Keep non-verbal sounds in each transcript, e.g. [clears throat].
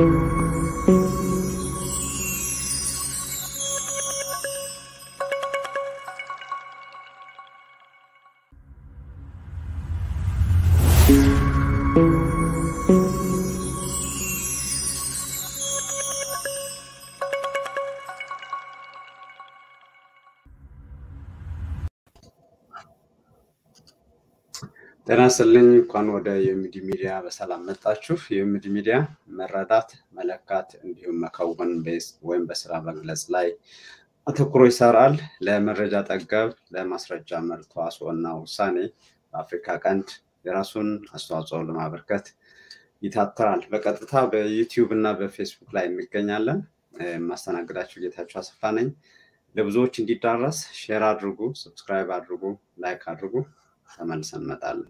Thank you. ይስጥልኝ። እንኳን ወደ UMD Media በሰላም መጣችሁ። UMD Media መረዳት፣ መለካት እንዲሁም መከወን ወይም በስራ መግለጽ ላይ አተኩሮ ይሰራል። ለመረጃ ጠገብ፣ ለማስረጃ መር ተዋጽኦ እና ውሳኔ በአፍሪካ ቀንድ የራሱን አስተዋጽኦ ለማበርከት ይታትራል። በቀጥታ በዩቲዩብ እና በፌስቡክ ላይ እንገኛለን። የማስተናግዳችሁ ጌታቸው አሰፋ ነኝ። ለብዙዎች እንዲዳረስ share አድርጉ፣ subscribe አድርጉ፣ ላይክ አድርጉ። ተመልሰን እንመጣለን።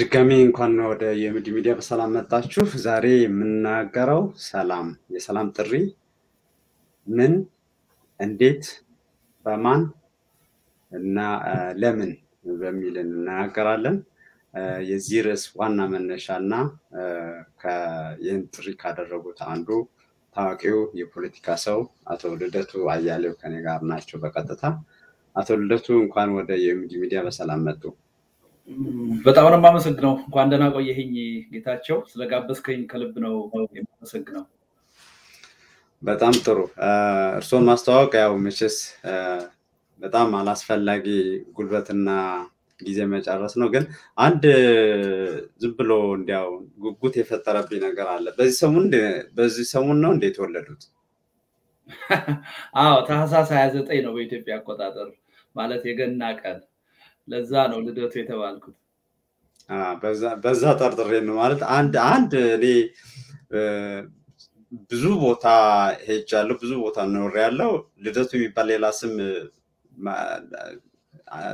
በድጋሚ እንኳን ወደ የሚዲ ሚዲያ በሰላም መጣችሁ። ዛሬ የምናገረው ሰላም፣ የሰላም ጥሪ ምን፣ እንዴት፣ በማን እና ለምን በሚል እንናገራለን። የዚህ ርዕስ ዋና መነሻ እና ይህን ጥሪ ካደረጉት አንዱ ታዋቂው የፖለቲካ ሰው አቶ ልደቱ አያሌው ከኔ ጋር ናቸው በቀጥታ። አቶ ልደቱ እንኳን ወደ የሚዲ ሚዲያ በሰላም መጡ። በጣም ነው የማመሰግነው። እንኳን ደህና ቆየህኝ ጌታቸው። ስለጋበዝከኝ ከልብ ነው የማመሰግነው። በጣም ጥሩ። እርስዎን ማስተዋወቅ ያው መቼስ በጣም አላስፈላጊ ጉልበትና ጊዜ መጨረስ ነው። ግን አንድ ዝም ብሎ እንዲያው ጉጉት የፈጠረብኝ ነገር አለ። በዚህ ሰሙን በዚህ ሰሙን ነው እንዴት የተወለዱት? አዎ ታህሳስ ሀያ ዘጠኝ ነው በኢትዮጵያ አቆጣጠር ማለት የገና ቀን ለዛ ነው ልደቱ የተባልኩት። በዛ ጠርጥሬ ነው ማለት አንድ አንድ እኔ ብዙ ቦታ ሄጃለሁ፣ ብዙ ቦታ ኖሬያለሁ። ልደቱ የሚባል ሌላ ስም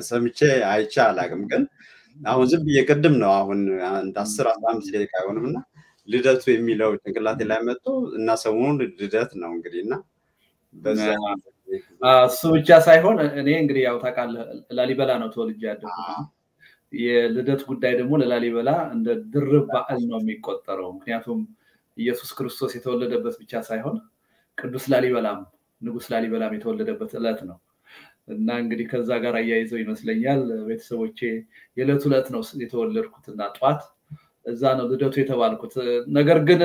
ሰምቼ አይቼ አላውቅም። ግን አሁን ዝም ብዬ ቅድም ነው አሁን አንድ አስር አስራ አምስት ደቂቃ አይሆንም እና ልደቱ የሚለው ጭንቅላቴ ላይ መጥቶ እና ሰሞኑን ልደት ነው እንግዲህ እና እሱ ብቻ ሳይሆን እኔ እንግዲህ ያው ታውቃለህ ላሊበላ ነው ተወልጄ ያደጉት። የልደት ጉዳይ ደግሞ ለላሊበላ እንደ ድርብ በዓል ነው የሚቆጠረው። ምክንያቱም ኢየሱስ ክርስቶስ የተወለደበት ብቻ ሳይሆን ቅዱስ ላሊበላም ንጉስ ላሊበላም የተወለደበት ዕለት ነው እና እንግዲህ ከዛ ጋር አያይዘው ይመስለኛል ቤተሰቦቼ የዕለቱ ዕለት ነው የተወለድኩት እና ጠዋት እዛ ነው ልደቱ የተባልኩት። ነገር ግን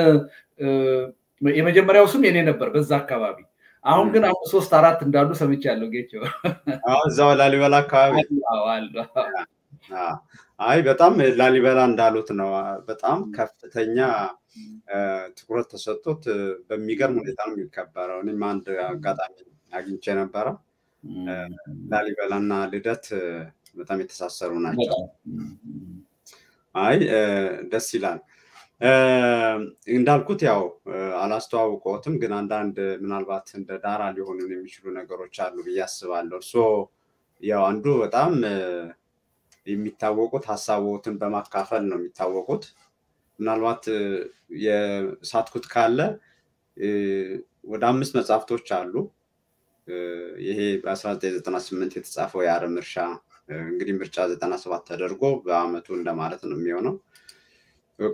የመጀመሪያው ስም የኔ ነበር በዛ አካባቢ አሁን ግን አሁን ሶስት አራት እንዳሉ ሰምቻለሁ። ጌቸው እዛው ላሊበላ አካባቢ አይ በጣም ላሊበላ እንዳሉት ነው። በጣም ከፍተኛ ትኩረት ተሰጥቶት በሚገርም ሁኔታ ነው የሚከበረው። እኔም አንድ አጋጣሚ አግኝቼ ነበረ። ላሊበላ እና ልደት በጣም የተሳሰሩ ናቸው። አይ ደስ ይላል። እንዳልኩት ያው አላስተዋውቀዎትም፣ ግን አንዳንድ ምናልባት እንደ ዳራ ሊሆኑ የሚችሉ ነገሮች አሉ ብዬ አስባለሁ። እርሶ ያው አንዱ በጣም የሚታወቁት ሀሳቦትን በማካፈል ነው የሚታወቁት። ምናልባት የሳትኩት ካለ ወደ አምስት መጽሐፍቶች አሉ። ይሄ በ1998 የተጻፈው የአረም እርሻ እንግዲህ ምርጫ 97 ተደርጎ በአመቱ እንደማለት ነው የሚሆነው።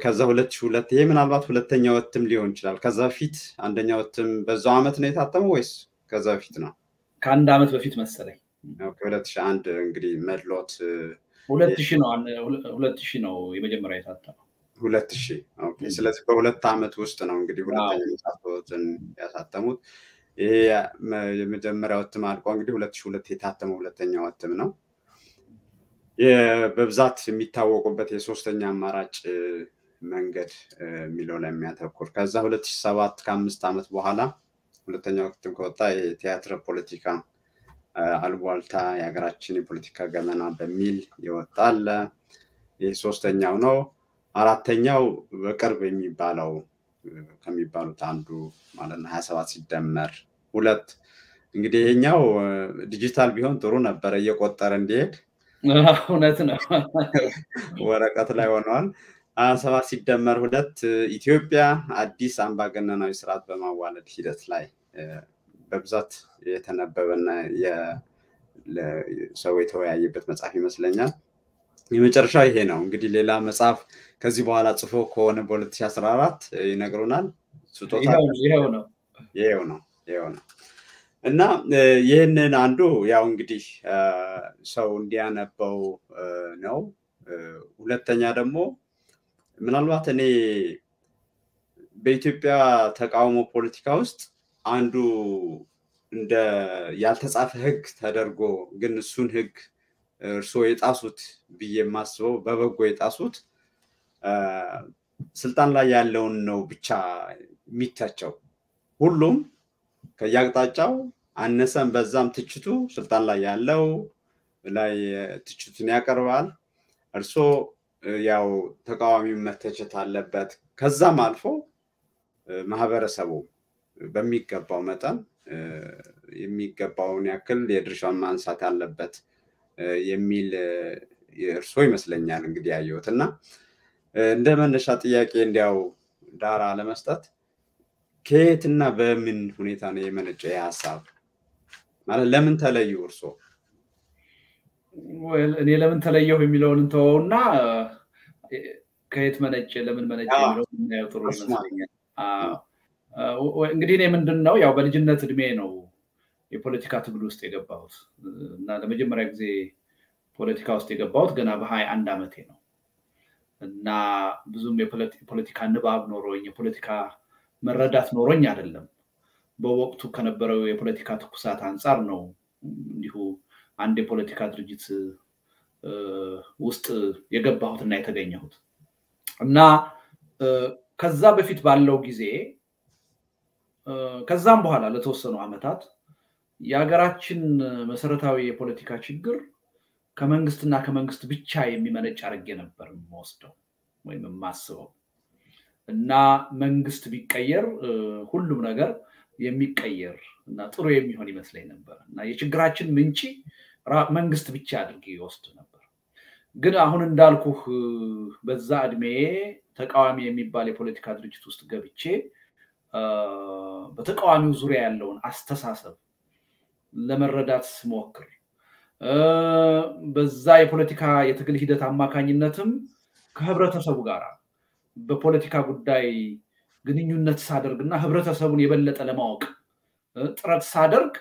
ከዛ ሁለት ሺህ ሁለት ይሄ ምናልባት ሁለተኛው እትም ሊሆን ይችላል። ከዛ በፊት አንደኛው እትም በዛው አመት ነው የታተመው ወይስ ከዛ በፊት ነው? ከአንድ አመት በፊት መሰለኝ። ሁለት ሺህ አንድ እንግዲህ መድሎት ሁለት ሺህ ነው ሁለት ሺህ ነው የመጀመሪያ የታተመው። ሁለት ሺህ ስለዚህ በሁለት አመት ውስጥ ነው እንግዲህ ሁለተኛ መጽሐፍትን ያሳተሙት። ይሄ የመጀመሪያው እትም አልቆ እንግዲህ ሁለት ሺህ ሁለት የታተመው ሁለተኛው እትም ነው። በብዛት የሚታወቁበት የሶስተኛ አማራጭ መንገድ የሚለው ላይ የሚያተኩር። ከዛ ሁለት ሺህ ሰባት ከአምስት ዓመት በኋላ ሁለተኛው እትም ከወጣ የቲያትር ፖለቲካ አልቧልታ የሀገራችን የፖለቲካ ገመና በሚል ይወጣል። ይህ ሶስተኛው ነው። አራተኛው በቅርብ የሚባለው ከሚባሉት አንዱ ማለት ነው ሀያ ሰባት ሲደመር። ሁለት እንግዲህ ይሄኛው ዲጂታል ቢሆን ጥሩ ነበረ እየቆጠረ እንዲሄድ። እውነት ነው። ወረቀት ላይ ሆነዋል ሰባት ሲደመር ሁለት ኢትዮጵያ አዲስ አምባገነናዊ ስርዓት በማዋለድ ሂደት ላይ በብዛት የተነበበና ሰው የተወያየበት መጽሐፍ ይመስለኛል። የመጨረሻ ይሄ ነው። እንግዲህ ሌላ መጽሐፍ ከዚህ በኋላ ጽፎ ከሆነ በ2014 ይነግሩናል። ስጦታ ይኸው ነው ይሄው ነው። እና ይህንን አንዱ ያው እንግዲህ ሰው እንዲያነበው ነው። ሁለተኛ ደግሞ ምናልባት እኔ በኢትዮጵያ ተቃውሞ ፖለቲካ ውስጥ አንዱ እንደ ያልተጻፈ ህግ ተደርጎ ግን እሱን ህግ እርስዎ የጣሱት ብዬ የማስበው በበጎ የጣሱት ስልጣን ላይ ያለውን ነው ብቻ የሚተቸው። ሁሉም ከየአቅጣጫው አነሰም በዛም ትችቱ ስልጣን ላይ ያለው ላይ ትችቱን ያቀርባል። እርስዎ ያው ተቃዋሚው መተቸት አለበት። ከዛም አልፎ ማህበረሰቡ በሚገባው መጠን የሚገባውን ያክል የድርሻውን ማንሳት አለበት የሚል እርስዎ ይመስለኛል እንግዲህ ያየሁት። እና እንደ መነሻ ጥያቄ እንዲያው ዳራ ለመስጠት ከየትና በምን ሁኔታ ነው የመነጨ ሀሳብ? ማለት ለምን ተለዩ እርስዎ እኔ ለምን ተለየሁ የሚለውን እንተወውና ከየት መነጨ? ለምን መነጨ? እናየው ጥሩ ይመስለኛል። እንግዲህ እኔ ምንድን ነው ያው በልጅነት እድሜ ነው የፖለቲካ ትግል ውስጥ የገባሁት። እና ለመጀመሪያ ጊዜ ፖለቲካ ውስጥ የገባሁት ገና በሀያ አንድ ዓመቴ ነው። እና ብዙም የፖለቲካ ንባብ ኖሮኝ የፖለቲካ መረዳት ኖሮኝ አይደለም። በወቅቱ ከነበረው የፖለቲካ ትኩሳት አንጻር ነው እንዲሁ አንድ የፖለቲካ ድርጅት ውስጥ የገባሁት እና የተገኘሁት። እና ከዛ በፊት ባለው ጊዜ ከዛም በኋላ ለተወሰኑ ዓመታት የሀገራችን መሰረታዊ የፖለቲካ ችግር ከመንግስትና ከመንግስት ብቻ የሚመነጭ አድርጌ ነበር የምወስደው ወይም የማስበው። እና መንግስት ቢቀየር ሁሉም ነገር የሚቀየር እና ጥሩ የሚሆን ይመስለኝ ነበር። እና የችግራችን ምንጭ መንግስት ብቻ አድርጌ ይወስድ ነበር ግን አሁን እንዳልኩህ በዛ እድሜ ተቃዋሚ የሚባል የፖለቲካ ድርጅት ውስጥ ገብቼ በተቃዋሚው ዙሪያ ያለውን አስተሳሰብ ለመረዳት ስሞክር በዛ የፖለቲካ የትግል ሂደት አማካኝነትም ከህብረተሰቡ ጋር በፖለቲካ ጉዳይ ግንኙነት ሳደርግና ህብረተሰቡን የበለጠ ለማወቅ ጥረት ሳደርግ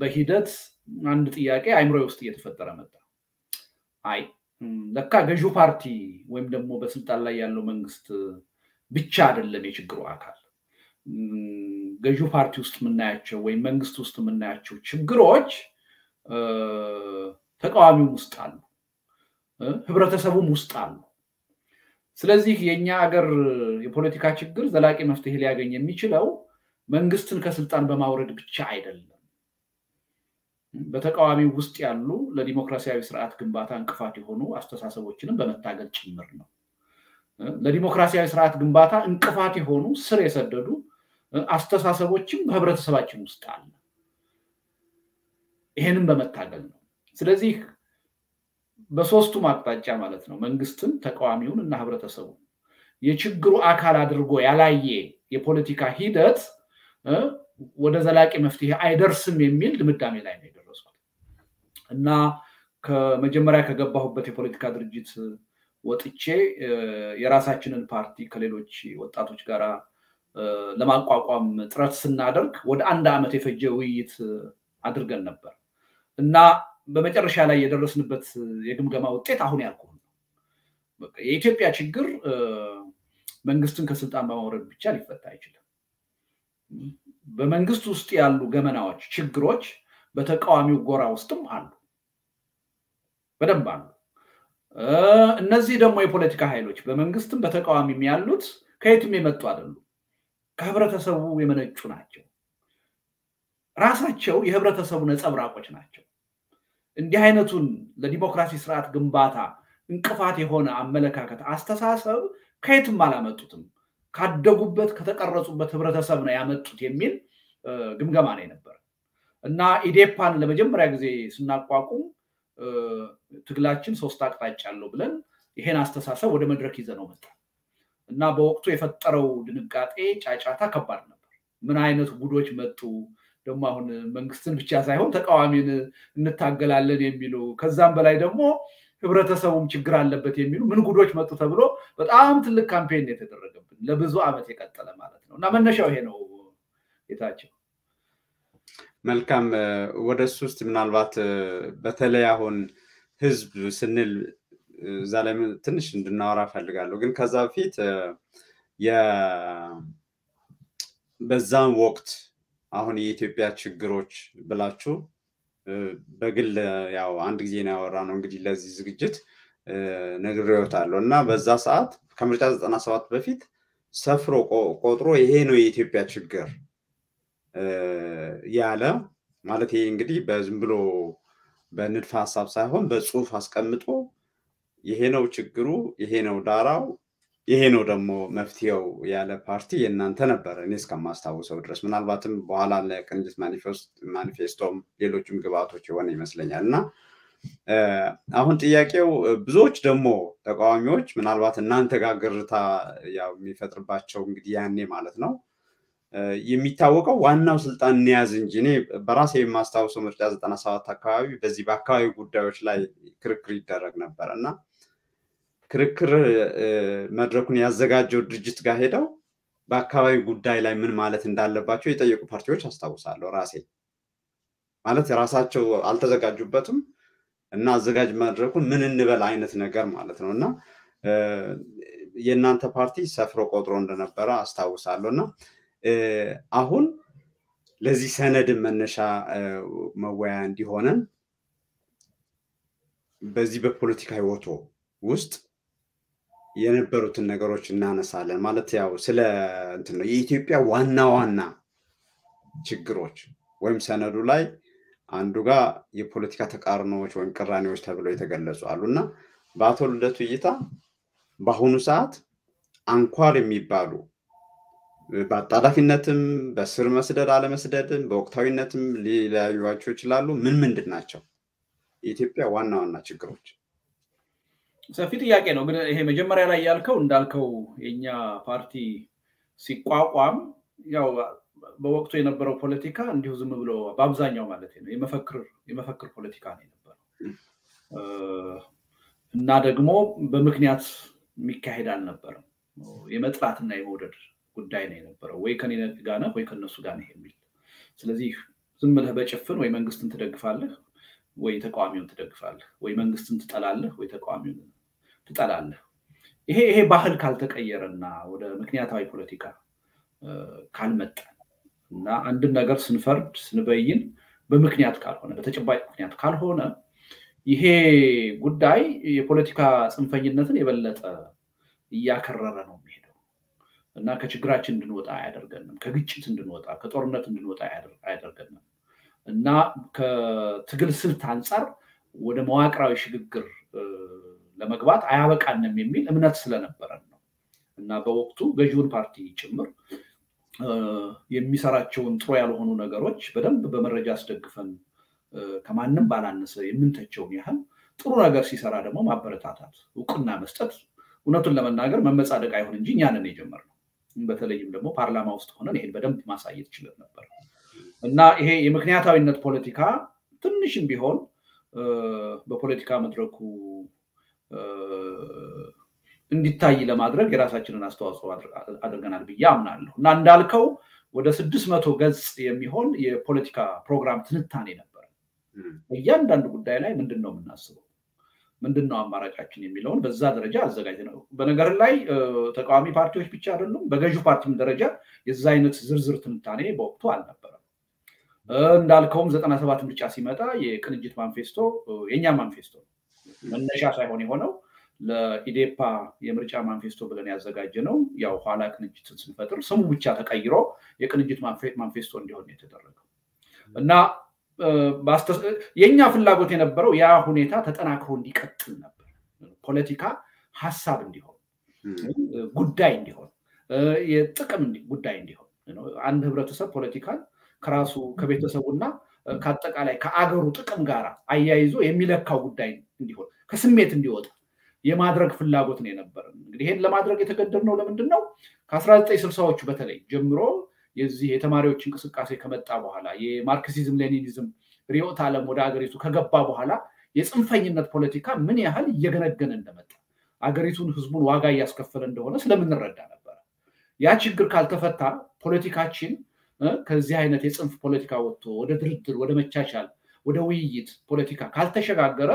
በሂደት አንድ ጥያቄ አይምሮ ውስጥ እየተፈጠረ መጣ አይ ለካ ገዢው ፓርቲ ወይም ደግሞ በስልጣን ላይ ያለው መንግስት ብቻ አይደለም የችግሩ አካል። ገዢው ፓርቲ ውስጥ የምናያቸው ወይም መንግስት ውስጥ የምናያቸው ችግሮች ተቃዋሚውም ውስጥ አሉ ህብረተሰቡም ውስጥ አሉ። ስለዚህ የእኛ ሀገር የፖለቲካ ችግር ዘላቂ መፍትሄ ሊያገኝ የሚችለው መንግስትን ከስልጣን በማውረድ ብቻ አይደለም በተቃዋሚው ውስጥ ያሉ ለዲሞክራሲያዊ ስርዓት ግንባታ እንቅፋት የሆኑ አስተሳሰቦችንም በመታገል ጭምር ነው። ለዲሞክራሲያዊ ስርዓት ግንባታ እንቅፋት የሆኑ ስር የሰደዱ አስተሳሰቦችም በህብረተሰባችን ውስጥ አለ። ይሄንም በመታገል ነው። ስለዚህ በሶስቱም አቅጣጫ ማለት ነው መንግስትን ተቃዋሚውን እና ህብረተሰቡ የችግሩ አካል አድርጎ ያላየ የፖለቲካ ሂደት ወደ ዘላቂ መፍትሄ አይደርስም የሚል ድምዳሜ ላይ ነው እና ከመጀመሪያ ከገባሁበት የፖለቲካ ድርጅት ወጥቼ የራሳችንን ፓርቲ ከሌሎች ወጣቶች ጋር ለማቋቋም ጥረት ስናደርግ ወደ አንድ ዓመት የፈጀ ውይይት አድርገን ነበር። እና በመጨረሻ ላይ የደረስንበት የግምገማ ውጤት አሁን ያልኩ ነው። የኢትዮጵያ ችግር መንግስትን ከስልጣን በማውረድ ብቻ ሊፈታ አይችልም። በመንግስት ውስጥ ያሉ ገመናዎች ችግሮች በተቃዋሚው ጎራ ውስጥም አሉ በደንብ አሉ እነዚህ ደግሞ የፖለቲካ ኃይሎች በመንግስትም በተቃዋሚም ያሉት ከየትም የመጡ አይደሉም። ከህብረተሰቡ የመነጩ ናቸው። ራሳቸው የህብረተሰቡ ነጸብራቆች ናቸው። እንዲህ አይነቱን ለዲሞክራሲ ስርዓት ግንባታ እንቅፋት የሆነ አመለካከት፣ አስተሳሰብ ከየትም አላመጡትም። ካደጉበት ከተቀረጹበት ህብረተሰብ ነው ያመጡት የሚል ግምገማ ነው የነበረ እና ኢዴፓን ለመጀመሪያ ጊዜ ስናቋቁም ትግላችን ሶስት አቅጣጫ አለው ብለን ይሄን አስተሳሰብ ወደ መድረክ ይዘ ነው መጣ እና በወቅቱ የፈጠረው ድንጋጤ፣ ጫጫታ ከባድ ነበር። ምን አይነት ጉዶች መጡ ደግሞ አሁን መንግስትን ብቻ ሳይሆን ተቃዋሚን እንታገላለን የሚሉ ከዛም በላይ ደግሞ ህብረተሰቡም ችግር አለበት የሚሉ ምን ጉዶች መጡ ተብሎ በጣም ትልቅ ካምፔን የተደረገብን ለብዙ ዓመት የቀጠለ ማለት ነው እና መነሻው ይሄ ነው። ጌታቸው መልካም። ወደ እሱ ውስጥ ምናልባት በተለይ አሁን ህዝብ ስንል እዛ ላይ ትንሽ እንድናወራ ፈልጋለሁ። ግን ከዛ በፊት በዛን ወቅት አሁን የኢትዮጵያ ችግሮች ብላችሁ በግል ያው አንድ ጊዜ ነው ያወራ ነው እንግዲህ ለዚህ ዝግጅት ነግሬዎታለሁ እና በዛ ሰዓት ከምርጫ ዘጠና ሰባት በፊት ሰፍሮ ቆጥሮ ይሄ ነው የኢትዮጵያ ችግር ያለ ማለት ይሄ እንግዲህ በዝም ብሎ በንድፈ ሀሳብ ሳይሆን በጽሁፍ አስቀምጦ ይሄ ነው ችግሩ፣ ይሄ ነው ዳራው፣ ይሄ ነው ደግሞ መፍትሄው ያለ ፓርቲ የእናንተ ነበረ እኔ እስከማስታውሰው ድረስ። ምናልባትም በኋላ ለቅንጅት ማኒፌስቶም ሌሎችም ግብአቶች የሆነ ይመስለኛል እና አሁን ጥያቄው ብዙዎች ደግሞ ተቃዋሚዎች ምናልባት እናንተ ጋር ግርታ ያው የሚፈጥርባቸው እንግዲህ ያኔ ማለት ነው የሚታወቀው ዋናው ስልጣን እንያዝ እንጂ እኔ በራሴ የማስታውሰው ምርጫ ዘጠና ሰባት አካባቢ በዚህ በአካባቢ ጉዳዮች ላይ ክርክር ይደረግ ነበር እና ክርክር መድረኩን ያዘጋጀው ድርጅት ጋር ሄደው በአካባቢ ጉዳይ ላይ ምን ማለት እንዳለባቸው የጠየቁ ፓርቲዎች አስታውሳለሁ። ራሴ ማለት ራሳቸው አልተዘጋጁበትም እና አዘጋጅ መድረኩን ምን እንበል አይነት ነገር ማለት ነው እና የእናንተ ፓርቲ ሰፍሮ ቆጥሮ እንደነበረ አስታውሳለሁ እና አሁን ለዚህ ሰነድን መነሻ መወያ እንዲሆነን በዚህ በፖለቲካ ህይወቶ ውስጥ የነበሩትን ነገሮች እናነሳለን። ማለት ያው ስለ እንትን ነው የኢትዮጵያ ዋና ዋና ችግሮች ወይም ሰነዱ ላይ አንዱ ጋር የፖለቲካ ተቃርኖዎች ወይም ቅራኔዎች ተብለው የተገለጹ አሉ እና በአቶ ልደቱ እይታ በአሁኑ ሰዓት አንኳር የሚባሉ በአጣዳፊነትም በስር መስደድ አለመስደድም በወቅታዊነትም ሊለያዩቸው ይችላሉ። ምን ምንድን ናቸው የኢትዮጵያ ዋና ዋና ችግሮች? ሰፊ ጥያቄ ነው። ግን ይሄ መጀመሪያ ላይ ያልከው እንዳልከው የኛ ፓርቲ ሲቋቋም ያው በወቅቱ የነበረው ፖለቲካ እንዲሁ ዝም ብሎ በአብዛኛው ማለት ነው የመፈክር ፖለቲካ ነው የነበረው እና ደግሞ በምክንያት የሚካሄድ አልነበረም። የመጥላትና የመውደድ ጉዳይ ነው የነበረው። ወይ ከኔ ጋር ነህ ወይ ከነሱ ጋር የሚል ስለዚህ ዝም ብለህ በጭፍን ወይ መንግስትን ትደግፋለህ ወይ ተቃዋሚውን ትደግፋለህ፣ ወይ መንግስትን ትጠላለህ ወይ ተቃዋሚውን ትጠላለህ። ይሄ ይሄ ባህል ካልተቀየረና ወደ ምክንያታዊ ፖለቲካ ካልመጣ እና አንድን ነገር ስንፈርድ ስንበይን በምክንያት ካልሆነ በተጨባጭ ምክንያት ካልሆነ ይሄ ጉዳይ የፖለቲካ ጽንፈኝነትን የበለጠ እያከረረ ነው እና ከችግራችን እንድንወጣ አያደርገንም። ከግጭት እንድንወጣ ከጦርነት እንድንወጣ አያደርገንም እና ከትግል ስልት አንጻር ወደ መዋቅራዊ ሽግግር ለመግባት አያበቃንም የሚል እምነት ስለነበረን ነው እና በወቅቱ ገዢውን ፓርቲ ጭምር የሚሰራቸውን ጥሩ ያልሆኑ ነገሮች በደንብ በመረጃ አስደግፈን ከማንም ባላነሰ የምንተቸውን ያህል ጥሩ ነገር ሲሰራ ደግሞ ማበረታታት፣ እውቅና መስጠት እውነቱን ለመናገር መመጻደቅ አይሆን እንጂ እኛንን የጀመርነው በተለይም ደግሞ ፓርላማ ውስጥ ሆነን ይሄን በደንብ ማሳየት ችለን ነበር። እና ይሄ የምክንያታዊነት ፖለቲካ ትንሽም ቢሆን በፖለቲካ መድረኩ እንዲታይ ለማድረግ የራሳችንን አስተዋጽኦ አድርገናል ብዬ አምናለሁ። እና እንዳልከው ወደ ስድስት መቶ ገጽ የሚሆን የፖለቲካ ፕሮግራም ትንታኔ ነበር። በእያንዳንዱ ጉዳይ ላይ ምንድን ነው የምናስበው፣ ምንድን ነው አማራጫችን የሚለውን በዛ ደረጃ አዘጋጅ ነው። በነገር ላይ ተቃዋሚ ፓርቲዎች ብቻ አይደሉም፣ በገዢ ፓርቲም ደረጃ የዛ አይነት ዝርዝር ትንታኔ በወቅቱ አልነበረም። እንዳልከውም ዘጠና ሰባት ምርጫ ሲመጣ የቅንጅት ማንፌስቶ የእኛ ማንፌስቶ መነሻ ሳይሆን የሆነው ለኢዴፓ የምርጫ ማንፌስቶ ብለን ያዘጋጀ ነው። ያው ኋላ ቅንጅትን ስንፈጥር ስሙ ብቻ ተቀይሮ የቅንጅት ማንፌስቶ እንዲሆን የተደረገው እና የእኛ ፍላጎት የነበረው ያ ሁኔታ ተጠናክሮ እንዲቀጥል ነበር። ፖለቲካ ሀሳብ እንዲሆን ጉዳይ እንዲሆን የጥቅም ጉዳይ እንዲሆን አንድ ህብረተሰብ ፖለቲካን ከራሱ ከቤተሰቡና ከአጠቃላይ ከአገሩ ጥቅም ጋር አያይዞ የሚለካው ጉዳይ እንዲሆን ከስሜት እንዲወጣ የማድረግ ፍላጎት ነው የነበረን። እንግዲህ ይህን ለማድረግ የተገደድነው ለምንድን ነው? ከአስራ ዘጠኝ ስልሳዎቹ በተለይ ጀምሮ የዚህ የተማሪዎች እንቅስቃሴ ከመጣ በኋላ የማርክሲዝም ሌኒኒዝም ርዕዮተ ዓለም ወደ ሀገሪቱ ከገባ በኋላ የጽንፈኝነት ፖለቲካ ምን ያህል እየገነገነ እንደመጣ አገሪቱን ህዝቡን ዋጋ እያስከፈለ እንደሆነ ስለምንረዳ ነበረ። ያ ችግር ካልተፈታ ፖለቲካችን ከዚህ አይነት የጽንፍ ፖለቲካ ወጥቶ ወደ ድርድር፣ ወደ መቻቻል፣ ወደ ውይይት ፖለቲካ ካልተሸጋገረ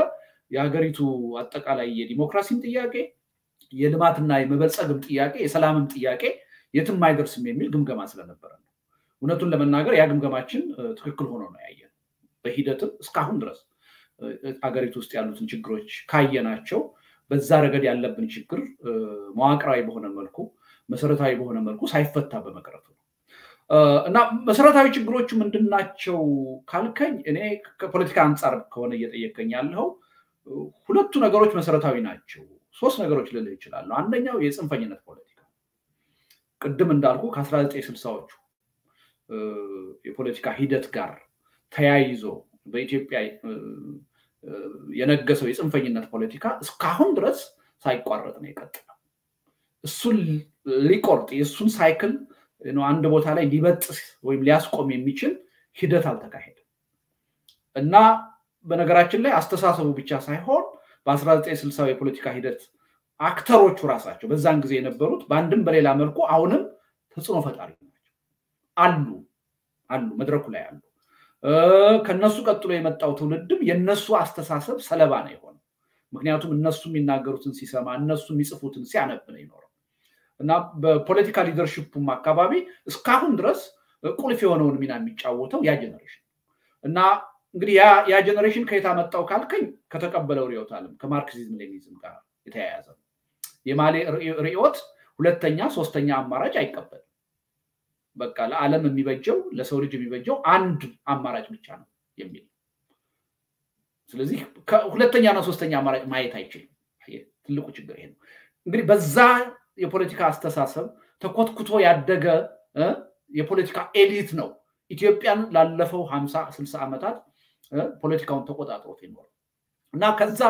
የሀገሪቱ አጠቃላይ የዲሞክራሲም ጥያቄ የልማትና የመበልጸግም ጥያቄ የሰላምም ጥያቄ የትም አይደርስም የሚል ግምገማ ስለነበረ ነው። እውነቱን ለመናገር ያ ግምገማችን ትክክል ሆኖ ነው ያየን። በሂደትም እስካሁን ድረስ አገሪቱ ውስጥ ያሉትን ችግሮች ካየናቸው በዛ ረገድ ያለብን ችግር መዋቅራዊ በሆነ መልኩ መሰረታዊ በሆነ መልኩ ሳይፈታ በመቅረቱ ነው እና መሰረታዊ ችግሮቹ ምንድናቸው ካልከኝ እኔ ከፖለቲካ አንጻር ከሆነ እየጠየቀኝ ያለው ሁለቱ ነገሮች መሰረታዊ ናቸው። ሶስት ነገሮች ልልህ ይችላለሁ። አንደኛው የጽንፈኝነት ፖለቲካ ቅድም እንዳልኩ ከአስራ ዘጠኝ ስልሳዎቹ የፖለቲካ ሂደት ጋር ተያይዞ በኢትዮጵያ የነገሰው የጽንፈኝነት ፖለቲካ እስካሁን ድረስ ሳይቋረጥ ነው የቀጠለው። እሱን ሊቆርጥ የእሱን ሳይክል አንድ ቦታ ላይ ሊበጥስ ወይም ሊያስቆም የሚችል ሂደት አልተካሄደም እና በነገራችን ላይ አስተሳሰቡ ብቻ ሳይሆን በ1960 የፖለቲካ ሂደት አክተሮቹ ራሳቸው በዛን ጊዜ የነበሩት በአንድም በሌላ መልኩ አሁንም ተጽዕኖ ፈጣሪ ናቸው አሉ አሉ መድረኩ ላይ አሉ። ከነሱ ቀጥሎ የመጣው ትውልድም የነሱ አስተሳሰብ ሰለባ ነው የሆነው። ምክንያቱም እነሱ የሚናገሩትን ሲሰማ እነሱ የሚጽፉትን ሲያነብ ነው የኖረው እና በፖለቲካ leadership ኡም አካባቢ እስካሁን ድረስ ቁልፍ የሆነውን ሚና የሚጫወተው ያ generation እና እንግዲህ ያ generation ከየት አመጣው ካልከኝ ከተቀበለው ርዕዮተ ዓለም ከማርክሲዝም ሌኒዝም ጋር የተያያዘ ነው። የማሌ ርዕዮት ሁለተኛ ሶስተኛ አማራጭ አይቀበልም። በቃ ለዓለም የሚበጀው ለሰው ልጅ የሚበጀው አንድ አማራጭ ብቻ ነው የሚል ስለዚህ ሁለተኛና ሶስተኛ አማራጭ ማየት አይችልም። ትልቁ ችግር ይሄ ነው። እንግዲህ በዛ የፖለቲካ አስተሳሰብ ተኮትኩቶ ያደገ የፖለቲካ ኤሊት ነው ኢትዮጵያን ላለፈው ሀምሳ ስልሳ ዓመታት ፖለቲካውን ተቆጣጥሮት ይኖረው እና ከዛ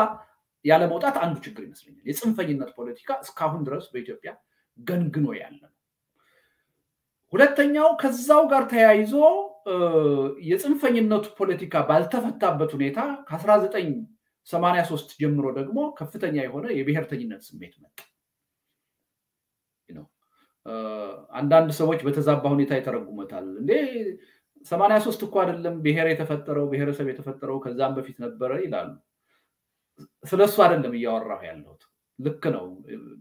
ያለ መውጣት አንዱ ችግር ይመስለኛል። የጽንፈኝነት ፖለቲካ እስካሁን ድረስ በኢትዮጵያ ገንግኖ ያለ ነው። ሁለተኛው ከዛው ጋር ተያይዞ የጽንፈኝነቱ ፖለቲካ ባልተፈታበት ሁኔታ ከ1983 ጀምሮ ደግሞ ከፍተኛ የሆነ የብሔርተኝነት ስሜት መጣ። አንዳንድ ሰዎች በተዛባ ሁኔታ ይተረጉመታል። እንዴ 83 እኮ አይደለም ብሔር የተፈጠረው ብሔረሰብ የተፈጠረው ከዛም በፊት ነበረ ይላሉ። ስለሱ አይደለም እያወራሁ ያለሁት። ልክ ነው፣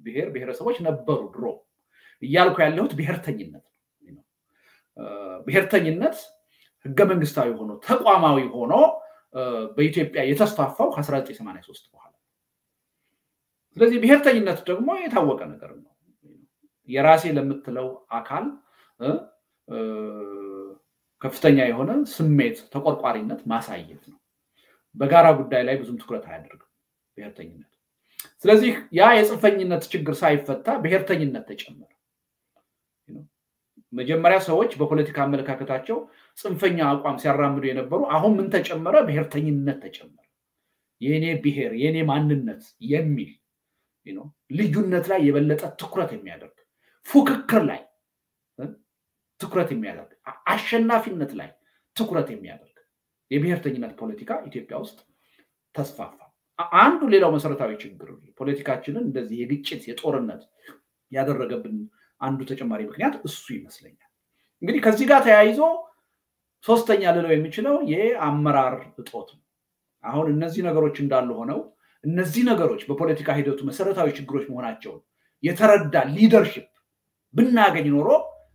ብሔር ብሔረሰቦች ነበሩ ድሮ። እያልኩ ያለሁት ብሔርተኝነት ነው። ብሔርተኝነት ህገ መንግስታዊ ሆኖ ተቋማዊ ሆኖ በኢትዮጵያ የተስፋፋው ከ1983 በኋላ። ስለዚህ ብሔርተኝነት ደግሞ የታወቀ ነገር ነው። የራሴ ለምትለው አካል ከፍተኛ የሆነ ስሜት ተቆርቋሪነት ማሳየት ነው። በጋራ ጉዳይ ላይ ብዙም ትኩረት አያደርግም ብሔርተኝነት። ስለዚህ ያ የጽንፈኝነት ችግር ሳይፈታ ብሔርተኝነት ተጨመረ። መጀመሪያ ሰዎች በፖለቲካ አመለካከታቸው ጽንፈኛ አቋም ሲያራምዱ የነበሩ አሁን ምን ተጨመረ? ብሔርተኝነት ተጨመረ። የኔ ብሔር የኔ ማንነት የሚል ልዩነት ላይ የበለጠ ትኩረት የሚያደርግ ፉክክር ላይ ትኩረት የሚያደርግ አሸናፊነት ላይ ትኩረት የሚያደርግ የብሔርተኝነት ፖለቲካ ኢትዮጵያ ውስጥ ተስፋፋ። አንዱ ሌላው መሰረታዊ ችግር ፖለቲካችንን እንደዚህ የግጭት የጦርነት ያደረገብን አንዱ ተጨማሪ ምክንያት እሱ ይመስለኛል። እንግዲህ ከዚህ ጋር ተያይዞ ሶስተኛ ልለው የሚችለው የአመራር እጦት ነው። አሁን እነዚህ ነገሮች እንዳሉ ሆነው እነዚህ ነገሮች በፖለቲካ ሂደቱ መሰረታዊ ችግሮች መሆናቸውን የተረዳ ሊደርሽፕ ብናገኝ ኖሮ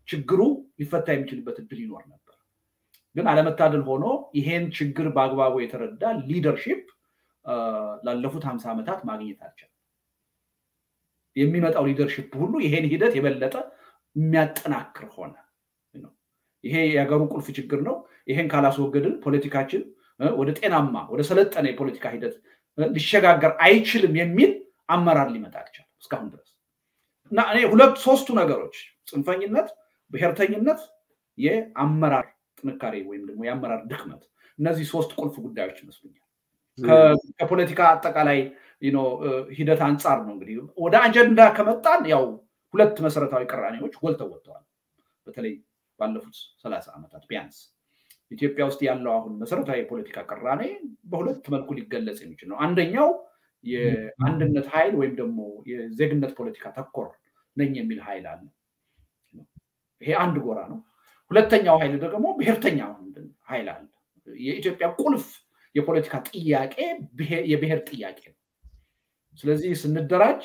ችግሩ ሊፈታ የሚችልበት እድል ይኖር ነበር። ግን አለመታደል ሆኖ ይሄን ችግር በአግባቡ የተረዳ ሊደርሽፕ ላለፉት ሀምሳ ዓመታት ማግኘት አልቻለም። የሚመጣው ሊደርሽፕ ሁሉ ይሄን ሂደት የበለጠ የሚያጠናክር ሆነ። ይሄ የሀገሩ ቁልፍ ችግር ነው። ይሄን ካላስወገድን ፖለቲካችን ወደ ጤናማ ወደ ሰለጠነ የፖለቲካ ሂደት ሊሸጋገር አይችልም የሚል አመራር ሊመጣ አልቻለም እስካሁን ድረስ እና እኔ ሁለት ሶስቱ ነገሮች ጽንፈኝነት፣ ብሔርተኝነት፣ የአመራር ጥንካሬ ወይም ደግሞ የአመራር ድክመት እነዚህ ሶስት ቁልፍ ጉዳዮች ይመስሉኛል። ከፖለቲካ አጠቃላይ ሂደት አንጻር ነው እንግዲህ ወደ አጀንዳ ከመጣን ያው ሁለት መሰረታዊ ቅራኔዎች ጎልተው ወጥተዋል። በተለይ ባለፉት ሰላሳ ዓመታት ቢያንስ ኢትዮጵያ ውስጥ ያለው አሁን መሰረታዊ የፖለቲካ ቅራኔ በሁለት መልኩ ሊገለጽ የሚችል ነው። አንደኛው የአንድነት ኃይል ወይም ደግሞ የዜግነት ፖለቲካ ተኮር ነኝ የሚል ኃይል አለ። ይሄ አንድ ጎራ ነው። ሁለተኛው ኃይል ደግሞ ብሔርተኛ ኃይል አለ። የኢትዮጵያ ቁልፍ የፖለቲካ ጥያቄ የብሔር ጥያቄ ነው። ስለዚህ ስንደራጅ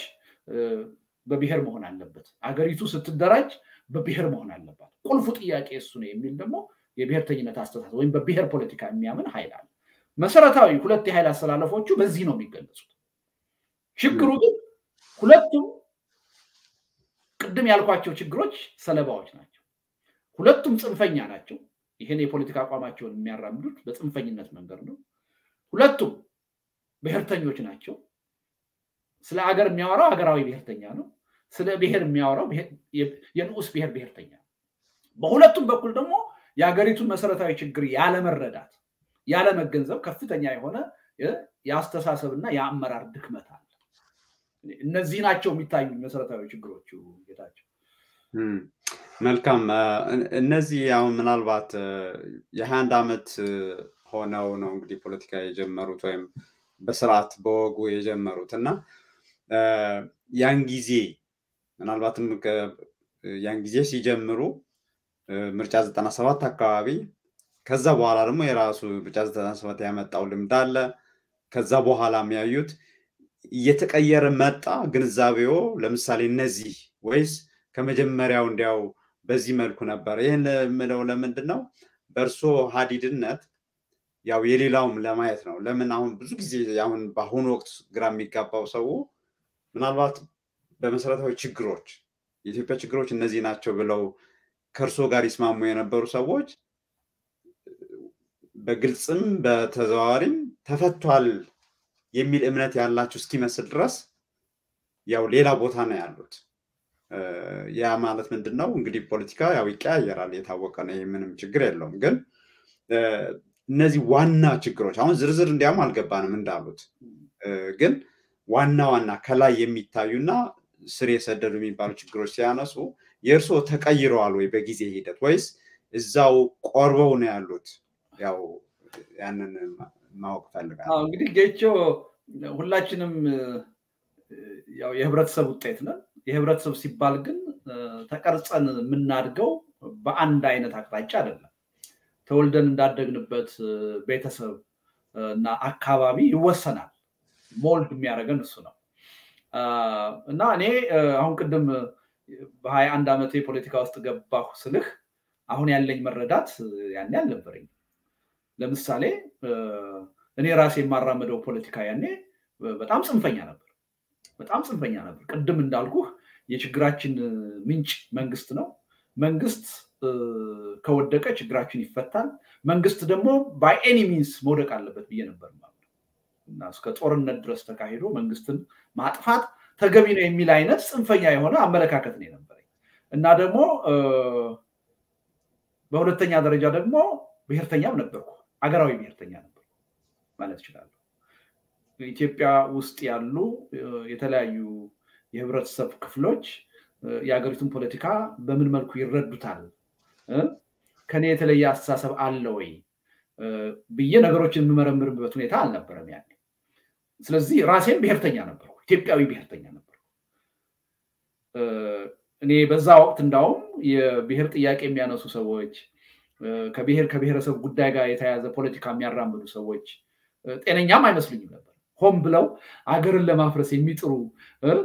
በብሔር መሆን አለበት። አገሪቱ ስትደራጅ በብሔር መሆን አለባት። ቁልፉ ጥያቄ እሱ ነው የሚል ደግሞ የብሔርተኝነት አስተሳሰብ ወይም በብሔር ፖለቲካ የሚያምን ኃይል አለ። መሰረታዊ ሁለት የኃይል አስተላለፎቹ በዚህ ነው የሚገለጹት። ችግሩ ግን ሁለቱም ቅድም ያልኳቸው ችግሮች ሰለባዎች ናቸው። ሁለቱም ጽንፈኛ ናቸው። ይህን የፖለቲካ አቋማቸውን የሚያራምዱት በጽንፈኝነት መንገድ ነው። ሁለቱም ብሔርተኞች ናቸው። ስለ ሀገር የሚያወራው ሀገራዊ ብሔርተኛ ነው። ስለ ብሔር የሚያወራው የንዑስ ብሔር ብሔርተኛ ነው። በሁለቱም በኩል ደግሞ የሀገሪቱን መሰረታዊ ችግር ያለመረዳት፣ ያለመገንዘብ ከፍተኛ የሆነ የአስተሳሰብና የአመራር ድክመት አለ። እነዚህ ናቸው የሚታዩ መሰረታዊ ችግሮቹ ጌታቸው። መልካም። እነዚህ አሁን ምናልባት የሀያ አንድ ዓመት ሆነው ነው እንግዲህ ፖለቲካ የጀመሩት ወይም በስርዓት በወጉ የጀመሩት እና ያን ጊዜ ምናልባትም ያን ጊዜ ሲጀምሩ ምርጫ ዘጠና ሰባት አካባቢ ከዛ በኋላ ደግሞ የራሱ ምርጫ ዘጠና ሰባት ያመጣው ልምድ አለ። ከዛ በኋላ የሚያዩት እየተቀየረ መጣ ግንዛቤው። ለምሳሌ እነዚህ ወይስ ከመጀመሪያው እንዲያው በዚህ መልኩ ነበር? ይህን የምለው ለምንድን ነው? በእርሶ ሀዲድነት ያው የሌላውም ለማየት ነው። ለምን አሁን ብዙ ጊዜ አሁን በአሁኑ ወቅት ግራ የሚጋባው ሰው ምናልባት በመሰረታዊ ችግሮች የኢትዮጵያ ችግሮች እነዚህ ናቸው ብለው ከእርሶ ጋር ይስማሙ የነበሩ ሰዎች በግልጽም በተዘዋዋሪም ተፈቷል የሚል እምነት ያላቸው እስኪመስል ድረስ ያው ሌላ ቦታ ነው ያሉት። ያ ማለት ምንድን ነው እንግዲህ ፖለቲካ ያው ይቀያየራል፣ የታወቀ ነው። ይህ ምንም ችግር የለውም። ግን እነዚህ ዋና ችግሮች አሁን ዝርዝር እንዲያውም አልገባንም እንዳሉት፣ ግን ዋና ዋና ከላይ የሚታዩና ስር የሰደዱ የሚባሉ ችግሮች ሲያነሱ የእርስዎ ተቀይረዋል ወይ በጊዜ ሂደት ወይስ እዛው ቆርበው ነው ያሉት? ያው ያንን ማወቅ ፈልጋለሁ። እንግዲህ ጌቾ ሁላችንም ያው የህብረተሰብ ውጤት ነን። የህብረተሰብ ሲባል ግን ተቀርጸን የምናድገው በአንድ አይነት አቅጣጫ አይደለም። ተወልደን እንዳደግንበት ቤተሰብ እና አካባቢ ይወሰናል። ሞልድ የሚያደርገን እሱ ነው እና እኔ አሁን ቅድም በሀያ አንድ ዓመቴ ፖለቲካ ውስጥ ገባሁ ስልህ አሁን ያለኝ መረዳት ያኔ አልነበረኝም። ለምሳሌ እኔ ራሴ የማራመደው ፖለቲካ ያኔ በጣም ጽንፈኛ ነበር። በጣም ጽንፈኛ ነበር። ቅድም እንዳልኩህ የችግራችን ምንጭ መንግስት ነው። መንግስት ከወደቀ ችግራችን ይፈታል። መንግስት ደግሞ by any means መውደቅ አለበት ብዬ ነበር እና እስከ ጦርነት ድረስ ተካሂዶ መንግስትን ማጥፋት ተገቢ ነው የሚል አይነት ጽንፈኛ የሆነ አመለካከት ነው የነበረኝ እና ደግሞ በሁለተኛ ደረጃ ደግሞ ብሔርተኛም ነበርኩ። አገራዊ ብሔርተኛ ነበር ማለት እችላለሁ። ኢትዮጵያ ውስጥ ያሉ የተለያዩ የህብረተሰብ ክፍሎች የሀገሪቱን ፖለቲካ በምን መልኩ ይረዱታል፣ ከኔ የተለየ አስተሳሰብ አለ ወይ? ብዬ ነገሮችን የምመረምርበት ሁኔታ አልነበረም ያኔ። ስለዚህ ራሴን ብሔርተኛ ነበርኩ፣ ኢትዮጵያዊ ብሔርተኛ ነበርኩ። እኔ በዛ ወቅት እንዳውም የብሔር ጥያቄ የሚያነሱ ሰዎች ከብሔር ከብሔረሰብ ጉዳይ ጋር የተያያዘ ፖለቲካ የሚያራምዱ ሰዎች ጤነኛም አይመስሉኝም ነበር። ሆን ብለው አገርን ለማፍረስ የሚጥሩ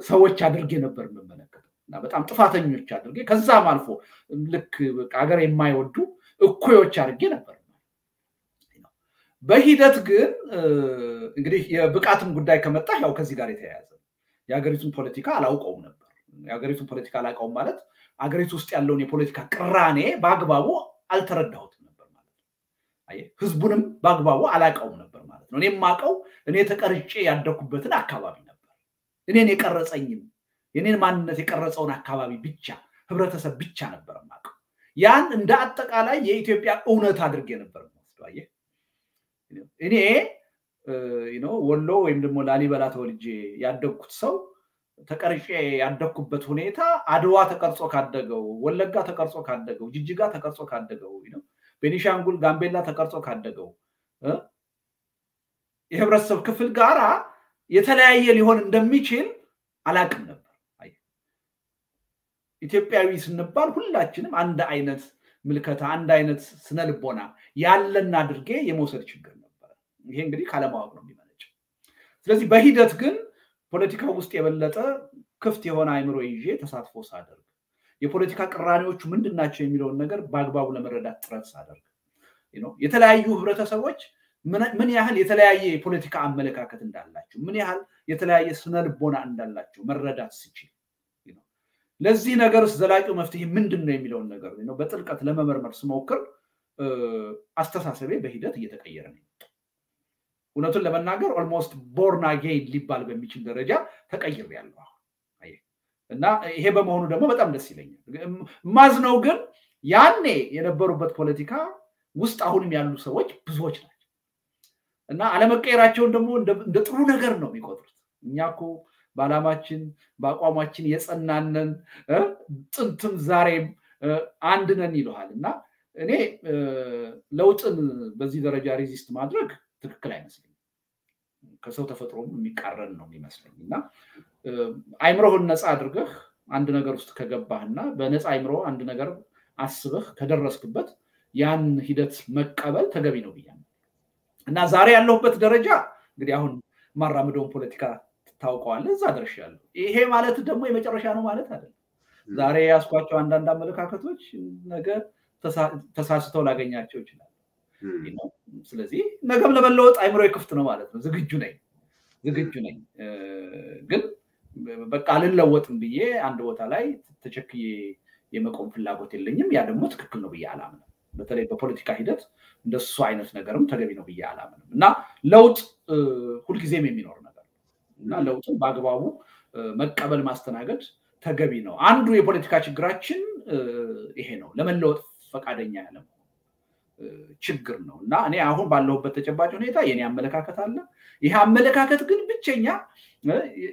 ሰዎች አድርጌ ነበር የምመለከተው እና በጣም ጥፋተኞች አድርጌ ከዛም አልፎ ልክ ሀገር የማይወዱ እኩዮች አድርጌ ነበር። በሂደት ግን እንግዲህ የብቃትም ጉዳይ ከመጣ ያው ከዚህ ጋር የተያያዘ የሀገሪቱን ፖለቲካ አላውቀውም ነበር። የሀገሪቱን ፖለቲካ አላውቀውም ማለት ሀገሪቱ ውስጥ ያለውን የፖለቲካ ቅራኔ በአግባቡ አልተረዳሁትም ነበር ማለት ነው። ህዝቡንም በአግባቡ አላውቀውም ነበር ማለት ነው። እኔ የማውቀው እኔ ተቀርጬ ያደኩበትን አካባቢ ነበር። እኔን የቀረጸኝን የኔን ማንነት የቀረጸውን አካባቢ ብቻ ህብረተሰብ ብቻ ነበር የማውቀው። ያን እንደ አጠቃላይ የኢትዮጵያ እውነት አድርጌ ነበር የምወስደው። እኔ ወሎ ወይም ደግሞ ላሊበላ ተወልጄ ያደግኩት ሰው ተቀርጬ ያደግኩበት ሁኔታ አድዋ ተቀርጾ ካደገው፣ ወለጋ ተቀርጾ ካደገው፣ ጅጅጋ ተቀርጾ ካደገው፣ ቤኒሻንጉል ጋምቤላ ተቀርጾ ካደገው የህብረተሰብ ክፍል ጋራ የተለያየ ሊሆን እንደሚችል አላቅም ነበር። ኢትዮጵያዊ ስንባል ሁላችንም አንድ አይነት ምልከታ፣ አንድ አይነት ስነ ልቦና ያለን አድርጌ የመውሰድ ችግር ነበረ። ይሄ እንግዲህ ካለማወቅ ነው የሚመነጨው። ስለዚህ በሂደት ግን ፖለቲካ ውስጥ የበለጠ ክፍት የሆነ አይምሮ ይዤ ተሳትፎ ሳደርግ የፖለቲካ ቅራኔዎቹ ምንድን ናቸው የሚለውን ነገር በአግባቡ ለመረዳት ጥረት ሳደርግ የተለያዩ ህብረተሰቦች ምን ያህል የተለያየ የፖለቲካ አመለካከት እንዳላቸው ምን ያህል የተለያየ ስነ ልቦና እንዳላቸው መረዳት ስችል ለዚህ ነገር ዘላቂው መፍትሄ ምንድን ነው የሚለውን ነገር በጥልቀት ለመመርመር ስሞክር አስተሳሰቤ በሂደት እየተቀየረ ነው። እውነቱን ለመናገር almost born again ሊባል በሚችል ደረጃ ተቀይሬያለሁ እና ይሄ በመሆኑ ደግሞ በጣም ደስ ይለኛል። ማዝነው ግን ያኔ የነበሩበት ፖለቲካ ውስጥ አሁንም ያሉ ሰዎች ብዙዎች ናቸው እና አለመቀየራቸውን ደግሞ እንደ ጥሩ ነገር ነው የሚቆጥሩት። እኛ እኮ በዓላማችን በአቋማችን የጸናነን ጥንትም ዛሬም አንድ ነን ይለሃል እና እኔ ለውጥን በዚህ ደረጃ ሬዚስት ማድረግ ትክክል አይመስለኝም። ከሰው ተፈጥሮም የሚቃረን ነው የሚመስለኝ። እና አይምሮህን ነፃ አድርገህ አንድ ነገር ውስጥ ከገባህና በነፃ አይምሮ አንድ ነገር አስበህ ከደረስክበት ያን ሂደት መቀበል ተገቢ ነው ብያለሁ እና ዛሬ ያለሁበት ደረጃ እንግዲህ አሁን ማራምደውን ፖለቲካ ታውቀዋለህ፣ እዛ ደርሻለሁ። ይሄ ማለት ደግሞ የመጨረሻ ነው ማለት አይደለም። ዛሬ ያስኳቸው አንዳንድ አመለካከቶች ነገ ተሳስተው ላገኛቸው ይችላል። ስለዚህ ነገም ለመለወጥ አይምሮ ክፍት ነው ማለት ነው። ዝግጁ ነኝ ዝግጁ ነኝ። ግን በቃ አልለወጥም ብዬ አንድ ቦታ ላይ ተቸክዬ የመቆም ፍላጎት የለኝም። ያ ደግሞ ትክክል ነው ብዬ አላምንም። በተለይ በፖለቲካ ሂደት እንደሱ አይነት ነገርም ተገቢ ነው ብዬ አላምንም እና ለውጥ ሁልጊዜም የሚኖር እና ለውጥን በአግባቡ መቀበል ማስተናገድ ተገቢ ነው። አንዱ የፖለቲካ ችግራችን ይሄ ነው፣ ለመለወጥ ፈቃደኛ ያለ ችግር ነው እና እኔ አሁን ባለሁበት ተጨባጭ ሁኔታ የኔ አመለካከት አለ። ይህ አመለካከት ግን ብቸኛ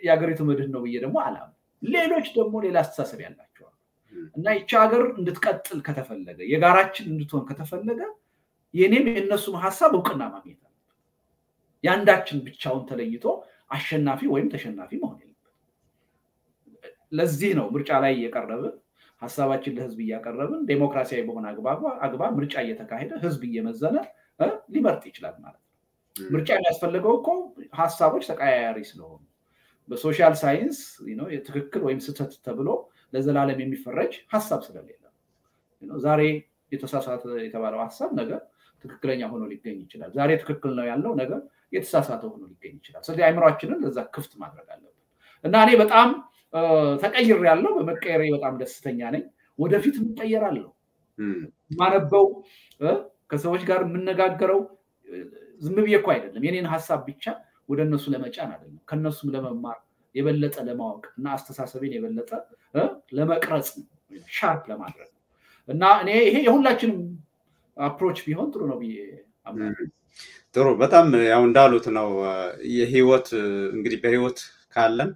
የሀገሪቱ መድህን ነው ብዬ ደግሞ አላምንም። ሌሎች ደግሞ ሌላ አስተሳሰብ ያላቸዋል እና ይቺ ሀገር እንድትቀጥል ከተፈለገ የጋራችን እንድትሆን ከተፈለገ የኔም የእነሱም ሀሳብ እውቅና ማግኘት አለበት። የአንዳችን ብቻውን ተለይቶ አሸናፊ ወይም ተሸናፊ መሆን የለበት። ለዚህ ነው ምርጫ ላይ እየቀረብን ሀሳባችን ለህዝብ እያቀረብን ዴሞክራሲያዊ በሆነ አግባብ ምርጫ እየተካሄደ ህዝብ እየመዘነ ሊመርጥ ይችላል ማለት ነው። ምርጫ የሚያስፈልገው እኮ ሀሳቦች ተቀያያሪ ስለሆኑ በ social science ትክክል ወይም ስህተት ተብሎ ለዘላለም የሚፈረጅ ሀሳብ ስለሌለ ዛሬ የተሳሳተ የተባለው ሀሳብ ነገ ትክክለኛ ሆኖ ሊገኝ ይችላል። ዛሬ ትክክል ነው ያለው ነገር የተሳሳተ ሆኖ ሊገኝ ይችላል። ስለዚህ አይምሯችንን ለዛ ክፍት ማድረግ አለብን። እና እኔ በጣም ተቀይሬያለሁ በመቀየሬ በጣም ደስተኛ ነኝ። ወደፊት እቀየራለሁ። ማነበው ከሰዎች ጋር የምነጋገረው ዝም ብዬ እኮ አይደለም። የኔን ሀሳብ ብቻ ወደ እነሱ ለመጫን አይደለም፣ ከነሱም ለመማር የበለጠ ለማወቅ እና አስተሳሰቤን የበለጠ ለመቅረጽ sharp ለማድረግ እና እኔ ይሄ የሁላችንም approach ቢሆን ጥሩ ነው ብዬ ጥሩ በጣም ያው እንዳሉት ነው የህይወት እንግዲህ በህይወት ካለን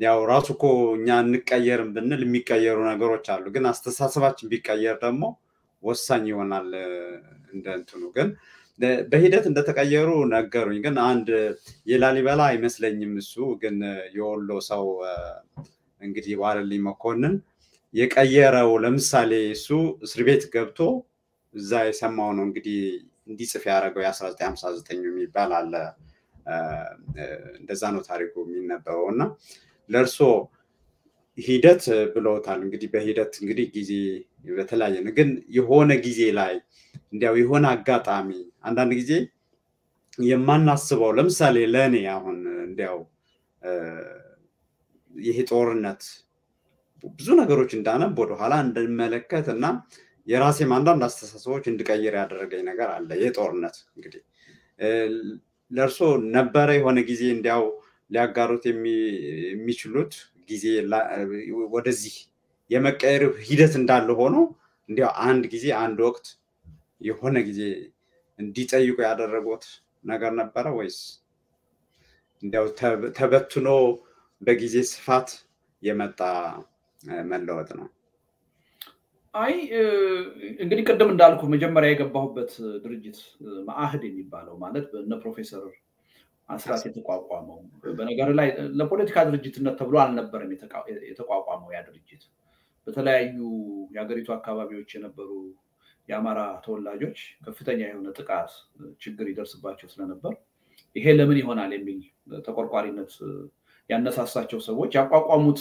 ያው ራሱ እኮ እኛ እንቀየርም ብንል የሚቀየሩ ነገሮች አሉ። ግን አስተሳሰባችን ቢቀየር ደግሞ ወሳኝ ይሆናል። እንደ እንትኑ ግን በሂደት እንደተቀየሩ ነገሩኝ። ግን አንድ የላሊበላ አይመስለኝም እሱ ግን የወሎ ሰው እንግዲህ ዋለልኝ መኮንን የቀየረው ለምሳሌ እሱ እስር ቤት ገብቶ እዛ የሰማው ነው እንግዲህ እንዲጽፍ ያደረገው የ1959 የሚባል አለ። እንደዛ ነው ታሪኩ የሚነበበው እና ለእርሶ ሂደት ብለውታል። እንግዲህ በሂደት እንግዲህ ጊዜ በተለያየ ነው። ግን የሆነ ጊዜ ላይ እንዲያው የሆነ አጋጣሚ አንዳንድ ጊዜ የማናስበው ለምሳሌ ለእኔ አሁን እንዲያው ይሄ ጦርነት ብዙ ነገሮች እንዳነብ ወደኋላ እንድመለከት እና የራሴም አንዳንድ አስተሳሰቦች እንድቀይር ያደረገኝ ነገር አለ። ይህ ጦርነት እንግዲህ ለእርሶ ነበረ የሆነ ጊዜ እንዲያው ሊያጋሩት የሚችሉት ጊዜ ወደዚህ የመቀየር ሂደት እንዳለ ሆኖ እንዲያው አንድ ጊዜ አንድ ወቅት የሆነ ጊዜ እንዲጠይቁ ያደረጉት ነገር ነበረ ወይስ እንዲያው ተበትኖ በጊዜ ስፋት የመጣ መለወጥ ነው? አይ እንግዲህ ቅድም እንዳልኩ መጀመሪያ የገባሁበት ድርጅት መአህድ የሚባለው ማለት በእነ ፕሮፌሰር አስራት የተቋቋመው በነገር ላይ ለፖለቲካ ድርጅትነት ተብሎ አልነበረም የተቋቋመው ያ ድርጅት በተለያዩ የሀገሪቱ አካባቢዎች የነበሩ የአማራ ተወላጆች ከፍተኛ የሆነ ጥቃት ችግር ይደርስባቸው ስለነበር ይሄ ለምን ይሆናል የሚል ተቆርቋሪነት ያነሳሳቸው ሰዎች ያቋቋሙት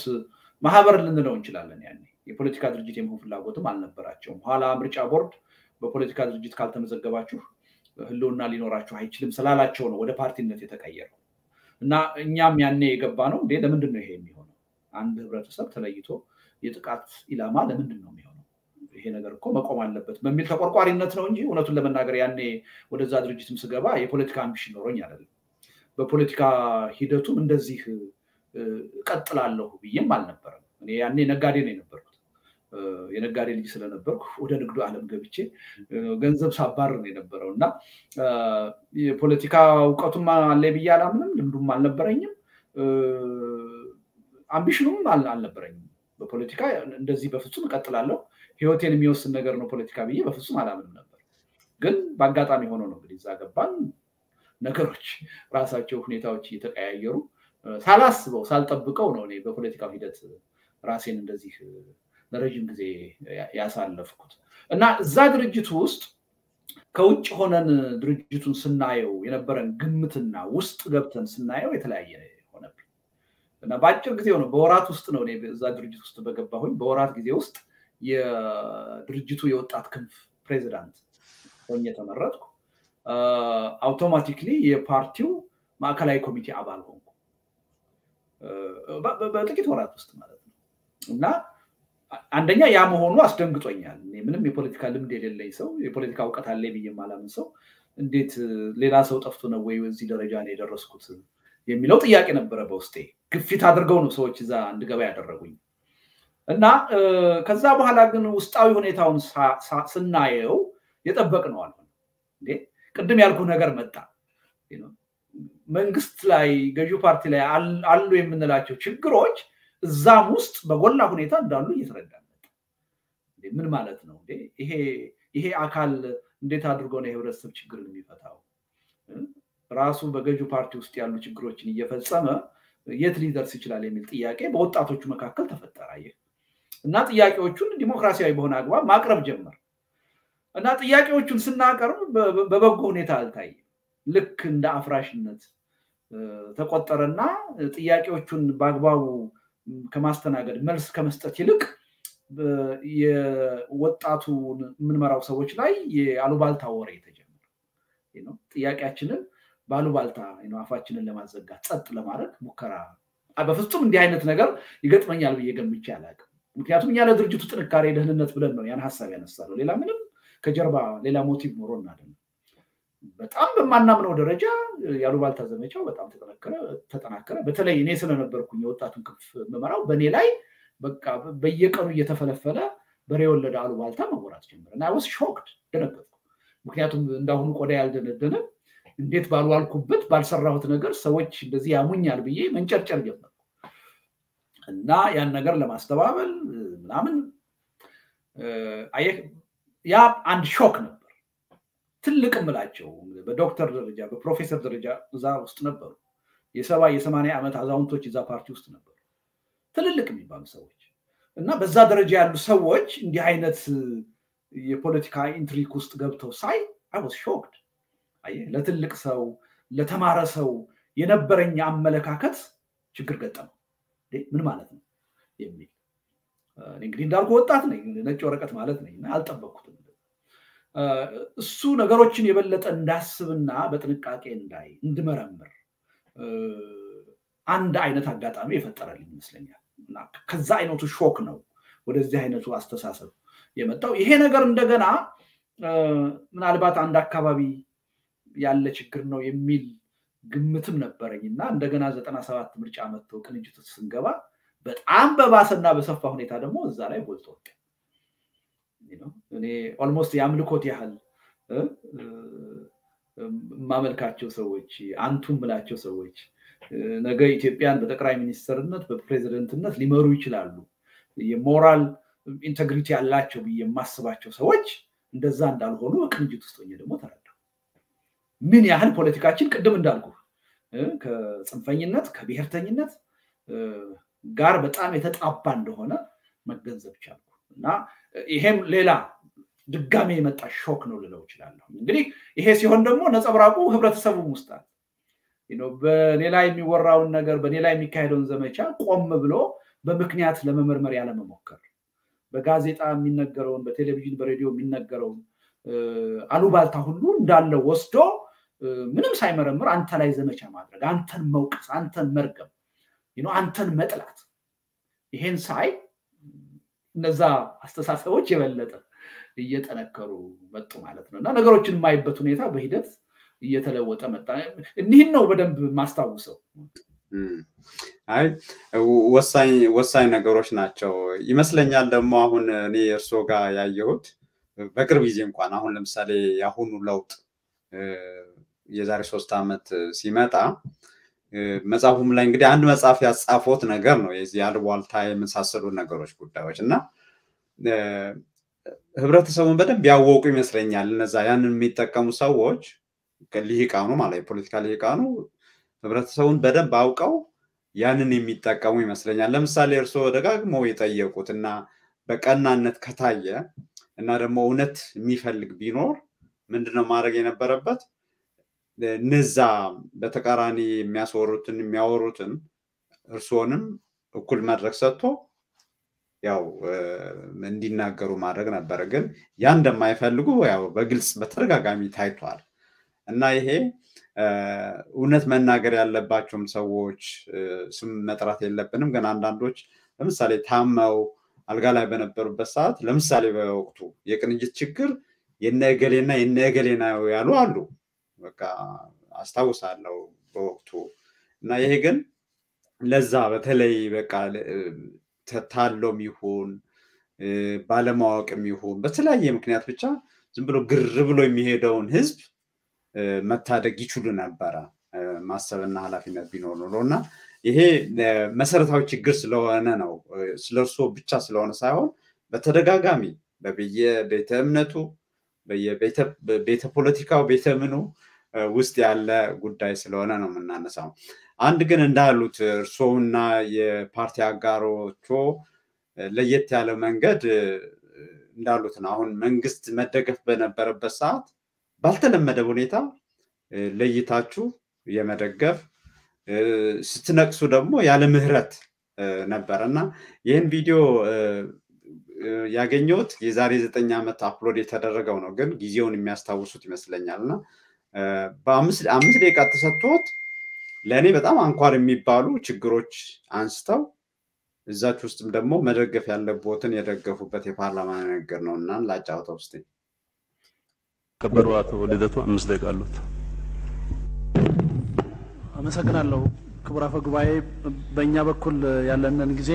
ማህበር ልንለው እንችላለን። ያኔ የፖለቲካ ድርጅት የመሆን ፍላጎትም አልነበራቸውም። ኋላ ምርጫ ቦርድ በፖለቲካ ድርጅት ካልተመዘገባችሁ ህልውና ሊኖራችሁ አይችልም ስላላቸው ነው ወደ ፓርቲነት የተቀየረው እና እኛም ያኔ የገባ ነው እንዴ ለምንድን ነው ይሄ የሚሆነው? አንድ ህብረተሰብ ተለይቶ የጥቃት ኢላማ ለምንድን ነው የሚሆነው? ይሄ ነገር እኮ መቆም አለበት በሚል ተቆርቋሪነት ነው እንጂ እውነቱን ለመናገር ያኔ ወደዛ ድርጅትም ስገባ የፖለቲካ አምቢሽን ኖሮኝ አይደለም። በፖለቲካ ሂደቱም እንደዚህ እቀጥላለሁ ብዬም አልነበረም። እኔ ያኔ ነጋዴ ነው የነበርኩት። የነጋዴ ልጅ ስለነበርኩ ወደ ንግዱ ዓለም ገብቼ ገንዘብ ሳባር ነው የነበረው እና የፖለቲካ እውቀቱም አለ ብዬ አላምንም፣ ልምዱም አልነበረኝም፣ አምቢሽኑም አልነበረኝም። በፖለቲካ እንደዚህ በፍጹም እቀጥላለሁ ህይወቴን የሚወስን ነገር ነው ፖለቲካ ብዬ በፍጹም አላምንም ነበር። ግን በአጋጣሚ ሆኖ ነው እንግዲህ እዛ ገባን። ነገሮች ራሳቸው ሁኔታዎች እየተቀያየሩ ሳላስበው ሳልጠብቀው ነው እኔ በፖለቲካው ሂደት ራሴን እንደዚህ ለረዥም ጊዜ ያሳለፍኩት። እና እዛ ድርጅት ውስጥ ከውጭ ሆነን ድርጅቱን ስናየው የነበረን ግምትና ውስጥ ገብተን ስናየው የተለያየ ሆነብኝ። እና በአጭር ጊዜ ነው በወራት ውስጥ ነው እዛ ድርጅት ውስጥ በገባሁኝ። በወራት ጊዜ ውስጥ የድርጅቱ የወጣት ክንፍ ፕሬዚዳንት ሆኜ ተመረጥኩ። አውቶማቲክሊ የፓርቲው ማዕከላዊ ኮሚቴ አባል ሆንኩ። በጥቂት ወራት ውስጥ ማለት ነው። እና አንደኛ ያ መሆኑ አስደንግጦኛል። ምንም የፖለቲካ ልምድ የሌለኝ ሰው የፖለቲካ እውቀት አለ ብዬ የማላምን ሰው እንዴት ሌላ ሰው ጠፍቶ ነው ወይ እዚህ ደረጃ ነው የደረስኩት የሚለው ጥያቄ ነበረ በውስጤ። ግፊት አድርገው ነው ሰዎች እዛ እንድገባ ያደረጉኝ እና ከዛ በኋላ ግን ውስጣዊ ሁኔታውን ስናየው የጠበቅነው አልሆነ። እንዴ ቅድም ያልኩ ነገር መጣ። መንግስት ላይ ገዢው ፓርቲ ላይ አሉ የምንላቸው ችግሮች እዛም ውስጥ በጎላ ሁኔታ እንዳሉ እየተረዳ ምን ማለት ነው? ይሄ አካል እንዴት አድርጎ ነው የህብረተሰብ ችግርን የሚፈታው? ራሱ በገዢው ፓርቲ ውስጥ ያሉ ችግሮችን እየፈጸመ የት ሊደርስ ይችላል የሚል ጥያቄ በወጣቶቹ መካከል ተፈጠረ። እና ጥያቄዎቹን ዲሞክራሲያዊ በሆነ አግባብ ማቅረብ ጀመር እና ጥያቄዎቹን ስናቀርብ በበጎ ሁኔታ አልታየም። ልክ እንደ አፍራሽነት ተቆጠረና ጥያቄዎቹን በአግባቡ ከማስተናገድ መልስ ከመስጠት ይልቅ የወጣቱ የምንመራው ሰዎች ላይ የአሉባልታ ወሬ ተጀመረ። ጥያቄያችንን በአሉባልታ አፋችንን ለማዘጋት ጸጥ ለማድረግ ሙከራ። በፍጹም እንዲህ አይነት ነገር ይገጥመኛል ብዬ ገምቼ አላውቅም። ምክንያቱም እኛ ለድርጅቱ ጥንካሬ፣ ደህንነት ብለን ነው ያን ሀሳብ ያነሳነው። ሌላ ምንም ከጀርባ ሌላ motive ኖሮን አይደለም። በጣም በማናምነው ደረጃ የአሉባልታ ዘመቻው በጣም ተጠናከረ። በተለይ እኔ ስለነበርኩኝ የወጣቱን ክንፍ ምመራው በእኔ ላይ በቃ በየቀኑ እየተፈለፈለ በሬ የወለደ አሉባልታ መወራት ጀመረ እና was shocked ደነገጥኩ። ምክንያቱም እንዳሁኑ ቆዳ ያልደነደነ እንዴት ባልዋልኩበት ባልሰራሁት ነገር ሰዎች እንደዚህ ያሙኛል ብዬ መንጨርጨር ጀመርኩ እና ያን ነገር ለማስተባበል ምናምን ያ አንድ shock ነበር። ትልቅ ምላቸው በዶክተር ደረጃ በፕሮፌሰር ደረጃ እዛ ውስጥ ነበሩ። የሰባ የሰማንያ ዓመት አዛውንቶች እዛ ፓርቲ ውስጥ ነበሩ፣ ትልልቅ የሚባሉ ሰዎች እና በዛ ደረጃ ያሉ ሰዎች እንዲህ አይነት የፖለቲካ intrigue ውስጥ ገብተው ሳይ I was shocked። ለትልቅ ሰው ለተማረ ሰው የነበረኝ አመለካከት ችግር ገጠመው። ምን ማለት ነው የሚል እንግዲህ እንዳልኩ ወጣት ነኝ፣ ነጭ ወረቀት ማለት ነኝ። አልጠበቅኩትም። እሱ ነገሮችን የበለጠ እንዳስብና በጥንቃቄ እንዳይ እንድመረምር አንድ አይነት አጋጣሚ የፈጠረልኝ ይመስለኛል። ከዛ አይነቱ ሾክ ነው ወደዚህ አይነቱ አስተሳሰብ የመጣው። ይሄ ነገር እንደገና ምናልባት አንድ አካባቢ ያለ ችግር ነው የሚል ግምትም ነበረኝ እና እንደገና ዘጠና ሰባት ምርጫ መጥቶ ቅንጅት ስንገባ በጣም በባሰና በሰፋ ሁኔታ ደግሞ እዛ ላይ ጎልቶ ወጣ። እኔ almost የአምልኮት ያህል የማመልካቸው ሰዎች አንቱ ምላቸው ሰዎች ነገ ኢትዮጵያን በጠቅላይ ሚኒስትርነት በፕሬዚደንትነት ሊመሩ ይችላሉ። የሞራል integrity ያላቸው ብዬ የማስባቸው ሰዎች እንደዛ እንዳልሆኑ በቅንጅት ውስጥ ሆኜ ደግሞ ተረዳሁ። ምን ያህል ፖለቲካችን ቅድም እንዳልኩ ከጽንፈኝነት ከብሔርተኝነት ጋር በጣም የተጣባ እንደሆነ መገንዘብ ቻልኩ እና ይሄም ሌላ ድጋሜ የመጣ ሾክ ነው ልለው እችላለሁ። እንግዲህ ይሄ ሲሆን ደግሞ ነጸብራቁ ህብረተሰቡም ውስጥ አለ። ላይ የሚወራውን ነገር ላይ የሚካሄደውን ዘመቻ ቆም ብሎ በምክንያት ለመመርመር ያለመሞከር፣ በጋዜጣ የሚነገረውን በቴሌቪዥን በሬዲዮ የሚነገረውን አሉባልታ ሁሉ እንዳለ ወስዶ ምንም ሳይመረምር አንተ ላይ ዘመቻ ማድረግ፣ አንተን መውቀስ፣ አንተን መርገም፣ አንተን መጥላት ይሄን ሳይ እነዛ አስተሳሰቦች የበለጠ እየጠነከሩ መጡ ማለት ነው እና ነገሮችን የማይበት ሁኔታ በሂደት እየተለወጠ መጣ። እኒህን ነው በደንብ ማስታውሰው። አይ ወሳኝ ነገሮች ናቸው ይመስለኛል። ደግሞ አሁን እኔ እርስዎ ጋር ያየሁት በቅርብ ጊዜ እንኳን አሁን ለምሳሌ የአሁኑ ለውጥ የዛሬ ሶስት ዓመት ሲመጣ መጽሐፉም ላይ እንግዲህ አንድ መጽሐፍ ያጻፎት ነገር ነው የዚህ አሉባልታ የመሳሰሉ ነገሮች ጉዳዮች እና ህብረተሰቡን በደንብ ያወቁ ይመስለኛል። እነዛ ያንን የሚጠቀሙ ሰዎች ልሂቃኑ ማለት የፖለቲካ ልሂቃኑ ህብረተሰቡን በደንብ አውቀው ያንን የሚጠቀሙ ይመስለኛል። ለምሳሌ እርስዎ ደጋግመው የጠየቁት እና በቀናነት ከታየ እና ደግሞ እውነት የሚፈልግ ቢኖር ምንድነው ማድረግ የነበረበት? እነዛ በተቃራኒ የሚያስወሩትን የሚያወሩትን እርስዎንም እኩል መድረክ ሰጥቶ ያው እንዲናገሩ ማድረግ ነበረ። ግን ያ እንደማይፈልጉ ያው በግልጽ በተደጋጋሚ ታይቷል እና ይሄ እውነት መናገር ያለባቸውም ሰዎች ስም መጥራት የለብንም። ግን አንዳንዶች ለምሳሌ ታመው አልጋ ላይ በነበሩበት ሰዓት ለምሳሌ በወቅቱ የቅንጅት ችግር የነ እገሌና የነ እገሌ ነው ያሉ አሉ። በቃ አስታውሳለሁ በወቅቱ። እና ይሄ ግን ለዛ በተለይ በቃ ታሎም ይሁን ባለማወቅም ይሁን በተለያየ ምክንያት ብቻ ዝም ብሎ ግር ብሎ የሚሄደውን ህዝብ መታደግ ይችሉ ነበረ። ማሰብና ኃላፊነት ቢኖር ኖሮ እና ይሄ መሰረታዊ ችግር ስለሆነ ነው። ስለ እርስዎ ብቻ ስለሆነ ሳይሆን በተደጋጋሚ በየቤተ እምነቱ ቤተ ፖለቲካው ቤተ ምኑ ውስጥ ያለ ጉዳይ ስለሆነ ነው የምናነሳው። አንድ ግን እንዳሉት እርስዎና የፓርቲ አጋሮቹ ለየት ያለ መንገድ እንዳሉት ነው። አሁን መንግስት መደገፍ በነበረበት ሰዓት ባልተለመደ ሁኔታ ለይታችሁ የመደገፍ ስትወቅሱ ደግሞ ያለ ምህረት ነበር እና ይህን ቪዲዮ ያገኘሁት የዛሬ ዘጠኝ ዓመት upload የተደረገው ነው፣ ግን ጊዜውን የሚያስታውሱት ይመስለኛል እና በአምስት ደቂቃ ተሰጥቶት ለእኔ በጣም አንኳር የሚባሉ ችግሮች አንስተው እዛች ውስጥም ደግሞ መደገፍ ያለቦትን የደገፉበት የፓርላማ ንግግር ነው እና ላጫውተው ውስጥ ከበሩ አቶ ልደቱ አምስት ደቂቃ አሉት። አመሰግናለሁ ክቡር አፈ ጉባኤ። በእኛ በኩል ያለንን ጊዜ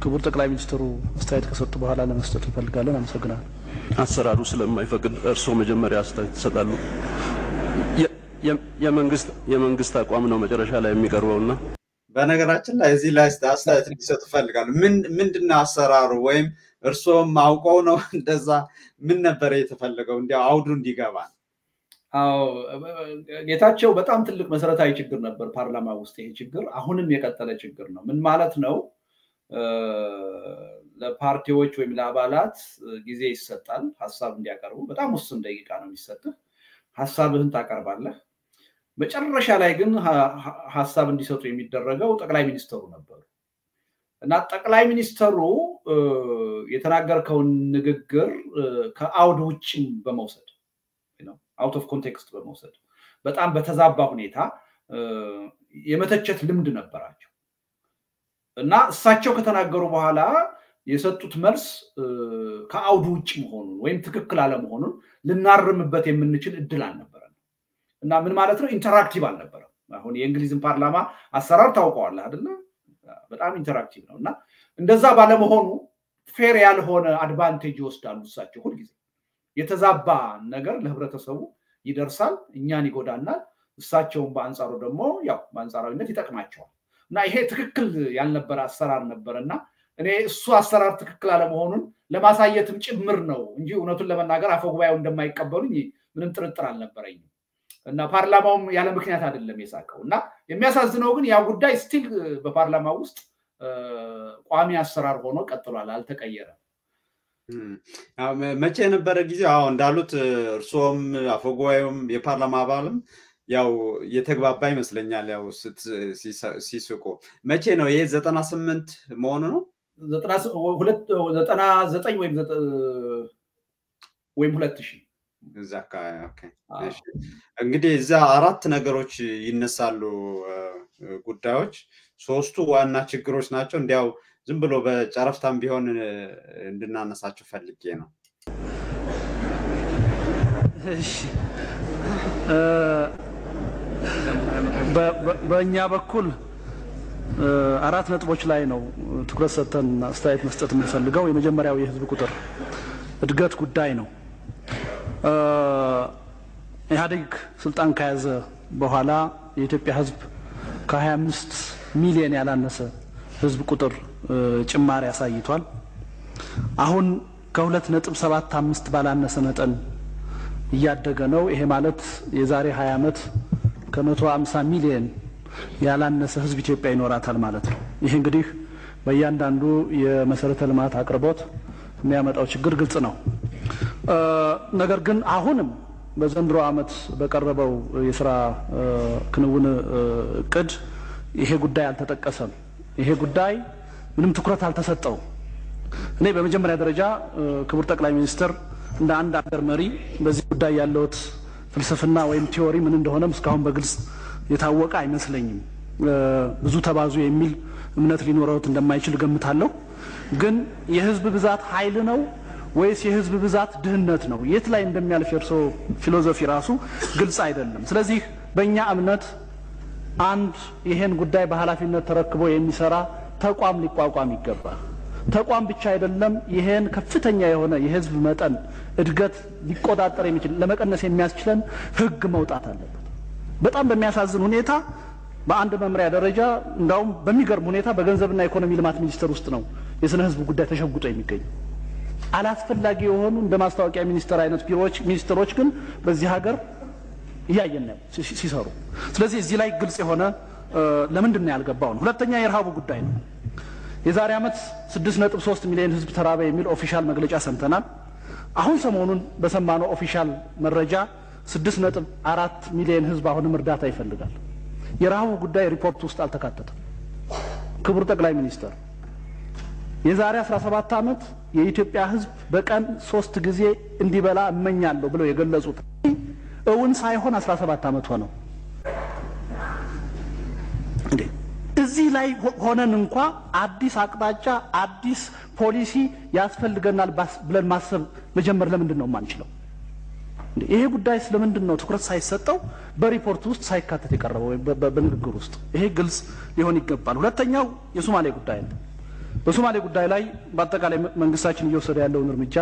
ክቡር ጠቅላይ ሚኒስትሩ አስተያየት ከሰጡ በኋላ ለመስጠት እንፈልጋለን። አመሰግናለሁ። አሰራሩ ስለማይፈቅድ እርስዎ መጀመሪያ አስተያየት ይሰጣሉ። የመንግስት የመንግስት አቋም ነው መጨረሻ ላይ የሚቀርበውና በነገራችን ላይ እዚህ ላይ አስተያየት እንዲሰጡ እፈልጋለሁ። ምንድነው አሰራሩ ወይም እርስዎም አውቀው ነው [laughs] እንደዛ? ምን ነበረ የተፈለገው? እንዲያው አውዱ እንዲገባ አዎ ጌታቸው፣ በጣም ትልቅ መሰረታዊ ችግር ነበር ፓርላማ ውስጥ። ይሄ ችግር አሁንም የቀጠለ ችግር ነው። ምን ማለት ነው? ለፓርቲዎች ወይም ለአባላት ጊዜ ይሰጣል ሀሳብ እንዲያቀርቡ። በጣም ውስን ደቂቃ ነው የሚሰጥህ። ሀሳብህን ታቀርባለህ። መጨረሻ ላይ ግን ሀሳብ እንዲሰጡ የሚደረገው ጠቅላይ ሚኒስተሩ ነበሩ እና ጠቅላይ ሚኒስተሩ የተናገርከውን ንግግር ከአውድ ውጭ በመውሰድ out of context በመውሰድ በጣም በተዛባ ሁኔታ የመተቸት ልምድ ነበራቸው እና እሳቸው ከተናገሩ በኋላ የሰጡት መልስ ከአውዱ ውጭ መሆኑን ወይም ትክክል አለመሆኑን ልናርምበት የምንችል እድል አልነበረም። እና ምን ማለት ነው interactive አልነበረም። አሁን የእንግሊዝን ፓርላማ አሰራር ታውቀዋለህ አይደለ? በጣም interactive ነው እና እንደዛ ባለመሆኑ fair ያልሆነ advantage ይወስዳሉ እሳቸው ሁልጊዜ የተዛባ ነገር ለህብረተሰቡ ይደርሳል፣ እኛን ይጎዳናል። እሳቸውን በአንጻሩ ደግሞ ያው በአንጻራዊነት ይጠቅማቸዋል እና ይሄ ትክክል ያልነበረ አሰራር ነበረ እና እኔ እሱ አሰራር ትክክል አለመሆኑን ለማሳየትም ጭምር ነው እንጂ እውነቱን ለመናገር አፈጉባኤው እንደማይቀበሉኝ ምንም ጥርጥር አልነበረኝም እና ፓርላማውም ያለ ምክንያት አይደለም የሳቀው እና የሚያሳዝነው ግን ያ ጉዳይ still በፓርላማ ውስጥ ቋሚ አሰራር ሆኖ ቀጥሏል፣ አልተቀየረም። መቼ የነበረ ጊዜ አዎ እንዳሉት እርስዎም አፈጉባኤውም የፓርላማ አባልም ያው የተግባባ ይመስለኛል። ያው ሲስቁ መቼ ነው ይሄ ዘጠና ስምንት መሆኑ ነው? ዘጠና ዘጠኝ ወይም ሁለት ሺህ እዛ አካባቢ እንግዲህ እዛ አራት ነገሮች ይነሳሉ ጉዳዮች። ሶስቱ ዋና ችግሮች ናቸው። እንዲያው ዝም ብሎ በጨረፍታም ቢሆን እንድናነሳቸው ፈልጌ ነው። በእኛ በኩል አራት ነጥቦች ላይ ነው ትኩረት ሰጥተን አስተያየት መስጠት የምንፈልገው። የመጀመሪያው የህዝብ ቁጥር እድገት ጉዳይ ነው። ኢህአዴግ ስልጣን ከያዘ በኋላ የኢትዮጵያ ህዝብ ከ25 ሚሊዮን ያላነሰ ህዝብ ቁጥር ጭማሪ አሳይቷል። አሁን ከሁለት ነጥብ ሰባት አምስት ባላነሰ መጠን እያደገ ነው። ይሄ ማለት የዛሬ 20 ዓመት ከመቶ 50 ሚሊዮን ያላነሰ ህዝብ ኢትዮጵያ ይኖራታል ማለት ነው። ይህ እንግዲህ በእያንዳንዱ የመሰረተ ልማት አቅርቦት የሚያመጣው ችግር ግልጽ ነው። ነገር ግን አሁንም በዘንድሮ ዓመት በቀረበው የስራ ክንውን እቅድ ይሄ ጉዳይ አልተጠቀሰም። ይሄ ጉዳይ ምንም ትኩረት አልተሰጠው። እኔ በመጀመሪያ ደረጃ ክቡር ጠቅላይ ሚኒስትር እንደ አንድ አገር መሪ በዚህ ጉዳይ ያለውት ፍልስፍና ወይም theory ምን እንደሆነም እስካሁን በግልጽ የታወቀ አይመስለኝም። ብዙ ተባዙ የሚል እምነት ሊኖረውት እንደማይችል ገምታለሁ። ግን የህዝብ ብዛት ኃይል ነው ወይስ የህዝብ ብዛት ድህነት ነው? የት ላይ እንደሚያልፍ የእርሶ ፊሎዞፊ ራሱ ግልጽ አይደለም። ስለዚህ በእኛ እምነት አንድ ይሄን ጉዳይ በኃላፊነት ተረክቦ የሚሰራ ተቋም ሊቋቋም ይገባል። ተቋም ብቻ አይደለም፣ ይሄን ከፍተኛ የሆነ የህዝብ መጠን እድገት ሊቆጣጠር የሚችል ለመቀነስ የሚያስችለን ህግ መውጣት አለበት። በጣም በሚያሳዝን ሁኔታ በአንድ መምሪያ ደረጃ እንዳውም በሚገርም ሁኔታ በገንዘብና ኢኮኖሚ ልማት ሚኒስቴር ውስጥ ነው የስነ ህዝብ ጉዳይ ተሸጉጦ የሚገኝ አላስፈላጊ የሆኑ እንደ ማስታወቂያ ሚኒስቴር አይነት ቢሮዎች ሚኒስትሮች ግን በዚህ ሀገር እያየን ነው ሲሰሩ። ስለዚህ እዚህ ላይ ግልጽ የሆነ ለምንድን ነው ያልገባው ነው። ሁለተኛ የረሃቡ ጉዳይ ነው። የዛሬ ዓመት ስድስት ነጥብ ሶስት ሚሊዮን ህዝብ ተራበ የሚል official መግለጫ ሰምተናል። አሁን ሰሞኑን በሰማነው official መረጃ ስድስት ነጥብ አራት ሚሊዮን ህዝብ አሁንም እርዳታ ይፈልጋል። የረሃቡ ጉዳይ ሪፖርት ውስጥ አልተካተተም። ክቡር ጠቅላይ ሚኒስትር የዛሬ 17 ዓመት የኢትዮጵያ ህዝብ በቀን ሶስት ጊዜ እንዲበላ እመኛለሁ ብለው የገለጹት እውን ሳይሆን 17 ዓመት ሆነው እዚህ ላይ ሆነን እንኳ አዲስ አቅጣጫ አዲስ ፖሊሲ ያስፈልገናል ብለን ማሰብ መጀመር ለምንድን ነው የማንችለው? ይሄ ጉዳይ ስለምንድን ነው ትኩረት ሳይሰጠው በሪፖርት ውስጥ ሳይካተት የቀረበው ወይም በንግግር ውስጥ? ይሄ ግልጽ ሊሆን ይገባል። ሁለተኛው የሶማሌ ጉዳይ ነው። በሶማሌ ጉዳይ ላይ በአጠቃላይ መንግስታችን እየወሰደ ያለውን እርምጃ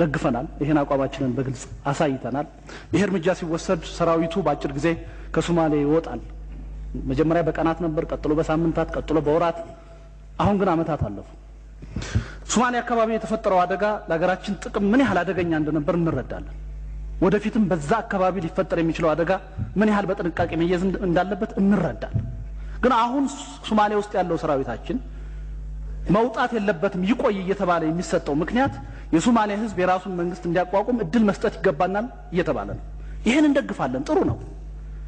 ደግፈናል። ይህን አቋማችንን በግልጽ አሳይተናል። ይሄ እርምጃ ሲወሰድ ሰራዊቱ በአጭር ጊዜ ከሶማሌ ይወጣል። መጀመሪያ በቀናት ነበር፣ ቀጥሎ በሳምንታት፣ ቀጥሎ በወራት፣ አሁን ግን አመታት አለፉ። ሶማሌ አካባቢ የተፈጠረው አደጋ ለሀገራችን ጥቅም ምን ያህል አደገኛ እንደነበር እንረዳለን። ወደፊትም በዛ አካባቢ ሊፈጠር የሚችለው አደጋ ምን ያህል በጥንቃቄ መያዝ እንዳለበት እንረዳለን። ግን አሁን ሶማሌ ውስጥ ያለው ሰራዊታችን መውጣት የለበትም ይቆይ እየተባለ የሚሰጠው ምክንያት የሶማሌ ሕዝብ የራሱን መንግስት እንዲያቋቁም እድል መስጠት ይገባናል እየተባለ ነው። ይህን እንደግፋለን፣ ጥሩ ነው።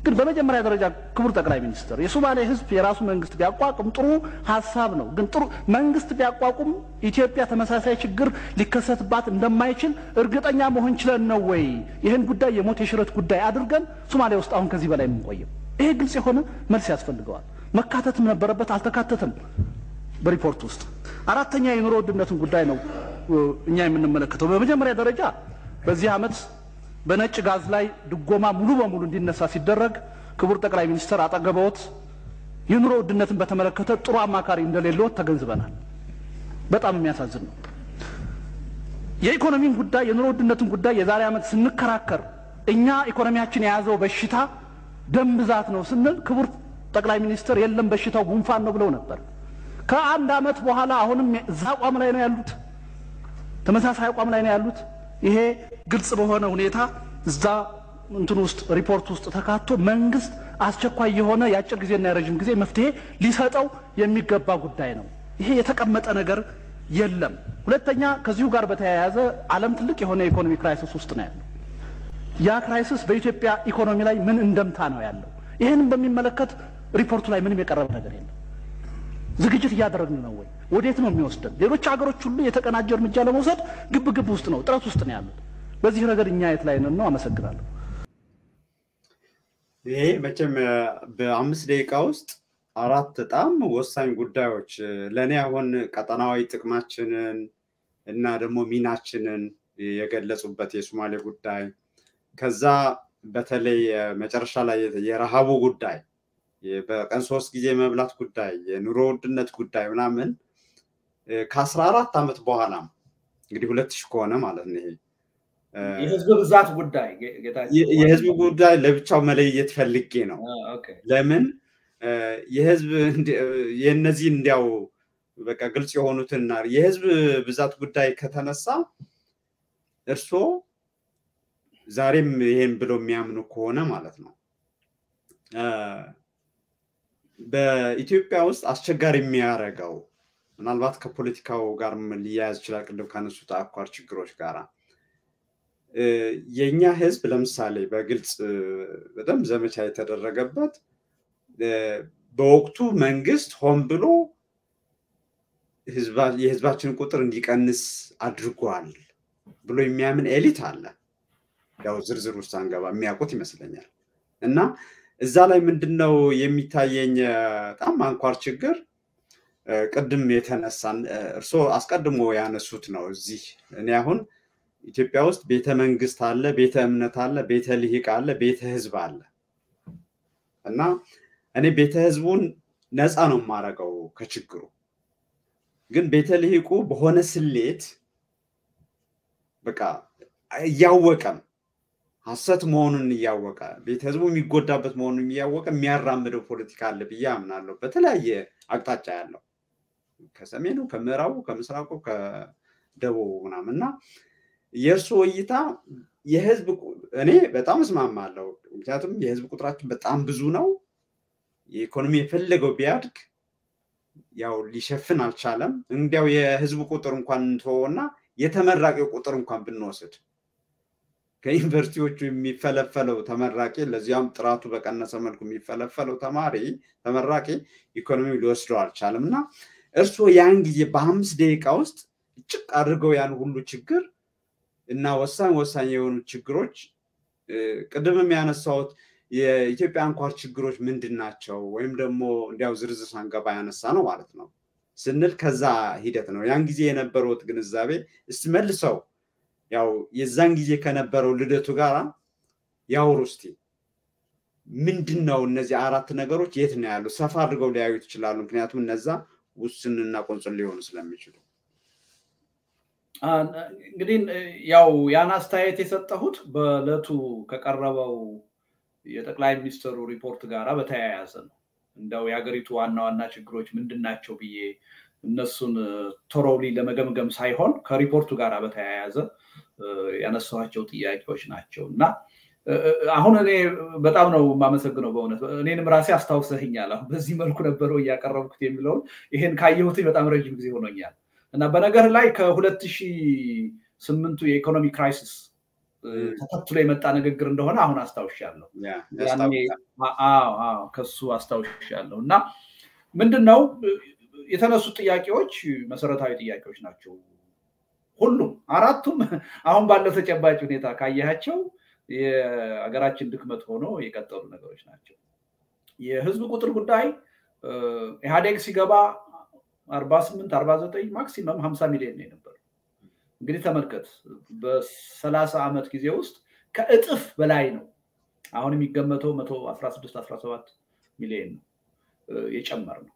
ግን በመጀመሪያ ደረጃ ክቡር ጠቅላይ ሚኒስትር የሶማሌ ሕዝብ የራሱ መንግስት ቢያቋቁም ጥሩ ሀሳብ ነው። ግን ጥሩ መንግስት ቢያቋቁም ኢትዮጵያ ተመሳሳይ ችግር ሊከሰትባት እንደማይችል እርግጠኛ መሆን ችለን ነው ወይ ይህን ጉዳይ የሞት የሽረት ጉዳይ አድርገን ሶማሌ ውስጥ አሁን ከዚህ በላይ የምንቆየው? ይሄ ግልጽ የሆነ መልስ ያስፈልገዋል። መካተትም ነበረበት፣ አልተካተተም በሪፖርት ውስጥ። አራተኛ የኑሮ ውድነትን ጉዳይ ነው እኛ የምንመለከተው። በመጀመሪያ ደረጃ በዚህ ዓመት በነጭ ጋዝ ላይ ድጎማ ሙሉ በሙሉ እንዲነሳ ሲደረግ ክቡር ጠቅላይ ሚኒስትር አጠገበዎት የኑሮ ውድነትን በተመለከተ ጥሩ አማካሪ እንደሌለዎት ተገንዝበናል። በጣም የሚያሳዝን ነው። የኢኮኖሚን ጉዳይ የኑሮ ውድነትን ጉዳይ የዛሬ ዓመት ስንከራከር እኛ ኢኮኖሚያችን የያዘው በሽታ ደም ብዛት ነው ስንል ክቡር ጠቅላይ ሚኒስትር የለም በሽታው ጉንፋን ነው ብለው ነበር። ከአንድ ዓመት በኋላ አሁንም እዛ አቋም ላይ ነው ያሉት፣ ተመሳሳይ አቋም ላይ ነው ያሉት። ይሄ ግልጽ በሆነ ሁኔታ እዛ እንትን ውስጥ ሪፖርት ውስጥ ተካቶ መንግስት አስቸኳይ የሆነ የአጭር ጊዜና የረዥም ጊዜ መፍትሄ ሊሰጠው የሚገባ ጉዳይ ነው። ይሄ የተቀመጠ ነገር የለም። ሁለተኛ ከዚሁ ጋር በተያያዘ ዓለም ትልቅ የሆነ የኢኮኖሚ crisis ውስጥ ነው ያለው። ያ crisis በኢትዮጵያ ኢኮኖሚ ላይ ምን እንደምታ ነው ያለው? ይህንም በሚመለከት ሪፖርቱ ላይ ምንም የቀረበ ነገር የለም። ዝግጅት እያደረግን ነው ወይ? ወዴት ነው የሚወስደን? ሌሎች ሀገሮች ሁሉ የተቀናጀ እርምጃ ለመውሰድ ግብ ግብ ውስጥ ነው፣ ጥረት ውስጥ ነው ያሉት። በዚህ ረገድ እኛ የት ላይ ነን ነው? አመሰግናለሁ። ይሄ መቼም በአምስት ደቂቃ ውስጥ አራት በጣም ወሳኝ ጉዳዮች ለእኔ አሁን ቀጠናዊ ጥቅማችንን እና ደግሞ ሚናችንን የገለጹበት የሶማሌ ጉዳይ ከዛ በተለይ መጨረሻ ላይ የረሃቡ ጉዳይ በቀን ሶስት ጊዜ መብላት ጉዳይ የኑሮ ውድነት ጉዳይ ምናምን ከአስራ አራት ዓመት በኋላም እንግዲህ ሁለት ሺህ ከሆነ ማለት ነው ይሄ የህዝብ ብዛት ጉዳይ የህዝብ ጉዳይ ለብቻው መለየት ፈልጌ ነው። ለምን የህዝብ የእነዚህ እንዲያው በቃ ግልጽ የሆኑትና የህዝብ ብዛት ጉዳይ ከተነሳ እርስዎ ዛሬም ይሄን ብለው የሚያምኑ ከሆነ ማለት ነው በኢትዮጵያ ውስጥ አስቸጋሪ የሚያደርገው ምናልባት ከፖለቲካው ጋር ሊያያዝ ይችላል። ቅድም ካነሱት አኳር ችግሮች ጋር የእኛ ህዝብ ለምሳሌ በግልጽ በደንብ ዘመቻ የተደረገበት በወቅቱ መንግስት ሆን ብሎ የህዝባችን ቁጥር እንዲቀንስ አድርጓል ብሎ የሚያምን ኤሊት አለ። ያው ዝርዝር ውስጥ አንገባ የሚያውቁት ይመስለኛል። እና እዛ ላይ ምንድን ነው የሚታየኝ በጣም አንኳር ችግር ቅድም የተነሳን እርስዎ አስቀድሞ ያነሱት ነው። እዚህ እኔ አሁን ኢትዮጵያ ውስጥ ቤተ መንግስት አለ፣ ቤተ እምነት አለ፣ ቤተ ልሂቅ አለ፣ ቤተ ህዝብ አለ እና እኔ ቤተ ህዝቡን ነፃ ነው የማደርገው ከችግሩ። ግን ቤተ ልሂቁ በሆነ ስሌት በቃ እያወቀም ሀሰት መሆኑን እያወቀ ቤተ ህዝቡ የሚጎዳበት መሆኑን እያወቀ የሚያራምደው ፖለቲካ አለ ብዬ አምናለሁ። በተለያየ አቅጣጫ ያለው ከሰሜኑ፣ ከምዕራቡ፣ ከምስራቁ፣ ከደቡቡ ምናምን እና የእርስዎ እይታ የህዝብ እኔ በጣም እስማማለሁ። ምክንያቱም የህዝብ ቁጥራችን በጣም ብዙ ነው። የኢኮኖሚ የፈለገው ቢያድግ ያው ሊሸፍን አልቻለም። እንዲያው የህዝብ ቁጥር እንኳን እንትሆና የተመራቂው ቁጥር እንኳን ብንወስድ ከዩኒቨርሲቲዎቹ የሚፈለፈለው ተመራቂ ለዚያም ጥራቱ በቀነሰ መልኩ የሚፈለፈለው ተማሪ ተመራቂ ኢኮኖሚ ሊወስደው አልቻለም እና እርስዎ ያን ጊዜ በአምስት ደቂቃ ውስጥ ጭቅ አድርገው ያን ሁሉ ችግር እና ወሳኝ ወሳኝ የሆኑ ችግሮች ቅድምም ያነሳሁት የኢትዮጵያ አንኳር ችግሮች ምንድን ናቸው? ወይም ደግሞ እንዲያው ዝርዝር ሳንገባ ያነሳ ነው ማለት ነው ስንል ከዛ ሂደት ነው ያን ጊዜ የነበረውት ግንዛቤ እስቲ መልሰው ያው የዛን ጊዜ ከነበረው ልደቱ ጋር ያውሩ እስቲ ምንድን ነው እነዚህ አራት ነገሮች የት ነው ያሉ? ሰፋ አድርገው ሊያዩት ይችላሉ። ምክንያቱም እነዛ ውስንና ቁንጽል ሊሆኑ ስለሚችሉ እንግዲህ ያው ያን አስተያየት የሰጠሁት በእለቱ ከቀረበው የጠቅላይ ሚኒስትሩ ሪፖርት ጋር በተያያዘ ነው። እንደው የሀገሪቱ ዋና ዋና ችግሮች ምንድን ናቸው ብዬ እነሱን thoroughly ለመገምገም ሳይሆን ከሪፖርቱ ጋር በተያያዘ ያነሳኋቸው ጥያቄዎች ናቸው እና አሁን እኔ በጣም ነው የማመሰግነው በእውነት እኔንም ራሴ አስታውሰህኛል። አሁን በዚህ መልኩ ነበረው እያቀረብኩት የሚለውን ይሄን ካየሁት በጣም ረጅም ጊዜ ሆኖኛል እና በነገር ላይ ከሁለት ሺህ ስምንቱ የኢኮኖሚ crisis ተከትሎ የመጣ ንግግር እንደሆነ አሁን አስታውሻለሁ። ከሱ አስታውሻለሁ እና ምንድን ነው የተነሱት ጥያቄዎች መሰረታዊ ጥያቄዎች ናቸው። ሁሉም አራቱም [laughs] አሁን ባለው ተጨባጭ ሁኔታ ካያቸው የሀገራችን ድክመት ሆኖ የቀጠሉ ነገሮች ናቸው። የህዝብ ቁጥር ጉዳይ ኢህአዴግ ሲገባ አርባ ስምንት አርባ ዘጠኝ ማክሲመም ሀምሳ ሚሊዮን ነው የነበረው። እንግዲህ ተመልከት በሰላሳ ዓመት ጊዜ ውስጥ ከእጥፍ በላይ ነው። አሁን የሚገመተው መቶ አስራ ስድስት አስራ ሰባት ሚሊዮን ነው የጨመረ ነው።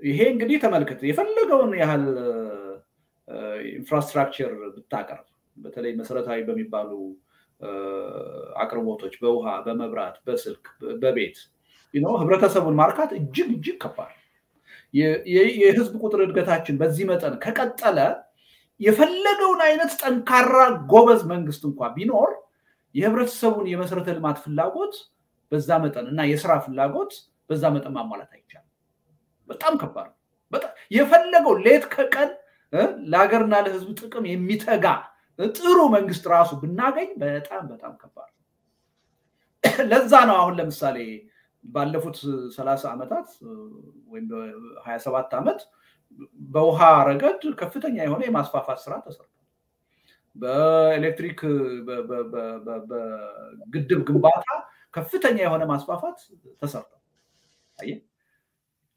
ይሄ እንግዲህ ተመልከት የፈለገውን ያህል infrastructure ብታቀርብ በተለይ መሰረታዊ በሚባሉ አቅርቦቶች በውሃ፣ በመብራት፣ በስልክ፣ በቤት ህብረተሰቡን ማርካት እጅግ እጅግ ከባድ የህዝብ ቁጥር እድገታችን በዚህ መጠን ከቀጠለ የፈለገውን አይነት ጠንካራ ጎበዝ መንግስት እንኳ ቢኖር የህብረተሰቡን የመሰረተ ልማት ፍላጎት በዛ መጠን እና የስራ ፍላጎት በዛ መጠን ማሟላት አይቻልም። በጣም ከባድ ነው። የፈለገው ሌት ከቀን ለሀገርና ለህዝብ ጥቅም የሚተጋ ጥሩ መንግስት ራሱ ብናገኝ በጣም በጣም ከባድ ነው። [clears throat] ለዛ ነው አሁን ለምሳሌ ባለፉት ሰላሳ ዓመታት ወይም ሀያ ሰባት ዓመት በውሃ ረገድ ከፍተኛ የሆነ የማስፋፋት ስራ ተሰርቷል። በኤሌክትሪክ በግድብ ግንባታ ከፍተኛ የሆነ ማስፋፋት ተሰርቷል።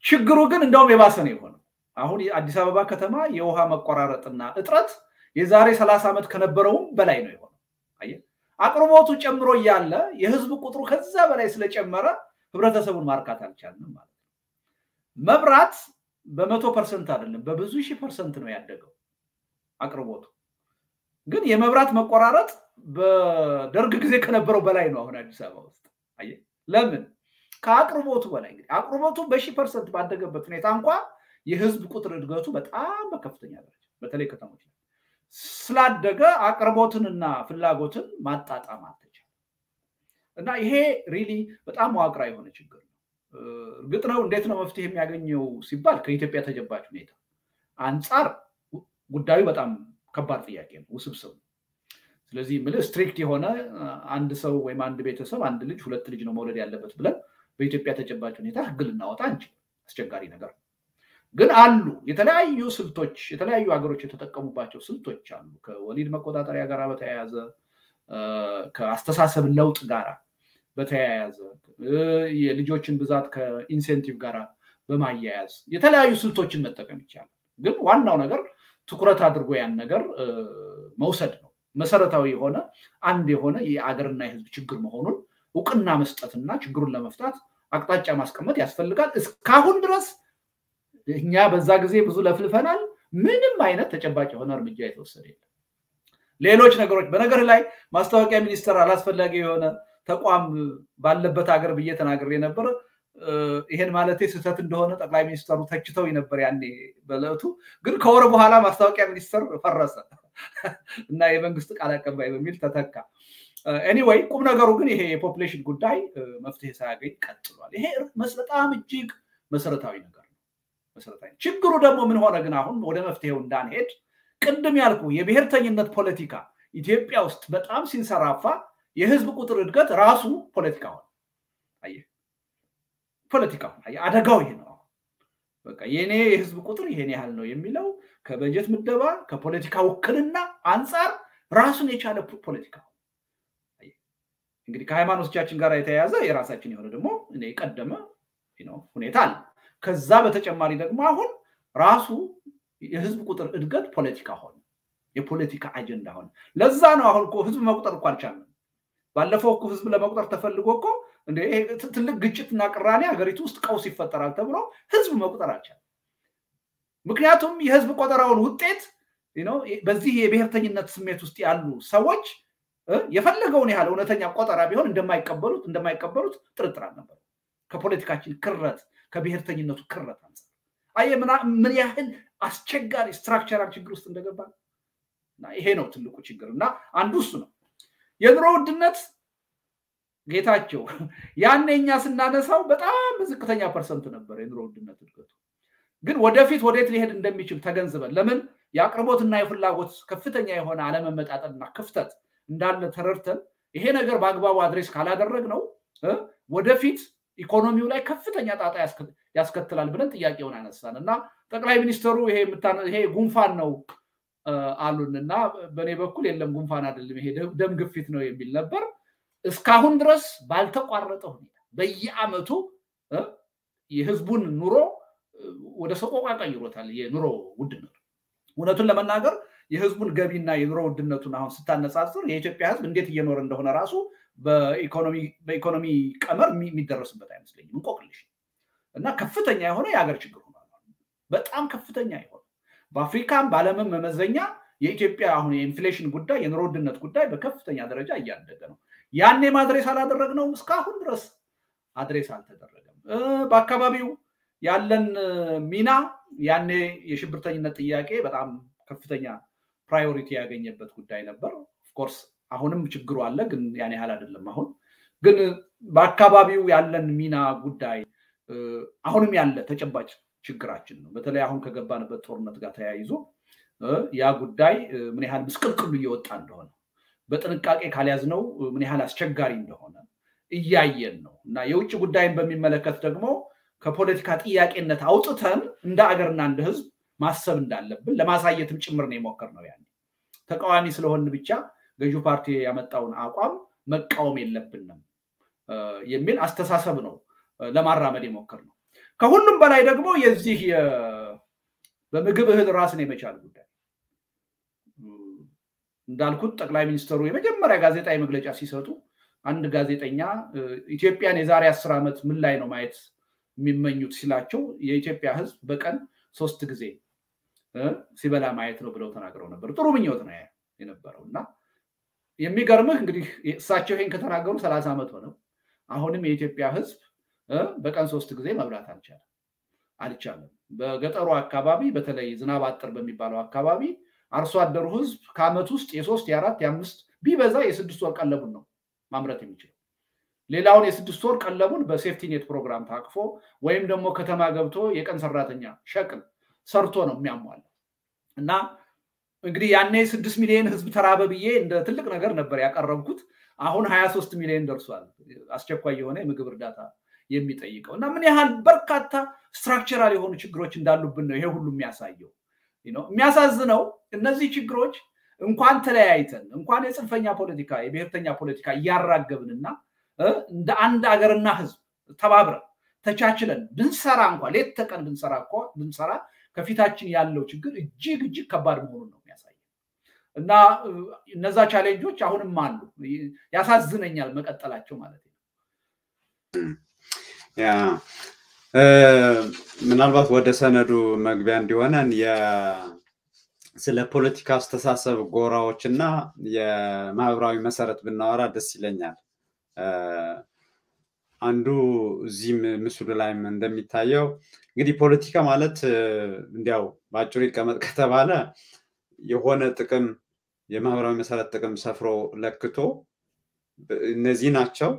ችግሩ ግን እንደውም የባሰ ነው የሆነው። አሁን የአዲስ አበባ ከተማ የውሃ መቆራረጥና እጥረት የዛሬ ሰላሳ ዓመት ከነበረውም በላይ ነው የሆነው። አቅርቦቱ ጨምሮ እያለ የህዝብ ቁጥሩ ከዛ በላይ ስለጨመረ ህብረተሰቡን ማርካት አልቻልንም ማለት ነው። መብራት በመቶ percent አይደለም በብዙ ሺህ percent ነው ያደገው አቅርቦቱ። ግን የመብራት መቆራረጥ በደርግ ጊዜ ከነበረው በላይ ነው አሁን አዲስ አበባ ውስጥ። ለምን? ከአቅርቦቱ በላይ እንግዲህ አቅርቦቱ በሺህ percent ባደገበት ሁኔታ እንኳ የህዝብ ቁጥር እድገቱ በጣም በከፍተኛ ደረጃ በተለይ ከተሞች ስላደገ አቅርቦትንና ፍላጎትን ማጣጣም አልተቻለም እና ይሄ really በጣም መዋቅራዊ የሆነ ችግር ነው። እርግጥ ነው እንዴት ነው መፍትሄ የሚያገኘው ሲባል ከኢትዮጵያ ተጨባጭ ሁኔታ አንጻር ጉዳዩ በጣም ከባድ ጥያቄ ነው፣ ውስብስብ ነው። ስለዚህ ምልህ strict የሆነ አንድ ሰው ወይም አንድ ቤተሰብ አንድ ልጅ ሁለት ልጅ ነው መውለድ ያለበት ብለን በኢትዮጵያ ተጨባጭ ሁኔታ ህግ ልናወጣ አንችል፣ አስቸጋሪ ነገር ግን አሉ የተለያዩ ስልቶች፣ የተለያዩ ሀገሮች የተጠቀሙባቸው ስልቶች አሉ። ከወሊድ መቆጣጠሪያ ጋር በተያያዘ ከአስተሳሰብ ለውጥ ጋር በተያያዘ የልጆችን ብዛት ከኢንሴንቲቭ ጋር በማያያዝ የተለያዩ ስልቶችን መጠቀም ይቻላል። ግን ዋናው ነገር ትኩረት አድርጎ ያን ነገር መውሰድ ነው። መሰረታዊ የሆነ አንድ የሆነ የአገርና የህዝብ ችግር መሆኑን እውቅና መስጠትና ችግሩን ለመፍታት አቅጣጫ ማስቀመጥ ያስፈልጋል። እስካሁን ድረስ እኛ በዛ ጊዜ ብዙ ለፍልፈናል። ምንም አይነት ተጨባጭ የሆነ እርምጃ የተወሰደ የለም። ሌሎች ነገሮች በነገር ላይ ማስታወቂያ ሚኒስቴር አላስፈላጊ የሆነ ተቋም ባለበት ሀገር ብዬ ተናግሬ ነበር። ይሄን ማለቴ ስህተት እንደሆነ ጠቅላይ ሚኒስተሩ ተችተው ነበር ያኔ በለቱ። ግን ከወር በኋላ ማስታወቂያ ሚኒስቴር ፈረሰ እና የመንግስት ቃል አቀባይ በሚል ተተካ። Anyway ቁም ነገሩ ግን ይሄ የ population ጉዳይ መፍትሄ ሳያገኝ ቀጥሏል። ይሄ በጣም እጅግ መሰረታዊ ነገር ነው። መሰረታዊ ችግሩ ደግሞ ምን ሆነ ግን አሁን ወደ መፍትሄው እንዳንሄድ ቅድም ያልኩ የብሔርተኝነት ፖለቲካ ኢትዮጵያ ውስጥ በጣም ሲንሰራፋ የህዝብ ቁጥር እድገት ራሱ ፖለቲካ ሆነ። አየህ ፖለቲካ ሆነ። አደጋው ይሄ ነው። በቃ የኔ የህዝብ ቁጥር ይሄን ያህል ነው የሚለው ከበጀት ምደባ ከፖለቲካ ውክልና አንጻር ራሱን የቻለ ፖለቲካ እንግዲህ ከሃይማኖቶቻችን ጋር የተያያዘ የራሳችን የሆነ ደግሞ የቀደመ ሁኔታ አለ። ከዛ በተጨማሪ ደግሞ አሁን ራሱ የህዝብ ቁጥር እድገት ፖለቲካ ሆነ፣ የፖለቲካ አጀንዳ ሆነ። ለዛ ነው አሁን እኮ ህዝብ መቁጠር እኮ አልቻለም። ባለፈው እኮ ህዝብ ለመቁጠር ተፈልጎ እኮ ትልቅ ግጭትና ቅራኔ ሀገሪቱ ውስጥ ቀውስ ይፈጠራል ተብሎ ህዝብ መቁጠር አልቻለም። ምክንያቱም የህዝብ ቆጠራውን ውጤት በዚህ የብሔርተኝነት ስሜት ውስጥ ያሉ ሰዎች የፈለገውን ያህል እውነተኛ ቆጠራ ቢሆን እንደማይቀበሉት እንደማይቀበሉት ጥርጥር አልነበር። ከፖለቲካችን ክረት ከብሔርተኝነቱ ክረት አንጻር አየህ ምን ያህል አስቸጋሪ ስትራክቸራል ችግር ውስጥ እንደገባ ይሄ ነው ትልቁ ችግር እና አንዱ እሱ ነው። የኑሮ ውድነት ጌታቸው ያኔ እኛ ስናነሳው በጣም በዝቅተኛ percent ነበር የኑሮ ውድነት እድገቱ። ግን ወደፊት ወዴት ሊሄድ እንደሚችል ተገንዝበን ለምን የአቅርቦትና የፍላጎት ከፍተኛ የሆነ አለመመጣጠንና ክፍተት እንዳለ ተረድተን ይሄ ነገር በአግባቡ address ካላደረግነው ወደፊት ኢኮኖሚው ላይ ከፍተኛ ጣጣ ያስከትላል ብለን ጥያቄውን አነሳን እና ጠቅላይ ሚኒስትሩ ይሄ ጉንፋን ነው አሉን እና በእኔ በኩል የለም ጉንፋን አይደለም ይሄ ደም ግፊት ነው የሚል ነበር። እስካሁን ድረስ ባልተቋረጠ ሁኔታ በየአመቱ የህዝቡን ኑሮ ወደ ሰቆቃ ቀይሮታል። የኑሮ ውድነት እውነቱን ለመናገር የህዝቡን ገቢና የኑሮ ውድነቱን አሁን ስታነጻጽር የኢትዮጵያ ህዝብ እንዴት እየኖረ እንደሆነ ራሱ በኢኮኖሚ ቀመር የሚደረስበት አይመስለኝም። እንቆቅልሽ እና ከፍተኛ የሆነ የሀገር ችግር ሆኗል። በጣም ከፍተኛ የሆነ በአፍሪካም በዓለምም መመዘኛ የኢትዮጵያ አሁን የ inflation ጉዳይ የኑሮ ውድነት ጉዳይ በከፍተኛ ደረጃ እያደገ ነው። ያኔ address አላደረግነውም። እስካሁን ድረስ address አልተደረገም። በአካባቢው ያለን ሚና ያኔ የሽብርተኝነት ጥያቄ በጣም ከፍተኛ priority ያገኘበት ጉዳይ ነበር። of course አሁንም ችግሩ አለ፣ ግን ያን ያህል አይደለም። አሁን ግን በአካባቢው ያለን ሚና ጉዳይ አሁንም ያለ ተጨባጭ ችግራችን ነው። በተለይ አሁን ከገባንበት ጦርነት ጋር ተያይዞ ያ ጉዳይ ምን ያህል ምስቅልቅሉ እየወጣ እንደሆነ በጥንቃቄ ካልያዝነው ምን ያህል አስቸጋሪ እንደሆነ እያየን ነው እና የውጭ ጉዳይን በሚመለከት ደግሞ ከፖለቲካ ጥያቄነት አውጥተን እንደ አገርና እንደ ሕዝብ ማሰብ እንዳለብን ለማሳየትም ጭምር ነው የሞከርነው። ያኔ ተቃዋሚ ስለሆን ብቻ ገዢው ፓርቲ ያመጣውን አቋም መቃወም የለብንም የሚል አስተሳሰብ ነው ለማራመድ የሞከርነው። ከሁሉም በላይ ደግሞ የዚህ በምግብ እህል ራስን የመቻል ጉዳይ እንዳልኩት ጠቅላይ ሚኒስትሩ የመጀመሪያ ጋዜጣዊ መግለጫ ሲሰጡ አንድ ጋዜጠኛ ኢትዮጵያን የዛሬ አስር ዓመት ምን ላይ ነው ማየት የሚመኙት ሲላቸው የኢትዮጵያ ሕዝብ በቀን ሶስት ጊዜ ሲበላ ማየት ነው ብለው ተናግረው ነበር። ጥሩ ምኞት ነው የነበረው እና የሚገርምህ እንግዲህ እሳቸው ይሄን ከተናገሩ ሰላሳ ዓመት ሆነው አሁንም የኢትዮጵያ ሕዝብ በቀን ሶስት ጊዜ መብላት አልቻለም አልቻለም። በገጠሩ አካባቢ በተለይ ዝናብ አጥር በሚባለው አካባቢ አርሶ አደሩ ህዝብ ከዓመት ውስጥ የሶስት የአራት የአምስት ቢበዛ የስድስት ወር ቀለቡን ነው ማምረት የሚችለው። ሌላውን የስድስት ወር ቀለቡን በሴፍቲኔት ፕሮግራም ታቅፎ ወይም ደግሞ ከተማ ገብቶ የቀን ሰራተኛ ሸቅል ሰርቶ ነው የሚያሟለው እና እንግዲህ ያኔ ስድስት ሚሊዮን ህዝብ ተራበ ብዬ እንደ ትልቅ ነገር ነበር ያቀረብኩት። አሁን ሀያ ሶስት ሚሊዮን ደርሷል። አስቸኳይ የሆነ የምግብ እርዳታ የሚጠይቀው እና ምን ያህል በርካታ ስትራክቸራል የሆኑ ችግሮች እንዳሉብን ነው ይሄ ሁሉ የሚያሳየው። የሚያሳዝነው እነዚህ ችግሮች እንኳን ተለያይተን እንኳን የጽንፈኛ ፖለቲካ የብሔርተኛ ፖለቲካ እያራገብንና እንደ አንድ ሀገርና ህዝብ ተባብረን ተቻችለን ብንሰራ እንኳ ሌት ተቀን ብንሰራ እኮ ብንሰራ ከፊታችን ያለው ችግር እጅግ እጅግ ከባድ መሆኑን ነው የሚያሳየው እና እነዛ challenge ኦች አሁንም አሉ። ያሳዝነኛል መቀጠላቸው ማለት ነው። ያ ምናልባት ወደ ሰነዱ መግቢያ እንዲሆነን ስለ ፖለቲካ አስተሳሰብ ጎራዎች እና የማህበራዊ መሰረት ብናወራ ደስ ይለኛል። አንዱ እዚህም ምስሉ ላይም እንደሚታየው እንግዲህ ፖለቲካ ማለት እንዲያው በአጭሩ ይቀመጥ ከተባለ የሆነ ጥቅም የማህበራዊ መሰረት ጥቅም ሰፍሮ ለክቶ እነዚህ ናቸው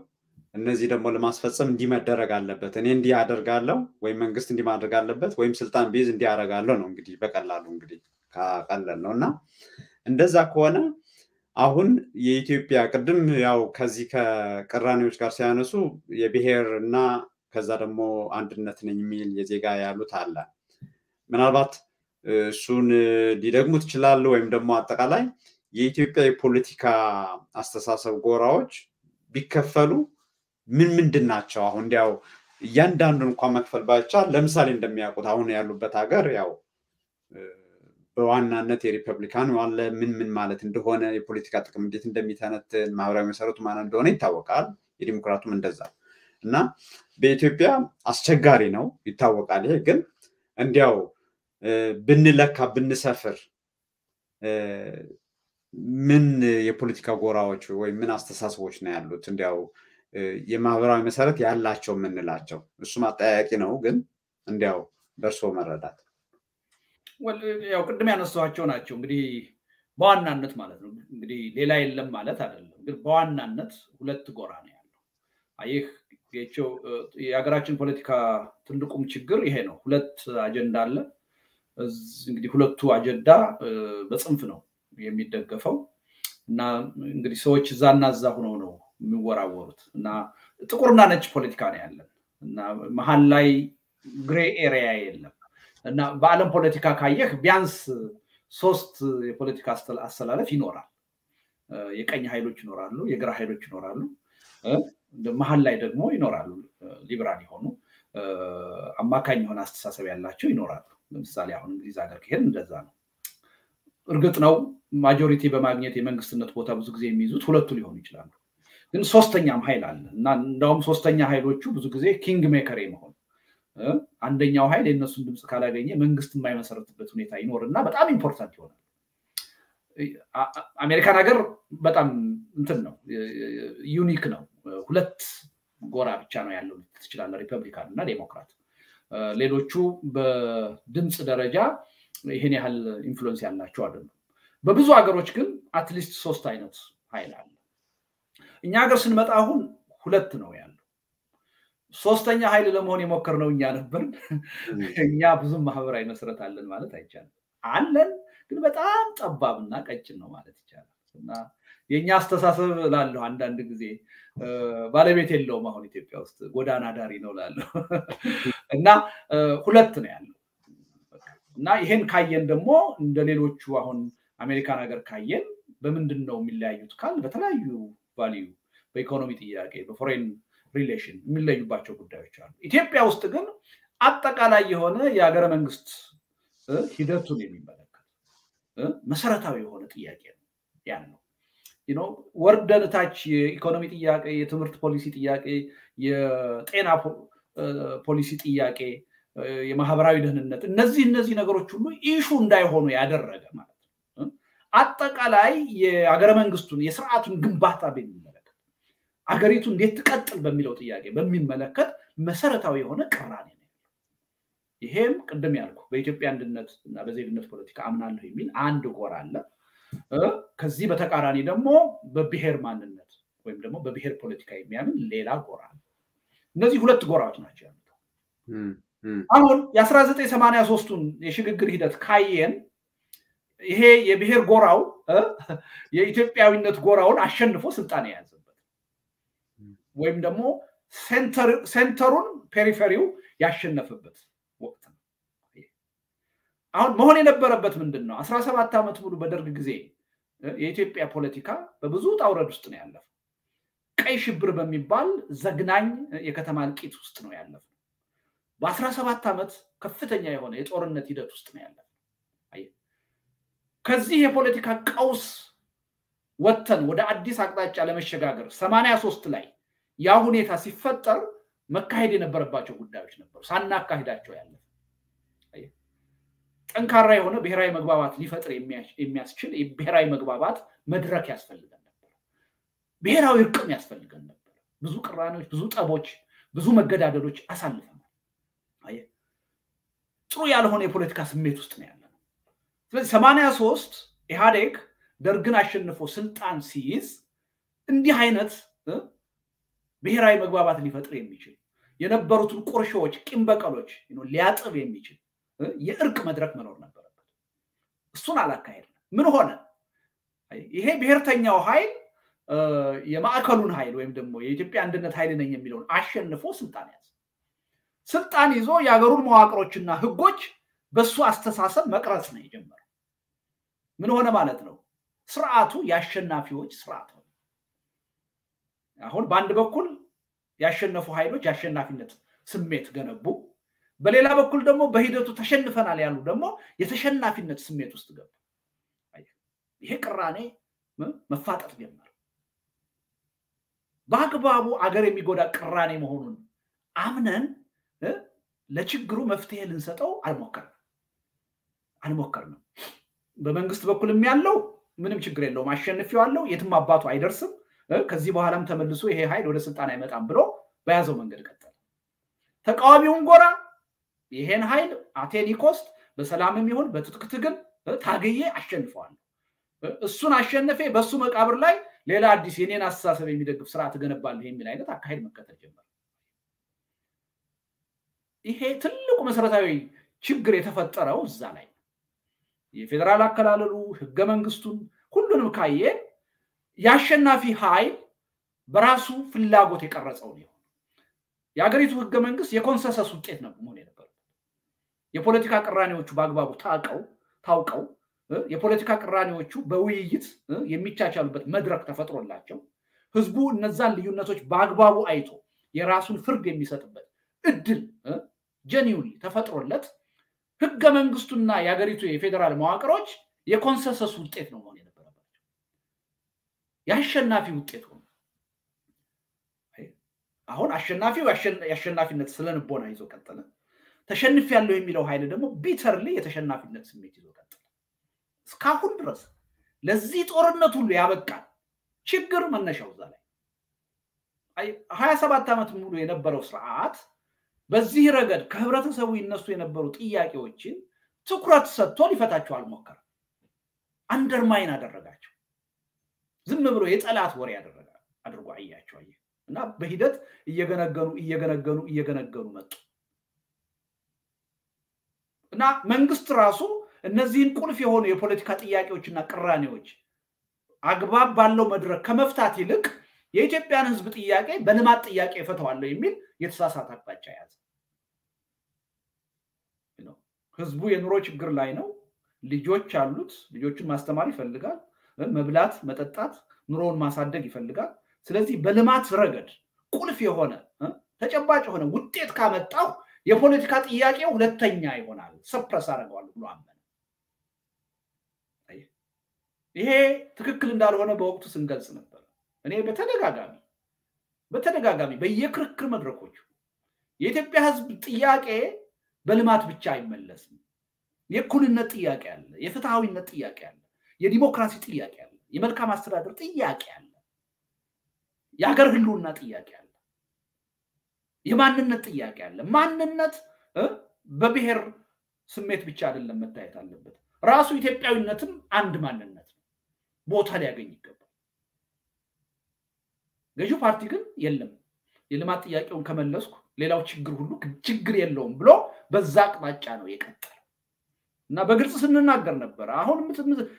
እነዚህ ደግሞ ለማስፈጸም እንዲህ መደረግ አለበት፣ እኔ እንዲህ አደርጋለሁ ወይም መንግስት እንዲህ ማድረግ አለበት ወይም ስልጣን ቢይዝ እንዲህ አደርጋለሁ ነው እንግዲህ በቀላሉ እንግዲህ ካቀለል ነው እና እንደዛ ከሆነ አሁን የኢትዮጵያ ቅድም ያው ከዚህ ከቅራኔዎች ጋር ሲያነሱ የብሔር እና ከዛ ደግሞ አንድነት ነኝ የሚል የዜጋ ያሉት አለ። ምናልባት እሱን ሊደግሙት ይችላሉ። ወይም ደግሞ አጠቃላይ የኢትዮጵያ የፖለቲካ አስተሳሰብ ጎራዎች ቢከፈሉ ምን ምንድን ናቸው? አሁን እንዲያው እያንዳንዱን እንኳን መክፈል ባይቻል ለምሳሌ እንደሚያውቁት አሁን ያሉበት ሀገር ያው በዋናነት የሪፐብሊካን አለ ምን ምን ማለት እንደሆነ የፖለቲካ ጥቅም እንዴት እንደሚተነትን ማህበራዊ መሰረቱ ማን እንደሆነ ይታወቃል። የዲሞክራቱም እንደዛ እና በኢትዮጵያ አስቸጋሪ ነው ይታወቃል። ይሄ ግን እንዲያው ብንለካ ብንሰፍር ምን የፖለቲካ ጎራዎች ወይም ምን አስተሳሰቦች ነው ያሉት? እንዲያው የማህበራዊ መሰረት ያላቸው የምንላቸው እሱም አጠያያቂ ነው። ግን እንዲያው ደርሶ መረዳት ያው ቅድም ያነሷቸው ናቸው እንግዲህ በዋናነት ማለት ነው። እንግዲህ ሌላ የለም ማለት አይደለም፣ ግን በዋናነት ሁለት ጎራ ነው ያለው። ይህ የሀገራችን ፖለቲካ ትልቁም ችግር ይሄ ነው። ሁለት አጀንዳ አለ። እንግዲህ ሁለቱ አጀንዳ በጽንፍ ነው የሚደገፈው እና እንግዲህ ሰዎች እዛና እዛ ሆነው ነው የሚወራወሩት እና ጥቁርና ነጭ ፖለቲካ ነው ያለን እና መሀል ላይ gray area የለም እና በዓለም ፖለቲካ ካየህ ቢያንስ ሶስት የፖለቲካ አሰላለፍ ይኖራል። የቀኝ ኃይሎች ይኖራሉ፣ የግራ ኃይሎች ይኖራሉ፣ መሀል ላይ ደግሞ ይኖራሉ ሊበራል የሆኑ አማካኝ የሆነ አስተሳሰብ ያላቸው ይኖራሉ። ለምሳሌ አሁን እንግሊዝ ሀገር ከሄድክ እንደዛ ነው። እርግጥ ነው majority በማግኘት የመንግስትነት ቦታ ብዙ ጊዜ የሚይዙት ሁለቱ ሊሆኑ ይችላሉ። ግን ሶስተኛም ኃይል አለ እና እንዳውም ሶስተኛ ኃይሎቹ ብዙ ጊዜ king maker መሆን አንደኛው ኃይል የእነሱን ድምፅ ካላገኘ መንግስት የማይመሰረትበት ሁኔታ ይኖር እና በጣም important ይሆናል። አሜሪካን ሀገር በጣም እንትን ነው unique ነው። ሁለት ጎራ ብቻ ነው ያለው ትችላለህ፣ ሪፐብሊካን እና ዴሞክራት። ሌሎቹ በድምፅ ደረጃ ይህን ያህል influence ያላቸው አይደሉም። በብዙ ሀገሮች ግን at least ሶስት አይነት ኃይል አለ። እኛ ሀገር ስንመጣ አሁን ሁለት ነው ያለው። ሶስተኛ ኃይል ለመሆን የሞከርነው እኛ ነበርን። እኛ ብዙም ማህበራዊ መሰረት አለን ማለት አይቻልም። አለን ግን በጣም ጠባብና ቀጭን ነው ማለት ይቻላል። እና የእኛ አስተሳሰብ ላለሁ አንዳንድ ጊዜ ባለቤት የለውም። አሁን ኢትዮጵያ ውስጥ ጎዳና አዳሪ ነው ላለሁ እና ሁለት ነው ያለው እና ይሄን ካየን ደግሞ እንደ ሌሎቹ አሁን አሜሪካን ሀገር ካየን በምንድን ነው የሚለያዩት ካልን በተለያዩ value በኢኮኖሚ ጥያቄ በ foreign relation የሚለዩባቸው ጉዳዮች አሉ። ኢትዮጵያ ውስጥ ግን አጠቃላይ የሆነ የሀገረ መንግስት ሂደቱን የሚመለከት መሰረታዊ የሆነ ጥያቄ ነው ያለው። ወርደን ታች የኢኮኖሚ ጥያቄ፣ የትምህርት ፖሊሲ ጥያቄ፣ የጤና ፖሊሲ ጥያቄ፣ የማህበራዊ ደህንነት እነዚህ እነዚህ ነገሮች ሁሉ ኢሹ እንዳይሆኑ ያደረገ ማለት አጠቃላይ የሀገረ መንግስቱን የስርዓቱን ግንባታ በሚመለከት አገሪቱ እንዴት ትቀጥል በሚለው ጥያቄ በሚመለከት መሰረታዊ የሆነ ቅራኔ ነው። ይሄም ቅድም ያልኩ በኢትዮጵያ አንድነት እና በዜግነት ፖለቲካ አምናለሁ የሚል አንድ ጎራ አለ። ከዚህ በተቃራኒ ደግሞ በብሔር ማንነት ወይም ደግሞ በብሔር ፖለቲካ የሚያምን ሌላ ጎራ አለ። እነዚህ ሁለት ጎራዎች ናቸው ያሉት። አሁን የ1983ቱን የሽግግር ሂደት ካየን ይሄ የብሔር ጎራው የኢትዮጵያዊነት ጎራውን አሸንፎ ስልጣን የያዘበት ወይም ደግሞ ሴንተሩን ፔሪፌሪው ያሸነፈበት ወቅት ነው። አሁን መሆን የነበረበት ምንድን ነው? አስራ ሰባት ዓመት ሙሉ በደርግ ጊዜ የኢትዮጵያ ፖለቲካ በብዙ ጣውረድ ውስጥ ነው ያለፈው። ቀይ ሽብር በሚባል ዘግናኝ የከተማ እልቂት ውስጥ ነው ያለፈው። በአስራ ሰባት ዓመት ከፍተኛ የሆነ የጦርነት ሂደት ውስጥ ነው ያለፈው። ከዚህ የፖለቲካ ቀውስ ወጥተን ወደ አዲስ አቅጣጫ ለመሸጋገር ሰማንያ ሶስት ላይ ያ ሁኔታ ሲፈጠር መካሄድ የነበረባቸው ጉዳዮች ነበሩ፣ ሳናካሂዳቸው ያለ ጠንካራ የሆነ ብሔራዊ መግባባት ሊፈጥር የሚያስችል ብሔራዊ መግባባት መድረክ ያስፈልገን ነበር። ብሔራዊ እርቅም ያስፈልገን ነበር። ብዙ ቅራኔዎች፣ ብዙ ጠቦች፣ ብዙ መገዳደሎች አሳልፈናል። ጥሩ ያልሆነ የፖለቲካ ስሜት ውስጥ ነው ያለ ስለዚህ ሰማንያ ሶስት ኢህአዴግ ደርግን አሸንፎ ስልጣን ሲይዝ እንዲህ አይነት ብሔራዊ መግባባት ሊፈጥር የሚችል የነበሩትን ቁርሾዎች፣ ቂም በቀሎች ሊያጥብ የሚችል የእርቅ መድረክ መኖር ነበረበት። እሱን አላካሄድም። ምን ሆነ? ይሄ ብሔርተኛው ኃይል የማዕከሉን ኃይል ወይም ደግሞ የኢትዮጵያ አንድነት ኃይል ነኝ የሚለውን አሸንፎ ስልጣን ያዘ። ስልጣን ይዞ የሀገሩን መዋቅሮችና ህጎች በሱ አስተሳሰብ መቅረጽ ነው የጀመረው። ምን ሆነ ማለት ነው? ስርዓቱ የአሸናፊዎች ስርዓት ነው። አሁን በአንድ በኩል ያሸነፉ ኃይሎች የአሸናፊነት ስሜት ገነቡ። በሌላ በኩል ደግሞ በሂደቱ ተሸንፈናል ያሉ ደግሞ የተሸናፊነት ስሜት ውስጥ ገቡ። ይሄ ቅራኔ መፋጠጥ ጀመረ። በአግባቡ አገር የሚጎዳ ቅራኔ መሆኑን አምነን ለችግሩ መፍትሄ ልንሰጠው አልሞከርንም አልሞከርንም። በመንግስት በኩልም ያለው ምንም ችግር የለውም፣ አሸንፌዋለሁ፣ የትም አባቱ አይደርስም፣ ከዚህ በኋላም ተመልሶ ይሄ ኃይል ወደ ስልጣን አይመጣም ብሎ በያዘው መንገድ ቀጠለ። ተቃዋሚውን ጎራ ይሄን ኃይል አቴኒ ኮስት በሰላምም ይሁን በትጥቅ ትግል ታግዬ አሸንፈዋል። እሱን አሸነፌ በእሱ መቃብር ላይ ሌላ አዲስ የኔን አስተሳሰብ የሚደግፍ ስርዓት እገነባለሁ የሚል አይነት አካሄድ መከተል ጀመረ። ይሄ ትልቁ መሰረታዊ ችግር የተፈጠረው እዛ ላይ የፌዴራል አከላለሉ ህገ መንግስቱን ሁሉንም ካየን የአሸናፊ ኃይል በራሱ ፍላጎት የቀረጸው ነው። የሀገሪቱ ህገ መንግስት የኮንሰንሰስ ውጤት ነው መሆን የነበረው። የፖለቲካ ቅራኔዎቹ በአግባቡ ታውቀው ታውቀው የፖለቲካ ቅራኔዎቹ በውይይት የሚቻቻሉበት መድረክ ተፈጥሮላቸው ህዝቡ እነዛን ልዩነቶች በአግባቡ አይቶ የራሱን ፍርድ የሚሰጥበት እድል genuinely ተፈጥሮለት ህገ መንግስቱና የሀገሪቱ የፌዴራል መዋቅሮች የ consensus ውጤት ነው መሆን የነበረባቸው። የአሸናፊ ውጤት ሆኖ አሁን አሸናፊው የአሸናፊነት ስነ ልቦና ይዞ ቀጠለ። ተሸንፌያለው የሚለው ኃይል ደግሞ bitterly የተሸናፊነት ስሜት ይዞ ቀጠለ። እስካሁን ድረስ ለዚህ ጦርነት ሁሉ ያበቃል ችግር መነሻው እዛ ላይ ሀያ ሰባት ዓመት ሙሉ የነበረው ስርዓት በዚህ ረገድ ከህብረተሰቡ ይነሱ የነበሩ ጥያቄዎችን ትኩረት ሰጥቶ ሊፈታቸው አልሞከረም። አንደርማይን አደረጋቸው። ዝም ብሎ የጠላት ወሬ አድርጎ አያቸው አየ እና በሂደት እየገነገኑ እየገነገኑ እየገነገኑ መጡ እና መንግስት ራሱ እነዚህን ቁልፍ የሆኑ የፖለቲካ ጥያቄዎችና ቅራኔዎች አግባብ ባለው መድረክ ከመፍታት ይልቅ የኢትዮጵያን ህዝብ ጥያቄ በልማት ጥያቄ እፈተዋለሁ የሚል የተሳሳተ አቅጣጫ ያዘ። ህዝቡ የኑሮ ችግር ላይ ነው። ልጆች አሉት። ልጆቹን ማስተማር ይፈልጋል። መብላት፣ መጠጣት፣ ኑሮውን ማሳደግ ይፈልጋል። ስለዚህ በልማት ረገድ ቁልፍ የሆነ ተጨባጭ የሆነ ውጤት ካመጣው የፖለቲካ ጥያቄ ሁለተኛ ይሆናል፣ ሰፕረስ አደርገዋል ብሎ አመነ። ይሄ ትክክል እንዳልሆነ በወቅቱ ስንገልጽ ነበር። እኔ በተደጋጋሚ በተደጋጋሚ በየክርክር መድረኮቹ የኢትዮጵያ ህዝብ ጥያቄ በልማት ብቻ አይመለስም። የእኩልነት ጥያቄ አለ፣ የፍትሐዊነት ጥያቄ አለ፣ የዲሞክራሲ ጥያቄ አለ፣ የመልካም አስተዳደር ጥያቄ አለ፣ የሀገር ህልውና ጥያቄ አለ፣ የማንነት ጥያቄ አለ። ማንነት በብሔር ስሜት ብቻ አይደለም መታየት አለበት። ራሱ ኢትዮጵያዊነትም አንድ ማንነት ነው፣ ቦታ ሊያገኝ ይገባል። ገዢው ፓርቲ ግን የለም። የልማት ጥያቄውን ከመለስኩ ሌላው ችግር ሁሉ ችግር የለውም ብሎ በዛ አቅጣጫ ነው የቀጠለው። እና በግልጽ ስንናገር ነበር። አሁን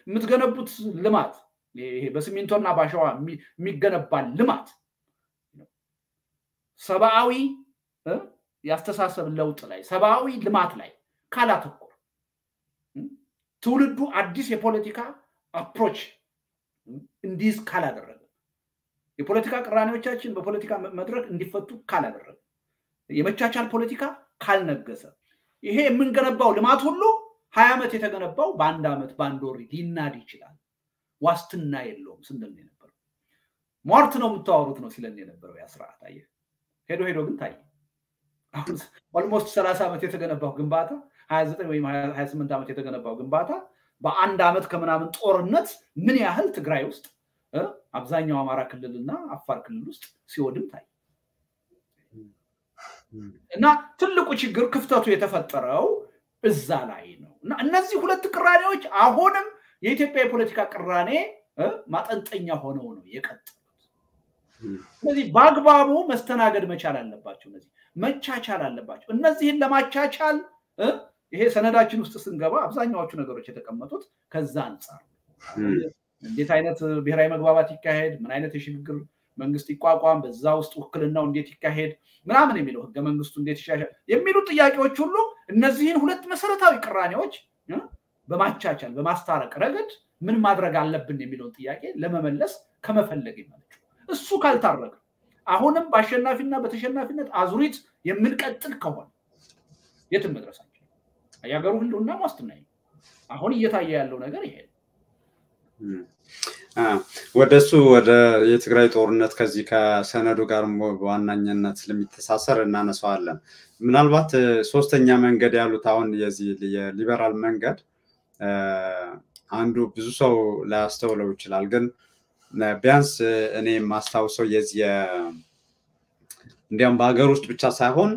የምትገነቡት ልማት ይሄ በሲሚንቶና በአሸዋ የሚገነባ ልማት ሰብአዊ የአስተሳሰብ ለውጥ ላይ ሰብአዊ ልማት ላይ ካላተኮር ትውልዱ አዲስ የፖለቲካ approach እንዲይዝ ካላደረገ የፖለቲካ ቅራኔዎቻችን በፖለቲካ መድረክ እንዲፈቱ ካላደረገ የመቻቻል ፖለቲካ ካልነገሰ ይሄ የምንገነባው ልማት ሁሉ ሀያ ዓመት የተገነባው በአንድ ዓመት በአንድ ወር ሊናድ ይችላል። ዋስትና የለውም ስንል የነበረው ሟርት ነው የምታወሩት ነው ሲለን የነበረው ያ ስርዓት አየ ሄዶ ሄዶ ግን ታየ። almost ሰላሳ ዓመት የተገነባው ግንባታ ሀያ ዘጠኝ ወይም ሀያ ስምንት ዓመት የተገነባው ግንባታ በአንድ ዓመት ከምናምን ጦርነት ምን ያህል ትግራይ ውስጥ አብዛኛው አማራ ክልልና አፋር ክልል ውስጥ ሲወድም ታየ እና ትልቁ ችግር ክፍተቱ የተፈጠረው እዛ ላይ ነው እና እነዚህ ሁለት ቅራኔዎች አሁንም የኢትዮጵያ የፖለቲካ ቅራኔ ማጠንጠኛ ሆነው ነው የቀጠሉት። ስለዚህ በአግባቡ መስተናገድ መቻል አለባቸው። እነዚህ መቻቻል አለባቸው። እነዚህን ለማቻቻል ይሄ ሰነዳችን ውስጥ ስንገባ አብዛኛዎቹ ነገሮች የተቀመጡት ከዛ አንጻር እንዴት አይነት ብሔራዊ መግባባት ይካሄድ፣ ምን አይነት የሽግግር መንግስት ይቋቋም፣ በዛ ውስጥ ውክልናው እንዴት ይካሄድ? ምናምን የሚለው ህገ መንግስቱ እንዴት ይሻሻል? የሚሉ ጥያቄዎች ሁሉ እነዚህን ሁለት መሰረታዊ ቅራኔዎች በማቻቻል በማስታረቅ ረገድ ምን ማድረግ አለብን የሚለውን ጥያቄ ለመመለስ ከመፈለግ ይመለች እሱ ካልታረቀ አሁንም በአሸናፊና በተሸናፊነት አዙሪት የምንቀጥል ከሆነ የትም መድረሳቸው የሀገሩ ህልውና ዋስትና አሁን እየታየ ያለው ነገር ይሄ ወደ እሱ ወደ የትግራይ ጦርነት ከዚህ ከሰነዱ ጋር በዋናኝነት ስለሚተሳሰር እናነሳዋለን። ምናልባት ሶስተኛ መንገድ ያሉት አሁን የዚህ የሊበራል መንገድ አንዱ ብዙ ሰው ላያስተውለው ይችላል። ግን ቢያንስ እኔ የማስታውሰው የዚህ እንዲያውም በሀገር ውስጥ ብቻ ሳይሆን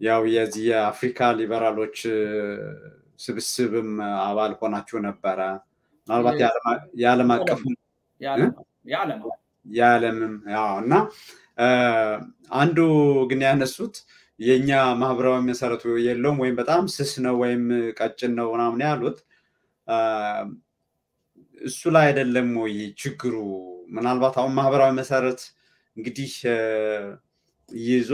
ያው የዚህ የአፍሪካ ሊበራሎች ስብስብም አባል ሆናችሁ ነበረ። ምናልባት የዓለም አቀፉ የዓለምም እና አንዱ ግን ያነሱት የእኛ ማህበራዊ መሰረቱ የለውም ወይም በጣም ስስ ነው ወይም ቀጭን ነው ምናምን ያሉት እሱ ላይ አይደለም ወይ ችግሩ? ምናልባት አሁን ማህበራዊ መሰረት እንግዲህ ይዞ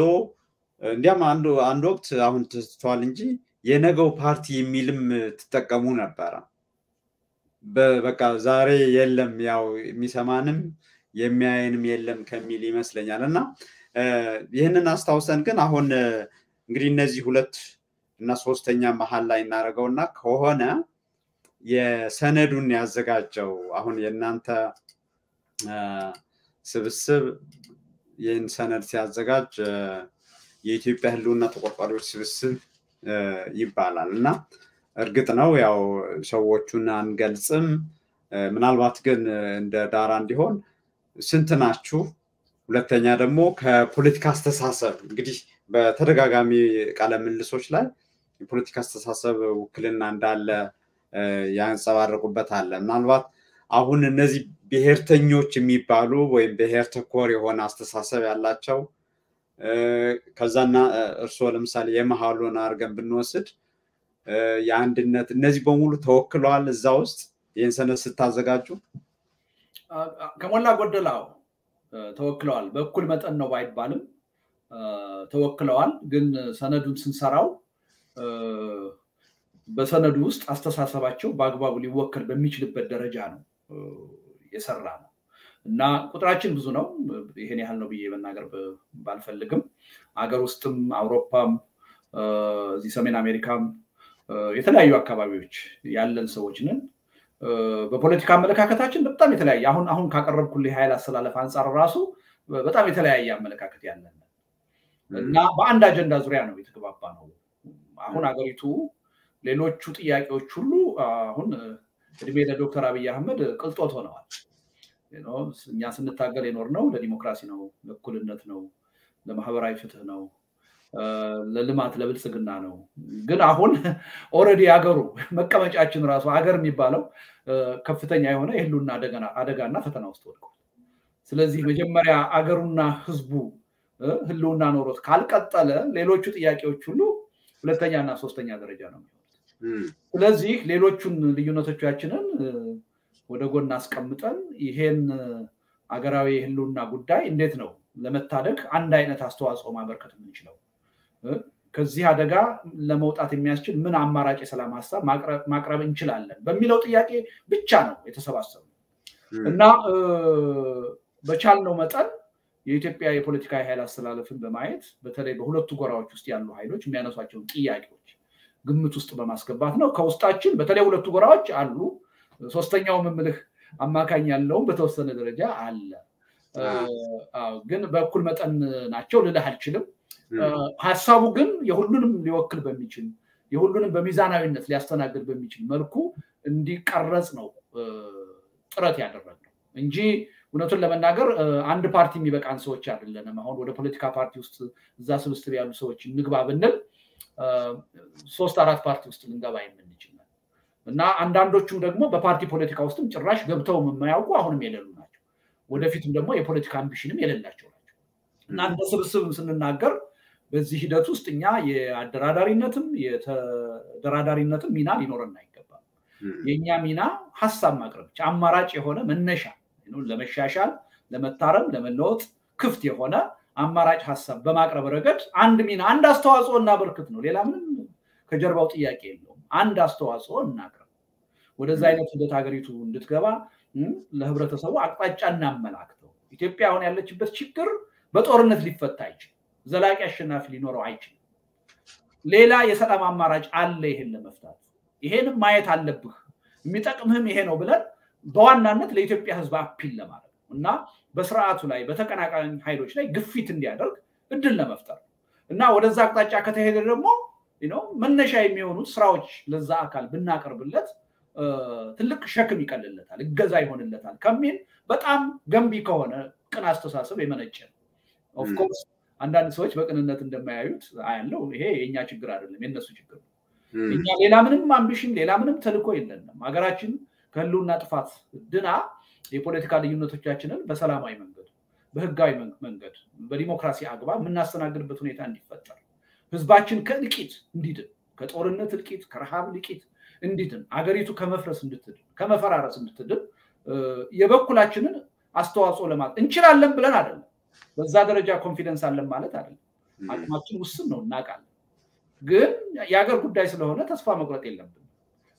እንዲያም አንድ ወቅት አሁን ትተዋል እንጂ የነገው ፓርቲ የሚልም ትጠቀሙ ነበረ። በቃ ዛሬ የለም ያው የሚሰማንም የሚያየንም የለም ከሚል ይመስለኛል። እና ይህንን አስታውሰን ግን አሁን እንግዲህ እነዚህ ሁለት እና ሶስተኛ መሀል ላይ እናደርገውና ከሆነ የሰነዱን ያዘጋጀው አሁን የእናንተ ስብስብ ይህን ሰነድ ሲያዘጋጅ የኢትዮጵያ ህልውና ተቆርቋሪዎች ስብስብ ይባላል። እና እርግጥ ነው ያው ሰዎቹን አንገልጽም። ምናልባት ግን እንደ ዳራ እንዲሆን ስንት ናችሁ? ሁለተኛ ደግሞ ከፖለቲካ አስተሳሰብ እንግዲህ በተደጋጋሚ ቃለ ምልሶች ላይ የፖለቲካ አስተሳሰብ ውክልና እንዳለ ያንጸባረቁበት አለ። ምናልባት አሁን እነዚህ ብሔርተኞች የሚባሉ ወይም ብሔር ተኮር የሆነ አስተሳሰብ ያላቸው ከዛና እርስዎ ለምሳሌ የመሀሉን አድርገን ብንወስድ የአንድነት እነዚህ በሙሉ ተወክለዋል እዛ ውስጥ ይህን ሰነድ ስታዘጋጁ? ከሞላ ጎደላው ተወክለዋል። በእኩል መጠን ነው ባይባልም ተወክለዋል። ግን ሰነዱን ስንሰራው በሰነዱ ውስጥ አስተሳሰባቸው በአግባቡ ሊወከል በሚችልበት ደረጃ ነው የሰራ ነው እና ቁጥራችን ብዙ ነው። ይሄን ያህል ነው ብዬ መናገር ባልፈልግም አገር ውስጥም አውሮፓም እዚህ ሰሜን አሜሪካም የተለያዩ አካባቢዎች ያለን ሰዎች ነን። በፖለቲካ አመለካከታችን በጣም የተለያየ አሁን አሁን ካቀረብኩልህ የኃይል አስተላለፍ አንጻር ራሱ በጣም የተለያየ አመለካከት ያለን እና በአንድ አጀንዳ ዙሪያ ነው የተግባባ ነው። አሁን አገሪቱ ሌሎቹ ጥያቄዎች ሁሉ አሁን እድሜ ለዶክተር አብይ አህመድ ቅንጦት ሆነዋል። እኛ ስንታገል የኖርነው ለዲሞክራሲ ነው፣ ለእኩልነት ነው፣ ለማህበራዊ ፍትህ ነው፣ ለልማት ለብልጽግና ነው። ግን አሁን already አገሩ መቀመጫችን ራሱ አገር የሚባለው ከፍተኛ የሆነ የህልውና አደጋና ፈተና ውስጥ ወድቋል። ስለዚህ መጀመሪያ አገሩና ህዝቡ ህልውና ኖሮት ካልቀጠለ ሌሎቹ ጥያቄዎች ሁሉ ሁለተኛና ሶስተኛ ደረጃ ነው የሚሆኑት። ስለዚህ ሌሎቹን ልዩነቶቻችንን ወደ ጎን አስቀምጠን ይሄን አገራዊ የህልውና ጉዳይ እንዴት ነው ለመታደግ አንድ አይነት አስተዋጽኦ ማበርከት የምንችለው ከዚህ አደጋ ለመውጣት የሚያስችል ምን አማራጭ የሰላም ሀሳብ ማቅረብ እንችላለን በሚለው ጥያቄ ብቻ ነው የተሰባሰቡ እና በቻልነው መጠን የኢትዮጵያ የፖለቲካ ኃይል አስተላለፍን በማየት በተለይ በሁለቱ ጎራዎች ውስጥ ያሉ ኃይሎች የሚያነሷቸውን ጥያቄዎች ግምት ውስጥ በማስገባት ነው። ከውስጣችን በተለይ ሁለቱ ጎራዎች አሉ። ሶስተኛው ምምልህ አማካኝ ያለውም በተወሰነ ደረጃ አለ። ግን በእኩል መጠን ናቸው ልልህ አልችልም። ሀሳቡ ግን የሁሉንም ሊወክል በሚችል የሁሉንም በሚዛናዊነት ሊያስተናግድ በሚችል መልኩ እንዲቀረጽ ነው ጥረት ያደረግነው እንጂ እውነቱን ለመናገር አንድ ፓርቲ የሚበቃን ሰዎች አይደለንም። አሁን ወደ ፖለቲካ ፓርቲ ውስጥ እዛ ስብስብ ያሉ ሰዎች እንግባ ብንል ሶስት አራት ፓርቲ ውስጥ ልንገባ የምንችል እና አንዳንዶቹም ደግሞ በፓርቲ ፖለቲካ ውስጥም ጭራሽ ገብተው የማያውቁ አሁንም የሌሉ ናቸው። ወደፊትም ደግሞ የፖለቲካ አምቢሽንም የሌላቸው ናቸው እና እንደ ስብስብ ስንናገር በዚህ ሂደት ውስጥ እኛ የአደራዳሪነትም የተደራዳሪነትም ሚና ሊኖረን አይገባም። የእኛ ሚና ሀሳብ ማቅረብ ብቻ አማራጭ የሆነ መነሻ ለመሻሻል፣ ለመታረም፣ ለመለወጥ ክፍት የሆነ አማራጭ ሀሳብ በማቅረብ ረገድ አንድ ሚና አንድ አስተዋጽኦ እናበርክት ነው። ሌላ ምንም ከጀርባው ጥያቄ የለውም። አንድ አስተዋጽኦ እናቅርብ። ወደዛ አይነት ሂደት ሀገሪቱ እንድትገባ ለህብረተሰቡ አቅጣጫ እናመላክተው። ኢትዮጵያ አሁን ያለችበት ችግር በጦርነት ሊፈታ አይችልም። ዘላቂ አሸናፊ ሊኖረው አይችልም። ሌላ የሰላም አማራጭ አለ ይሄን ለመፍታት። ይሄንም ማየት አለብህ፣ የሚጠቅምህም ይሄ ነው ብለን በዋናነት ለኢትዮጵያ ህዝብ አፒል ለማድረግ እና በስርዓቱ ላይ በተቀናቃኝ ኃይሎች ላይ ግፊት እንዲያደርግ እድል ለመፍጠር እና ወደዛ አቅጣጫ ከተሄደ ደግሞ መነሻ የሚሆኑት ስራዎች ለዛ አካል ብናቀርብለት ትልቅ ሸክም ይቀልለታል፣ እገዛ ይሆንለታል ከሚል በጣም ገንቢ ከሆነ ቅን አስተሳሰብ የመነጨ ነው። of course አንዳንድ ሰዎች በቅንነት እንደማያዩት አያለው። ይሄ የእኛ ችግር አይደለም፣ የነሱ ችግር ነው። እኛ ሌላ ምንም ambition፣ ሌላ ምንም ተልእኮ የለንም። ሀገራችን ከህልውና ጥፋት ድና የፖለቲካ ልዩነቶቻችንን በሰላማዊ መንገድ፣ በህጋዊ መንገድ፣ በዲሞክራሲ አግባብ የምናስተናግድበት ሁኔታ እንዲፈጠር ህዝባችን ከእልቂት እንዲድን፣ ከጦርነት እልቂት፣ ከረሃብ እልቂት እንዲድን፣ አገሪቱ ከመፍረስ እንድትድን፣ ከመፈራረስ እንድትድን የበኩላችንን አስተዋጽኦ ለማለት እንችላለን ብለን አይደለም። በዛ ደረጃ confidence አለን ማለት አይደለም። አቅማችን ውስን ነው እናውቃለን። ግን የሀገር ጉዳይ ስለሆነ ተስፋ መቁረጥ የለብን።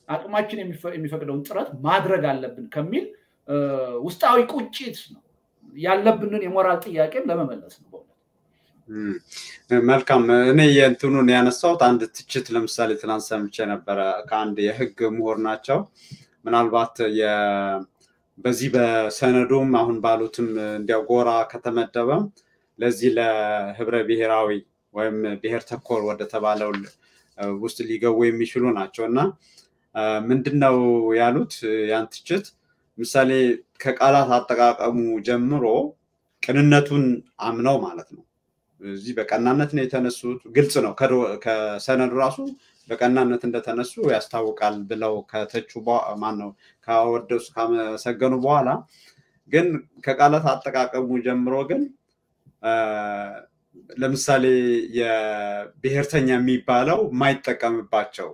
አቅማችን የሚፈቅደውን ጥረት ማድረግ አለብን ከሚል ውስጣዊ ቁጭት ነው ያለብንን የሞራል ጥያቄም ለመመለስ ነው። መልካም። እኔ የእንትኑን ያነሳሁት አንድ ትችት ለምሳሌ ትናንት ሰምቼ ነበረ ከአንድ የህግ ምሁር ናቸው። ምናልባት በዚህ በሰነዱም አሁን ባሉትም እንዲያው ጎራ ከተመደበም ለዚህ ለህብረ ብሔራዊ ወይም ብሔር ተኮር ወደ ተባለው ውስጥ ሊገቡ የሚችሉ ናቸው እና ምንድን ነው ያሉት ያን ትችት ምሳሌ ከቃላት አጠቃቀሙ ጀምሮ ቅንነቱን አምነው ማለት ነው። እዚህ በቀናነት ነው የተነሱት። ግልጽ ነው ከሰነዱ ራሱ በቀናነት እንደተነሱ ያስታውቃል ብለው ከተቹ ማን ነው ካወደሱ ካመሰገኑ በኋላ ግን ከቃላት አጠቃቀሙ ጀምሮ ግን ለምሳሌ የብሔርተኛ የሚባለው የማይጠቀምባቸው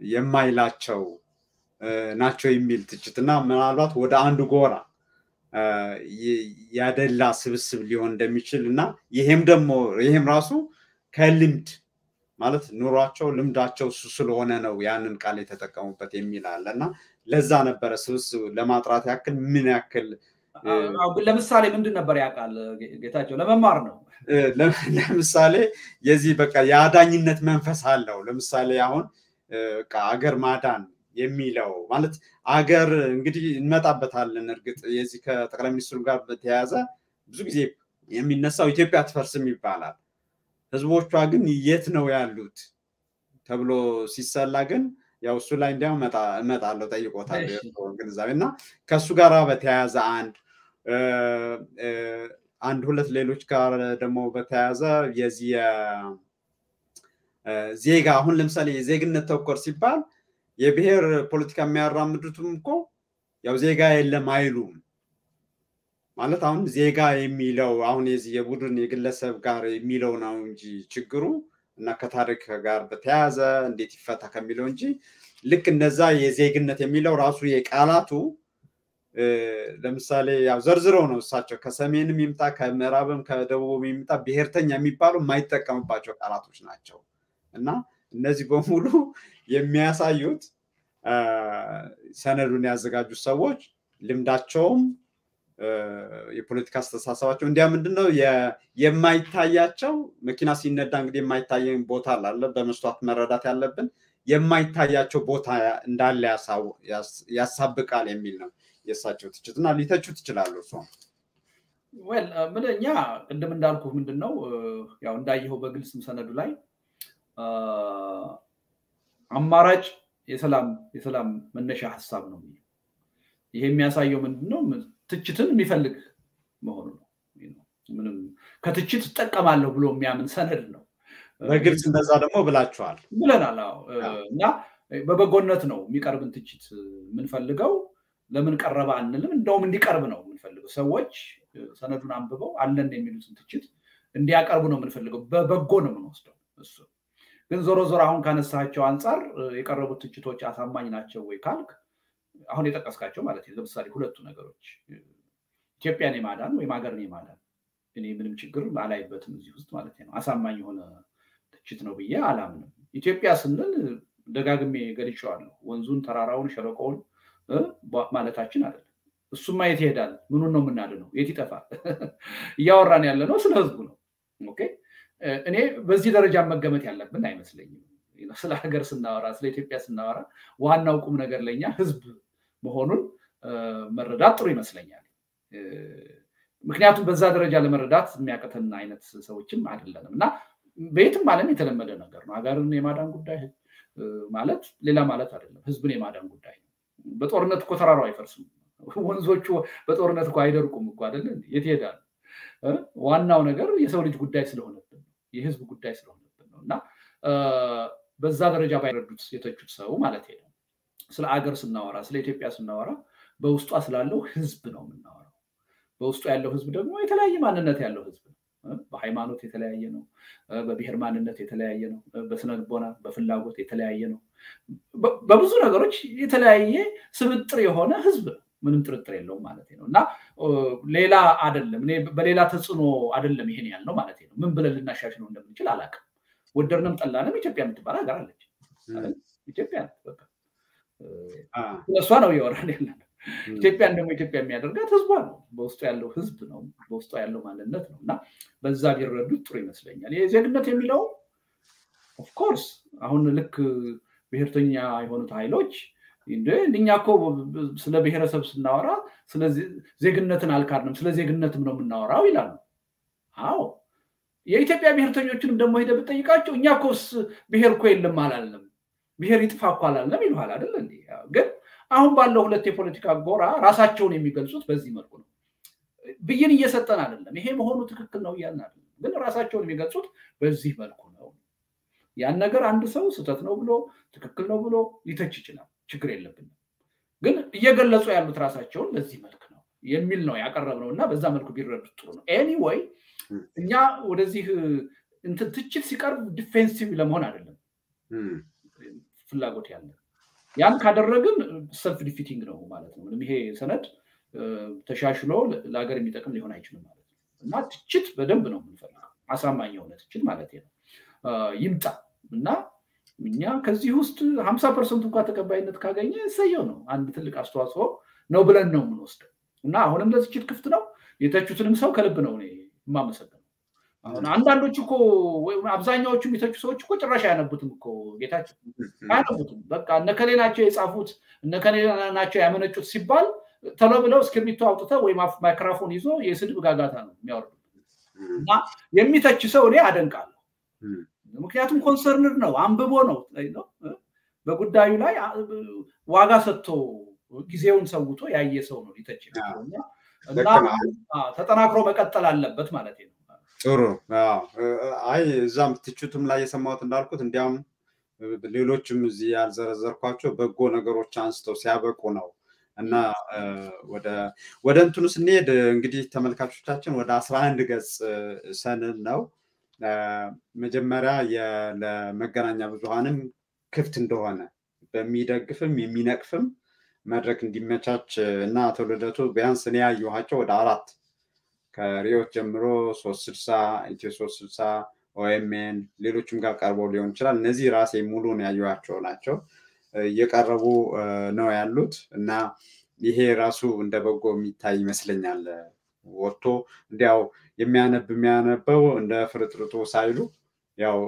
የማይላቸው ናቸው የሚል ትችት እና ምናልባት ወደ አንዱ ጎራ ያደላ ስብስብ ሊሆን እንደሚችል እና ይሄም ደግሞ ይሄም ራሱ ከልምድ ማለት ኑሯቸው ልምዳቸው እሱ ስለሆነ ነው ያንን ቃል የተጠቀሙበት የሚል አለ። እና ለዛ ነበረ ስብስብ ለማጥራት ያክል ምን ያክል ለምሳሌ ምንድን ነበር ያውቃል ጌታቸው? ለመማር ነው። ለምሳሌ የዚህ በቃ የአዳኝነት መንፈስ አለው። ለምሳሌ አሁን አገር ማዳን የሚለው ማለት አገር እንግዲህ እንመጣበታለን። እርግጥ የዚህ ከጠቅላይ ሚኒስትሩ ጋር በተያያዘ ብዙ ጊዜ የሚነሳው ኢትዮጵያ አትፈርስም ይባላል ህዝቦቿ ግን የት ነው ያሉት ተብሎ ሲሰላ ግን ያው እሱ ላይ እንዲያው እመጣለሁ ጠይቆታል ግንዛቤ እና ከእሱ ጋር በተያያዘ አንድ አንድ ሁለት ሌሎች ጋር ደግሞ በተያያዘ የዚህ ዜጋ አሁን ለምሳሌ የዜግነት ተኮር ሲባል የብሔር ፖለቲካ የሚያራምዱትም እኮ ያው ዜጋ የለም አይሉም ማለት አሁን ዜጋ የሚለው አሁን የዚህ የቡድን የግለሰብ ጋር የሚለው ነው እንጂ ችግሩ እና ከታሪክ ጋር በተያያዘ እንዴት ይፈታ ከሚለው እንጂ ልክ እነዛ የዜግነት የሚለው ራሱ የቃላቱ ለምሳሌ ያው ዘርዝረው ነው እሳቸው ከሰሜንም ይምጣ ከምዕራብም ከደቡብም ይምጣ ብሔርተኛ የሚባሉ የማይጠቀምባቸው ቃላቶች ናቸው። እና እነዚህ በሙሉ የሚያሳዩት ሰነዱን ያዘጋጁት ሰዎች ልምዳቸውም የፖለቲካ አስተሳሰባቸው እንዲያ ምንድነው? የማይታያቸው መኪና ሲነዳ እንግዲህ የማይታየን ቦታ አለ። በመስተዋት መረዳት ያለብን የማይታያቸው ቦታ እንዳለ ያሳብቃል የሚል ነው የእሳቸው ትችት። እና ሊተቹት ይችላሉ እሱ ምን እኛ ቅድም እንዳልኩ ምንድን ነው ያው እንዳየኸው በግልጽም ሰነዱ ላይ አማራጭ የሰላም የሰላም መነሻ ሀሳብ ነው ይሄ የሚያሳየው ምንድነው ትችትን የሚፈልግ መሆኑ ነው። ምንም ከትችት እጠቀማለሁ ብሎ የሚያምን ሰነድ ነው። በግልጽ እንደዛ ደግሞ ብላችኋል። ብለናል። እና በበጎነት ነው የሚቀርብን ትችት የምንፈልገው። ለምን ቀረበ አንልም። እንደውም እንዲቀርብ ነው የምንፈልገው። ሰዎች ሰነዱን አንብበው አለን የሚሉትን ትችት እንዲያቀርቡ ነው የምንፈልገው። በበጎ ነው የምንወስደው እሱ። ግን ዞሮ ዞሮ አሁን ካነሳቸው አንጻር የቀረቡት ትችቶች አሳማኝ ናቸው ወይ ካልክ አሁን የጠቀስካቸው ማለት ነው። ለምሳሌ ሁለቱ ነገሮች ኢትዮጵያን የማዳን ወይም ሀገርን የማዳን። እኔ ምንም ችግር አላይበትም እዚህ ውስጥ ማለት ነው። አሳማኝ የሆነ ትችት ነው ብዬ አላምንም። ኢትዮጵያ ስንል ደጋግሜ ገልጬዋለሁ። ወንዙን ተራራውን ሸለቆውን ማለታችን አይደለም። እሱማ የት ይሄዳል። ምኑን ነው የምናድነው? የት ይጠፋል? [laughs] እያወራን ያለ ነው ስለ ህዝቡ ነው። okay? እኔ በዚህ ደረጃ መገመት ያለብን አይመስለኝም። ስለ ሀገር ስናወራ ስለ ኢትዮጵያ ስናወራ ዋናው ቁም ነገር ለኛ ህዝብ መሆኑን መረዳት ጥሩ ይመስለኛል። ምክንያቱም በዛ ደረጃ ለመረዳት የሚያቅተን አይነት ሰዎችም አይደለንም። እና በየትም ዓለም የተለመደ ነገር ነው። ሀገርን የማዳን ጉዳይ ማለት ሌላ ማለት አይደለም። ህዝብን የማዳን ጉዳይ ነው። በጦርነት እኮ ተራራው አይፈርስም። ወንዞቹ በጦርነት እኮ አይደርቁም እኮ አይደለ የት ይሄዳል ዋናው ነገር የሰው ልጅ ጉዳይ ስለሆነብን የህዝብ ጉዳይ ስለሆነብን ነው። እና በዛ ደረጃ ባይረዱት የተቹት ሰው ማለት ነው ስለ አገር ስናወራ ስለ ኢትዮጵያ ስናወራ በውስጧ ስላለው ህዝብ ነው የምናወራው። በውስጡ ያለው ህዝብ ደግሞ የተለያየ ማንነት ያለው ህዝብ ነው። በሃይማኖት የተለያየ ነው። በብሔር ማንነት የተለያየ ነው። በስነ ልቦና በፍላጎት የተለያየ ነው። በብዙ ነገሮች የተለያየ ስብጥር የሆነ ህዝብ ነው። ምንም ጥርጥር የለውም ማለት ነው። እና ሌላ አደለም እኔ በሌላ ተጽዕኖ አደለም ይሄን ያልነው ማለት ነው። ምን ብለን ልናሻሽለው እንደምንችል አላውቅም። ወደድንም ጠላንም ኢትዮጵያ የምትባል ሀገር አለች። ኢትዮጵያ በቃ እሷ ነው እያወራን ያለ ኢትዮጵያን ደግሞ ኢትዮጵያ የሚያደርጋት ህዝቧ ነው። በውስጡ ያለው ህዝብ ነው። በውስጡ ያለው ማንነት ነው እና በዛ ቢረዱት ጥሩ ይመስለኛል። የዜግነት የሚለው of course አሁን ልክ ብሔርተኛ የሆኑት ኃይሎች እኛ እኮ ስለ ብሔረሰብ ስናወራ ስለ ዜግነትን አልካድንም፣ ስለ ዜግነትም ነው የምናወራው ይላሉ። አዎ የኢትዮጵያ ብሔርተኞችንም ደግሞ ሄደህ ብትጠይቃቸው እኛ እኮ ብሔር እኮ የለም አላለም፣ ብሔር ይጥፋ እኮ አላለም ይልሃል አይደል እንዴ? ግን አሁን ባለው ሁለት የፖለቲካ ጎራ ራሳቸውን የሚገልጹት በዚህ መልኩ ነው። ብይን እየሰጠን አይደለም፣ ይሄ መሆኑ ትክክል ነው እያልን አይደለም፣ ግን ራሳቸውን የሚገልጹት በዚህ መልኩ ነው። ያን ነገር አንድ ሰው ስህተት ነው ብሎ ትክክል ነው ብሎ ሊተች ይችላል፣ ችግር የለብንም። ግን እየገለጹ ያሉት ራሳቸውን በዚህ መልክ ነው የሚል ነው ያቀረብነው እና በዛ መልኩ ቢረዱት ጥሩ ነው። anyway እኛ ወደዚህ እንትን ትችት ሲቀርብ defensive ለመሆን አይደለም ፍላጎት ያለን ያን ካደረግን self defeating ነው ማለት ነው። ምንም ይሄ ሰነድ ተሻሽሎ ለሀገር የሚጠቅም ሊሆን አይችልም ማለት ነው እና ትችት በደንብ ነው የምንፈልገው። አሳማኝ የሆነ ትችት ማለት ነው ይምጣ እና እኛ ከዚህ ውስጥ ሀምሳ ፐርሰንቱ እንኳ ተቀባይነት ካገኘ እሰየው ነው። አንድ ትልቅ አስተዋጽኦ ነው ብለን ነው የምንወስደው እና አሁንም ለትችት ክፍት ነው። የተቹትንም ሰው ከልብ ነው እኔ አሁን አንዳንዶቹ እኮ አብዛኛዎቹ የሚተቹ ሰዎች እኮ ጭራሽ አያነቡትም እኮ ጌታቸው አያነቡትም። በቃ እነከሌ ናቸው የጻፉት እነከሌ ናቸው ያመነጩት ሲባል ቶሎ ብለው እስክርቢቶ አውጥተው ወይም ማይክራፎን ይዞ የስድብ ጋጋታ ነው የሚያወርዱት እና የሚተች ሰው እኔ አደንቃለሁ። ምክንያቱም concerned ነው፣ አንብቦ ነው በጉዳዩ ላይ ዋጋ ሰጥቶ ጊዜውን ሰውቶ ያየ ሰው ነው ሊተች እና ተጠናክሮ መቀጠል አለበት ማለት ነው። ጥሩ አይ እዛም ትችቱም ላይ የሰማሁት እንዳልኩት እንዲያውም ሌሎችም እዚህ ያልዘረዘርኳቸው በጎ ነገሮች አንስተው ሲያበቁ ነው እና ወደ እንትኑ ስንሄድ እንግዲህ ተመልካቾቻችን ወደ አስራ አንድ ገጽ ሰነድ ነው። መጀመሪያ ለመገናኛ ብዙሃንም ክፍት እንደሆነ በሚደግፍም የሚነቅፍም መድረክ እንዲመቻች እና አቶ ቢያንስ እኔ ያየኋቸው ወደ አራት ከሪዮት ጀምሮ ሶስት ስልሳ ኢትዮ ሶስት ስልሳ ኦኤምኤን ሌሎችም ጋር ቀርበው ሊሆን ይችላል። እነዚህ ራሴ ሙሉን ያየኋቸው ናቸው እየቀረቡ ነው ያሉት እና ይሄ ራሱ እንደ በጎ የሚታይ ይመስለኛል። ወጥቶ እንዲያው የሚያነብ የሚያነበው እንደ ፍርጥርጡ ሳይሉ ያው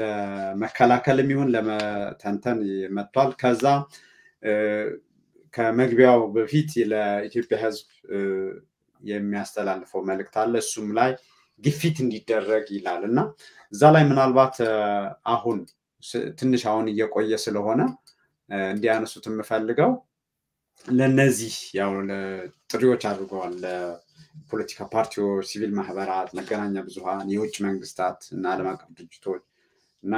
ለመከላከልም ይሁን ለመተንተን መጥቷል። ከዛ ከመግቢያው በፊት ለኢትዮጵያ ሕዝብ የሚያስተላልፈው መልእክት አለ። እሱም ላይ ግፊት እንዲደረግ ይላል። እና እዛ ላይ ምናልባት አሁን ትንሽ አሁን እየቆየ ስለሆነ እንዲያነሱት የምፈልገው ለነዚህ ያው ጥሪዎች አድርገዋል። ለፖለቲካ ፓርቲዎች፣ ሲቪል ማህበራት፣ መገናኛ ብዙሃን፣ የውጭ መንግስታት እና ዓለም አቀፍ ድርጅቶች እና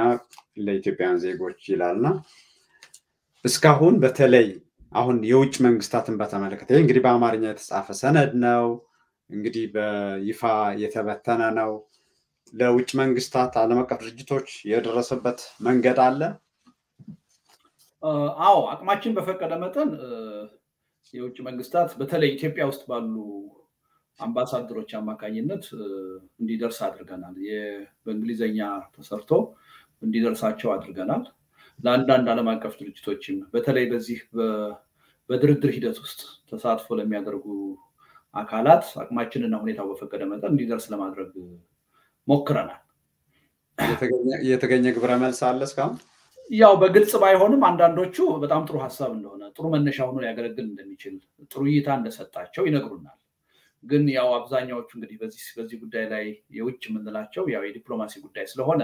ለኢትዮጵያውያን ዜጎች ይላል። እና እስካሁን በተለይ አሁን የውጭ መንግስታትን በተመለከተ ይህ እንግዲህ በአማርኛ የተጻፈ ሰነድ ነው። እንግዲህ በይፋ የተበተነ ነው። ለውጭ መንግስታት፣ ዓለም አቀፍ ድርጅቶች የደረሰበት መንገድ አለ። አዎ አቅማችን በፈቀደ መጠን የውጭ መንግስታት በተለይ ኢትዮጵያ ውስጥ ባሉ አምባሳደሮች አማካኝነት እንዲደርስ አድርገናል። በእንግሊዝኛ ተሰርቶ እንዲደርሳቸው አድርገናል። ለአንዳንድ ዓለም አቀፍ ድርጅቶችም በተለይ በዚህ በድርድር ሂደት ውስጥ ተሳትፎ ለሚያደርጉ አካላት አቅማችንና ሁኔታው በፈቀደ መጠን እንዲደርስ ለማድረግ ሞክረናል። የተገኘ ግብረ መልስ አለ እስካሁን? ያው በግልጽ ባይሆንም አንዳንዶቹ በጣም ጥሩ ሀሳብ እንደሆነ ጥሩ መነሻ ሆኖ ሊያገለግል እንደሚችል ጥሩ እይታ እንደሰጣቸው ይነግሩናል። ግን ያው አብዛኛዎቹ እንግዲህ በዚህ ጉዳይ ላይ የውጭ የምንላቸው ያው የዲፕሎማሲ ጉዳይ ስለሆነ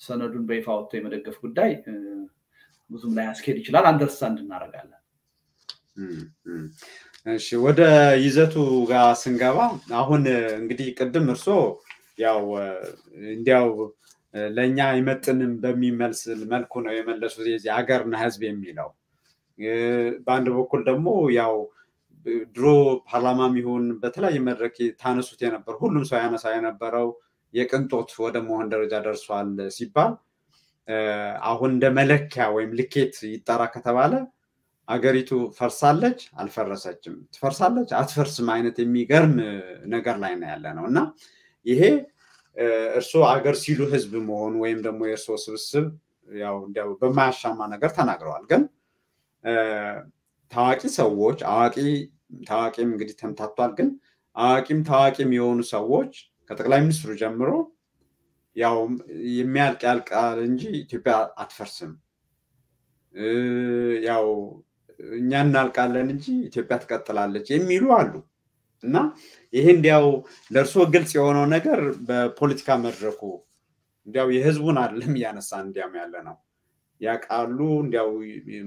ሰነዱን በይፋ ወጥቶ የመደገፍ ጉዳይ ብዙም ላይ አስኬድ ይችላል። አንደርስታንድ እናደርጋለን። እሺ ወደ ይዘቱ ጋር ስንገባ አሁን እንግዲህ ቅድም እርሶ ያው እንዲያው ለእኛ አይመጥንም በሚመስል መልኩ ነው የመለሱት የዚህ ሀገርና ህዝብ የሚለው። በአንድ በኩል ደግሞ ያው ድሮ ፓርላማም ይሁን በተለያየ መድረክ ታነሱት የነበር ሁሉም ሰው ያነሳ የነበረው የቅንጦት ወደ መሆን ደረጃ ደርሷል ሲባል አሁን እንደ መለኪያ ወይም ልኬት ይጠራ ከተባለ አገሪቱ ፈርሳለች? አልፈረሰችም፣ ትፈርሳለች? አትፈርስም አይነት የሚገርም ነገር ላይ ነው ያለ ነው እና ይሄ እርስዎ አገር ሲሉ ህዝብ መሆኑ ወይም ደግሞ የእርስዎ ስብስብ ያው እንዲያው በማያሻማ ነገር ተናግረዋል። ግን ታዋቂ ሰዎች አዋቂ ታዋቂም እንግዲህ ተምታቷል፣ ግን አዋቂም ታዋቂም የሆኑ ሰዎች ከጠቅላይ ሚኒስትሩ ጀምሮ ያው የሚያልቅ ያልቃል እንጂ ኢትዮጵያ አትፈርስም፣ ያው እኛ እናልቃለን እንጂ ኢትዮጵያ ትቀጥላለች የሚሉ አሉ። እና ይሄ እንዲያው ለእርስዎ ግልጽ የሆነው ነገር በፖለቲካ መድረኩ እንዲያው የህዝቡን አይደለም እያነሳ እንዲያም ያለ ነው። ያውቃሉ እንዲያው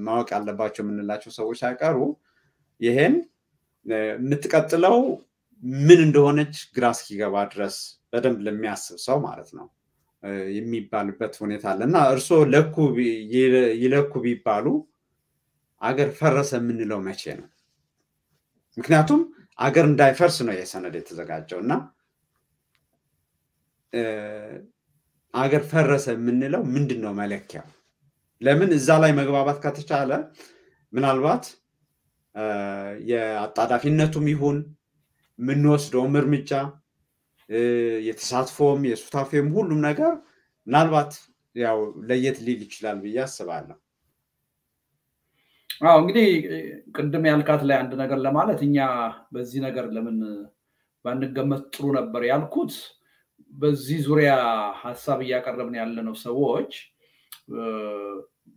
ማወቅ ያለባቸው የምንላቸው ሰዎች ሳይቀሩ ይሄን የምትቀጥለው ምን እንደሆነች ግራ እስኪገባ ድረስ በደንብ ለሚያስብ ሰው ማለት ነው የሚባልበት ሁኔታ አለ። እና እርስዎ ለኩ ይለኩ ቢባሉ አገር ፈረሰ የምንለው መቼ ነው? ምክንያቱም አገር እንዳይፈርስ ነው የሰነድ የተዘጋጀው እና አገር ፈረሰ የምንለው ምንድን ነው መለኪያው? ለምን እዛ ላይ መግባባት ከተቻለ ምናልባት የአጣዳፊነቱም ይሁን የምንወስደውም እርምጃ የተሳትፎም የሱታፌም ሁሉም ነገር ምናልባት ያው ለየት ሊል ይችላል ብዬ አስባለሁ። አዎ እንግዲህ ቅድም ያልካት ላይ አንድ ነገር ለማለት እኛ በዚህ ነገር ለምን ባንገመት ጥሩ ነበር ያልኩት በዚህ ዙሪያ ሀሳብ እያቀረብን ያለነው ሰዎች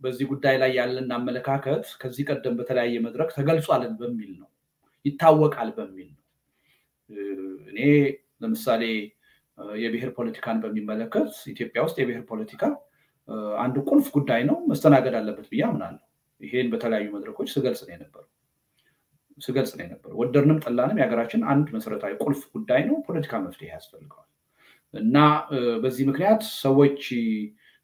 በዚህ ጉዳይ ላይ ያለን አመለካከት ከዚህ ቀደም በተለያየ መድረክ ተገልጿልን በሚል ነው ይታወቃል በሚል ነው። እኔ ለምሳሌ የብሔር ፖለቲካን በሚመለከት ኢትዮጵያ ውስጥ የብሔር ፖለቲካ አንድ ቁልፍ ጉዳይ ነው፣ መስተናገድ አለበት ብዬ አምናለሁ። ይሄን በተለያዩ መድረኮች ስገልጽ ነው የነበረው ስገልጽ ነው የነበረው። ወደድንም ጠላንም የሀገራችን አንድ መሰረታዊ ቁልፍ ጉዳይ ነው። ፖለቲካ መፍትሄ ያስፈልገዋል እና በዚህ ምክንያት ሰዎች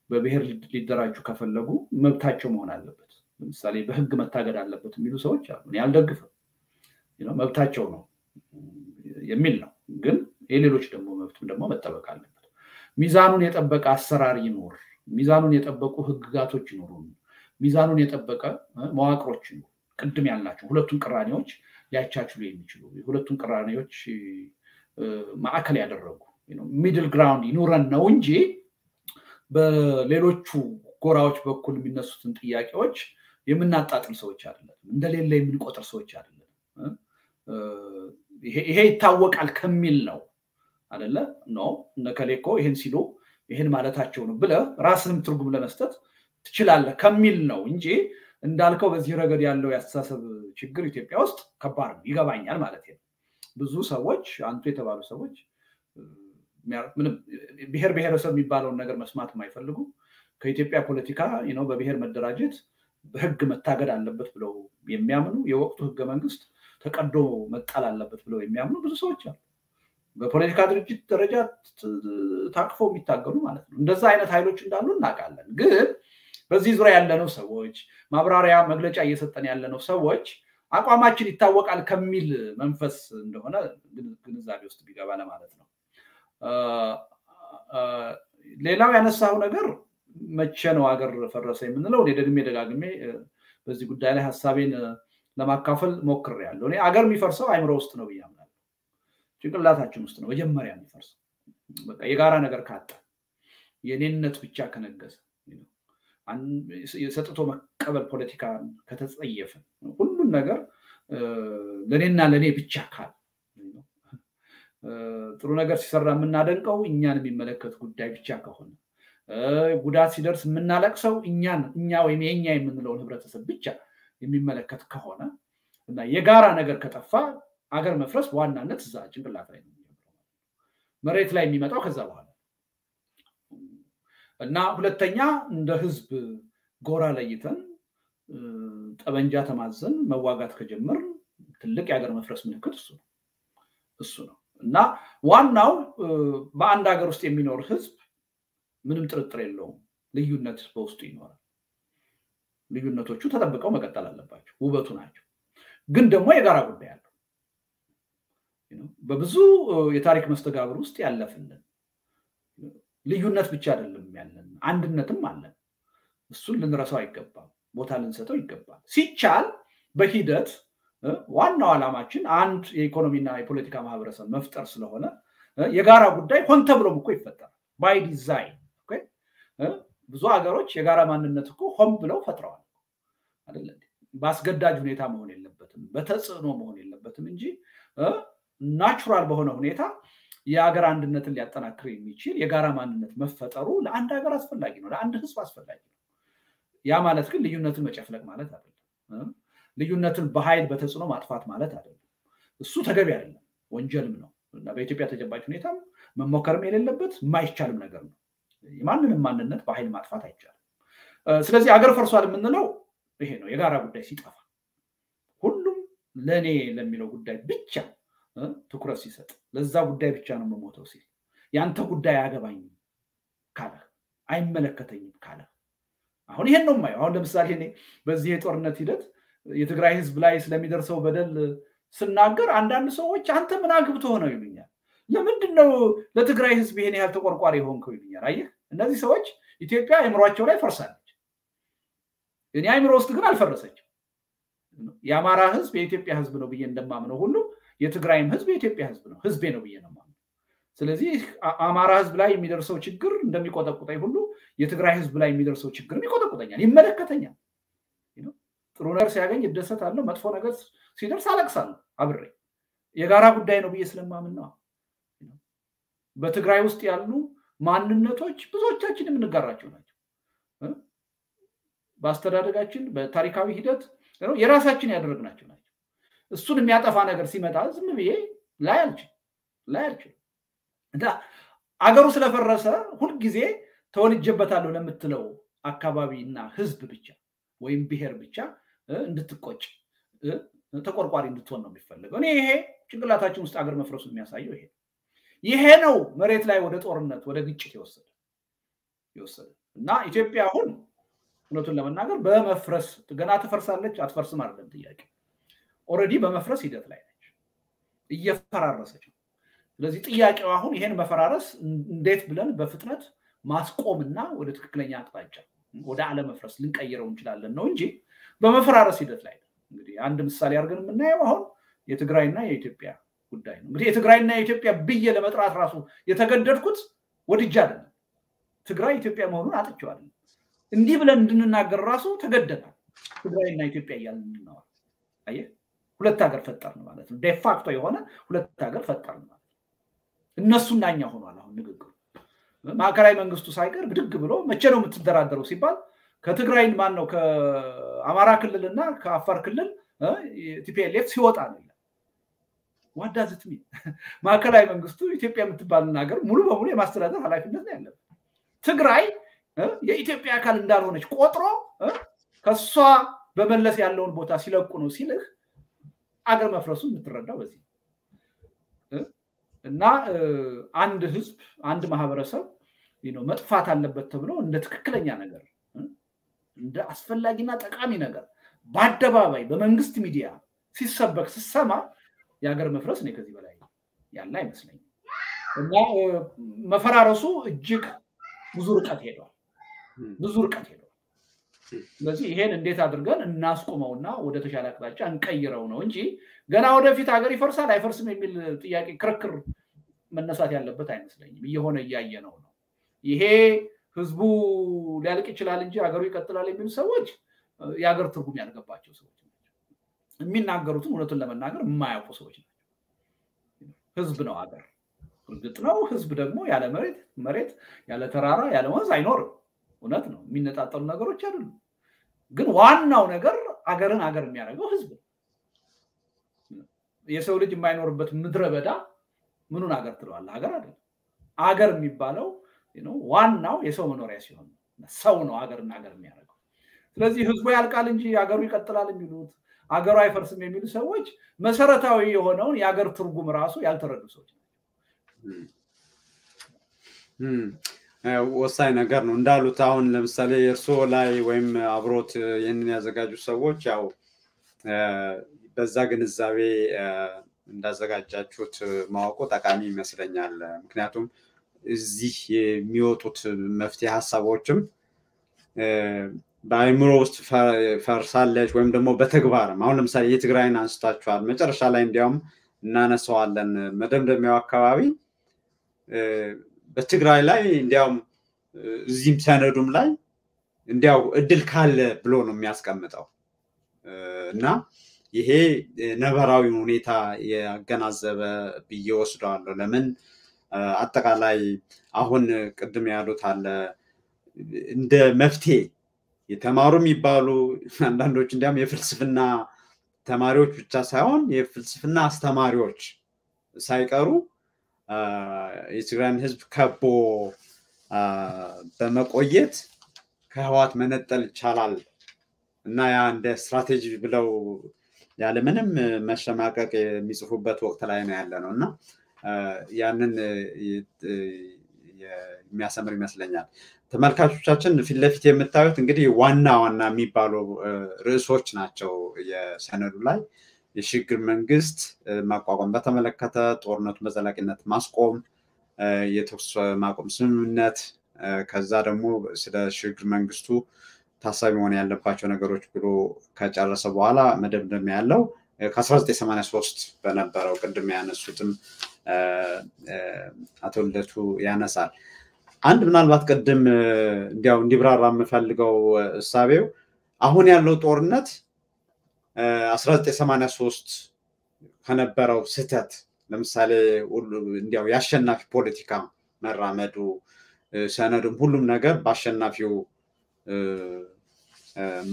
በብሔር ሊደራጁ ከፈለጉ መብታቸው መሆን አለበት። ለምሳሌ በህግ መታገድ አለበት የሚሉ ሰዎች አሉ። እኔ አልደግፍም። መብታቸው ነው የሚል ነው። ግን የሌሎች ደግሞ መብትም ደግሞ መጠበቅ አለበት። ሚዛኑን የጠበቀ አሰራር ይኖር፣ ሚዛኑን የጠበቁ ህግጋቶች ይኖሩ፣ ሚዛኑን የጠበቀ መዋቅሮች ይኖሩ። ቅድም ያልናቸው ሁለቱን ቅራኔዎች ሊያቻችሉ የሚችሉ ሁለቱን ቅራኔዎች ማዕከል ያደረጉ middle ground ይኑረን ነው እንጂ በሌሎቹ ጎራዎች በኩል የሚነሱትን ጥያቄዎች የምናጣጥል ሰዎች አይደለም፣ እንደሌለ የምንቆጥር ሰዎች አይደለም። ይሄ ይታወቃል ከሚል ነው አደለ? ኖ እነከሌ እኮ ይህን ሲሉ ይህን ማለታቸው ነው ብለህ ራስንም ትርጉም ለመስጠት ትችላለህ ከሚል ነው እንጂ እንዳልከው በዚህ ረገድ ያለው የአስተሳሰብ ችግር ኢትዮጵያ ውስጥ ከባድ ነው። ይገባኛል ማለት ነው። ብዙ ሰዎች አንቱ የተባሉ ሰዎች ምንም ብሔር ብሔረሰብ የሚባለውን ነገር መስማት የማይፈልጉ ከኢትዮጵያ ፖለቲካ ነው በብሔር መደራጀት በህግ መታገድ አለበት ብለው የሚያምኑ የወቅቱ ህገ መንግስት ተቀዶ መጣል አለበት ብለው የሚያምኑ ብዙ ሰዎች አሉ። በፖለቲካ ድርጅት ደረጃ ታቅፈው የሚታገሉ ማለት ነው። እንደዛ አይነት ኃይሎች እንዳሉ እናውቃለን። ግን በዚህ ዙሪያ ያለነው ሰዎች ማብራሪያ መግለጫ እየሰጠን ያለነው ሰዎች አቋማችን ይታወቃል ከሚል መንፈስ እንደሆነ ግንዛቤ ውስጥ ቢገባ ለማለት ነው። ሌላው ያነሳው ነገር መቼ ነው ሀገር ፈረሰ የምንለው እኔ ደግሜ ደጋግሜ በዚህ ጉዳይ ላይ ሀሳቤን ለማካፈል ሞክሬያለሁ። እኔ አገር የሚፈርሰው አይምሮ ውስጥ ነው ብዬ አምናለሁ። ጭንቅላታችን ውስጥ ነው መጀመሪያ የሚፈርሰው። በቃ የጋራ ነገር ካጣ የኔነት ብቻ ከነገሰ የሰጥቶ መቀበል ፖለቲካ ከተጸየፍን ሁሉን ነገር ለእኔና ለእኔ ብቻ ካል። ጥሩ ነገር ሲሰራ የምናደንቀው እኛን የሚመለከት ጉዳይ ብቻ ከሆነ። ጉዳት ሲደርስ የምናለቅሰው እኛን እኛ ወይም የኛ የምንለውን ህብረተሰብ ብቻ የሚመለከት ከሆነ እና የጋራ ነገር ከጠፋ አገር መፍረስ በዋናነት እዛ ጭንቅላት ላይ ነው መሬት ላይ የሚመጣው ከዛ በኋላ እና ሁለተኛ እንደ ህዝብ ጎራ ለይተን ጠበንጃ ተማዘን መዋጋት ከጀመር ትልቅ የሀገር መፍረስ ምልክት እሱ ነው እሱ ነው እና ዋናው በአንድ ሀገር ውስጥ የሚኖር ህዝብ ምንም ጥርጥር የለውም ልዩነት በውስጡ ይኖራል። ልዩነቶቹ ተጠብቀው መቀጠል አለባቸው፣ ውበቱ ናቸው። ግን ደግሞ የጋራ ጉዳይ አለው። በብዙ የታሪክ መስተጋብር ውስጥ ያለፍልን ልዩነት ብቻ አይደለም ያለን፣ አንድነትም አለን። እሱን ልንረሳው አይገባም፣ ቦታ ልንሰጠው ይገባል። ሲቻል በሂደት ዋናው ዓላማችን አንድ የኢኮኖሚና የፖለቲካ ማህበረሰብ መፍጠር ስለሆነ የጋራ ጉዳይ ሆን ተብሎም እኮ ይፈጠራል by design ብዙ ሀገሮች የጋራ ማንነት እኮ ሆን ብለው ፈጥረዋል አይደለ? በአስገዳጅ ሁኔታ መሆን የለበትም፣ በተጽዕኖ መሆን የለበትም እንጂ natural በሆነ ሁኔታ የሀገር አንድነትን ሊያጠናክር የሚችል የጋራ ማንነት መፈጠሩ ለአንድ ሀገር አስፈላጊ ነው፣ ለአንድ ህዝብ አስፈላጊ ነው። ያ ማለት ግን ልዩነትን መጨፍለቅ ማለት አይደለም። ልዩነትን በኃይል በተጽዕኖ ማጥፋት ማለት አይደለም። እሱ ተገቢ አይደለም፣ ወንጀልም ነው እና በኢትዮጵያ ተጨባጭ ሁኔታም መሞከርም የሌለበት የማይቻልም ነገር ነው። የማንንም ማንነት በኃይል ማጥፋት አይቻልም። ስለዚህ አገር ፈርሷል የምንለው ይሄ ነው። የጋራ ጉዳይ ሲጠፋ ሁሉም ለእኔ ለሚለው ጉዳይ ብቻ ትኩረት ሲሰጥ ለዛ ጉዳይ ብቻ ነው የምሞተው ሲል ያንተ ጉዳይ አያገባኝም ካለ አይመለከተኝም ካለ አሁን ይሄን ነው የማየው። አሁን ለምሳሌ እኔ በዚህ የጦርነት ሂደት የትግራይ ህዝብ ላይ ስለሚደርሰው በደል ስናገር አንዳንድ ሰዎች አንተ ምን አግብቶ ነው ይሉኛል። ለምንድን ነው ለትግራይ ህዝብ ይሄን ያህል ተቆርቋሪ የሆንከው ይሉኛል። አየህ እነዚህ ሰዎች ኢትዮጵያ አእምሯቸው ላይ ፈርሳለች። እኔ አእምሮ ውስጥ ግን አልፈረሰችም። የአማራ ህዝብ የኢትዮጵያ ህዝብ ነው ብዬ እንደማምነው ሁሉ የትግራይም ህዝብ የኢትዮጵያ ህዝብ ነው፣ ህዝቤ ነው ብዬ ነው ስለዚህ አማራ ህዝብ ላይ የሚደርሰው ችግር እንደሚቆጠቁጠኝ ሁሉ የትግራይ ህዝብ ላይ የሚደርሰው ችግርም ይቆጠቁጠኛል፣ ይመለከተኛል። ጥሩ ነገር ሲያገኝ እደሰታለሁ፣ መጥፎ ነገር ሲደርስ አለቅሳለሁ አብሬ። የጋራ ጉዳይ ነው ብዬ ስለማምን ነው። በትግራይ ውስጥ ያሉ ማንነቶች ብዙዎቻችን የምንጋራቸው ናቸው። በአስተዳደጋችን በታሪካዊ ሂደት የራሳችን ያደረግናቸው ናቸው። እሱን የሚያጠፋ ነገር ሲመጣ ዝም ብዬ ላይ አልችል ላይ አልችል እና አገሩ ስለፈረሰ ሁልጊዜ ተወልጀበታለሁ ለምትለው አካባቢ እና ህዝብ ብቻ ወይም ብሔር ብቻ እንድትቆጭ ተቆርቋሪ እንድትሆን ነው የሚፈለገው። እኔ ይሄ ጭንቅላታችን ውስጥ አገር መፍረሱን የሚያሳየው ይሄ ይሄ ነው መሬት ላይ ወደ ጦርነት ወደ ግጭት የወሰደ የወሰደ እና ኢትዮጵያ አሁን እውነቱን ለመናገር በመፍረስ ገና ትፈርሳለች አትፈርስም አይደለም ጥያቄ። already በመፍረስ ሂደት ላይ ነች፣ እየፈራረሰች ነው። ስለዚህ ጥያቄው አሁን ይሄን መፈራረስ እንዴት ብለን በፍጥነት ማስቆምና ወደ ትክክለኛ አቅጣጫ ወደ አለመፍረስ ልንቀይረው እንችላለን ነው እንጂ በመፈራረስ ሂደት ላይ ነው። እንግዲህ አንድ ምሳሌ አድርገን የምናየው አሁን የትግራይና የኢትዮጵያ ጉዳይ ነው። እንግዲህ የትግራይና የኢትዮጵያ ብዬ ለመጥራት ራሱ የተገደድኩት ወድጄ አይደለም። ትግራይ ኢትዮጵያ መሆኑን አጥቼዋለሁ። እንዲህ ብለን እንድንናገር ራሱ ተገደናል። ትግራይና ኢትዮጵያ እያልን እንድናወራ አየህ፣ ሁለት ሀገር ፈጠርን ማለት ነው። de facto የሆነ ሁለት ሀገር ፈጠርን ማለት ነው። እነሱና እኛ ሆኗል አሁን ንግግሩ። ማዕከላዊ መንግስቱ ሳይቀር ብድግ ብሎ መቼ ነው የምትደራደረው ሲባል ከትግራይ ማን ነው ከአማራ ክልልና ከአፋር ክልል TPLF ሲወጣ ነው ይላል። ዋዳዝት [laughs] ማዕከላዊ መንግስቱ ኢትዮጵያ የምትባልን ሀገር ሙሉ በሙሉ የማስተዳደር ኃላፊነት ነው ያለበት። ትግራይ የኢትዮጵያ አካል እንዳልሆነች ቆጥሮ ከሷ በመለስ ያለውን ቦታ ሲለቁ ነው ሲልህ አገር መፍረሱን የምትረዳው በዚህ እና አንድ ህዝብ አንድ ማህበረሰብ መጥፋት አለበት ተብሎ እንደ ትክክለኛ ነገር እንደ አስፈላጊና ጠቃሚ ነገር በአደባባይ በመንግስት ሚዲያ ሲሰበክ ስሰማ የሀገር መፍረስ እኔ ከዚህ በላይ ያለ አይመስለኝም። እና መፈራረሱ እጅግ ብዙ ርቀት ሄዷል፣ ብዙ ርቀት ሄዷል። ስለዚህ ይሄን እንዴት አድርገን እናስቁመውና ወደ ተሻለ አቅጣጫ እንቀይረው ነው እንጂ ገና ወደፊት ሀገር ይፈርሳል አይፈርስም የሚል ጥያቄ ክርክር መነሳት ያለበት አይመስለኝም። እየሆነ እያየ ነው ነው ይሄ ህዝቡ ሊያልቅ ይችላል እንጂ ሀገሩ ይቀጥላል የሚሉ ሰዎች የሀገር ትርጉም ያልገባቸው ሰዎች የሚናገሩትም እውነቱን ለመናገር የማያውቁ ሰዎች ናቸው። ህዝብ ነው ሀገር። እርግጥ ነው ህዝብ ደግሞ ያለ መሬት መሬት ያለ ተራራ ያለ ወንዝ አይኖርም። እውነት ነው። የሚነጣጠሉ ነገሮች አይደሉም። ግን ዋናው ነገር አገርን አገር የሚያደርገው ህዝብ ነው። የሰው ልጅ የማይኖርበት ምድረ በዳ ምኑን አገር ትለዋለህ? ሀገር አይደለም። አገር የሚባለው ዋናው የሰው መኖሪያ ሲሆን ሰው ነው ሀገርና ሀገር የሚያደርገው። ስለዚህ ህዝቡ ያልቃል እንጂ ሀገሩ ይቀጥላል የሚሉት አገሩ አይፈርስም የሚሉ ሰዎች መሰረታዊ የሆነውን የሀገር ትርጉም ራሱ ያልተረዱ ሰዎች ወሳኝ ነገር ነው እንዳሉት። አሁን ለምሳሌ እርስዎ ላይ ወይም አብሮት ይህንን ያዘጋጁ ሰዎች ያው በዛ ግንዛቤ እንዳዘጋጃችሁት ማወቁ ጠቃሚ ይመስለኛል። ምክንያቱም እዚህ የሚወጡት መፍትሄ ሀሳቦችም በአእምሮ ውስጥ ፈርሳለች ወይም ደግሞ በተግባርም አሁን ለምሳሌ የትግራይን አንስታችኋል። መጨረሻ ላይ እንዲያውም እናነሳዋለን መደምደሚያው አካባቢ በትግራይ ላይ እንዲያውም እዚህም ሰነዱም ላይ እንዲያው እድል ካለ ብሎ ነው የሚያስቀምጠው። እና ይሄ ነበራዊ ሁኔታ ያገናዘበ ብዬ ወስደዋለሁ። ለምን አጠቃላይ አሁን ቅድም ያሉት አለ እንደ መፍትሄ የተማሩ የሚባሉ አንዳንዶች እንዲያውም የፍልስፍና ተማሪዎች ብቻ ሳይሆን የፍልስፍና አስተማሪዎች ሳይቀሩ የትግራይን ህዝብ ከቦ በመቆየት ከህዋት መነጠል ይቻላል እና ያ እንደ ስትራቴጂ ብለው ያለምንም መሸማቀቅ የሚጽፉበት ወቅት ላይ ነው ያለ ነው እና ያንን የሚያሰምር ይመስለኛል። ተመልካቾቻችን ፊት ለፊት የምታዩት እንግዲህ ዋና ዋና የሚባሉ ርዕሶች ናቸው የሰነዱ ላይ የሽግግር መንግስት ማቋቋም በተመለከተ ጦርነቱ በዘላቂነት ማስቆም፣ የተኩስ ማቆም ስምምነት፣ ከዛ ደግሞ ስለ ሽግግር መንግስቱ ታሳቢ መሆን ያለባቸው ነገሮች ብሎ ከጨረሰ በኋላ መደምደሚያ ያለው ከ1983 በነበረው ቅድም ያነሱትም አቶ ልደቱ ያነሳል። አንድ ምናልባት ቅድም እንዲያው እንዲብራራ የምፈልገው እሳቤው አሁን ያለው ጦርነት 1983 ከነበረው ስህተት ለምሳሌ እንዲያው የአሸናፊ ፖለቲካ መራመዱ ሰነዱም ሁሉም ነገር በአሸናፊው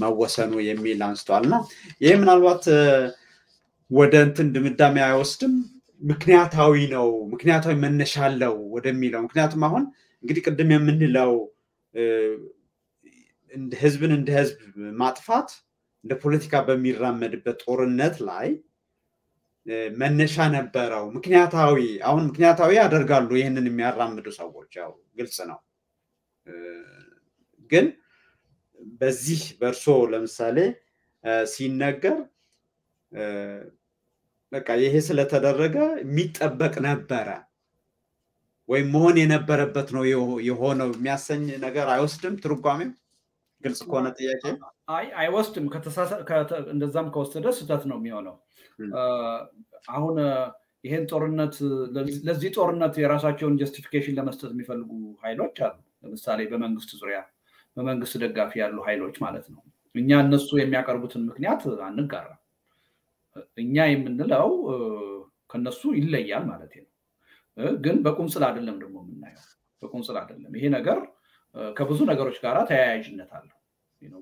መወሰኑ የሚል አንስተዋል እና ይህ ምናልባት ወደ እንትን ድምዳሜ አይወስድም። ምክንያታዊ ነው ምክንያታዊ መነሻ አለው ወደሚለው። ምክንያቱም አሁን እንግዲህ ቅድም የምንለው ህዝብን እንደ ህዝብ ማጥፋት እንደ ፖለቲካ በሚራመድበት ጦርነት ላይ መነሻ ነበረው። ምክንያታዊ አሁን ምክንያታዊ ያደርጋሉ ይህንን የሚያራምዱ ሰዎች ያው ግልጽ ነው። ግን በዚህ በእርሶ ለምሳሌ ሲነገር በቃ ይሄ ስለተደረገ የሚጠበቅ ነበረ ወይም መሆን የነበረበት ነው የሆነው የሚያሰኝ ነገር አይወስድም። ትርጓሜው ግልጽ ከሆነ ጥያቄ አይ አይወስድም። እንደዛም ከወሰደ ስህተት ነው የሚሆነው። አሁን ይሄን ጦርነት ለዚህ ጦርነት የራሳቸውን justification ለመስጠት የሚፈልጉ ኃይሎች አሉ። ለምሳሌ በመንግስት ዙሪያ በመንግስት ደጋፊ ያሉ ኃይሎች ማለት ነው። እኛ እነሱ የሚያቀርቡትን ምክንያት አንጋራም። እኛ የምንለው ከነሱ ይለያል ማለት ነው። ግን በቁንጽል አይደለም ደግሞ የምናየው፣ በቁንጽል አይደለም። ይሄ ነገር ከብዙ ነገሮች ጋር ተያያዥነት አለው።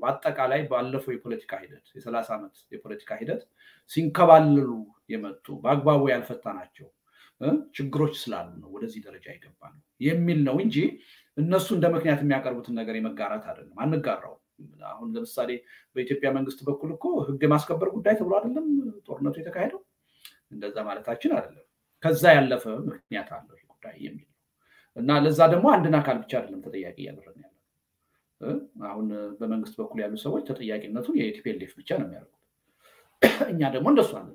በአጠቃላይ ባለፈው የፖለቲካ ሂደት የሰላሳ ዓመት የፖለቲካ ሂደት ሲንከባለሉ የመጡ በአግባቡ ያልፈታናቸው ችግሮች ስላሉ ነው ወደዚህ ደረጃ የገባ ነው የሚል ነው እንጂ እነሱ እንደ ምክንያት የሚያቀርቡትን ነገር የመጋራት አይደለም። አንጋራው። አሁን ለምሳሌ በኢትዮጵያ መንግስት በኩል እኮ ህግ የማስከበር ጉዳይ ተብሎ አይደለም ጦርነቱ የተካሄደው። እንደዛ ማለታችን አይደለም። ከዛ ያለፈ ምክንያት አለው ጉዳይ የሚል ነው እና ለዛ ደግሞ አንድን አካል ብቻ አይደለም ተጠያቂ እያደረግን አሁን በመንግስት በኩል ያሉ ሰዎች ተጠያቂነቱን የ TPLF ብቻ ነው የሚያደርጉት። እኛ ደግሞ እንደሱ አለ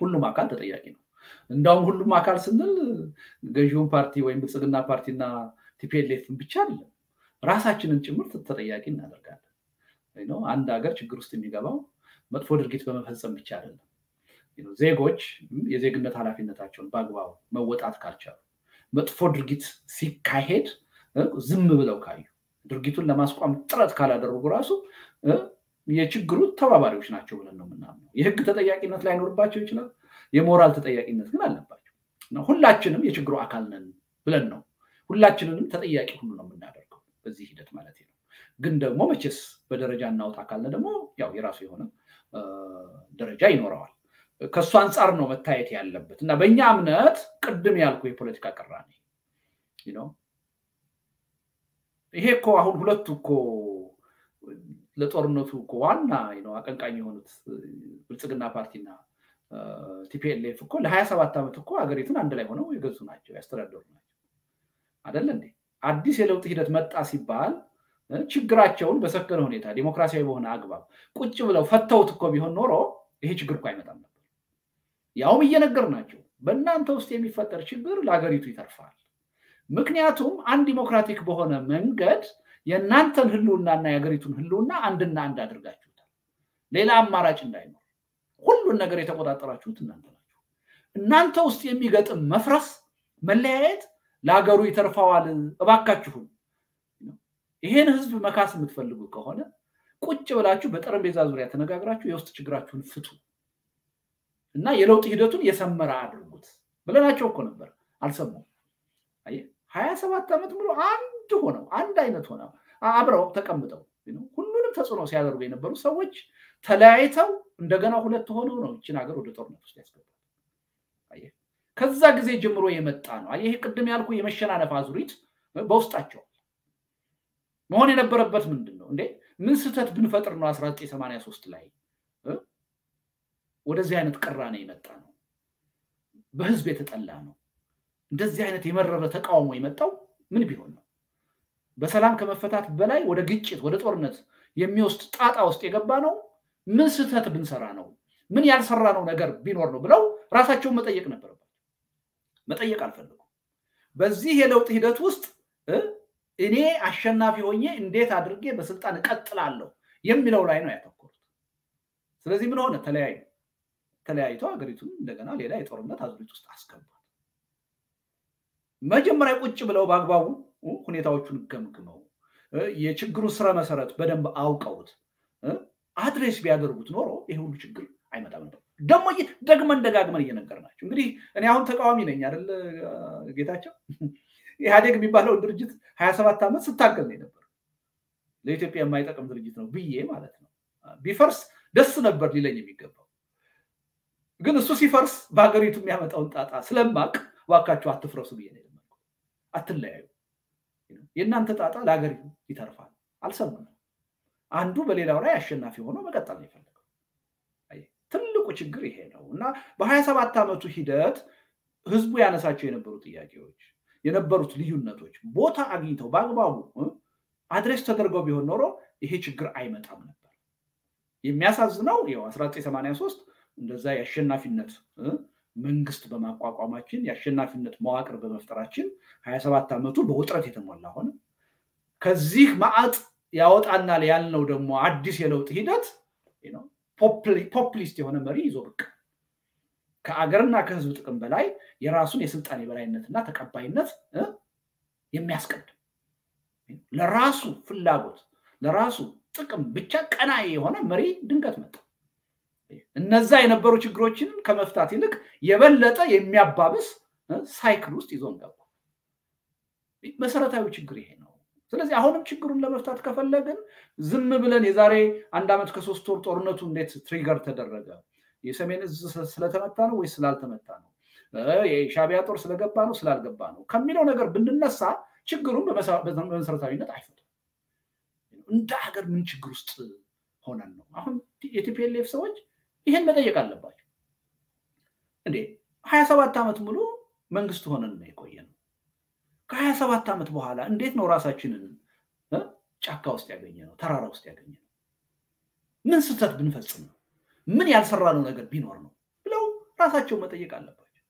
ሁሉም አካል ተጠያቂ ነው። እንዳውም ሁሉም አካል ስንል ገዢውን ፓርቲ ወይም ብልጽግና ፓርቲና TPLF ን ብቻ አይደለም ራሳችንን ጭምር ተጠያቂ እናደርጋለን። አንድ ሀገር ችግር ውስጥ የሚገባው መጥፎ ድርጊት በመፈጸም ብቻ አይደለም። ዜጎች የዜግነት ኃላፊነታቸውን በአግባቡ መወጣት ካልቻሉ፣ መጥፎ ድርጊት ሲካሄድ ዝም ብለው ካዩ፣ ድርጊቱን ለማስቋም ጥረት ካላደረጉ ራሱ የችግሩ ተባባሪዎች ናቸው ብለን ነው የምናምነው። የህግ ተጠያቂነት ላይኖርባቸው ይችላል። የሞራል ተጠያቂነት ግን አለባቸው። ሁላችንም የችግሩ አካል ነን ብለን ነው ሁላችንንም ተጠያቂ ሁሉ ነው የምናደርገው በዚህ ሂደት ማለት ነው። ግን ደግሞ መቼስ በደረጃ እናውጣ ካልን ደግሞ ያው የራሱ የሆነ ደረጃ ይኖረዋል። ከእሱ አንጻር ነው መታየት ያለበት እና በእኛ እምነት ቅድም ያልኩ የፖለቲካ ቅራኔ ይሄ እኮ አሁን ሁለቱ እኮ ለጦርነቱ እኮ ዋና አቀንቃኝ የሆኑት ብልጽግና ፓርቲና TPLF እኮ ለሀያ ሰባት ዓመት እኮ ሀገሪቱን አንድ ላይ ሆነው የገዙ ናቸው ያስተዳደሩ ናቸው አደለ እንዴ? አዲስ የለውጥ ሂደት መጣ ሲባል ችግራቸውን በሰከነ ሁኔታ ዲሞክራሲያዊ በሆነ አግባብ ቁጭ ብለው ፈተውት እኮ ቢሆን ኖሮ ይሄ ችግር እኮ አይመጣም ነበር። ያውም እየነገር ናቸው በእናንተ ውስጥ የሚፈጠር ችግር ለሀገሪቱ ይተርፋል። ምክንያቱም አንድ ዲሞክራቲክ በሆነ መንገድ የእናንተን ህልውናና የሀገሪቱን ህልውና አንድና አንድ አድርጋችሁታል። ሌላ አማራጭ እንዳይኖር ሁሉን ነገር የተቆጣጠራችሁት እናንተ ናችሁ። እናንተ ውስጥ የሚገጥም መፍረስ፣ መለያየት ለሀገሩ ይተርፈዋል። እባካችሁን ይሄን ህዝብ መካስ የምትፈልጉ ከሆነ ቁጭ ብላችሁ በጠረጴዛ ዙሪያ ተነጋግራችሁ የውስጥ ችግራችሁን ፍቱ እና የለውጥ ሂደቱን የሰመረ አድርጉት ብለናቸው እኮ ነበር። አልሰሙም። ሀያ ሰባት ዓመት ሙሉ አንድ ሆነው አንድ አይነት ሆነው አብረው ተቀምጠው ሁሉንም ተጽዕኖ ሲያደርጉ የነበሩ ሰዎች ተለያይተው እንደገና ሁለት ሆነው ነው ይችን ሀገር ወደ ጦርነት ውስጥ ያስገባል። ከዛ ጊዜ ጀምሮ የመጣ ነው። ይህ ቅድም ያልኩ የመሸናነፍ አዙሪት በውስጣቸው መሆን የነበረበት ምንድን ነው እንዴ? ምን ስህተት ብንፈጥር ነው 1983 ላይ ወደዚህ አይነት ቅራኔ የመጣ ነው? በህዝብ የተጠላ ነው። እንደዚህ አይነት የመረረ ተቃውሞ የመጣው ምን ቢሆን ነው? በሰላም ከመፈታት በላይ ወደ ግጭት፣ ወደ ጦርነት የሚወስድ ጣጣ ውስጥ የገባ ነው። ምን ስህተት ብንሰራ ነው? ምን ያልሰራነው ነገር ቢኖር ነው ብለው ራሳቸውን መጠየቅ ነበረባቸው። መጠየቅ አልፈለጉም። በዚህ የለውጥ ሂደት ውስጥ እኔ አሸናፊ ሆኜ እንዴት አድርጌ በስልጣን እቀጥላለሁ የሚለው ላይ ነው ያተኮሩት። ስለዚህ ምን ሆነ? ተለያዩ። ተለያይቶ ሀገሪቱን እንደገና ሌላ የጦርነት አዙሪት ውስጥ አስገቧል። መጀመሪያ ቁጭ ብለው በአግባቡ ሁኔታዎቹን ገምግመው የችግሩን ስረ መሰረት በደንብ አውቀውት address ቢያደርጉት ኖሮ ይህ ሁሉ ችግር አይመጣም ነበር። ደግሞ ደግመን ደጋግመን እየነገርናቸው እንግዲህ እኔ አሁን ተቃዋሚ ነኝ አይደል ጌታቸው [laughs] ኢህአዴግ የሚባለውን ድርጅት ሀያ ሰባት ዓመት ስታገል ነው የነበር ለኢትዮጵያ የማይጠቅም ድርጅት ነው ብዬ ማለት ነው። ቢፈርስ ደስ ነበር ሊለኝ የሚገባው ግን እሱ ሲፈርስ በሀገሪቱ የሚያመጣውን ጣጣ ስለማውቅ እባካችሁ አትፍረሱ ብዬ ነው አትለያዩ፣ የእናንተ ጣጣ ለሀገሪቱ ይተርፋል። አልሰሙንም። አንዱ በሌላው ላይ አሸናፊ ሆኖ መቀጠል ነው የፈለገው። ትልቁ ችግር ይሄ ነው እና በሀያ ሰባት ዓመቱ ሂደት ህዝቡ ያነሳቸው የነበሩ ጥያቄዎች የነበሩት ልዩነቶች ቦታ አግኝተው በአግባቡ address ተደርገው ቢሆን ኖሮ ይሄ ችግር አይመጣም ነበር። የሚያሳዝነው ይኸው 1983 እንደዛ የአሸናፊነት መንግስት በማቋቋማችን የአሸናፊነት መዋቅር በመፍጠራችን 27 ዓመቱ በውጥረት የተሞላ ሆነ። ከዚህ ማዕጥ ያወጣናል ያልነው ደግሞ አዲስ የለውጥ ሂደት ፖፕሊስት የሆነ መሪ ይዞ ብቅ ከአገርና ከህዝብ ጥቅም በላይ የራሱን የስልጣን የበላይነትና ተቀባይነት የሚያስቀድም ለራሱ ፍላጎት ለራሱ ጥቅም ብቻ ቀናይ የሆነ መሪ ድንገት መጣ። እነዛ የነበሩ ችግሮችን ከመፍታት ይልቅ የበለጠ የሚያባብስ ሳይክል ውስጥ ይዞን ገባ። መሰረታዊ ችግር ይሄ ነው። ስለዚህ አሁንም ችግሩን ለመፍታት ከፈለግን ዝም ብለን የዛሬ አንድ ዓመት ከሶስት ወር ጦርነቱ እንዴት ትሪገር ተደረገ የሰሜን እዝ ስለተመታ ነው ወይስ ስላልተመታ ነው? የሻቢያ ጦር ስለገባ ነው ስላልገባ ነው ከሚለው ነገር ብንነሳ ችግሩን በመሰረታዊነት አይፈቱም። እንደ ሀገር ምን ችግር ውስጥ ሆነን ነው? አሁን የቲፒኤልኤፍ ሰዎች ይህን መጠየቅ አለባቸው። እንዴ ሀያ ሰባት ዓመት ሙሉ መንግስት ሆነን ነው የቆየ ነው። ከሀያ ሰባት ዓመት በኋላ እንዴት ነው ራሳችንን ጫካ ውስጥ ያገኘ ነው? ተራራ ውስጥ ያገኘ ነው? ምን ስህተት ብንፈጽም ነው ምን ያልሰራነው ነገር ቢኖር ነው ብለው ራሳቸው መጠየቅ አለባቸው።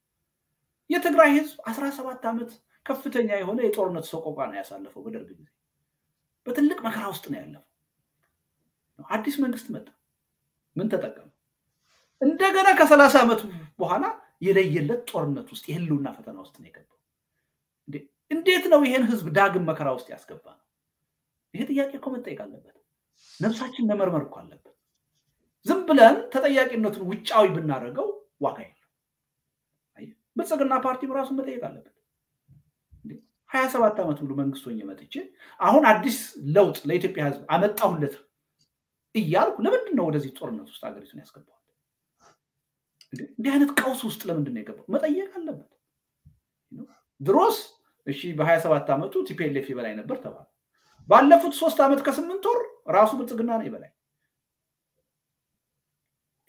የትግራይ ህዝብ አስራ ሰባት ዓመት ከፍተኛ የሆነ የጦርነት ሰቆቃ ነው ያሳለፈው። በደርግ ጊዜ በትልቅ መከራ ውስጥ ነው ያለፈው። አዲስ መንግስት መጣ። ምን ተጠቀመ? እንደገና ከሰላሳ ዓመት በኋላ የለየለት ጦርነት ውስጥ የህልውና ፈተና ውስጥ ነው የገባው። እንዴት ነው ይሄን ህዝብ ዳግም መከራ ውስጥ ያስገባ ነው? ይሄ ጥያቄ እኮ መጠየቅ አለበት። ነፍሳችን መመርመር እኮ አለበት። ዝም ብለን ተጠያቂነቱን ውጫዊ ብናደርገው ዋጋ የለም። ብልጽግና ፓርቲም ራሱን መጠየቅ አለበት። ሀያ ሰባት ዓመት ሙሉ መንግስት ሆኜ መጥቼ አሁን አዲስ ለውጥ ለኢትዮጵያ ህዝብ አመጣሁለት እያልኩ ለምንድን ነው ወደዚህ ጦርነት ውስጥ ሀገሪቱን ያስገባዋል? እንዲህ አይነት ቀውስ ውስጥ ለምንድን ነው የገባው? መጠየቅ አለበት። ድሮስ እሺ በሀያ ሰባት ዓመቱ TPLF የበላይ ነበር ተባለ። ባለፉት ሶስት ዓመት ከስምንት ወር ራሱ ብልጽግና ነው የበላይ።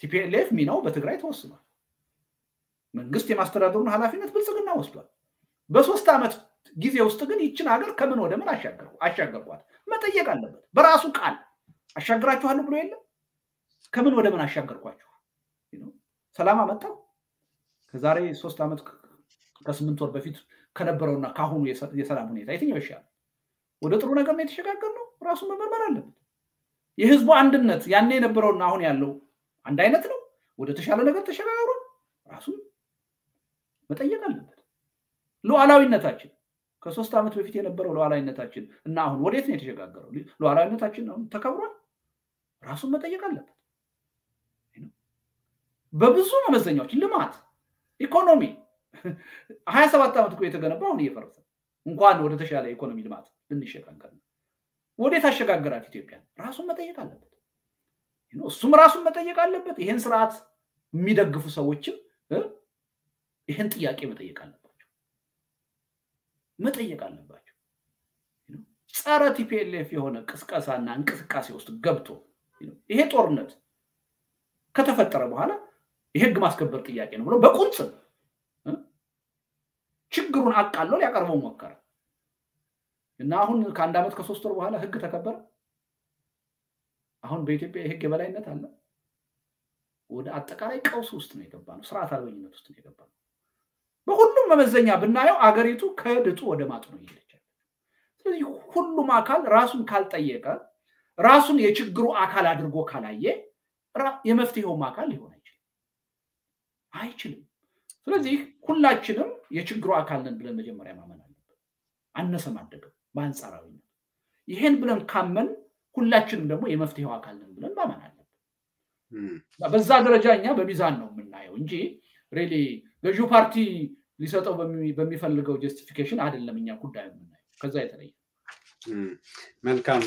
TPLF ሚናው በትግራይ ተወስኗል። መንግስት የማስተዳደሩን ኃላፊነት ብልጽግና ወስዷል። በሶስት ዓመት ጊዜ ውስጥ ግን ይችን ሀገር ከምን ወደ ምን አሻገርኳት መጠየቅ አለበት። በራሱ ቃል አሻግራችኋለሁ ብሎ የለም። ከምን ወደ ምን አሻገርኳችሁ? ሰላም አመጣው። ከዛሬ ሶስት ዓመት ከስምንት ወር በፊት ከነበረውና ከአሁኑ የሰላም ሁኔታ የትኛው ይሻላል? ወደ ጥሩ ነገር ነው የተሸጋገር ነው? ራሱን መመርመር አለበት። የህዝቡ አንድነት ያኔ የነበረውና አሁን ያለው አንድ አይነት ነው? ወደ ተሻለ ነገር ተሸጋግሮ ራሱን መጠየቅ አለበት። ሉዓላዊነታችን ከሶስት ዓመት በፊት የነበረው ሉዓላዊነታችን እና አሁን ወዴት ነው የተሸጋገረው? ሉዓላዊነታችን ተከብሯል? ራሱን መጠየቅ አለበት። በብዙ መመዘኛዎች ልማት፣ ኢኮኖሚ [laughs] ሀያ ሰባት ዓመት እኮ የተገነባ አሁን እየፈረሰ እንኳን ወደ ተሻለ ኢኮኖሚ ልማት ልንሸጋገር ነው። ወዴት አሸጋገራት ኢትዮጵያን? ራሱን መጠየቅ አለበት። እሱም ራሱን መጠየቅ አለበት። ይህን ስርዓት የሚደግፉ ሰዎችም ይህን ጥያቄ መጠየቅ አለባቸው መጠየቅ አለባቸው። ጸረ TPLF የሆነ ቅስቀሳና እንቅስቃሴ ውስጥ ገብቶ ይሄ ጦርነት ከተፈጠረ በኋላ የህግ ማስከበር ጥያቄ ነው ብሎ በቁንጽል ችግሩን አቃሎ ሊያቀርበው ሞከረ እና አሁን ከአንድ ዓመት ከሶስት ወር በኋላ ህግ ተከበረ። አሁን በኢትዮጵያ የህግ የበላይነት አለ። ወደ አጠቃላይ ቀውስ ውስጥ ነው የገባ ነው። ስርዓት አልበኝነት ውስጥ ነው የገባ ነው። በሁሉም መመዘኛ ብናየው አገሪቱ ከድጡ ወደ ማጡ ነው እየሄደች። ስለዚህ ሁሉም አካል ራሱን ካልጠየቀ ራሱን የችግሩ አካል አድርጎ ካላየ የመፍትሄውም አካል ሊሆን አይችልም ስለዚህ ሁላችንም የችግሩ አካል ነን ብለን መጀመሪያ ማመን አለብን። አነሰም አደገም በአንጻራዊነት ይሄን ብለን ካመን ሁላችንም ደግሞ የመፍትሄው አካል ነን ብለን ማመን አለብን። በዛ ደረጃ እኛ በሚዛን ነው የምናየው እንጂ really ገዢው ፓርቲ ሊሰጠው በሚፈልገው justification አይደለም እኛ ጉዳዩ የምናየው ከዛ የተለየ መልካም።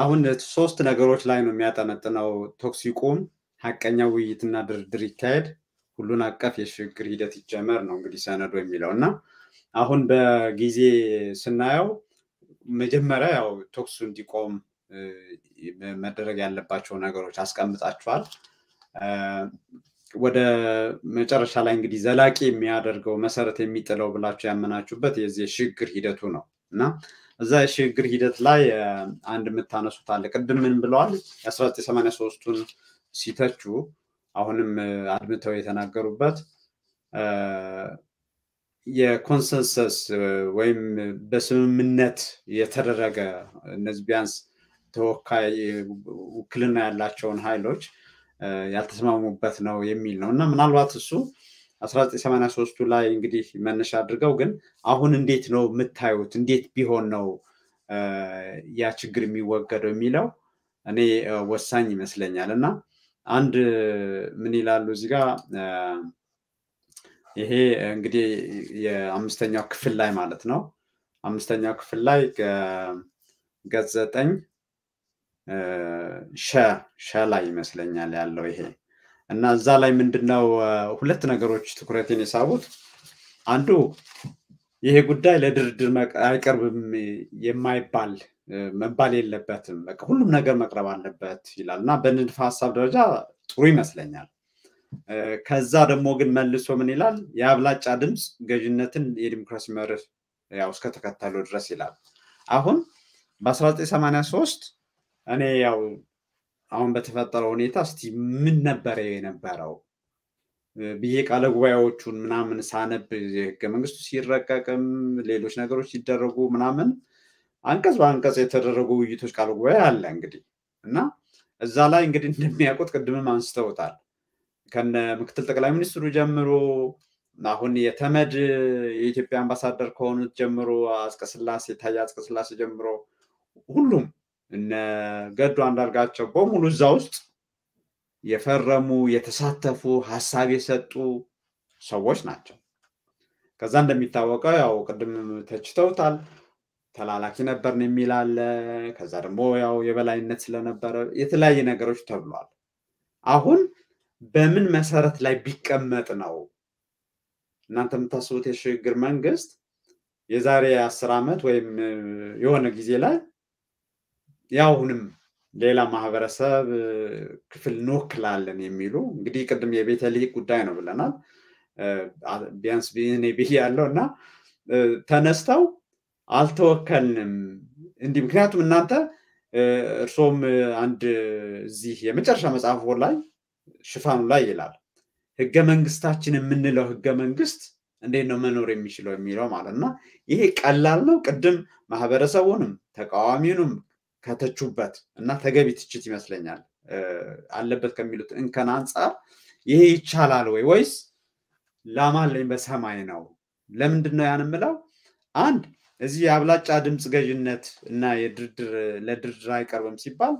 አሁን ሶስት ነገሮች ላይ ነው የሚያጠነጥነው። ቶክስ ይቁም፣ ሀቀኛ ውይይትና ድርድር ይካሄድ፣ ሁሉን አቀፍ የሽግግር ሂደት ይጀመር ነው እንግዲህ ሰነዱ የሚለው እና አሁን በጊዜ ስናየው መጀመሪያ ያው ቶክሱ እንዲቆም መደረግ ያለባቸው ነገሮች አስቀምጣችኋል። ወደ መጨረሻ ላይ እንግዲህ ዘላቂ የሚያደርገው መሰረት የሚጥለው ብላችሁ ያመናችሁበት የዚህ የሽግግር ሂደቱ ነው እና እዛ የሽግግር ሂደት ላይ አንድ የምታነሱት አለ። ቅድም ምን ብለዋል? የ1983ቱን ሲተቹ አሁንም አድምተው የተናገሩበት የኮንሰንሰስ ወይም በስምምነት የተደረገ እነዚህ ቢያንስ ተወካይ ውክልና ያላቸውን ኃይሎች ያልተስማሙበት ነው የሚል ነው እና ምናልባት እሱ 1983ቱ ላይ እንግዲህ መነሻ አድርገው ግን አሁን እንዴት ነው የምታዩት? እንዴት ቢሆን ነው ያ ችግር የሚወገደው የሚለው እኔ ወሳኝ ይመስለኛል እና አንድ ምን ይላሉ እዚህ ጋር? ይሄ እንግዲህ የአምስተኛው ክፍል ላይ ማለት ነው። አምስተኛው ክፍል ላይ ገጽ ዘጠኝ ሸ ሸ ላይ ይመስለኛል ያለው ይሄ። እና እዛ ላይ ምንድነው ሁለት ነገሮች ትኩረቴን የሳቡት። አንዱ ይሄ ጉዳይ ለድርድር አይቀርብም የማይባል መባል የለበትም፣ በቃ ሁሉም ነገር መቅረብ አለበት ይላል እና በንድፈ ሀሳብ ደረጃ ጥሩ ይመስለኛል። ከዛ ደግሞ ግን መልሶ ምን ይላል? የአብላጫ ድምፅ ገዥነትን የዲሞክራሲ መርህ ያው እስከተከተሉ ድረስ ይላል። አሁን በ1983 እኔ ያው አሁን በተፈጠረው ሁኔታ እስቲ ምን ነበረ የነበረው ብዬ ቃለ ጉባኤዎቹን ምናምን ሳነብ ህገ መንግስቱ ሲረቀቅም ሌሎች ነገሮች ሲደረጉ ምናምን አንቀጽ በአንቀጽ የተደረጉ ውይይቶች ቃለ ጉባኤ አለ እንግዲህ እና እዛ ላይ እንግዲህ እንደሚያውቁት ቅድምም አንስተውታል ከነ ምክትል ጠቅላይ ሚኒስትሩ ጀምሮ አሁን የተመድ የኢትዮጵያ አምባሳደር ከሆኑት ጀምሮ አጽቀስላሴ ታዬ አጽቀስላሴ ጀምሮ ሁሉም እነ ገዱ አንዳርጋቸው በሙሉ እዛ ውስጥ የፈረሙ የተሳተፉ ሀሳብ የሰጡ ሰዎች ናቸው። ከዛ እንደሚታወቀው ያው ቅድም ተችተውታል። ተላላኪ ነበርን የሚል አለ። ከዛ ደግሞ ያው የበላይነት ስለነበረ የተለያየ ነገሮች ተብሏል። አሁን በምን መሰረት ላይ ቢቀመጥ ነው እናንተ የምታስቡት የሽግግር መንግስት የዛሬ አስር ዓመት ወይም የሆነ ጊዜ ላይ ያሁንም ሌላ ማህበረሰብ ክፍል እንወክላለን የሚሉ እንግዲህ ቅድም የቤተልሔም ጉዳይ ነው ብለናል። ቢያንስ እኔ ብዬ ያለው እና ተነስተው አልተወከልንም እንዲህ ምክንያቱም እናንተ እርሶም አንድ እዚህ የመጨረሻ መጽሐፎ ላይ ሽፋኑ ላይ ይላል ህገ መንግስታችን የምንለው ህገ መንግስት እንዴት ነው መኖር የሚችለው የሚለው ማለት እና ይሄ ቀላል ነው። ቅድም ማህበረሰቡንም ተቃዋሚውንም ከተቹበት እና ተገቢ ትችት ይመስለኛል አለበት ከሚሉት እንከን አንጻር ይሄ ይቻላል ወይ ወይስ ላማለኝ በሰማይ ነው? ለምንድን ነው ያን የምለው? አንድ እዚህ የአብላጫ ድምፅ ገዥነት እና የድርድር ለድርድር አይቀርብም ሲባል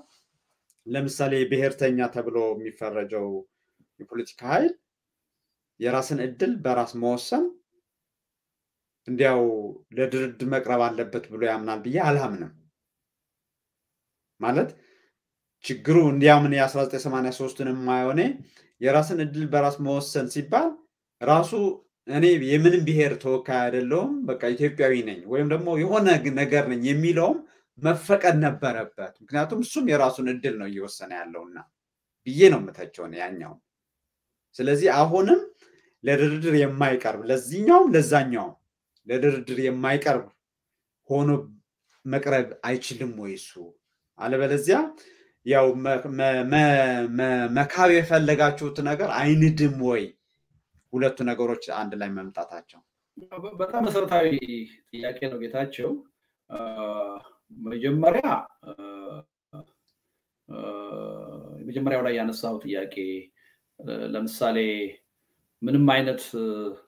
ለምሳሌ ብሔርተኛ ተብሎ የሚፈረጀው የፖለቲካ ኃይል የራስን እድል በራስ መወሰን እንዲያው ለድርድር መቅረብ አለበት ብሎ ያምናል ብዬ አላምንም። ማለት ችግሩ እንዲያምን የ1983ን የማይሆኔ የራስን እድል በራስ መወሰን ሲባል ራሱ እኔ የምንም ብሔር ተወካይ አይደለሁም፣ በቃ ኢትዮጵያዊ ነኝ ወይም ደግሞ የሆነ ነገር ነኝ የሚለውም መፈቀድ ነበረበት። ምክንያቱም እሱም የራሱን እድል ነው እየወሰነ ያለውና ብዬ ነው የምተቸው ያኛው። ስለዚህ አሁንም ለድርድር የማይቀርብ ለዚህኛውም ለዛኛውም ለድርድር የማይቀርብ ሆኖ መቅረብ አይችልም ወይ እሱ? አለበለዚያ ያው መካብ የፈለጋችሁት ነገር አይንድም ወይ? ሁለቱ ነገሮች አንድ ላይ መምጣታቸው? በጣም መሰረታዊ ጥያቄ ነው ጌታቸው። መጀመሪያ መጀመሪያው ላይ ያነሳው ጥያቄ ለምሳሌ ምንም አይነት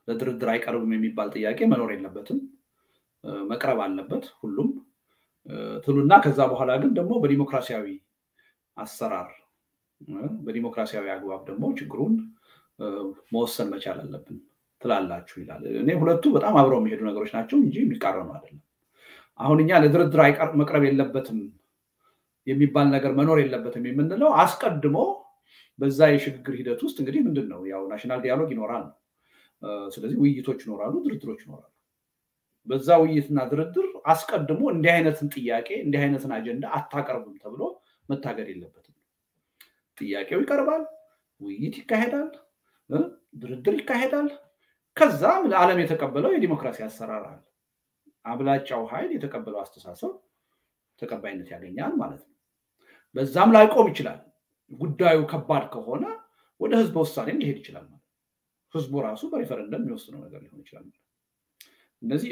ለድርድር አይቀርብም የሚባል ጥያቄ መኖር የለበትም፣ መቅረብ አለበት ሁሉም። ትሉና ከዛ በኋላ ግን ደግሞ በዲሞክራሲያዊ አሰራር በዲሞክራሲያዊ አግባብ ደግሞ ችግሩን መወሰን መቻል አለብን ትላላችሁ ይላል። እኔ ሁለቱ በጣም አብረው የሚሄዱ ነገሮች ናቸው እንጂ የሚቃረኑ አይደለም። አሁን እኛ ለድርድር መቅረብ የለበትም የሚባል ነገር መኖር የለበትም የምንለው አስቀድሞ በዛ የሽግግር ሂደት ውስጥ እንግዲህ ምንድን ነው ያው national dialogue ይኖራል። ስለዚህ ውይይቶች ይኖራሉ፣ ድርድሮች ይኖራሉ። በዛ ውይይትና ድርድር አስቀድሞ እንዲህ አይነትን ጥያቄ እንዲህ አይነትን አጀንዳ አታቀርቡም ተብሎ መታገድ የለበትም። ጥያቄው ይቀርባል፣ ውይይት ይካሄዳል፣ ድርድር ይካሄዳል። ከዛ ዓለም የተቀበለው የዲሞክራሲ አሰራር አለ። አብላጫው ኃይል የተቀበለው አስተሳሰብ ተቀባይነት ያገኛል ማለት ነው። በዛም ላይቆም ይችላል። ጉዳዩ ከባድ ከሆነ ወደ ህዝበ ውሳኔ ሊሄድ ይችላል ማለት ህዝቡ ራሱ በሪፈረንደም የሚወስነው ነገር ሊሆን ይችላል።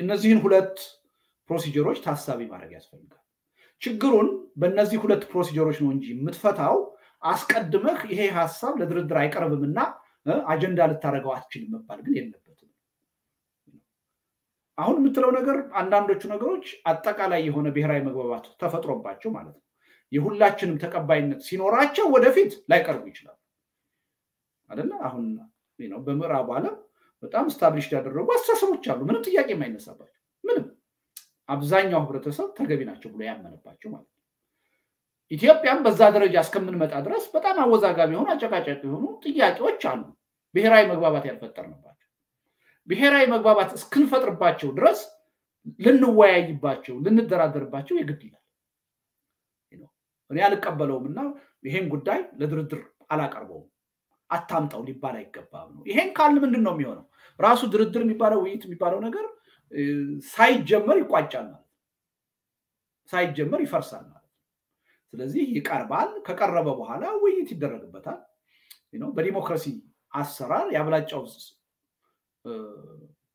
እነዚህን ሁለት ፕሮሲጀሮች ታሳቢ ማድረግ ያስፈልጋል። ችግሩን በእነዚህ ሁለት procedureዎች ነው እንጂ የምትፈታው አስቀድመህ ይሄ ሀሳብ ለድርድር አይቀርብም እና አጀንዳ ልታደርገው አትችልም መባል ግን የለበትም። አሁን የምትለው ነገር አንዳንዶቹ ነገሮች አጠቃላይ የሆነ ብሔራዊ መግባባት ተፈጥሮባቸው ማለት ነው የሁላችንም ተቀባይነት ሲኖራቸው ወደፊት ላይቀርቡ ይችላሉ አይደለ? አሁን በምዕራቡ ዓለም በጣም establish ያደረጉ አስተሳሰቦች አሉ፣ ምንም ጥያቄ የማይነሳባቸው ምንም አብዛኛው ህብረተሰብ ተገቢ ናቸው ብሎ ያመነባቸው ማለት ነው። ኢትዮጵያም በዛ ደረጃ እስከምንመጣ ድረስ በጣም አወዛጋቢ የሆኑ አጨቃጫቂ የሆኑ ጥያቄዎች አሉ፣ ብሔራዊ መግባባት ያልፈጠርንባቸው። ብሔራዊ መግባባት እስክንፈጥርባቸው ድረስ ልንወያይባቸው፣ ልንደራደርባቸው የግድ ይላል። እኔ አልቀበለውም እና ይሄን ጉዳይ ለድርድር አላቀርበውም አታምጣው ሊባል አይገባም ነው። ይሄን ካልን ምንድን ነው የሚሆነው? ራሱ ድርድር የሚባለው ውይይት የሚባለው ነገር ሳይጀመር ይቋጫል ማለት ሳይጀመር ይፈርሳል ማለት ስለዚህ ይቀርባል። ከቀረበ በኋላ ውይይት ይደረግበታል። በዲሞክራሲ አሰራር የአብላጫው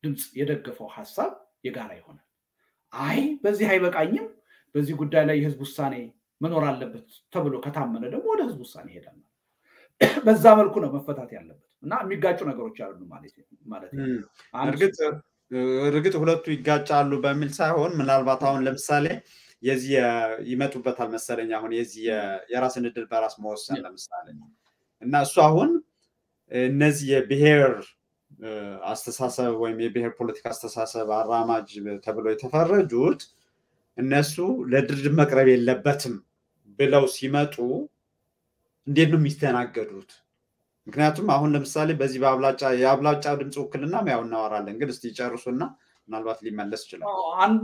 ድምፅ የደገፈው ሀሳብ የጋራ ይሆናል። አይ በዚህ አይበቃኝም፣ በዚህ ጉዳይ ላይ የህዝብ ውሳኔ መኖር አለበት ተብሎ ከታመነ ደግሞ ወደ ህዝብ ውሳኔ ይሄዳል። [clears throat] በዛ መልኩ ነው መፈታት ያለበት እና የሚጋጩ ነገሮች አሉ ማለት እርግጥ ሁለቱ ይጋጫሉ በሚል ሳይሆን ምናልባት አሁን ለምሳሌ የዚህ ይመጡበታል መሰለኝ አሁን የዚህ የራስን እድል በራስ መወሰን ለምሳሌ እና እሱ አሁን እነዚህ የብሔር አስተሳሰብ ወይም የብሔር ፖለቲካ አስተሳሰብ አራማጅ ተብለው የተፈረጁት እነሱ ለድርድር መቅረብ የለበትም ብለው ሲመጡ እንዴት ነው የሚስተናገዱት? ምክንያቱም አሁን ለምሳሌ በዚህ በአብላጫ የአብላጫ ድምፅ ውክልና ያው እናወራለን፣ ግን እስቲ ጨርሱና ምናልባት ሊመለስ ይችላል። አንዱ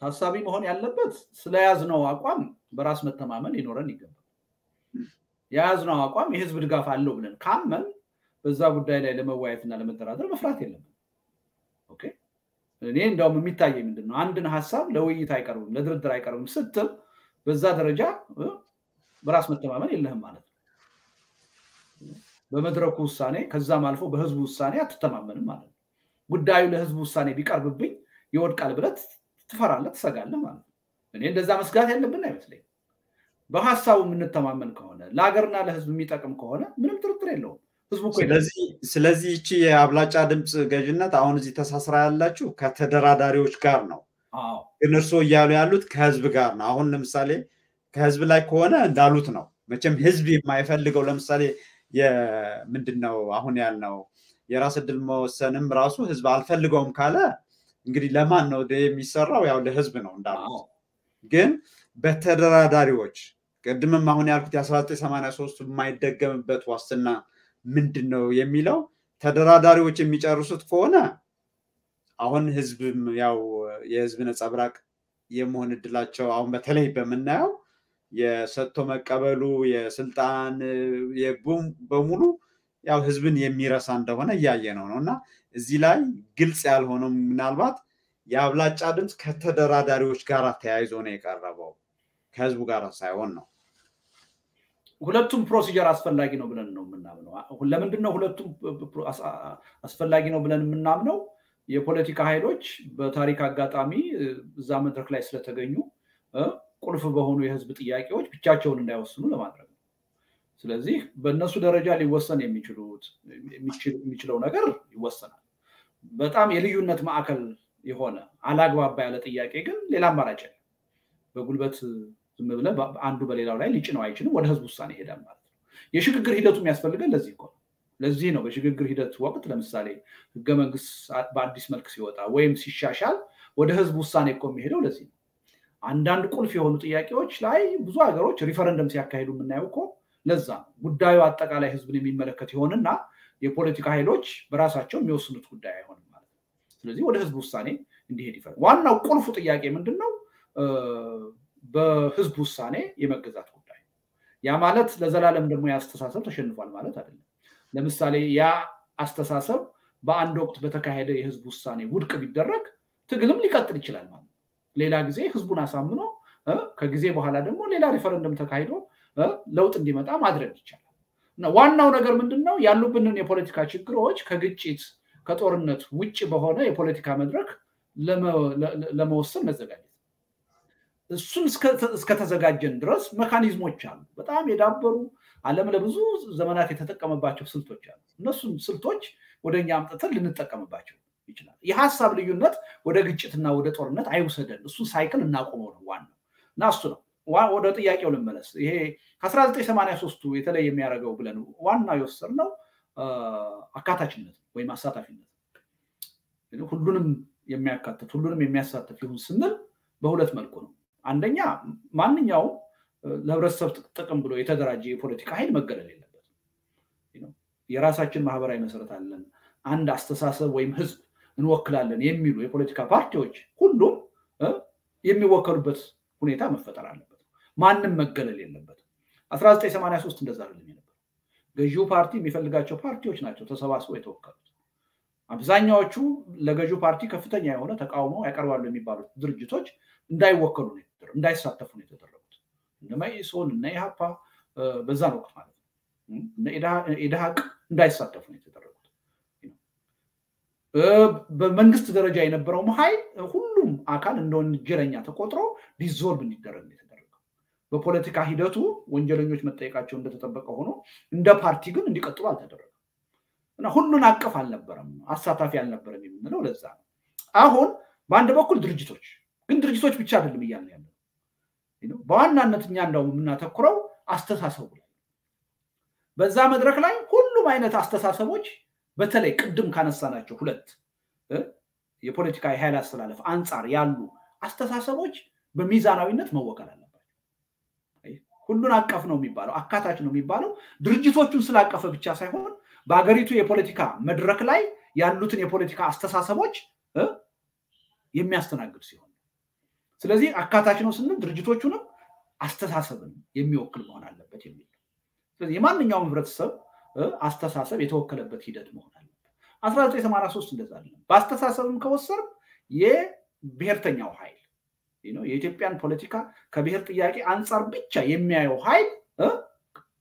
ታሳቢ መሆን ያለበት ስለያዝነው አቋም በራስ መተማመን ሊኖረን ይገባል። የያዝነው አቋም የህዝብ ድጋፍ አለው ብለን ካመን በዛ ጉዳይ ላይ ለመወያየትና ለመደራደር መፍራት የለብን። እኔ እንዲያውም የሚታየኝ ምንድን ነው አንድን ሀሳብ ለውይይት አይቀርብም፣ ለድርድር አይቀርብም ስትል በዛ ደረጃ በራስ መተማመን የለህም ማለት ነው። በመድረኩ ውሳኔ ከዛም አልፎ በህዝቡ ውሳኔ አትተማመንም ማለት ነው። ጉዳዩ ለህዝቡ ውሳኔ ቢቀርብብኝ ይወድቃል ብለህ ትፈራለህ፣ ትሰጋለህ ማለት ነው። እኔ እንደዛ መስጋት ያለብን አይመስለኝም። በሀሳቡ የምንተማመን ከሆነ ለሀገርና ለህዝብ የሚጠቅም ከሆነ ምንም ጥርጥር የለውም። ህዝቡ ስለዚህ ይቺ የአብላጫ ድምፅ ገዥነት አሁን እዚህ ተሳስራ ያላችሁ ከተደራዳሪዎች ጋር ነው። ግን እርስዎ እያሉ ያሉት ከህዝብ ጋር ነው። አሁን ለምሳሌ ከህዝብ ላይ ከሆነ እንዳሉት ነው። መቼም ህዝብ የማይፈልገው ለምሳሌ ምንድን ነው አሁን ያልነው የራስ እድል መወሰንም ራሱ ህዝብ አልፈልገውም ካለ እንግዲህ ለማን ነው የሚሰራው? ያው ለህዝብ ነው እንዳሉት። ግን በተደራዳሪዎች ቅድምም አሁን ያልኩት የ1983 የማይደገምበት ዋስትና ምንድን ነው የሚለው ተደራዳሪዎች የሚጨርሱት ከሆነ አሁን ህዝብም ያው የህዝብ ነጸብራቅ የመሆን እድላቸው አሁን በተለይ በምናየው የሰጥቶ መቀበሉ የስልጣን በሙሉ ያው ህዝብን የሚረሳ እንደሆነ እያየ ነው ነው እና እዚህ ላይ ግልጽ ያልሆነው ምናልባት የአብላጫ ድምፅ ከተደራዳሪዎች ጋር ተያይዞ ነው የቀረበው ከህዝቡ ጋር ሳይሆን ነው። ሁለቱም ፕሮሲጀር አስፈላጊ ነው ብለን ነው የምናምነው። ለምንድን ነው ሁለቱም አስፈላጊ ነው ብለን የምናምነው? የፖለቲካ ኃይሎች በታሪክ አጋጣሚ እዛ መድረክ ላይ ስለተገኙ ቁልፍ በሆኑ የህዝብ ጥያቄዎች ብቻቸውን እንዳይወስኑ ለማድረግ ስለዚህ በእነሱ ደረጃ ሊወሰን የሚችለው ነገር ይወሰናል። በጣም የልዩነት ማዕከል የሆነ አላግባባ ያለ ጥያቄ ግን ሌላ አማራጭ የለም። በጉልበት ዝም ብለህ አንዱ በሌላው ላይ ሊጭነው አይችልም። ወደ ህዝብ ውሳኔ ይሄዳል ማለት ነው። የሽግግር ሂደቱ የሚያስፈልገን ለዚህ ነው። ለዚህ ነው በሽግግር ሂደት ወቅት ለምሳሌ ህገ መንግስት በአዲስ መልክ ሲወጣ ወይም ሲሻሻል ወደ ህዝብ ውሳኔ እኮ የሚሄደው ለዚህ ነው። አንዳንድ ቁልፍ የሆኑ ጥያቄዎች ላይ ብዙ ሀገሮች ሪፈረንደም ሲያካሂዱ የምናየው እኮ ለዛ ነው። ጉዳዩ አጠቃላይ ህዝብን የሚመለከት ይሆንና የፖለቲካ ኃይሎች በራሳቸው የሚወስኑት ጉዳይ አይሆንም ማለት ነው። ስለዚህ ወደ ህዝብ ውሳኔ እንዲሄድ ይፈል ዋናው ቁልፉ ጥያቄ ምንድን ነው? በህዝብ ውሳኔ የመገዛት ጉዳይ። ያ ማለት ለዘላለም ደግሞ የአስተሳሰብ ተሸንፏል ማለት አይደለም። ለምሳሌ ያ አስተሳሰብ በአንድ ወቅት በተካሄደ የህዝብ ውሳኔ ውድቅ ቢደረግ ትግልም ሊቀጥል ይችላል ማለት ሌላ ጊዜ ህዝቡን አሳምኖ ከጊዜ በኋላ ደግሞ ሌላ ሪፈረንደም ተካሂዶ ለውጥ እንዲመጣ ማድረግ ይቻላል። እና ዋናው ነገር ምንድን ነው? ያሉብንን የፖለቲካ ችግሮች ከግጭት ከጦርነት ውጭ በሆነ የፖለቲካ መድረክ ለመወሰን መዘጋጀት እሱን እስከተዘጋጀን ድረስ መካኒዝሞች አሉ። በጣም የዳበሩ ዓለም ለብዙ ዘመናት የተጠቀመባቸው ስልቶች አሉ። እነሱን ስልቶች ወደ እኛ አምጥተን ልንጠቀምባቸው ይችላል። የሀሳብ ልዩነት ወደ ግጭትና ወደ ጦርነት አይውሰደን። እሱን ሳይክል እናቆመው ነው ዋናው እና እሱ ነው። ወደ ጥያቄው ልመለስ። ይሄ ከ1983ቱ የተለየ የሚያደርገው ብለን ዋናው የወሰድነው አካታችነት ወይም አሳታፊነት ሁሉንም የሚያካትት ሁሉንም የሚያሳትፍ ይሁን ስንል በሁለት መልኩ ነው። አንደኛ ማንኛውም ለህብረተሰብ ጥቅም ብሎ የተደራጀ የፖለቲካ ኃይል መገለል የለበትም። የራሳችን ማህበራዊ መሰረት አለን፣ አንድ አስተሳሰብ ወይም ህዝብ እንወክላለን የሚሉ የፖለቲካ ፓርቲዎች ሁሉም የሚወከሉበት ሁኔታ መፈጠር አለበት። ማንም መገለል የለበትም። 1983 እንደዛ አይደለም የነበረው። ገዢው ፓርቲ የሚፈልጋቸው ፓርቲዎች ናቸው ተሰባስበው የተወከሉት። አብዛኛዎቹ ለገዢው ፓርቲ ከፍተኛ የሆነ ተቃውሞ ያቀርባሉ የሚባሉት ድርጅቶች እንዳይወከሉ ነው እንዳይሳተፉ ነው የተደረጉት። እነ መኢሶን እነ ኢሃፓ በዛን ወቅት ማለት ነው ኢድሃቅ እንዳይሳተፉ ነው የተደረጉት። በመንግስት ደረጃ የነበረውም ኃይል ሁሉም አካል እንደ ወንጀለኛ ተቆጥሮ ዲዞልቭ እንዲደረግ ነው በፖለቲካ ሂደቱ ወንጀለኞች መጠየቃቸው እንደተጠበቀ ሆኖ እንደ ፓርቲ ግን እንዲቀጥሉ አልተደረገም እና ሁሉን አቀፍ አልነበረም፣ አሳታፊ አልነበረም የምንለው ለዛ ነው። አሁን በአንድ በኩል ድርጅቶች ግን ድርጅቶች ብቻ አይደለም እያልን ያለ በዋናነት እኛ እንደውም የምናተኩረው አስተሳሰቡ ላይ በዛ መድረክ ላይ ሁሉም አይነት አስተሳሰቦች በተለይ ቅድም ካነሳናቸው ሁለት የፖለቲካ የኃይል አስተላለፍ አንጻር ያሉ አስተሳሰቦች በሚዛናዊነት መወከል አለባቸው። ሁሉን አቀፍ ነው የሚባለው አካታች ነው የሚባለው። ድርጅቶቹን ስላቀፈ ብቻ ሳይሆን በሀገሪቱ የፖለቲካ መድረክ ላይ ያሉትን የፖለቲካ አስተሳሰቦች የሚያስተናግድ ሲሆን ስለዚህ አካታች ነው ስንል ድርጅቶቹንም አስተሳሰብን የሚወክል መሆን አለበት የሚል ስለዚህ የማንኛውም ህብረተሰብ አስተሳሰብ የተወከለበት ሂደት መሆን አለበት። 1983 እንደዛ በአስተሳሰብም ከወሰር የብሔርተኛው ኃይል የኢትዮጵያን ፖለቲካ ከብሔር ጥያቄ አንጻር ብቻ የሚያየው ኃይል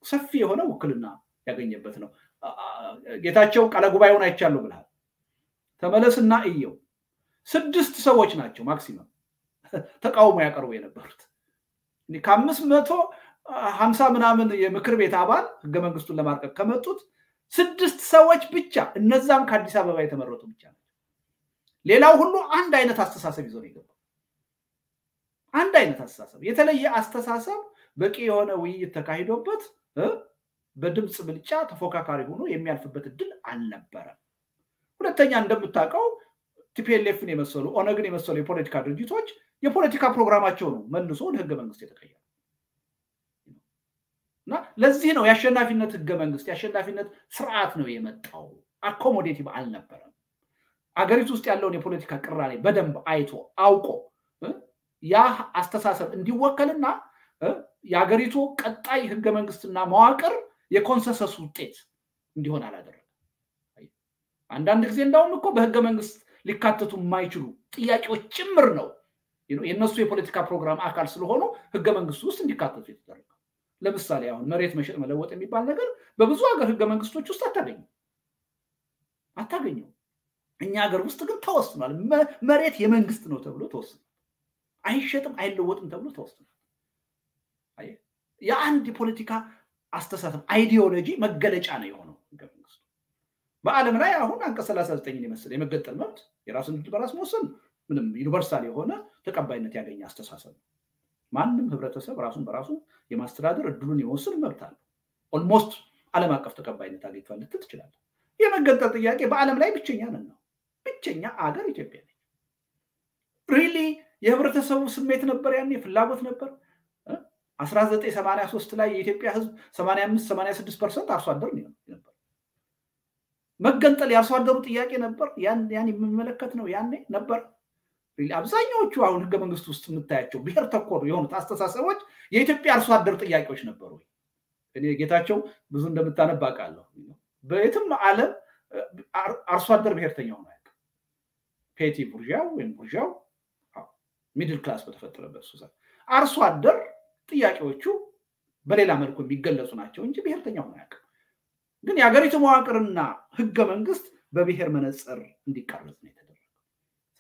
ሰፊ የሆነ ውክልና ያገኘበት ነው። ጌታቸው ቃለ ጉባኤውን አይቻለሁ ብልሃል። ተመለስና እየው ስድስት ሰዎች ናቸው ማክሲመም [laughs] ተቃውሞ ያቀርቡ የነበሩት ከአምስት መቶ ሀምሳ ምናምን የምክር ቤት አባል ህገ መንግስቱን ለማርቀቅ ከመጡት ስድስት ሰዎች ብቻ እነዛም ከአዲስ አበባ የተመረጡ ብቻ ናቸው። ሌላው ሁሉ አንድ አይነት አስተሳሰብ ይዞ ነው የገባው። አንድ አይነት አስተሳሰብ፣ የተለየ አስተሳሰብ በቂ የሆነ ውይይት ተካሂዶበት በድምፅ ብልጫ ተፎካካሪ ሆኖ የሚያልፍበት እድል አልነበረም። ሁለተኛ እንደምታውቀው ቲፒኤልኤፍን የመሰሉ ኦነግን የመሰሉ የፖለቲካ ድርጅቶች የፖለቲካ ፕሮግራማቸው ነው መልሶ ወደ ህገ መንግስት የተቀየረ እና ለዚህ ነው የአሸናፊነት ህገ መንግስት የአሸናፊነት ስርዓት ነው የመጣው። አኮሞዴቲቭ አልነበረም። አገሪቱ ውስጥ ያለውን የፖለቲካ ቅራኔ በደንብ አይቶ አውቆ ያ አስተሳሰብ እንዲወከልና የሀገሪቱ ቀጣይ ህገ መንግስትና መዋቅር የኮንሰንሰስ ውጤት እንዲሆን አላደረገም። አንዳንድ ጊዜ እንዳውም እኮ በህገ መንግስት ሊካተቱ የማይችሉ ጥያቄዎች ጭምር ነው የእነሱ የፖለቲካ ፕሮግራም አካል ስለሆኑ ህገ መንግስቱ ውስጥ እንዲካተቱ የተደረገው። ለምሳሌ አሁን መሬት መሸጥ መለወጥ የሚባል ነገር በብዙ ሀገር ህገ መንግስቶች ውስጥ አታገኙ አታገኘው። እኛ ሀገር ውስጥ ግን ተወስኗል። መሬት የመንግስት ነው ተብሎ ተወስኗል። አይሸጥም አይለወጥም ተብሎ ተወስኗል። የአንድ የፖለቲካ አስተሳሰብ ideology መገለጫ ነው የሆነው ህገ መንግስቱ። በዓለም ላይ አሁን አንቀጽ ሰላሳ ዘጠኝን የመሰለ የመገንጠል መብት የራስን በራስ መወሰን ምንም universal የሆነ ተቀባይነት ያገኘ አስተሳሰብ ነው። ማንም ህብረተሰብ ራሱን በራሱ የማስተዳደር እድሉን የመወሰን መብት አለው። almost ዓለም አቀፍ ተቀባይነት አግኝቷል ልትል ትችላለህ። የመገንጠል ጥያቄ በዓለም ላይ ብቸኛ ነን ነው። ብቸኛ አገር ኢትዮጵያ ነች። really የህብረተሰቡ ስሜት ነበር፣ ያኔ ፍላጎት ነበር። 1983 ላይ የኢትዮጵያ ህዝብ 85 86 percent አርሶ አደር ነበር። መገንጠል የአርሶ አደሩ ጥያቄ ነበር። ያን የሚመለከት ነው ያኔ ነበር። አብዛኛዎቹ አሁን ህገ መንግስት ውስጥ የምታያቸው ብሔር ተኮር የሆኑት አስተሳሰቦች የኢትዮጵያ አርሶ አደር ጥያቄዎች ነበሩ። እኔ ጌታቸው ብዙ እንደምታነብ አውቃለሁ። በየትም ዓለም አርሶ አደር ብሔርተኛ ሆኖ አያውቅም። petty bourgeois ወይም bourgeois middle class በተፈጠረበት ሱ አርሶ አደር ጥያቄዎቹ በሌላ መልኩ የሚገለጹ ናቸው እንጂ ብሔርተኛ ሆኖ አያውቅም። ግን የሀገሪቱ መዋቅርና ህገ መንግስት በብሔር መነጽር እንዲቀረጽ ነው የተደረገው።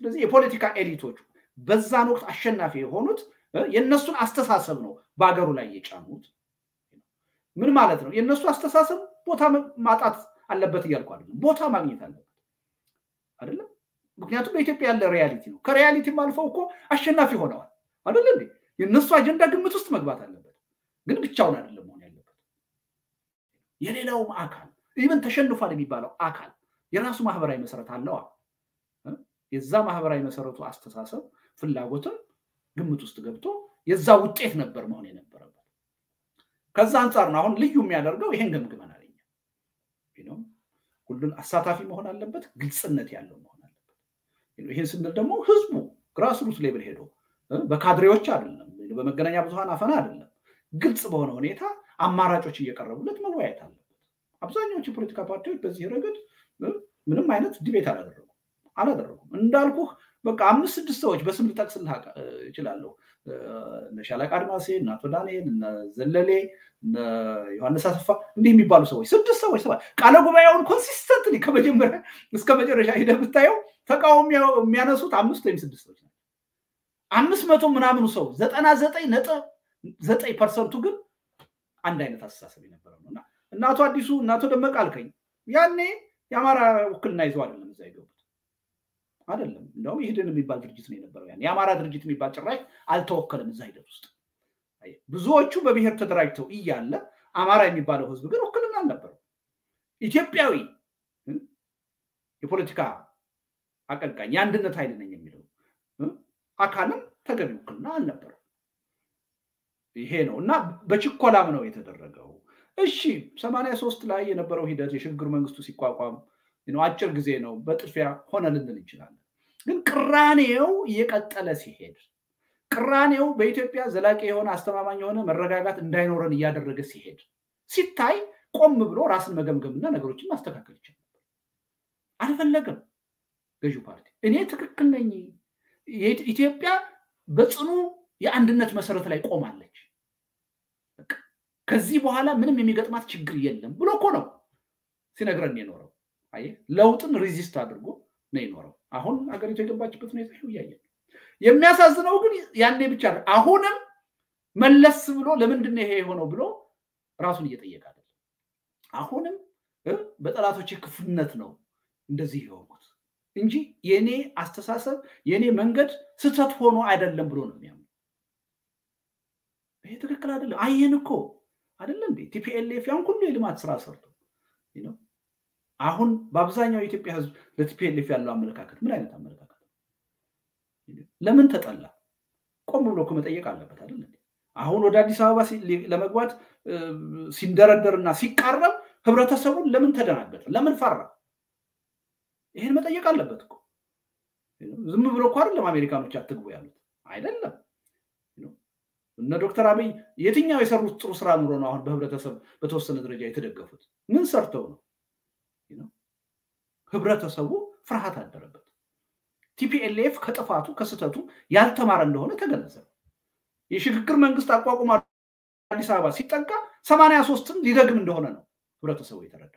ስለዚህ የፖለቲካ ኤሊቶቹ በዛን ወቅት አሸናፊ የሆኑት የእነሱን አስተሳሰብ ነው በሀገሩ ላይ የጫኑት። ምን ማለት ነው? የእነሱ አስተሳሰብ ቦታ ማጣት አለበት እያልኩ አይደለም። ቦታ ማግኘት አለበት ምክንያቱም በኢትዮጵያ ያለ reality ነው። ከ reality ም አልፈው እኮ አሸናፊ ሆነዋል እንዴ? የእነሱ አጀንዳ ግምት ውስጥ መግባት አለበት። ግን ብቻውን አይደለም መሆን ያለበት። የሌላውም አካል even ተሸንፏል የሚባለው አካል የራሱ ማህበራዊ መሰረት አለዋ። የዛ ማህበራዊ መሰረቱ አስተሳሰብ፣ ፍላጎትም ግምት ውስጥ ገብቶ የዛ ውጤት ነበር መሆን የነበረበት። ከዛ አንጻር ነው አሁን ልዩ የሚያደርገው ይሄን ገምግመን አለኛ ሁሉን አሳታፊ መሆን አለበት፣ ግልጽነት ያለው መሆን ይህን ስንል ደግሞ ህዝቡ grassroot level ሄዶ በካድሬዎች አይደለም፣ በመገናኛ ብዙሀን አፈና አይደለም፣ ግልጽ በሆነ ሁኔታ አማራጮች እየቀረቡለት መወያየት አለበት። አብዛኛዎቹ የፖለቲካ ፓርቲዎች በዚህ ረገድ ምንም አይነት debate አላደረጉም አላደረጉም። እንዳልኩህ በቃ አምስት ስድስት ሰዎች በስም ልጠቅስልህ እችላለሁ። ሻለቃ አድማሴ፣ እነ አቶ ዳንኤል፣ እነ ዘለሌ፣ እነ ዮሐንስ አሰፋ እንዲህ የሚባሉ ሰዎች ስድስት ሰዎች ቃለ ጉባኤውን consistently ከመጀመሪያ እስከ መጨረሻ ሄደህ ብታየው ተቃውሞ የሚያነሱት አምስት ወይም ስድስት ሰዎች ናቸው። አምስት መቶ ምናምኑ ሰው ዘጠና ዘጠኝ ነጥብ ዘጠኝ percent ኡ ግን አንድ አይነት አስተሳሰብ የነበረው ነው እና አቶ አዲሱ አቶ ደመቀ አልከኝ ያኔ የአማራ ውክልና ይዘው አይደለም እዛ የገቡት አይደለም። እንደውም ኢህዴን የሚባል ድርጅት ነው የነበረው። ያን የአማራ ድርጅት የሚባል ጭራሽ አልተወከለም እዛ ሂደት ውስጥ። ብዙዎቹ በብሔር ተደራጅተው እያለ አማራ የሚባለው ህዝብ ግን ውክልና አልነበረው። ኢትዮጵያዊ የፖለቲካ አቀንቃኝ የአንድነት ኃይል ነኝ የሚለው አካልም ተገቢ ውክልና አልነበረው። ይሄ ነው እና በችኮላም ነው የተደረገው። እሺ ሰማንያ ሶስት ላይ የነበረው ሂደት የሽግግር መንግስቱ ሲቋቋም አጭር ጊዜ ነው፣ በጥድፊያ ሆነ ልንል እንችላለን። ግን ቅራኔው እየቀጠለ ሲሄድ ቅራኔው በኢትዮጵያ ዘላቂ የሆነ አስተማማኝ የሆነ መረጋጋት እንዳይኖረን እያደረገ ሲሄድ ሲታይ ቆም ብሎ ራስን መገምገምና ነገሮችን ማስተካከል ይችላል። አልፈለገም ገዢው ፓርቲ እኔ ትክክል ነኝ፣ ኢትዮጵያ በጽኑ የአንድነት መሰረት ላይ ቆማለች፣ ከዚህ በኋላ ምንም የሚገጥማት ችግር የለም ብሎ እኮ ነው ሲነግረን የኖረው። አየህ ለውጥን resist አድርጎ ነው የኖረው። አሁን ሀገሪቱ የገባችበት ሁኔታ እያየ ነው። የሚያሳዝነው ግን ያኔ ብቻ አሁንም መለስ ብሎ ለምንድን ይሄ የሆነው ብሎ ራሱን እየጠየቀ አይደለም። አሁንም በጠላቶች ክፉነት ነው እንደዚህ የሆኑት እንጂ የኔ አስተሳሰብ የኔ መንገድ ስህተት ሆኖ አይደለም ብሎ ነው የሚያምኑ። ይሄ ትክክል አይደለም። አየን እኮ አይደለ እንዴ TPLF ያን ሁሉ የልማት ስራ ሰርቶ አሁን በአብዛኛው የኢትዮጵያ ህዝብ ለ TPLF ያለው አመለካከት ምን አይነት አመለካከት ለምን ተጠላ? ቆም ብሎ እኮ መጠየቅ አለበት አይደል? አሁን ወደ አዲስ አበባ ለመግባት ሲንደረደርና ሲቃረብ ህብረተሰቡን ለምን ተደናገጠ? ለምን ፈራ? ይህን መጠየቅ አለበት እኮ። ዝም ብሎ እኮ አይደለም አሜሪካኖች አትግቡ ያሉት አይደለም። እነ ዶክተር አብይ የትኛው የሰሩት ጥሩ ስራ ኑሮ ነው አሁን በህብረተሰብ በተወሰነ ደረጃ የተደገፉት? ምን ሰርተው ነው? ህብረተሰቡ ፍርሃት አደረበት። TPLF ከጥፋቱ ከስህተቱ ያልተማረ እንደሆነ ተገነዘበ። የሽግግር መንግስት አቋቁሞ አዲስ አበባ ሲጠጋ ሰማንያ ሶስትን ሊደግም እንደሆነ ነው ህብረተሰቡ የተረዳ።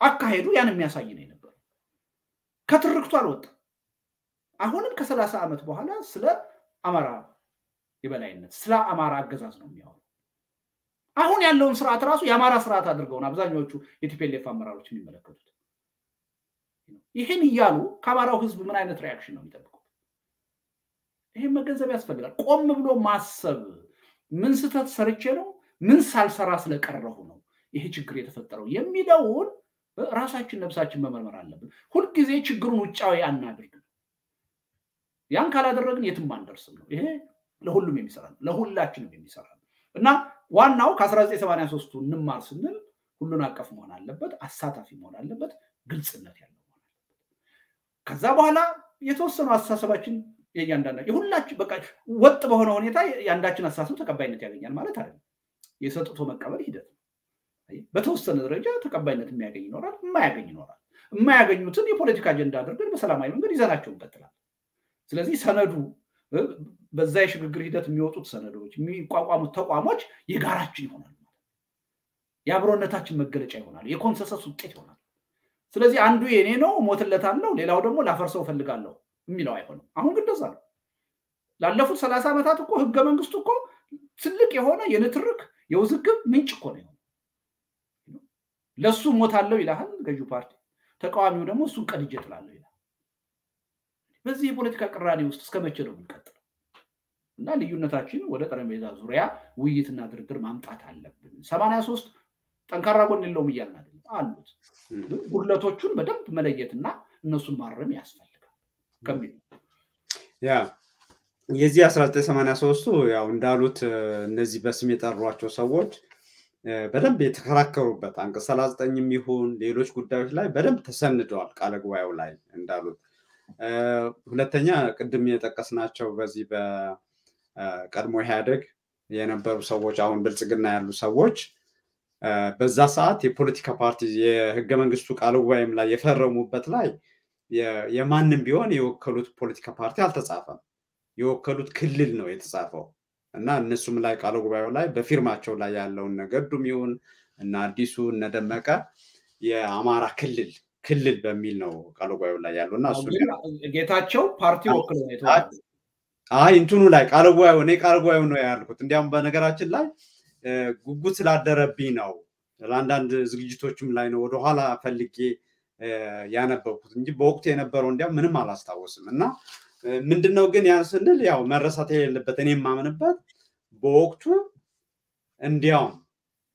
አካሄዱ ያን የሚያሳይ ነው ከትርክቱ አልወጣም። አሁንም ከሰላሳ ዓመት በኋላ ስለ አማራ የበላይነት ስለ አማራ አገዛዝ ነው የሚያወሩ። አሁን ያለውን ስርዓት ራሱ የአማራ ስርዓት አድርገውን አብዛኛዎቹ የ TPLF አመራሮች የሚመለከቱት ይህን እያሉ ከአማራው ህዝብ ምን አይነት reaction ነው የሚጠብቁት? ይህን መገንዘብ ያስፈልጋል። ቆም ብሎ ማሰብ ምን ስህተት ሰርቼ ነው፣ ምን ሳልሰራ ስለቀረሁ ነው ይሄ ችግር የተፈጠረው የሚለውን ራሳችን ነብሳችን መመርመር አለብን። ሁልጊዜ ችግሩን ውጫዊ አናድርግ። ያን ካላደረግን የትም አንደርስም ነው። ይሄ ለሁሉም የሚሰራ ነው፣ ለሁላችንም የሚሰራ ነው እና ዋናው ከ1983ቱ እንማር ስንል ሁሉን አቀፍ መሆን አለበት፣ አሳታፊ መሆን አለበት፣ ግልጽነት ያለው መሆን አለበት። ከዛ በኋላ የተወሰኑ አስተሳሰባችን የእያንዳንዳ የሁላችን በቃ ወጥ በሆነ ሁኔታ የአንዳችን አስተሳሰብ ተቀባይነት ያገኛል ማለት አይደለም። የሰጥቶ መቀበል ሂደት በተወሰነ ደረጃ ተቀባይነት የሚያገኝ ይኖራል፣ የማያገኝ ይኖራል። የማያገኙትን የፖለቲካ አጀንዳ አድርገን በሰላማዊ መንገድ ይዘናቸው እንቀጥላለን። ስለዚህ ሰነዱ በዛ የሽግግር ሂደት የሚወጡት ሰነዶች የሚቋቋሙት ተቋሞች የጋራችን ይሆናል። የአብሮነታችን መገለጫ ይሆናል። የኮንሰንሰስ ውጤት ይሆናል። ስለዚህ አንዱ የኔ ነው ሞትለታለሁ፣ ሌላው ደግሞ ላፈርሰው እፈልጋለሁ የሚለው አይሆንም። አሁን ግን እንደዛ ነው። ላለፉት ሰላሳ ዓመታት እኮ ህገ መንግስቱ እኮ ትልቅ የሆነ የንትርክ የውዝግብ ምንጭ እኮ ነው። ለእሱ ሞታለሁ ይልሃል ገዢው ፓርቲ፣ ተቃዋሚው ደግሞ እሱን ቀድጄ ጥላለሁ ይላል። በዚህ የፖለቲካ ቅራኔ ውስጥ እስከ መቼ ነው የምንቀጥለው? እና ልዩነታችን ወደ ጠረጴዛ ዙሪያ ውይይትና ድርድር ማምጣት አለብን። ሰማንያ ሶስት ጠንካራ ጎን የለውም እያልን አይደለም፣ አሉት። ጉድለቶቹን በደንብ መለየትና እነሱን ማረም ያስፈልጋል ከሚል ያ የዚህ 1983ቱ ያው እንዳሉት እነዚህ በስም የጠሯቸው ሰዎች በደንብ የተከራከሩበት አንቀጽ 39 ይሁን ሌሎች ጉዳዮች ላይ በደንብ ተሰንደዋል ቃለ ጉባኤው ላይ እንዳሉት። ሁለተኛ ቅድም የጠቀስናቸው በዚህ በቀድሞ ኢህአደግ የነበሩ ሰዎች አሁን ብልጽግና ያሉ ሰዎች በዛ ሰዓት የፖለቲካ ፓርቲ የህገ መንግስቱ ቃለ ጉባኤም ላይ የፈረሙበት ላይ የማንም ቢሆን የወከሉት ፖለቲካ ፓርቲ አልተጻፈም። የወከሉት ክልል ነው የተጻፈው እና እነሱም ላይ ቃለ ጉባኤው ላይ በፊርማቸው ላይ ያለውን ነገዱም ይሁን እና አዲሱ እነደመቀ የአማራ ክልል ክልል በሚል ነው ቃለ ጉባኤው ላይ ያለው እና ጌታቸው ፓርቲ ወክሎ አይ እንትኑ ላይ ቃለ ጉባኤው እኔ ቃለ ጉባኤው ነው ያልኩት። እንዲያውም በነገራችን ላይ ጉጉት ስላደረብኝ ነው። ለአንዳንድ ዝግጅቶችም ላይ ነው ወደኋላ ፈልጌ ያነበብኩት እንጂ በወቅቱ የነበረው እንዲያውም ምንም አላስታወስም። እና ምንድነው ግን ያን ስንል ያው መረሳት የሌለበት እኔ የማምንበት በወቅቱ እንዲያውም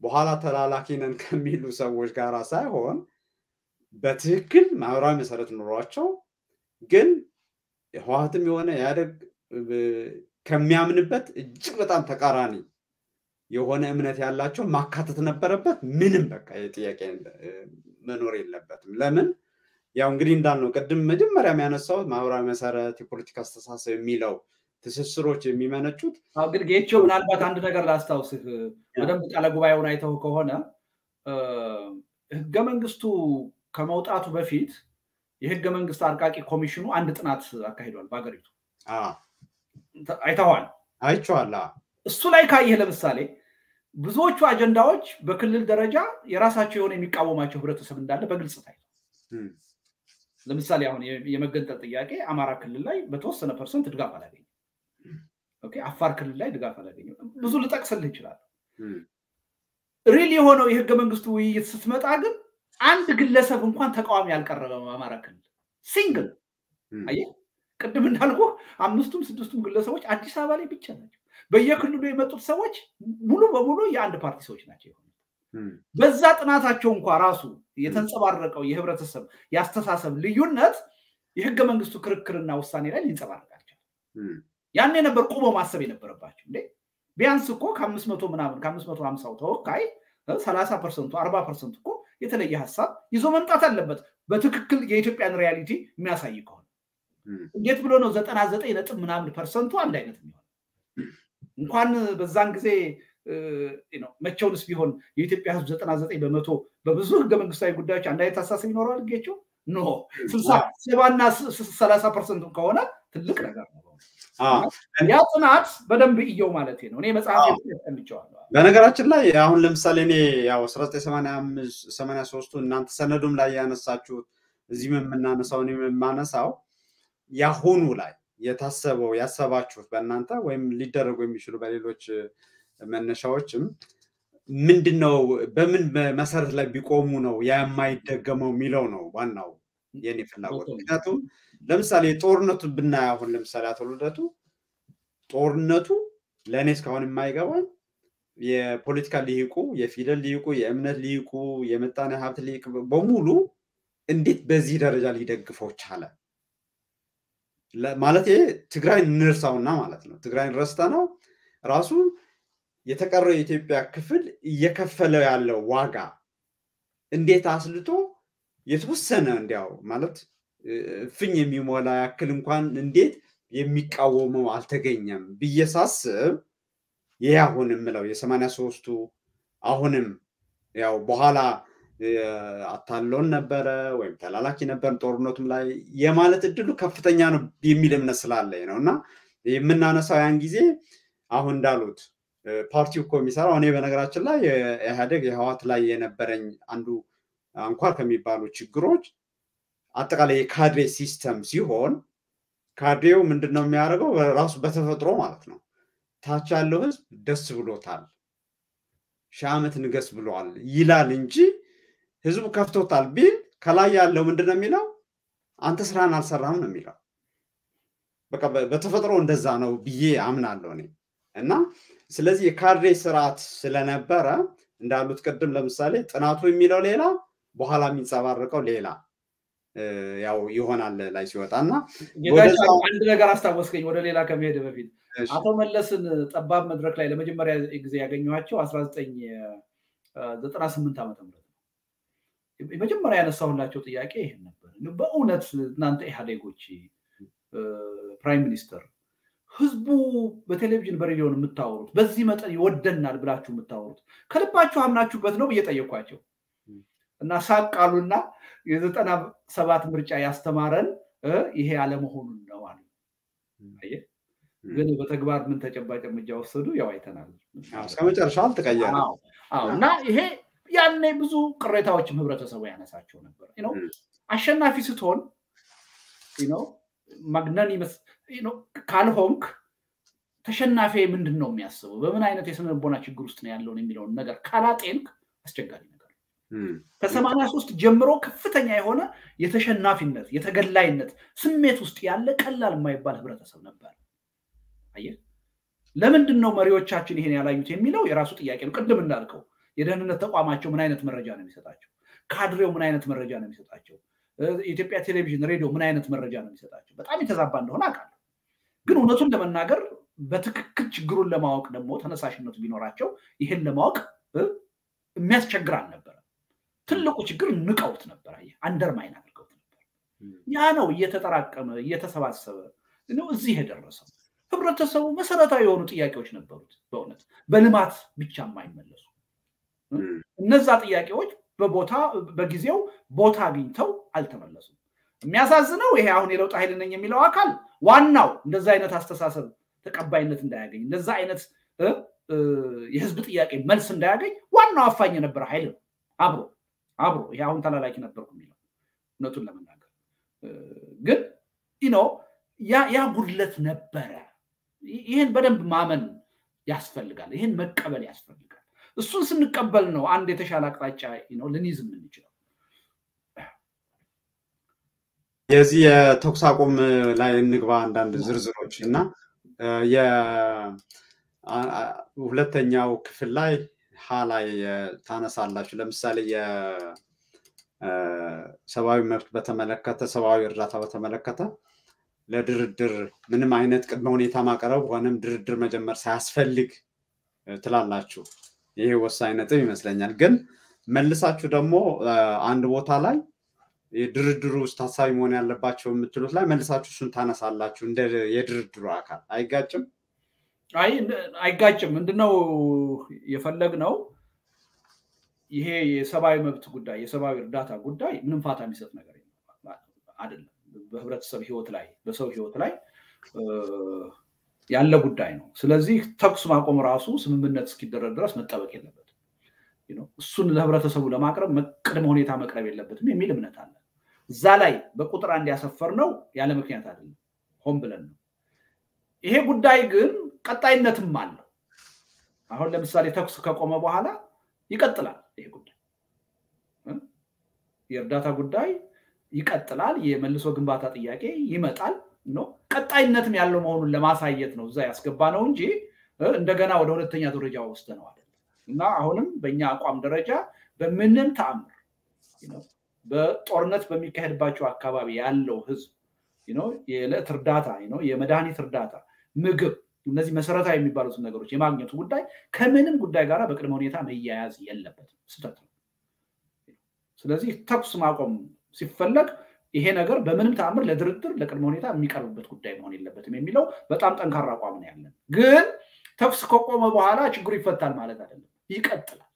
በኋላ ተላላኪ ነን ከሚሉ ሰዎች ጋር ሳይሆን በትክክል ማህበራዊ መሰረት ኑሯቸው ግን ህወሓትም የሆነ ኢህአዴግ ከሚያምንበት እጅግ በጣም ተቃራኒ የሆነ እምነት ያላቸው ማካተት ነበረበት። ምንም በቃ የጥያቄ መኖር የለበትም። ለምን ያው እንግዲህ እንዳልነው ቅድም መጀመሪያ የሚያነሳው ማህበራዊ መሰረት፣ የፖለቲካ አስተሳሰብ የሚለው ትስስሮች የሚመነጩት ግን ጌቸው ምናልባት አንድ ነገር ላስታውስህ፣ በደንብ ቃለ ጉባኤውን አይተው ከሆነ ህገ መንግስቱ ከመውጣቱ በፊት የህገ መንግስት አርቃቂ ኮሚሽኑ አንድ ጥናት አካሂዷል በሀገሪቱ አይተዋል። አይቼዋል። እሱ ላይ ካየህ ለምሳሌ ብዙዎቹ አጀንዳዎች በክልል ደረጃ የራሳቸው የሆነ የሚቃወማቸው ህብረተሰብ እንዳለ በግልጽ ታይቷል። ለምሳሌ አሁን የመገንጠል ጥያቄ አማራ ክልል ላይ በተወሰነ percent ድጋፍ አላገኘም። አፋር ክልል ላይ ድጋፍ አላገኘም። ብዙ ልጠቅስልህ ይችላል። real የሆነው የህገ መንግስቱ ውይይት ስትመጣ ግን አንድ ግለሰብ እንኳን ተቃዋሚ አልቀረበም። አማራ ክልል single አየህ፣ ቅድም እንዳልኩ አምስቱም ስድስቱም ግለሰቦች አዲስ አበባ ላይ ብቻ ናቸው። በየክልሉ የመጡት ሰዎች ሙሉ በሙሉ የአንድ ፓርቲ ሰዎች ናቸው በዛ ጥናታቸው እንኳ ራሱ የተንጸባረቀው የህብረተሰብ የአስተሳሰብ ልዩነት የህገ መንግስቱ ክርክርና ውሳኔ ላይ ሊንጸባረቃቸው። ያኔ ነበር ቁሞ ማሰብ የነበረባቸው እንዴ? ቢያንስ እኮ ከአምስት መቶ ምናምን ከአምስት መቶ ሀምሳው ተወካይ ሰላሳ percent ኡ አርባ percent ኡ እኮ የተለየ ሀሳብ ይዞ መምጣት አለበት። በትክክል የኢትዮጵያን reality የሚያሳይ ከሆነ። እንዴት ብሎ ነው ዘጠና ዘጠኝ ነጥብ ምናምን percent ኡ አንድ አይነት የሚሆን እንኳን በዛን ጊዜ መቼውንስ ቢሆን የኢትዮጵያ ህዝብ ዘጠና ዘጠኝ በመቶ በብዙ ህገ መንግስታዊ ጉዳዮች አንድ አይነት አስተሳሰብ ይኖረዋል? ጌቾ no። ሰባና ሰላሳ percent ኡ ከሆነ ትልቅ ነገር ነው። ያ ጥናት በደንብ እየው ማለት ነው። እኔ መጽሐፍ ያስቀምጨዋለሁ በነገራችን ላይ አሁን ለምሳሌ እኔ ያው አስራ ዘጠኝ ሰማንያ ሶስቱ እናንተ ሰነዱም ላይ ያነሳችሁት እዚህም የምናነሳው የማነሳው ያሁኑ ላይ የታሰበው ያሰባችሁት በእናንተ ወይም ሊደረጉ የሚችሉ በሌሎች መነሻዎችም ምንድን ነው በምን መሰረት ላይ ቢቆሙ ነው ያ የማይደገመው የሚለው ነው ዋናው የኔ ፍላጎት። ምክንያቱም ለምሳሌ ጦርነቱ ብናይ አሁን ለምሳሌ አቶ ልደቱ ጦርነቱ ለእኔ እስካሁን የማይገባኝ የፖለቲካ ሊሂቁ የፊደል ሊሂቁ የእምነት ሊሂቁ የምጣኔ ሀብት ሊሂቅ በሙሉ እንዴት በዚህ ደረጃ ሊደግፈው ቻለ? ማለት ትግራይ እንርሳውና ማለት ነው። ትግራይን ረስተ ነው ራሱ የተቀረው የኢትዮጵያ ክፍል እየከፈለው ያለው ዋጋ እንዴት አስልቶ የተወሰነ እንዲያው ማለት ፍኝ የሚሞላ ያክል እንኳን እንዴት የሚቃወመው አልተገኘም ብዬ ሳስብ ይህ አሁን የምለው የሰማንያ ሶስቱ አሁንም ያው በኋላ አታሎን ነበረ ወይም ተላላኪ ነበር ጦርነቱም ላይ የማለት እድሉ ከፍተኛ ነው የሚል እምነት ስላለኝ ነው። እና የምናነሳው ያን ጊዜ አሁን እንዳሉት ፓርቲው እኮ የሚሰራው እኔ በነገራችን ላይ ኢህአዴግ የህዋት ላይ የነበረኝ አንዱ አንኳር ከሚባሉ ችግሮች አጠቃላይ የካድሬ system ሲሆን ካድሬው ምንድን ነው የሚያደርገው? ራሱ በተፈጥሮ ማለት ነው። ታች ያለው ህዝብ ደስ ብሎታል ሺህ ዓመት ንገስ ብለዋል ይላል እንጂ ህዝቡ ከፍቶታል ቢል ከላይ ያለው ምንድን ነው የሚለው? አንተ ስራን አልሰራም ነው የሚለው። በቃ በተፈጥሮ እንደዛ ነው ብዬ አምናለሁ እኔ። እና ስለዚህ የካድሬ ስርዓት ስለነበረ እንዳሉት ቅድም ለምሳሌ ጥናቱ የሚለው ሌላ በኋላ የሚንጸባረቀው ሌላ ያው ይሆናል ላይ ሲወጣ እና አንድ ነገር አስታወስከኝ ወደ ሌላ ከመሄድ በፊት። አቶ መለስን ጠባብ መድረክ ላይ ለመጀመሪያ ጊዜ ያገኘኋቸው አስራ ዘጠኝ ዘጠና ስምንት ዓመተ ምህረት ነው። የመጀመሪያ ያነሳሁላቸው ጥያቄ ይሄን ነበር። በእውነት እናንተ ኢህአዴጎች Prime Minister ህዝቡ በቴሌቪዥን በሬዲዮን የምታወሩት በዚህ መጠን ይወደናል ብላችሁ የምታወሩት ከልባችሁ አምናችሁበት ነው ብዬ ጠየኳቸው። እና ሳቅ አሉና የዘጠና ሰባት ምርጫ ያስተማረን ይሄ አለመሆኑን ነው አሉ። ግን በተግባር ምን ተጨባጭ እርምጃ ወሰዱ? ያው አይተናል። እስከ መጨረሻ አልተቀየረ እና ይሄ ያኔ ብዙ ቅሬታዎችም ህብረተሰቡ ያነሳቸው ነበር። አሸናፊ ስትሆን ማግናኒመስ ካልሆንክ ተሸናፊ ምንድን ነው የሚያስበው? በምን አይነት የስነ ልቦና ችግር ውስጥ ነው ያለውን የሚለውን ነገር ካላጤንክ አስቸጋሪ ነገር ከሰማንያ ሶስት ጀምሮ ከፍተኛ የሆነ የተሸናፊነት የተገላይነት ስሜት ውስጥ ያለ ቀላል የማይባል ህብረተሰብ ነበር። አየህ? ለምንድን ነው መሪዎቻችን ይሄን ያላዩት የሚለው የራሱ ጥያቄ ነው። ቅድም እንዳልከው የደህንነት ተቋማቸው ምን አይነት መረጃ ነው የሚሰጣቸው? ካድሬው ምን አይነት መረጃ ነው የሚሰጣቸው የኢትዮጵያ ቴሌቪዥን ሬዲዮ ምን አይነት መረጃ ነው የሚሰጣቸው? በጣም የተዛባ እንደሆነ አውቃለሁ። ግን እውነቱን ለመናገር በትክክል ችግሩን ለማወቅ ደግሞ ተነሳሽነቱ ቢኖራቸው ይህን ለማወቅ የሚያስቸግር አልነበረ ትልቁ ችግር ንቀውት ነበር። አንደርማይን አድርገውት ነበር። ያ ነው እየተጠራቀመ እየተሰባሰበ እዚህ የደረሰው። ህብረተሰቡ መሰረታዊ የሆኑ ጥያቄዎች ነበሩት በእውነት። በልማት ብቻ የማይመለሱ እነዛ ጥያቄዎች በቦታ በጊዜው ቦታ አግኝተው አልተመለሱም። የሚያሳዝነው ይሄ አሁን የለውጥ ኃይል ነኝ የሚለው አካል ዋናው እንደዛ አይነት አስተሳሰብ ተቀባይነት እንዳያገኝ እንደዛ አይነት የህዝብ ጥያቄ መልስ እንዳያገኝ ዋናው አፋኝ የነበረ ኃይል ነው። አብሮ አብሮ ይሄ አሁን ተላላኪ ነበርኩ የሚለው እውነቱን ለመናገር። ግን ነው ያ ጉድለት ነበረ። ይህን በደንብ ማመን ያስፈልጋል። ይህን መቀበል ያስፈልጋል እሱን ስንቀበል ነው አንድ የተሻለ አቅጣጫ ልንይዝ የምንችለው የዚህ የተኩስ አቁም ላይ እንግባ አንዳንድ ዝርዝሮች እና ሁለተኛው ክፍል ላይ ሀ ላይ ታነሳላችሁ። ለምሳሌ የሰብአዊ መብት በተመለከተ ሰብአዊ እርዳታ በተመለከተ ለድርድር ምንም አይነት ቅድመ ሁኔታ ማቅረብ ሆነም ድርድር መጀመር ሳያስፈልግ ትላላችሁ። ይሄ ወሳኝ ነጥብ ይመስለኛል። ግን መልሳችሁ ደግሞ አንድ ቦታ ላይ የድርድሩ ውስጥ ታሳቢ መሆን ያለባቸው የምትሉት ላይ መልሳችሁ እሱን ታነሳላችሁ እንደ የድርድሩ አካል አይጋጭም? አይ አይጋጭም። ምንድነው የፈለግነው? ይሄ የሰብአዊ መብት ጉዳይ የሰብአዊ እርዳታ ጉዳይ ምንም ፋታ የሚሰጥ ነገር አይደለም። በህብረተሰብ ህይወት ላይ በሰው ህይወት ላይ ያለ ጉዳይ ነው። ስለዚህ ተኩስ ማቆም ራሱ ስምምነት እስኪደረግ ድረስ መጠበቅ የለበትም። እሱን ለህብረተሰቡ ለማቅረብ ቅድመ ሁኔታ መቅረብ የለበትም የሚል እምነት አለ። እዛ ላይ በቁጥር አንድ ያሰፈር ነው ያለ ምክንያት አይደለም፣ ሆን ብለን ነው። ይሄ ጉዳይ ግን ቀጣይነትም አለው። አሁን ለምሳሌ ተኩስ ከቆመ በኋላ ይቀጥላል። ይሄ ጉዳይ የእርዳታ ጉዳይ ይቀጥላል። የመልሶ ግንባታ ጥያቄ ይመጣል ነው ቀጣይነትም ያለው መሆኑን ለማሳየት ነው እዛ ያስገባ ነው እንጂ እንደገና ወደ ሁለተኛ ደረጃ አይደለም። እና አሁንም በእኛ አቋም ደረጃ በምንም ተአምር በጦርነት በሚካሄድባቸው አካባቢ ያለው ህዝብ የዕለት እርዳታ የመድኃኒት እርዳታ፣ ምግብ፣ እነዚህ መሰረታዊ የሚባሉትን ነገሮች የማግኘቱ ጉዳይ ከምንም ጉዳይ ጋር በቅድመ ሁኔታ መያያዝ የለበትም። ስህተት ነው። ስለዚህ ተኩስ ማቆም ሲፈለግ ይሄ ነገር በምንም ተአምር ለድርድር ለቅድመ ሁኔታ የሚቀርብበት ጉዳይ መሆን የለበትም የሚለው በጣም ጠንካራ አቋም ነው ያለን። ግን ተኩስ ከቆመ በኋላ ችግሩ ይፈታል ማለት አይደለም፣ ይቀጥላል።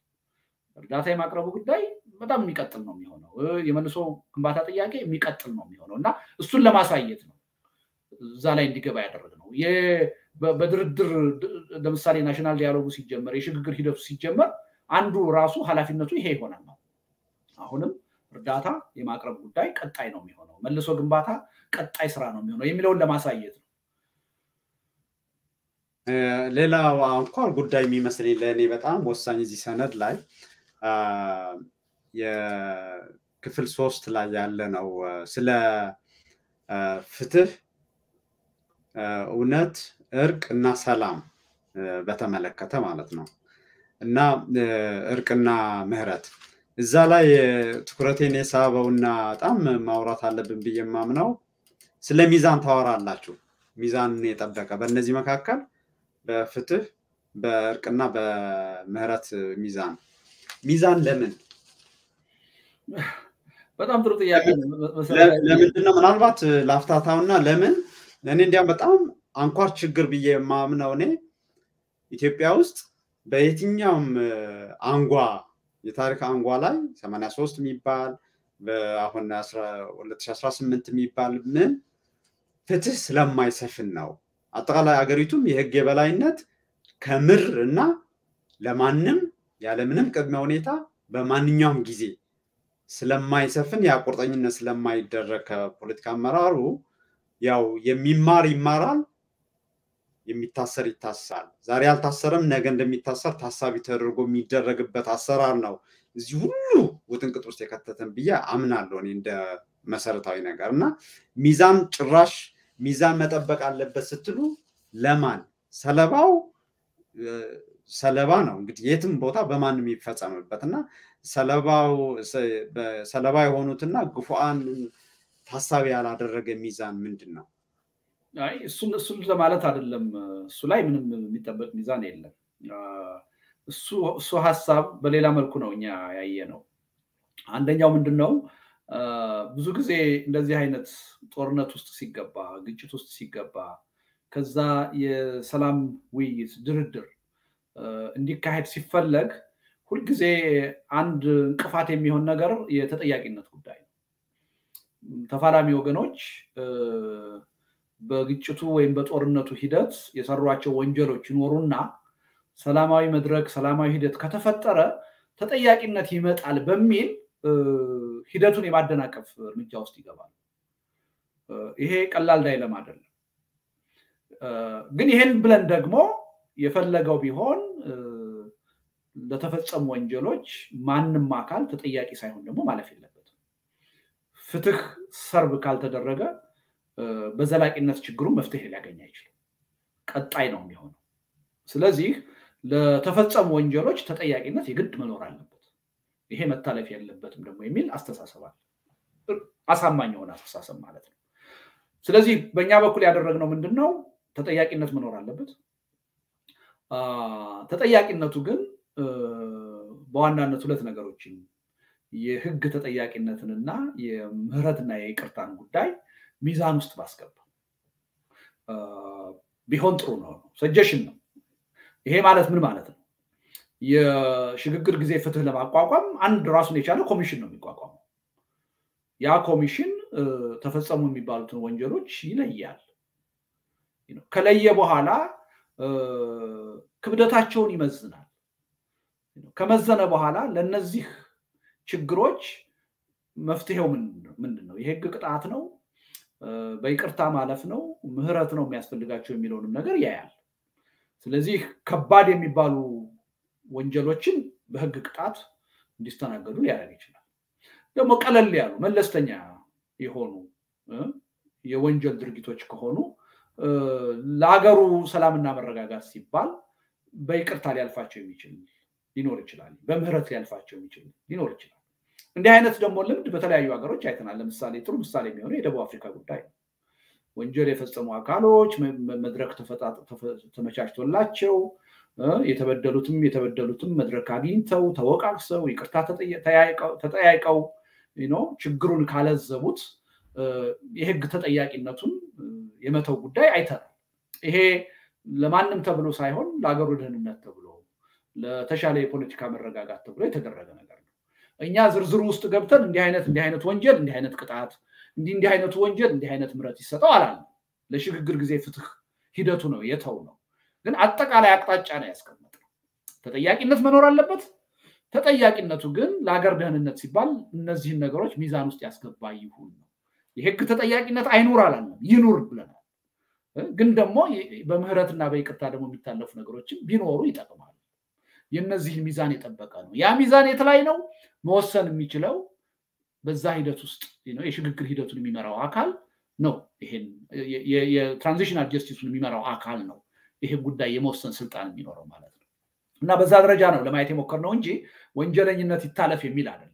እርዳታ የማቅረቡ ጉዳይ በጣም የሚቀጥል ነው የሚሆነው። የመልሶ ግንባታ ጥያቄ የሚቀጥል ነው የሚሆነው እና እሱን ለማሳየት ነው እዛ ላይ እንዲገባ ያደረግነው። በድርድር ለምሳሌ national dialogue ኡ ሲጀመር፣ የሽግግር ሂደቱ ሲጀመር አንዱ ራሱ ኃላፊነቱ ይሄ ይሆናል ነው አሁንም እርዳታ የማቅረብ ጉዳይ ቀጣይ ነው የሚሆነው፣ መልሶ ግንባታ ቀጣይ ስራ ነው የሚሆነው የሚለውን ለማሳየት ነው። ሌላው አንኳር ጉዳይ የሚመስለኝ ለእኔ በጣም ወሳኝ እዚህ ሰነድ ላይ የክፍል ሶስት ላይ ያለ ነው። ስለ ፍትህ፣ እውነት፣ እርቅ እና ሰላም በተመለከተ ማለት ነው። እና እርቅና ምህረት እዛ ላይ ትኩረቴን የሳበውና በጣም ማውራት አለብን ብዬ የማምነው ስለ ሚዛን ታወራላችሁ። ሚዛንን የጠበቀ በእነዚህ መካከል በፍትህ በእርቅና በምህረት ሚዛን። ሚዛን ለምን? በጣም ጥሩ ጥያቄ ለምንድን ነው ምናልባት ላፍታታውና ለምን? እኔ እንዲያም በጣም አንኳር ችግር ብዬ የማምነው እኔ ኢትዮጵያ ውስጥ በየትኛውም አንጓ የታሪክ አንጓ ላይ 83 የሚባል አሁን 2018 የሚባል ምን ፍትህ ስለማይሰፍን ነው። አጠቃላይ አገሪቱም የህግ የበላይነት ከምር እና ለማንም ያለምንም ቅድመ ሁኔታ በማንኛውም ጊዜ ስለማይሰፍን ያ ቁርጠኝነት ስለማይደረግ ከፖለቲካ አመራሩ ያው የሚማር ይማራል፣ የሚታሰር ይታሳል። ዛሬ አልታሰረም፣ ነገ እንደሚታሰር ታሳቢ ተደርጎ የሚደረግበት አሰራር ነው እዚህ ሁሉ ውጥንቅጥ ውስጥ የከተተን ብዬ አምናለሁ እኔ እንደ መሰረታዊ ነገር እና ሚዛን ጭራሽ ሚዛን መጠበቅ አለበት ስትሉ ለማን ሰለባው ሰለባ ነው እንግዲህ የትም ቦታ በማንም የሚፈጸምበት እና ሰለባ የሆኑትና ግፉአን ታሳቢ ያላደረገ ሚዛን ምንድን ነው? አይ እሱን እሱን ለማለት አይደለም። እሱ ላይ ምንም የሚጠበቅ ሚዛን የለም። እሱ ሀሳብ በሌላ መልኩ ነው እኛ ያየ ነው። አንደኛው ምንድን ነው ብዙ ጊዜ እንደዚህ አይነት ጦርነት ውስጥ ሲገባ፣ ግጭት ውስጥ ሲገባ ከዛ የሰላም ውይይት ድርድር እንዲካሄድ ሲፈለግ ሁልጊዜ አንድ እንቅፋት የሚሆን ነገር የተጠያቂነት ጉዳይ ነው። ተፋላሚ ወገኖች በግጭቱ ወይም በጦርነቱ ሂደት የሰሯቸው ወንጀሎች ይኖሩና ሰላማዊ መድረክ፣ ሰላማዊ ሂደት ከተፈጠረ ተጠያቂነት ይመጣል በሚል ሂደቱን የማደናቀፍ እርምጃ ውስጥ ይገባል። ይሄ ቀላል ዳይለም አይደለም። ግን ይሄን ብለን ደግሞ የፈለገው ቢሆን ለተፈጸሙ ወንጀሎች ማንም አካል ተጠያቂ ሳይሆን ደግሞ ማለፍ የለበትም። ፍትህ ሰርብ ካልተደረገ በዘላቂነት ችግሩ መፍትሄ ሊያገኝ አይችልም። ቀጣይ ነው የሚሆነው። ስለዚህ ለተፈጸሙ ወንጀሎች ተጠያቂነት የግድ መኖር አለበት። ይሄ መታለፍ የለበትም ደግሞ የሚል አስተሳሰብ አለ። አሳማኝ የሆነ አስተሳሰብ ማለት ነው። ስለዚህ በእኛ በኩል ያደረግነው ምንድን ነው? ተጠያቂነት መኖር አለበት። ተጠያቂነቱ ግን በዋናነት ሁለት ነገሮችን የህግ ተጠያቂነትንና የምህረትና የይቅርታን ጉዳይ ሚዛን ውስጥ ባስገባ ቢሆን ጥሩ ነው። ሰጀሽን ነው። ይሄ ማለት ምን ማለት ነው? የሽግግር ጊዜ ፍትህ ለማቋቋም አንድ ራሱን የቻለ ኮሚሽን ነው የሚቋቋመው። ያ ኮሚሽን ተፈጸሙ የሚባሉትን ወንጀሎች ይለያል። ከለየ በኋላ ክብደታቸውን ይመዝናል። ከመዘነ በኋላ ለእነዚህ ችግሮች መፍትሄው ምንድን ነው? የህግ ቅጣት ነው? በይቅርታ ማለፍ ነው? ምህረት ነው የሚያስፈልጋቸው የሚለውንም ነገር ያያል። ስለዚህ ከባድ የሚባሉ ወንጀሎችን በህግ ቅጣት እንዲስተናገዱ ሊያደርግ ይችላል። ደግሞ ቀለል ያሉ መለስተኛ የሆኑ የወንጀል ድርጊቶች ከሆኑ ለሀገሩ ሰላምና መረጋጋት ሲባል በይቅርታ ሊያልፋቸው የሚችል ሊኖር ይችላል። በምህረት ሊያልፋቸው የሚችል ሊኖር ይችላል። እንዲህ አይነት ደግሞ ልምድ በተለያዩ ሀገሮች አይተናል። ለምሳሌ ጥሩ ምሳሌ የሚሆነው የደቡብ አፍሪካ ጉዳይ ነው። ወንጀል የፈጸሙ አካሎች መድረክ ተመቻችቶላቸው የተበደሉትም የተበደሉትም መድረክ አግኝተው ተወቃቅሰው ይቅርታ ተጠያይቀው ችግሩን ካለዘቡት የህግ ተጠያቂነቱን የመተው ጉዳይ አይተናል። ይሄ ለማንም ተብሎ ሳይሆን ለሀገሩ ደህንነት ተብሎ ለተሻለ የፖለቲካ መረጋጋት ተብሎ የተደረገ ነገር እኛ ዝርዝሩ ውስጥ ገብተን እንዲህ አይነት እንዲህ አይነት ወንጀል እንዲህ አይነት ቅጣት እንዲህ እንዲህ አይነቱ ወንጀል እንዲህ አይነት ምረት ይሰጠው አላለም። ለሽግግር ጊዜ ፍትህ ሂደቱ ነው የተው ነው። ግን አጠቃላይ አቅጣጫ ነው ያስቀመጥነው። ተጠያቂነት መኖር አለበት። ተጠያቂነቱ ግን ለሀገር ደህንነት ሲባል እነዚህን ነገሮች ሚዛን ውስጥ ያስገባ ይሁን ነው። የህግ ተጠያቂነት አይኑር አላለም፣ ይኑር ብለናል። ግን ደግሞ በምህረትና በይቅርታ ደግሞ የሚታለፉ ነገሮችን ቢኖሩ ይጠቅማል። የነዚህን ሚዛን የጠበቀ ነው። ያ ሚዛን የት ላይ ነው መወሰን የሚችለው? በዛ ሂደት ውስጥ የሽግግር ሂደቱን የሚመራው አካል ነው። ይሄን የ transitional justice ኡን የሚመራው አካል ነው ይሄ ጉዳይ የመወሰን ስልጣን የሚኖረው ማለት ነው። እና በዛ ደረጃ ነው ለማየት የሞከርነው እንጂ ወንጀለኝነት ይታለፍ የሚል አይደለም።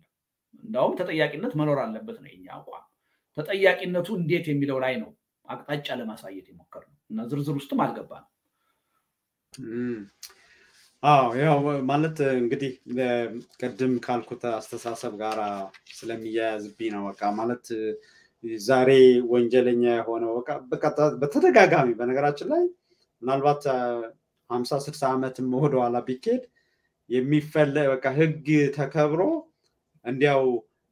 እንዳውም ተጠያቂነት መኖር አለበት ነው የኛ አቋም። ተጠያቂነቱ እንዴት የሚለው ላይ ነው አቅጣጫ ለማሳየት የሞከርነው እና ዝርዝር ውስጥም አልገባንም። አዎ ያው ማለት እንግዲህ ቅድም ካልኩት አስተሳሰብ ጋር ስለሚያያዝብኝ ነው። በቃ ማለት ዛሬ ወንጀለኛ የሆነው በቃ በተደጋጋሚ በነገራችን ላይ ምናልባት ሀምሳ ስድሳ ዓመትም ወደኋላ ቢኬድ የሚፈለገው በቃ ህግ ተከብሮ እንዲያው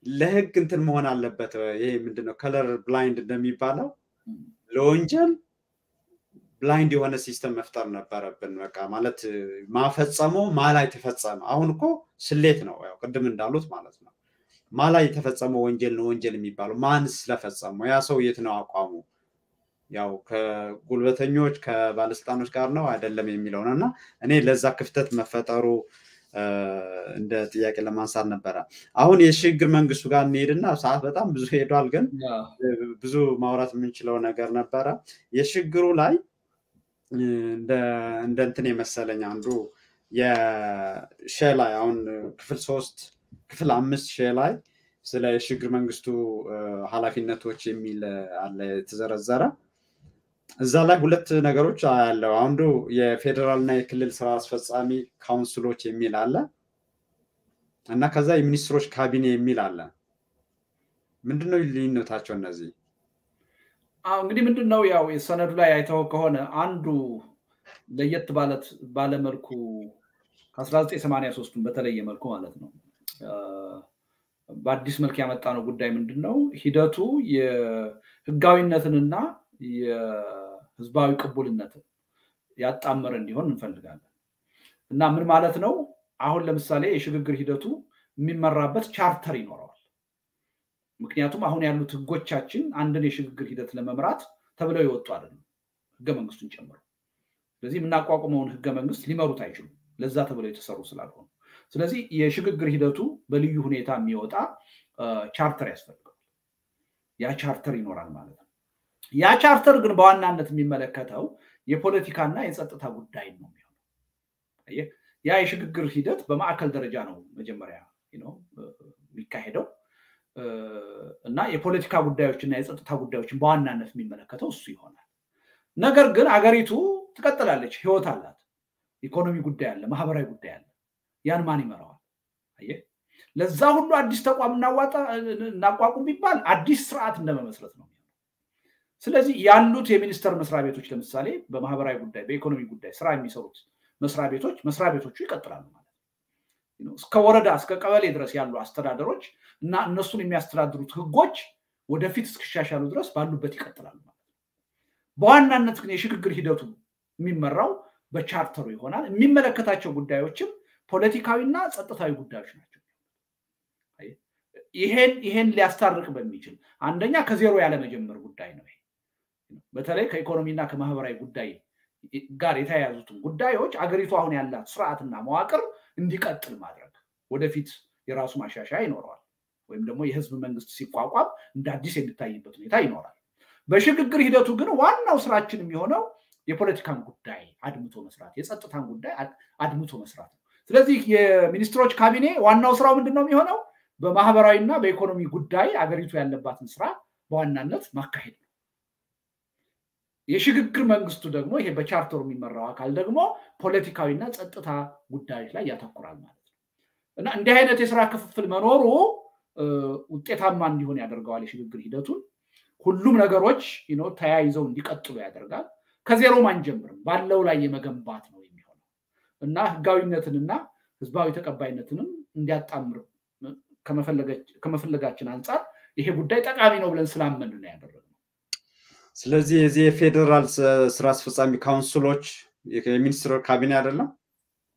ለህግ እንትን መሆን አለበት። ይሄ ምንድነው color blind እንደሚባለው ለወንጀል blind የሆነ system መፍጠር ነበረብን። በቃ ማለት ማን ፈጸመው ማን ላይ ተፈጸመ። አሁን እኮ ስሌት ነው፣ ያው ቅድም እንዳሉት ማለት ነው። ማን ላይ የተፈጸመው ወንጀል ነው ወንጀል የሚባለው ማን ስለፈጸመው፣ ያ ሰው የት ነው አቋሙ፣ ያው ከጉልበተኞች ከባለስልጣኖች ጋር ነው አይደለም የሚለው ነው እና እኔ ለዛ ክፍተት መፈጠሩ እንደ ጥያቄ ለማንሳት ነበረ። አሁን የሽግግር መንግስቱ ጋር እንሄድና ሰዓት በጣም ብዙ ሄዷል፣ ግን ብዙ ማውራት የምንችለው ነገር ነበረ የሽግግሩ ላይ እንደ እንትን የመሰለኝ አንዱ የሼ ላይ አሁን ክፍል ሶስት ክፍል አምስት ሼ ላይ ስለ የሽግግር መንግስቱ ኃላፊነቶች የሚል አለ የተዘረዘረ እዛ ላይ ሁለት ነገሮች ያለው አንዱ የፌዴራል እና የክልል ስራ አስፈጻሚ ካውንስሎች የሚል አለ እና ከዛ የሚኒስትሮች ካቢኔ የሚል አለ። ምንድነው ልዩነታቸው እነዚህ? እንግዲህ ምንድን ነው ያው የሰነዱ ላይ አይተው ከሆነ አንዱ ለየት ባለት ባለመልኩ ከ1983 በተለየ መልኩ ማለት ነው። በአዲስ መልክ ያመጣ ነው ጉዳይ ምንድን ነው ሂደቱ የህጋዊነትንና የህዝባዊ ቅቡልነትን ያጣመረ እንዲሆን እንፈልጋለን። እና ምን ማለት ነው? አሁን ለምሳሌ የሽግግር ሂደቱ የሚመራበት ቻርተር ይኖረዋል ምክንያቱም አሁን ያሉት ህጎቻችን አንድን የሽግግር ሂደት ለመምራት ተብለው የወጡ አይደለም ህገ መንግስቱን ጨምሮ። ስለዚህ የምናቋቁመውን ህገ መንግስት ሊመሩት አይችሉም ለዛ ተብለው የተሰሩ ስላልሆኑ። ስለዚህ የሽግግር ሂደቱ በልዩ ሁኔታ የሚወጣ ቻርተር ያስፈልገዋል። ያ ቻርተር ይኖራል ማለት ነው። ያ ቻርተር ግን በዋናነት የሚመለከተው የፖለቲካና የጸጥታ ጉዳይ ነው የሚሆነው። ያ የሽግግር ሂደት በማዕከል ደረጃ ነው መጀመሪያ የሚካሄደው እና የፖለቲካ ጉዳዮችና የጸጥታ ጉዳዮችን በዋናነት የሚመለከተው እሱ ይሆናል። ነገር ግን አገሪቱ ትቀጥላለች፣ ህይወት አላት። ኢኮኖሚ ጉዳይ አለ፣ ማህበራዊ ጉዳይ አለ። ያን ማን ይመራዋል? ለዛ ሁሉ አዲስ ተቋም እናቋቁም ቢባል አዲስ ስርዓት እንደመመስረት ነው። ስለዚህ ያሉት የሚኒስቴር መስሪያ ቤቶች ለምሳሌ በማህበራዊ ጉዳይ፣ በኢኮኖሚ ጉዳይ ስራ የሚሰሩት መስሪያ ቤቶች መስሪያ ቤቶቹ ይቀጥላሉ ማለት እስከ ወረዳ እስከ ቀበሌ ድረስ ያሉ አስተዳደሮች እና እነሱን የሚያስተዳድሩት ህጎች ወደፊት እስኪሻሻሉ ድረስ ባሉበት ይቀጥላሉ ማለት ነው። በዋናነት ግን የሽግግር ሂደቱ የሚመራው በቻርተሩ ይሆናል። የሚመለከታቸው ጉዳዮችም ፖለቲካዊና ጸጥታዊ ጉዳዮች ናቸው። ይሄን ይሄን ሊያስታርቅ በሚችል አንደኛ ከዜሮ ያለመጀመር ጉዳይ ነው። በተለይ ከኢኮኖሚና ከማህበራዊ ጉዳይ ጋር የተያያዙትን ጉዳዮች አገሪቱ አሁን ያላት ስርዓትና መዋቅር እንዲቀጥል ማድረግ ወደፊት የራሱ ማሻሻያ ይኖረዋል። ወይም ደግሞ የህዝብ መንግስት ሲቋቋም እንደ አዲስ የሚታይበት ሁኔታ ይኖራል። በሽግግር ሂደቱ ግን ዋናው ስራችን የሚሆነው የፖለቲካን ጉዳይ አድምቶ መስራት፣ የጸጥታን ጉዳይ አድምቶ መስራት ነው። ስለዚህ የሚኒስትሮች ካቢኔ ዋናው ስራው ምንድን ነው የሚሆነው? በማህበራዊና በኢኮኖሚ ጉዳይ አገሪቱ ያለባትን ስራ በዋናነት ማካሄድ ነው። የሽግግር መንግስቱ ደግሞ ይሄ በቻርተሩ የሚመራው አካል ደግሞ ፖለቲካዊና ጸጥታ ጉዳዮች ላይ ያተኩራል ማለት ነው እና እንዲህ አይነት የስራ ክፍፍል መኖሩ ውጤታማ እንዲሆን ያደርገዋል። የሽግግር ሂደቱን ሁሉም ነገሮች ተያይዘው እንዲቀጥሉ ያደርጋል። ከዜሮም አንጀምርም፣ ባለው ላይ የመገንባት ነው የሚሆነው እና ህጋዊነትንና ህዝባዊ ተቀባይነትንም እንዲያጣምር ከመፈለጋችን አንጻር ይሄ ጉዳይ ጠቃሚ ነው ብለን ስላመን ነው ያደረግነው። ስለዚህ የዚህ የፌዴራል ስራ አስፈጻሚ ካውንስሎች የሚኒስትር ካቢኔ አይደለም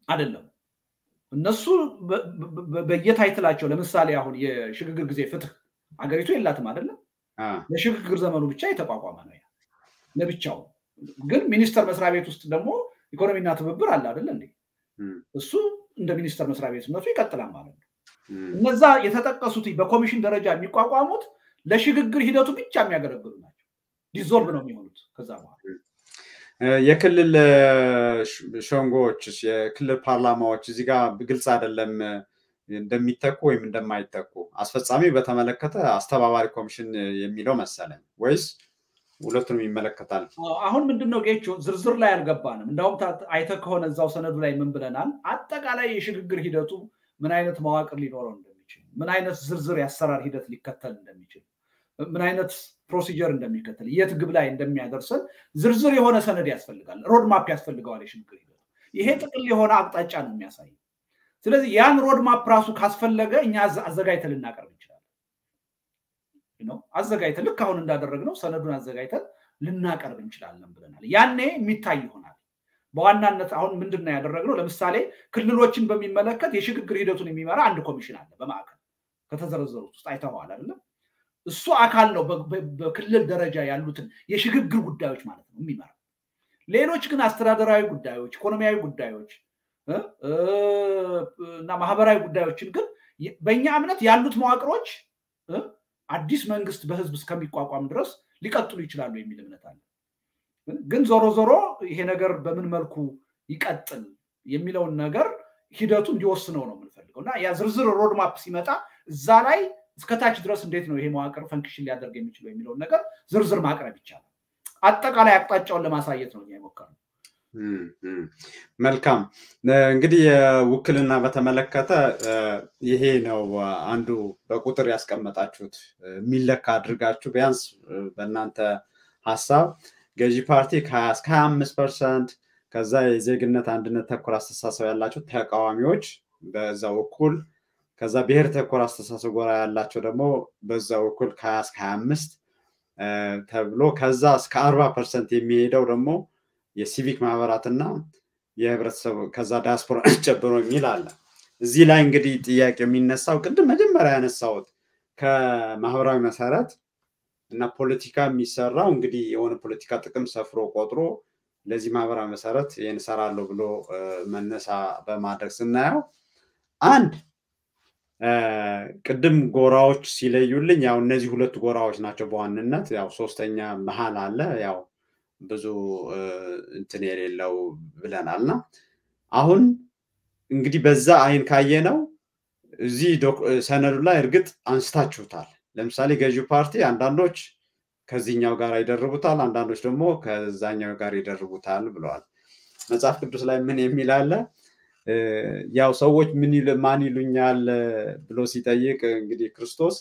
አይደለም። እነሱ በየታይትላቸው ለምሳሌ አሁን የሽግግር ጊዜ ፍትህ አገሪቱ የላትም አይደለም። ለሽግግር ዘመኑ ብቻ የተቋቋመ ነው ለብቻው። ግን ሚኒስቴር መስሪያ ቤት ውስጥ ደግሞ ኢኮኖሚና ትብብር አለ አይደለ እንዴ? እሱ እንደ ሚኒስቴር መስሪያ ቤትነቱ ይቀጥላል ማለት ነው። እነዛ የተጠቀሱት በኮሚሽን ደረጃ የሚቋቋሙት ለሽግግር ሂደቱ ብቻ የሚያገለግሉ ናቸው። dissolve ነው የሚሆኑት ከዛ በኋላ የክልል ሸንጎዎች የክልል ፓርላማዎች እዚህ ጋር ግልጽ አይደለም እንደሚተኩ ወይም እንደማይተኩ አስፈጻሚ በተመለከተ አስተባባሪ ኮሚሽን የሚለው መሰለኝ ወይስ ሁለቱንም ይመለከታል? አሁን ምንድነው ጌቾ ዝርዝር ላይ አልገባንም። እንዳውም አይተህ ከሆነ እዛው ሰነዱ ላይ ምን ብለናል? አጠቃላይ የሽግግር ሂደቱ ምን አይነት መዋቅር ሊኖረው እንደሚችል፣ ምን አይነት ዝርዝር የአሰራር ሂደት ሊከተል እንደሚችል፣ ምን አይነት procedure እንደሚከተል፣ የት ግብ ላይ እንደሚያደርሰን ዝርዝር የሆነ ሰነድ ያስፈልጋል። roadmap ያስፈልገዋል የሽግግር ሂደቱ። ይሄ ጥቅል የሆነ አቅጣጫ ነው የሚያሳይ። ስለዚህ ያን roadmap ራሱ ካስፈለገ እኛ አዘጋጅተን ልናቀርብ እንችላለን። አዘጋጅተን ልክ አሁን እንዳደረግነው ሰነዱን አዘጋጅተን ልናቀርብ እንችላለን ብለናል። ያኔ የሚታይ ይሆናል። በዋናነት አሁን ምንድን ነው ያደረግነው? ለምሳሌ ክልሎችን በሚመለከት የሽግግር ሂደቱን የሚመራ አንድ ኮሚሽን አለ በማዕከል ከተዘረዘሩት ውስጥ አይተዋል አይደለም? እሱ አካል ነው በክልል ደረጃ ያሉትን የሽግግር ጉዳዮች ማለት ነው የሚመራ። ሌሎች ግን አስተዳደራዊ ጉዳዮች፣ ኢኮኖሚያዊ ጉዳዮች እና ማህበራዊ ጉዳዮችን ግን በእኛ እምነት ያሉት መዋቅሮች አዲስ መንግስት በህዝብ እስከሚቋቋም ድረስ ሊቀጥሉ ይችላሉ የሚል እምነት አለ። ግን ዞሮ ዞሮ ይሄ ነገር በምን መልኩ ይቀጥል የሚለውን ነገር ሂደቱ እንዲወስነው ነው የምንፈልገው እና ያ ዝርዝር ሮድማፕ ሲመጣ እዛ ላይ እስከታች ድረስ እንዴት ነው ይሄ መዋቅር ፈንክሽን ሊያደርግ የሚችለው የሚለውን ነገር ዝርዝር ማቅረብ ይቻላል። አጠቃላይ አቅጣጫውን ለማሳየት ነው የሞከርነው። መልካም እንግዲህ የውክልና በተመለከተ ይሄ ነው አንዱ በቁጥር ያስቀመጣችሁት የሚለካ አድርጋችሁ ቢያንስ በእናንተ ሀሳብ ገዢ ፓርቲ ከሀያ እስከ ሀያ አምስት percent ከዛ የዜግነት አንድነት ተኮር አስተሳሰብ ያላቸው ተቃዋሚዎች በዛ እኩል ከዛ ብሔር ተኮር አስተሳሰብ ጎራ ያላቸው ደግሞ በዛ እኩል ከሀያ እስከ ሀያ አምስት ተብሎ ከዛ እስከ አርባ percent የሚሄደው ደግሞ የሲቪክ ማህበራትና የህብረተሰብ ከዛ ዲያስፖራ [clears throat] ጨምሮ የሚል አለ። እዚህ ላይ እንግዲህ ጥያቄ የሚነሳው ቅድም መጀመሪያ ያነሳሁት ከማህበራዊ መሰረት እና ፖለቲካ የሚሰራው እንግዲህ የሆነ ፖለቲካ ጥቅም ሰፍሮ ቆጥሮ ለዚህ ማህበራዊ መሰረት ይህን እሰራለሁ ብሎ መነሳ በማድረግ ስናየው አንድ ቅድም ጎራዎች ሲለዩልኝ ያው እነዚህ ሁለት ጎራዎች ናቸው በዋንነት ያው ሶስተኛ መሀል አለ ያው ብዙ እንትን የሌለው ብለናል እና አሁን እንግዲህ በዛ አይን ካየ ነው እዚህ ሰነዱ ላይ እርግጥ አንስታችሁታል። ለምሳሌ ገዢው ፓርቲ አንዳንዶች ከዚህኛው ጋር ይደርቡታል፣ አንዳንዶች ደግሞ ከዛኛው ጋር ይደርቡታል ብለዋል። መጽሐፍ ቅዱስ ላይ ምን የሚል አለ? ያው ሰዎች ምን ማን ይሉኛል ብሎ ሲጠይቅ እንግዲህ ክርስቶስ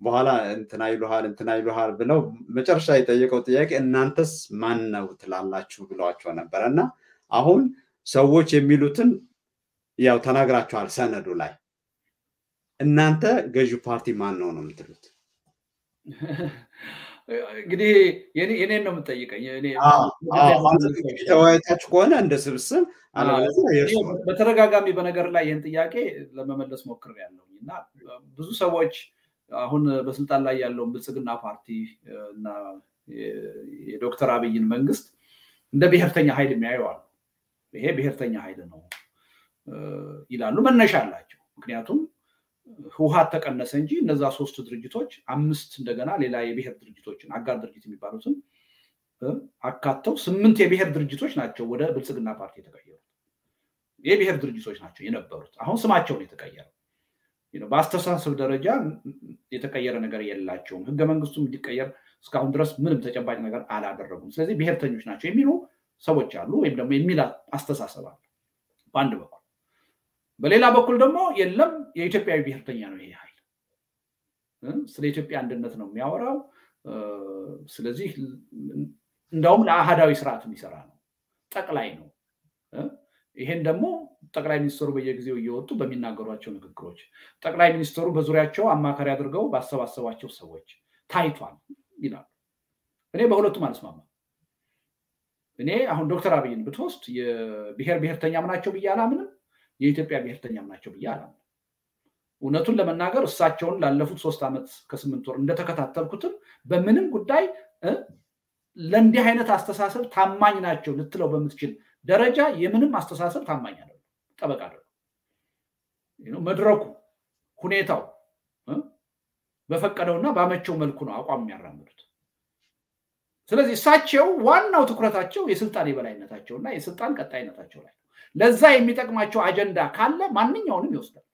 በኋላ እንትና ይሉሃል እንትና ይሉሃል ብለው መጨረሻ የጠየቀው ጥያቄ እናንተስ ማን ነው ትላላችሁ ብለዋቸው ነበረ እና አሁን ሰዎች የሚሉትን ያው ተናግራችኋል ሰነዱ ላይ እናንተ ገዢው ፓርቲ ማን ነው ነው የምትሉት? [laughs] እንግዲህ የኔን ነው የምጠይቀኝ። ተወያይታችሁ ከሆነ እንደ ስብስብ በተደጋጋሚ በነገር ላይ ይህን ጥያቄ ለመመለስ ሞክሬያለሁ እና ብዙ ሰዎች አሁን በስልጣን ላይ ያለውን ብልጽግና ፓርቲ እና የዶክተር አብይን መንግስት እንደ ብሔርተኛ ኃይል የሚያዩ አሉ። ይሄ ብሔርተኛ ኃይል ነው ይላሉ። መነሻ አላቸው። ምክንያቱም ህውሀት ተቀነሰ እንጂ እነዛ ሶስት ድርጅቶች አምስት እንደገና ሌላ የብሔር ድርጅቶችን አጋር ድርጅት የሚባሉትን አካተው ስምንት የብሔር ድርጅቶች ናቸው ወደ ብልጽግና ፓርቲ የተቀየሩት። የብሔር ድርጅቶች ናቸው የነበሩት። አሁን ስማቸው ነው የተቀየረው። በአስተሳሰብ ደረጃ የተቀየረ ነገር የላቸውም። ህገ መንግስቱም እንዲቀየር እስካሁን ድረስ ምንም ተጨባጭ ነገር አላደረጉም። ስለዚህ ብሔርተኞች ናቸው የሚሉ ሰዎች አሉ፣ ወይም ደግሞ የሚል አስተሳሰብ አለ በአንድ በኩል። በሌላ በኩል ደግሞ የለም የኢትዮጵያዊ ብሔርተኛ ነው ይሄ ኃይል፣ ስለ ኢትዮጵያ አንድነት ነው የሚያወራው። ስለዚህ እንዳውም ለአህዳዊ ስርዓት የሚሰራ ነው፣ ጠቅላይ ነው። ይሄን ደግሞ ጠቅላይ ሚኒስትሩ በየጊዜው እየወጡ በሚናገሯቸው ንግግሮች ጠቅላይ ሚኒስትሩ በዙሪያቸው አማካሪ አድርገው ባሰባሰቧቸው ሰዎች ታይቷል ይላሉ። እኔ በሁለቱም አልስማማም። እኔ አሁን ዶክተር አብይን ብትወስድ የብሔር ብሔርተኛም ናቸው ብዬ አላምንም። የኢትዮጵያ ብሔርተኛም ናቸው ብዬ አላምንም። እውነቱን ለመናገር እሳቸውን ላለፉት ሶስት ዓመት ከስምንት ወር እንደተከታተልኩትም በምንም ጉዳይ ለእንዲህ አይነት አስተሳሰብ ታማኝ ናቸው ልትለው በምትችል ደረጃ የምንም አስተሳሰብ ታማኝ አይደለም፣ ጠበቃ መድረኩ ሁኔታው በፈቀደውና ባመቸው መልኩ ነው አቋም የሚያራምዱት። ስለዚህ እሳቸው ዋናው ትኩረታቸው የስልጣን የበላይነታቸው እና የስልጣን ቀጣይነታቸው ላይ ለዛ የሚጠቅማቸው አጀንዳ ካለ ማንኛውንም ይወስዳል።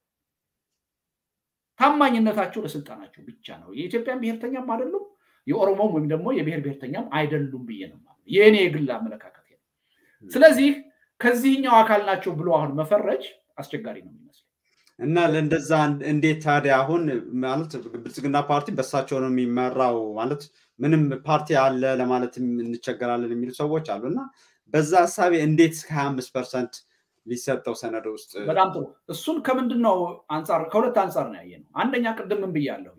ታማኝነታቸው ለስልጣናቸው ብቻ ነው። የኢትዮጵያን ብሔርተኛም አይደሉም፣ የኦሮሞም ወይም ደግሞ የብሔር ብሔርተኛም አይደሉም ብዬ ነው የእኔ የግል አመለካከት። ስለዚህ ከዚህኛው አካል ናቸው ብሎ አሁን መፈረጅ አስቸጋሪ ነው የሚመስለው። እና ለእንደዛ እንዴት ታዲያ አሁን ማለት ብልጽግና ፓርቲ በእሳቸው ነው የሚመራው ማለት ምንም ፓርቲ አለ ለማለት እንቸገራለን የሚሉ ሰዎች አሉ እና በዛ ሀሳቤ እንዴት እስከ አምስት percent ሊሰጠው ሰነድ ውስጥ በጣም ጥሩ። እሱን ከምንድን ነው አንጻር ከሁለት አንጻር ነው ያየ ነው። አንደኛ ቅድም ምን ብያለሁ፣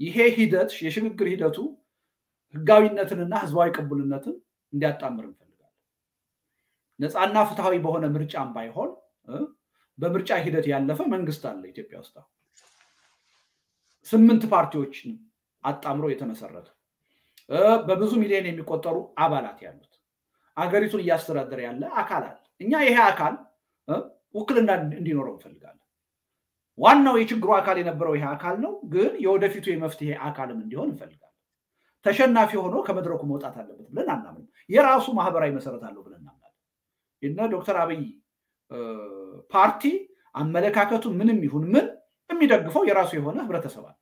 ይሄ ሂደት የሽግግር ሂደቱ ህጋዊነትንና ህዝባዊ ቅቡልነትን እንዲያጣምር እንፈልጋለን። ነፃና ፍትሐዊ በሆነ ምርጫም ባይሆን በምርጫ ሂደት ያለፈ መንግስት አለ ኢትዮጵያ ውስጥ ስምንት ፓርቲዎችን አጣምሮ የተመሰረተ በብዙ ሚሊዮን የሚቆጠሩ አባላት ያሉት አገሪቱን እያስተዳደረ ያለ አካል አለ። እኛ ይሄ አካል ውክልና እንዲኖረው እንፈልጋለን። ዋናው የችግሩ አካል የነበረው ይሄ አካል ነው፣ ግን የወደፊቱ የመፍትሄ አካልም እንዲሆን እንፈልጋለን። ተሸናፊ ሆኖ ከመድረኩ መውጣት አለበት ብለን አናምንም። የራሱ ማህበራዊ መሰረት አለው ብለን እናምናለን። የነ ዶክተር አብይ ፓርቲ አመለካከቱ ምንም ይሁን ምን የሚደግፈው የራሱ የሆነ ህብረተሰብ አለ፣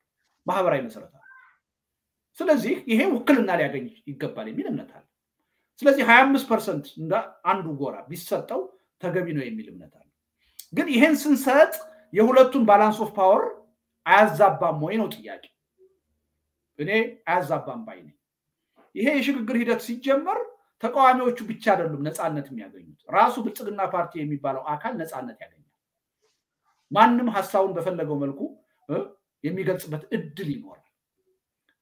ማህበራዊ መሰረት አለ። ስለዚህ ይሄ ውክልና ሊያገኝ ይገባል የሚል እምነት አለ። ስለዚህ ሀያ አምስት percent እንደ አንዱ ጎራ ቢሰጠው ተገቢ ነው የሚል እምነት አለ። ግን ይሄን ስንሰጥ የሁለቱን balance of power አያዛባም ወይ ነው ጥያቄ። እኔ አያዛባም ባይ ነኝ። ይሄ የሽግግር ሂደት ሲጀመር ተቃዋሚዎቹ ብቻ አይደሉም ነፃነት የሚያገኙት፣ ራሱ ብልጽግና ፓርቲ የሚባለው አካል ነፃነት ያገኛል። ማንም ሀሳቡን በፈለገው መልኩ የሚገልጽበት እድል ይኖራል።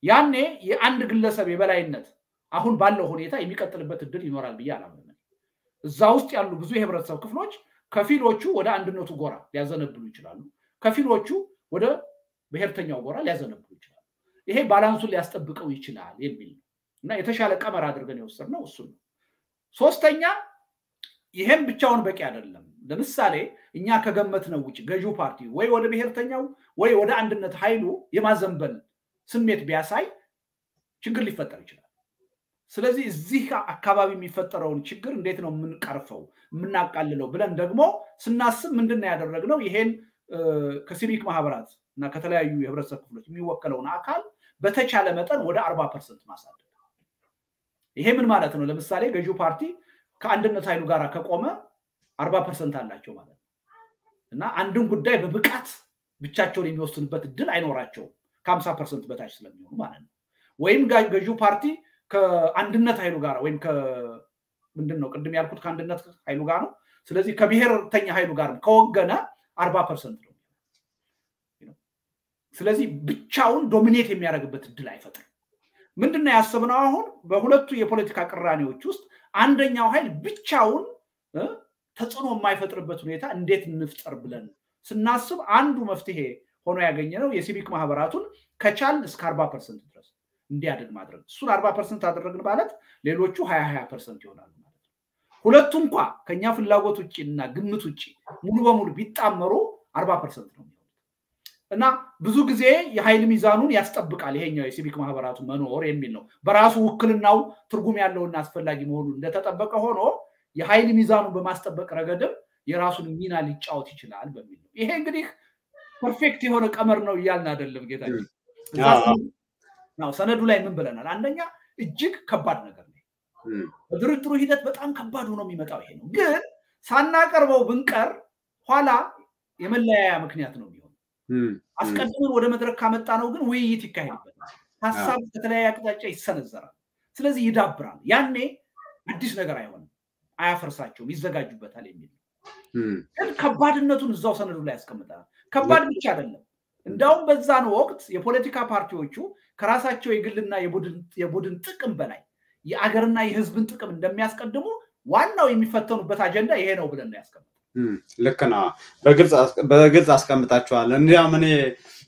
ያኔ የአንድ ግለሰብ የበላይነት አሁን ባለው ሁኔታ የሚቀጥልበት እድል ይኖራል ብዬ አላምንም። እዛ ውስጥ ያሉ ብዙ የህብረተሰብ ክፍሎች ከፊሎቹ ወደ አንድነቱ ጎራ ሊያዘነብሉ ይችላሉ፣ ከፊሎቹ ወደ ብሔርተኛው ጎራ ሊያዘነብሉ ይችላሉ። ይሄ ባላንሱን ሊያስጠብቀው ይችላል የሚል ነው እና የተሻለ ቀመር አድርገን የወሰድነው እሱ ነው። ሶስተኛ ይሄም ብቻውን በቂ አይደለም። ለምሳሌ እኛ ከገመትነው ውጭ ገዢው ፓርቲ ወይ ወደ ብሔርተኛው ወይ ወደ አንድነት ኃይሉ የማዘንበል ስሜት ቢያሳይ ችግር ሊፈጠር ይችላል። ስለዚህ እዚህ አካባቢ የሚፈጠረውን ችግር እንዴት ነው የምንቀርፈው የምናቃልለው ብለን ደግሞ ስናስብ ምንድን ነው ያደረግነው? ይሄን ከሲቪክ ማህበራት እና ከተለያዩ የህብረተሰብ ክፍሎች የሚወከለውን አካል በተቻለ መጠን ወደ አርባ percent ማሳደግ። ይሄ ምን ማለት ነው? ለምሳሌ ገዢው ፓርቲ ከአንድነት ኃይሉ ጋር ከቆመ አርባ percent አላቸው ማለት ነው እና አንድን ጉዳይ በብቃት ብቻቸውን የሚወስኑበት እድል አይኖራቸውም ከሀምሳ percent በታች ስለሚሆኑ ማለት ነው። ወይም ገዢው ፓርቲ ከአንድነት ኃይሉ ጋር ወይም ምንድን ነው ቅድም ያልኩት ከአንድነት ኃይሉ ጋር ነው። ስለዚህ ከብሔርተኛ ኃይሉ ጋር ከወገነ አርባ percent ነው። ስለዚህ ብቻውን dominate የሚያደርግበት እድል አይፈጥርም። ምንድነው ያሰብነው? አሁን በሁለቱ የፖለቲካ ቅራኔዎች ውስጥ አንደኛው ኃይል ብቻውን ተጽዕኖ የማይፈጥርበት ሁኔታ እንዴት እንፍጠር ብለን ስናስብ አንዱ መፍትሄ ሆኖ ያገኘነው የሲቪክ ማህበራቱን ከቻል እስከ አርባ percent ድረስ እንዲያድግ ማድረግ። እሱን አርባ percent አደረግን ማለት ሌሎቹ ሀያ ሀያ percent ይሆናሉ ማለት ነው። ሁለቱ እንኳ ከኛ ፍላጎት ውጭ እና ግምት ውጭ ሙሉ በሙሉ ቢጣመሩ አርባ percent ነው እና ብዙ ጊዜ የኃይል ሚዛኑን ያስጠብቃል ይሄኛው የሲቪክ ማህበራቱ መኖር የሚል ነው። በራሱ ውክልናው ትርጉም ያለውና አስፈላጊ መሆኑ እንደተጠበቀ ሆኖ የኃይል ሚዛኑን በማስጠበቅ ረገድም የራሱን ሚና ሊጫወት ይችላል በሚል ነው። ይሄ እንግዲህ perfect የሆነ ቀመር ነው እያልን አይደለም ጌታችን። ሰነዱ ላይ ምን ብለናል? አንደኛ እጅግ ከባድ ነገር ነው። በድርድሩ ሂደት በጣም ከባድ ሆኖ የሚመጣው ይሄ ነው። ግን ሳናቀርበው ብንቀር ኋላ የመለያያ ምክንያት ነው የሚሆን አስቀድመን ወደ መድረክ ካመጣነው ግን ውይይት ይካሄድበታል። ሀሳብ ከተለያየ አቅጣጫ ይሰነዘራል። ስለዚህ ይዳብራል። ያኔ አዲስ ነገር አይሆንም፣ አያፈርሳቸውም፣ ይዘጋጁበታል የሚል ግን ከባድነቱን እዛው ሰነዱ ላይ ያስቀምጠናል። ከባድ ብቻ አይደለም። እንዳውም በዛን ወቅት የፖለቲካ ፓርቲዎቹ ከራሳቸው የግልና የቡድን ጥቅም በላይ የአገርና የሕዝብን ጥቅም እንደሚያስቀድሙ ዋናው የሚፈተኑበት አጀንዳ ይሄ ነው ብለን ነው ያስቀምጠ ልክ ነው። በግልጽ አስቀምጣችኋል። እንዲያውም እኔ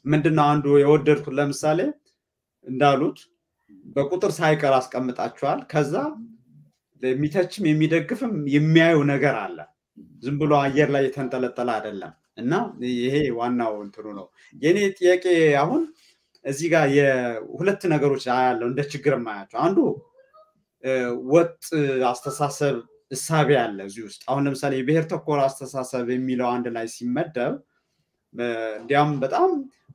ምንድነው አንዱ የወደድኩት ለምሳሌ እንዳሉት በቁጥር ሳይቀር አስቀምጣችኋል። ከዛ የሚተችም የሚደግፍም የሚያዩ ነገር አለ። ዝም ብሎ አየር ላይ የተንጠለጠለ አይደለም እና ይሄ ዋናው እንትኑ ነው። የኔ ጥያቄ አሁን እዚህ ጋር የሁለት ነገሮች ያለው እንደ ችግር የማያቸው አንዱ ወጥ አስተሳሰብ እሳቤ አለ እዚህ ውስጥ። አሁን ለምሳሌ የብሔር ተኮር አስተሳሰብ የሚለው አንድ ላይ ሲመደብ እንዲያውም በጣም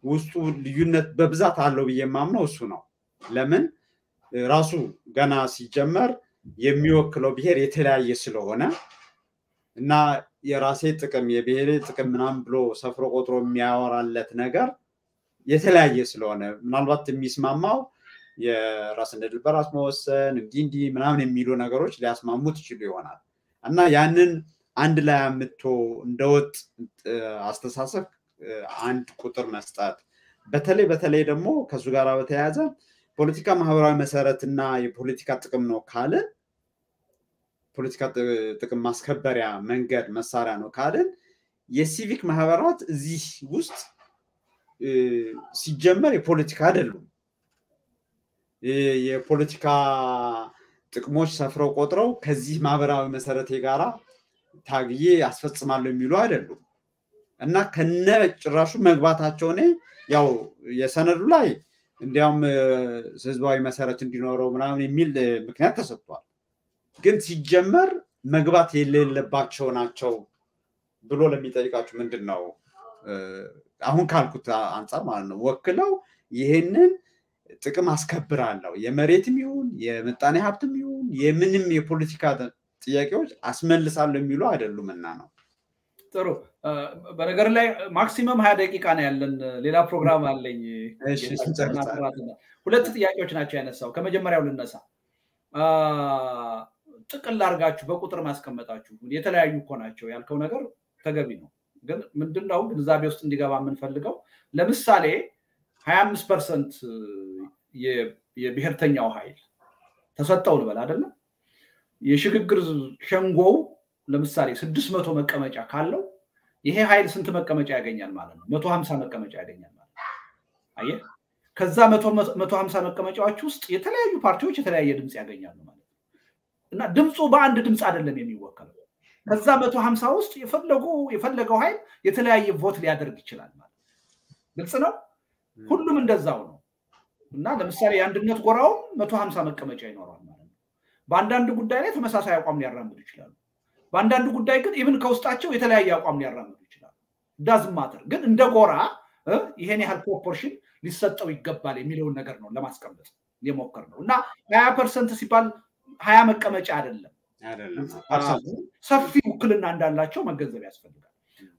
ውስጡ ልዩነት በብዛት አለው ብዬ የማምነው እሱ ነው። ለምን ራሱ ገና ሲጀመር የሚወክለው ብሔር የተለያየ ስለሆነ እና የራሴ ጥቅም የብሔሬ ጥቅም ምናምን ብሎ ሰፍሮ ቆጥሮ የሚያወራለት ነገር የተለያየ ስለሆነ ምናልባት የሚስማማው የራስን ዕድል በራስ መወሰን እንዲህ እንዲህ ምናምን የሚሉ ነገሮች ሊያስማሙት ይችሉ ይሆናል። እና ያንን አንድ ላይ አምቶ እንደወጥ አስተሳሰብ አንድ ቁጥር መስጠት በተለይ በተለይ ደግሞ ከሱ ጋር በተያያዘ ፖለቲካ ማህበራዊ መሰረትና የፖለቲካ ጥቅም ነው ካልን ፖለቲካ ጥቅም ማስከበሪያ መንገድ መሳሪያ ነው ካልን የሲቪክ ማህበራት እዚህ ውስጥ ሲጀመር የፖለቲካ አይደሉም። የፖለቲካ ጥቅሞች ሰፍረው ቆጥረው ከዚህ ማህበራዊ መሰረቴ ጋራ ታግዬ አስፈጽማለሁ የሚሉ አይደሉም እና ከነ ጭራሹ መግባታቸው እኔ ያው የሰነዱ ላይ እንዲያውም ህዝባዊ መሰረት እንዲኖረው ምናምን የሚል ምክንያት ተሰጥቷል። ግን ሲጀመር መግባት የሌለባቸው ናቸው ብሎ ለሚጠይቃችሁ ምንድን ነው አሁን ካልኩት አንጻር ማለት ነው ወክለው ይህንን ጥቅም አስከብራለሁ የመሬትም ይሁን የምጣኔ ሀብትም ይሁን የምንም የፖለቲካ ጥያቄዎች አስመልሳለሁ የሚሉ አይደሉም እና ነው። ጥሩ። በነገር ላይ ማክሲመም ሀያ ደቂቃ ነው ያለን። ሌላ ፕሮግራም አለኝ። ሁለት ጥያቄዎች ናቸው ያነሳው። ከመጀመሪያው ልነሳ። ጥቅል አድርጋችሁ በቁጥር ማስቀመጣችሁ የተለያዩ እኮ ናቸው ያልከው ነገር ተገቢ ነው። ግን ምንድነው ግንዛቤ ውስጥ እንዲገባ የምንፈልገው ለምሳሌ ሀያ አምስት percent የብሔርተኛው ኃይል ተሰጠው ልበል አይደለም። የሽግግር ሸንጎው ለምሳሌ ስድስት መቶ መቀመጫ ካለው ይሄ ኃይል ስንት መቀመጫ ያገኛል ማለት ነው? መቶ ሀምሳ መቀመጫ ያገኛል ማለት ነው። አየህ፣ ከዛ መቶ ሀምሳ መቀመጫዎች ውስጥ የተለያዩ ፓርቲዎች የተለያየ ድምፅ ያገኛሉ ማለት ነው። እና ድምፁ በአንድ ድምፅ አይደለም የሚወከለው። ከዛ መቶ ሀምሳ ውስጥ የፈለጉ የፈለገው ኃይል የተለያየ vote ሊያደርግ ይችላል ማለት ግልጽ ነው። ሁሉም እንደዛው ነው። እና ለምሳሌ የአንድነት ጎራውም መቶ ሀምሳ መቀመጫ ይኖረዋል ማለት ነው። በአንዳንድ ጉዳይ ላይ ተመሳሳይ አቋም ሊያራምዱ ይችላሉ። በአንዳንድ ጉዳይ ግን even ከውስጣቸው የተለያየ አቋም ሊያራምዱ ይችላሉ። doesn't matter ግን እንደ ጎራ ይሄን ያህል proportion ሊሰጠው ይገባል የሚለውን ነገር ነው ለማስቀመጥ የሞከርነው እና ሀያ percent ሲባል ሀያ መቀመጫ አይደለም፣ ሰፊ ውክልና እንዳላቸው መገንዘብ ያስፈልጋል።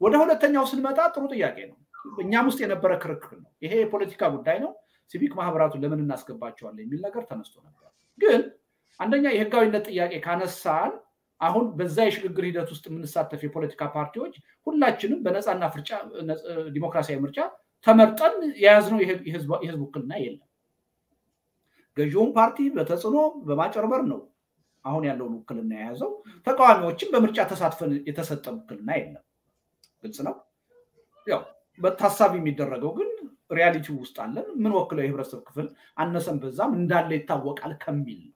ወደ ሁለተኛው ስንመጣ ጥሩ ጥያቄ ነው። እኛም ውስጥ የነበረ ክርክር ነው። ይሄ የፖለቲካ ጉዳይ ነው። ሲቪክ ማህበራቱን ለምን እናስገባቸዋለን የሚል ነገር ተነስቶ ነበር። ግን አንደኛ የህጋዊነት ጥያቄ ካነሳን አሁን በዛ የሽግግር ሂደት ውስጥ የምንሳተፍ የፖለቲካ ፓርቲዎች ሁላችንም በነፃና ዲሞክራሲያዊ ምርጫ ተመርጠን የያዝነው የህዝብ ውክልና የለም። ገዢውን ፓርቲ በተጽዕኖ በማጨርበር ነው አሁን ያለውን ውክልና የያዘው። ተቃዋሚዎችም በምርጫ ተሳትፈን የተሰጠ ውክልና የለም። ግልጽ ነው። ያው በታሳቢ የሚደረገው ግን reality ውስጥ አለን የምንወክለው የህብረተሰብ ክፍል አነሰን በዛም እንዳለ ይታወቃል ከሚል ነው።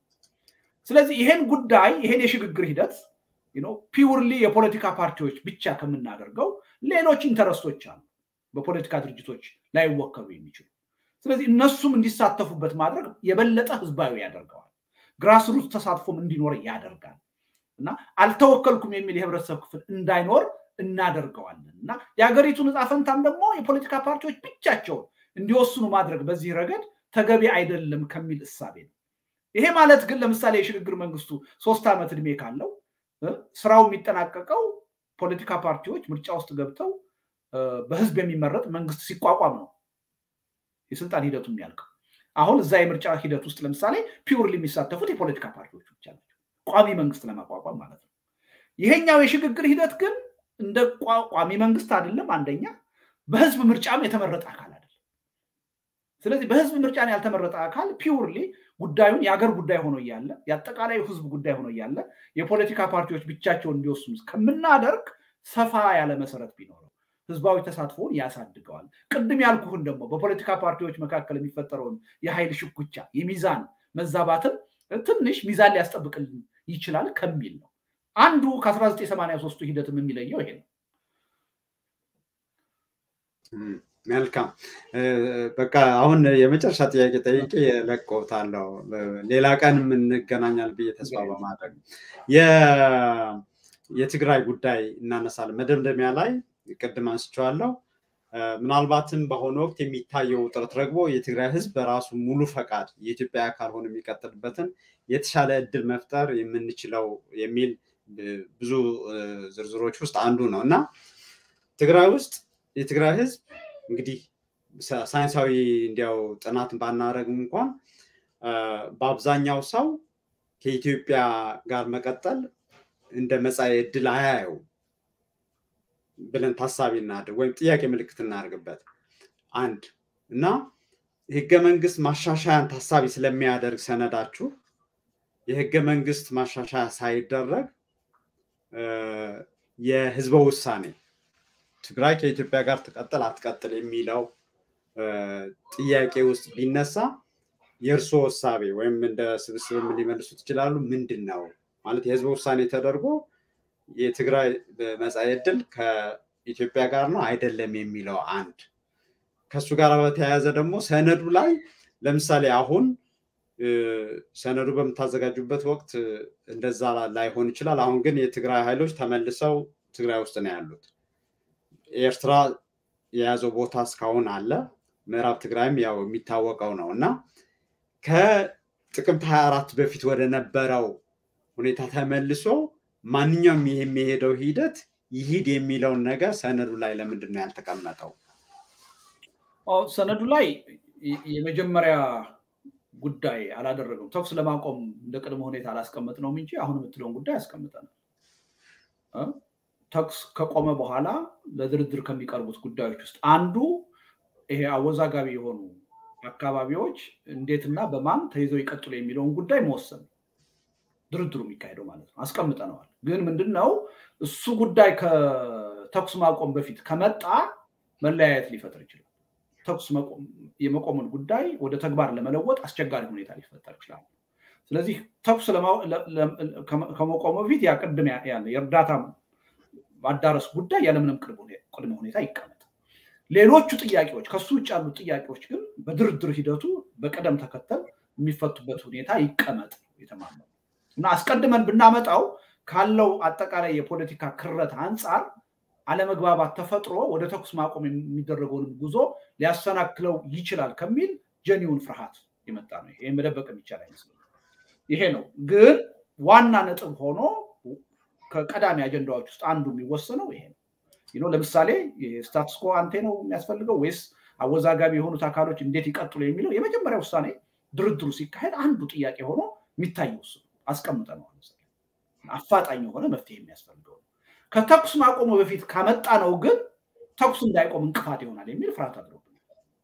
ስለዚህ ይሄን ጉዳይ ይሄን የሽግግር ሂደት purely የፖለቲካ ፓርቲዎች ብቻ ከምናደርገው ሌሎች ኢንተረስቶች አሉ በፖለቲካ ድርጅቶች ላይወከሉ የሚችሉ ስለዚህ እነሱም እንዲሳተፉበት ማድረግ የበለጠ ህዝባዊ ያደርገዋል። ግራስሩት ተሳትፎም እንዲኖር ያደርጋል እና አልተወከልኩም የሚል የህብረተሰብ ክፍል እንዳይኖር እናደርገዋለን እና የሀገሪቱን ዕጣ ፈንታም ደግሞ የፖለቲካ ፓርቲዎች ብቻቸውን እንዲወስኑ ማድረግ በዚህ ረገድ ተገቢ አይደለም ከሚል እሳቤ ነው። ይሄ ማለት ግን ለምሳሌ የሽግግር መንግስቱ ሶስት ዓመት ዕድሜ ካለው ስራው የሚጠናቀቀው ፖለቲካ ፓርቲዎች ምርጫ ውስጥ ገብተው በህዝብ የሚመረጥ መንግስት ሲቋቋም ነው የስልጣን ሂደቱ የሚያልቀው። አሁን እዛ የምርጫ ሂደት ውስጥ ለምሳሌ purely የሚሳተፉት የፖለቲካ ፓርቲዎች ብቻ ናቸው፣ ቋሚ መንግስት ለማቋቋም ማለት ነው። ይሄኛው የሽግግር ሂደት ግን እንደ ቋሚ መንግስት አይደለም። አንደኛ በህዝብ ምርጫም የተመረጠ አካል አይደለም። ስለዚህ በህዝብ ምርጫን ያልተመረጠ አካል purely ጉዳዩን የአገር ጉዳይ ሆኖ እያለ የአጠቃላይ ህዝብ ጉዳይ ሆኖ እያለ የፖለቲካ ፓርቲዎች ብቻቸውን እንዲወስኑ ከምናደርግ ሰፋ ያለ መሰረት ቢኖረው ህዝባዊ ተሳትፎውን ያሳድገዋል። ቅድም ያልኩህን ደግሞ በፖለቲካ ፓርቲዎች መካከል የሚፈጠረውን የኃይል ሽኩቻ፣ የሚዛን መዛባትን ትንሽ ሚዛን ሊያስጠብቅልን ይችላል ከሚል ነው። አንዱ ከ1983ቱ ሂደትም የሚለየው ይሄ ነው። መልካም በቃ አሁን የመጨረሻ ጥያቄ ጠይቄ ለቆታለሁ። ሌላ ቀንም እንገናኛል ብዬ ተስፋ በማድረግ የትግራይ ጉዳይ እናነሳለን። መደምደሚያ ላይ ቅድም አንስቼዋለሁ። ምናልባትም በአሁኑ ወቅት የሚታየው ውጥረት ደግሞ የትግራይ ህዝብ በራሱ ሙሉ ፈቃድ የኢትዮጵያ አካል ሆኖ የሚቀጥልበትን የተሻለ እድል መፍጠር የምንችለው የሚል ብዙ ዝርዝሮች ውስጥ አንዱ ነው እና ትግራይ ውስጥ የትግራይ ህዝብ እንግዲህ ሳይንሳዊ እንዲያው ጥናት ባናደረግም እንኳን በአብዛኛው ሰው ከኢትዮጵያ ጋር መቀጠል እንደ መጻኢ ዕድል አያየው ብለን ታሳቢ እናድርግ ወይም ጥያቄ ምልክት እናደርግበት። አንድ እና ህገ መንግስት ማሻሻያን ታሳቢ ስለሚያደርግ ሰነዳችሁ የህገ መንግስት ማሻሻያ ሳይደረግ የህዝበ ውሳኔ ትግራይ ከኢትዮጵያ ጋር ትቀጥል አትቀጥል የሚለው ጥያቄ ውስጥ ቢነሳ የእርስዎ እሳቤ ወይም እንደ ስብስብም ሊመልሱት ይችላሉ። ምንድን ነው ማለት የህዝበ ውሳኔ ተደርጎ የትግራይ መጻኢ ዕድል ከኢትዮጵያ ጋር ነው አይደለም የሚለው አንድ። ከእሱ ጋር በተያያዘ ደግሞ ሰነዱ ላይ ለምሳሌ አሁን ሰነዱ በምታዘጋጁበት ወቅት እንደዛ ላይሆን ይችላል። አሁን ግን የትግራይ ኃይሎች ተመልሰው ትግራይ ውስጥ ነው ያሉት። ኤርትራ የያዘው ቦታ እስካሁን አለ። ምዕራብ ትግራይም ያው የሚታወቀው ነው እና ከጥቅምት 24 በፊት ወደ ነበረው ሁኔታ ተመልሶ ማንኛውም ይህ የሚሄደው ሂደት ይሂድ የሚለውን ነገር ሰነዱ ላይ ለምንድን ነው ያልተቀመጠው? ሰነዱ ላይ የመጀመሪያ ጉዳይ አላደረገም። ተኩስ ለማቆም እንደ ቅድመ ሁኔታ አላስቀምጥ ነው እንጂ አሁን የምትለውን ጉዳይ ያስቀምጠናል። ተኩስ ከቆመ በኋላ ለድርድር ከሚቀርቡት ጉዳዮች ውስጥ አንዱ ይሄ አወዛጋቢ የሆኑ አካባቢዎች እንዴትና በማን ተይዘው ይቀጥሉ የሚለውን ጉዳይ መወሰን ድርድሩ የሚካሄደው ማለት ነው። አስቀምጠነዋል። ግን ምንድን ነው እሱ ጉዳይ ከተኩስ ማቆም በፊት ከመጣ መለያየት ሊፈጥር ይችላል። ተኩስ የመቆምን ጉዳይ ወደ ተግባር ለመለወጥ አስቸጋሪ ሁኔታ ሊፈጠር ይችላል። ስለዚህ ተኩስ ከመቆሙ በፊት ያ ቅድም ያለ የእርዳታ ማዳረስ ጉዳይ ያለምንም ቅድመ ሁኔታ ይቀመጥ። ሌሎቹ ጥያቄዎች ከሱ ውጭ ያሉት ጥያቄዎች ግን በድርድር ሂደቱ በቅደም ተከተል የሚፈቱበት ሁኔታ ይቀመጥ የተማመኑ እና አስቀድመን ብናመጣው ካለው አጠቃላይ የፖለቲካ ክረት አንጻር አለመግባባት ተፈጥሮ ወደ ተኩስ ማቆም የሚደረገውንም ጉዞ ሊያሰናክለው ይችላል ከሚል ጀኒውን ፍርሃት የመጣ ነው። ይሄ መደበቅ የሚቻል አይመስለኝም። ይሄ ነው ግን ዋና ነጥብ ሆኖ ከቀዳሚ አጀንዳዎች ውስጥ አንዱ የሚወሰነው ይሄ ነው። ለምሳሌ ስታትስኮ አንቴ ነው የሚያስፈልገው ወይስ አወዛጋቢ የሆኑት አካሎች እንዴት ይቀጥሉ የሚለው የመጀመሪያ ውሳኔ ድርድሩ ሲካሄድ አንዱ ጥያቄ ሆኖ የሚታየው እሱ አስቀምጠ ነው። አፋጣኝ የሆነ መፍትሄ የሚያስፈልገው ከተኩስ ማቆሙ በፊት ካመጣ ነው ግን ተኩስ እንዳይቆም እንቅፋት ይሆናል የሚል ፍርሃት አድሮብኛል።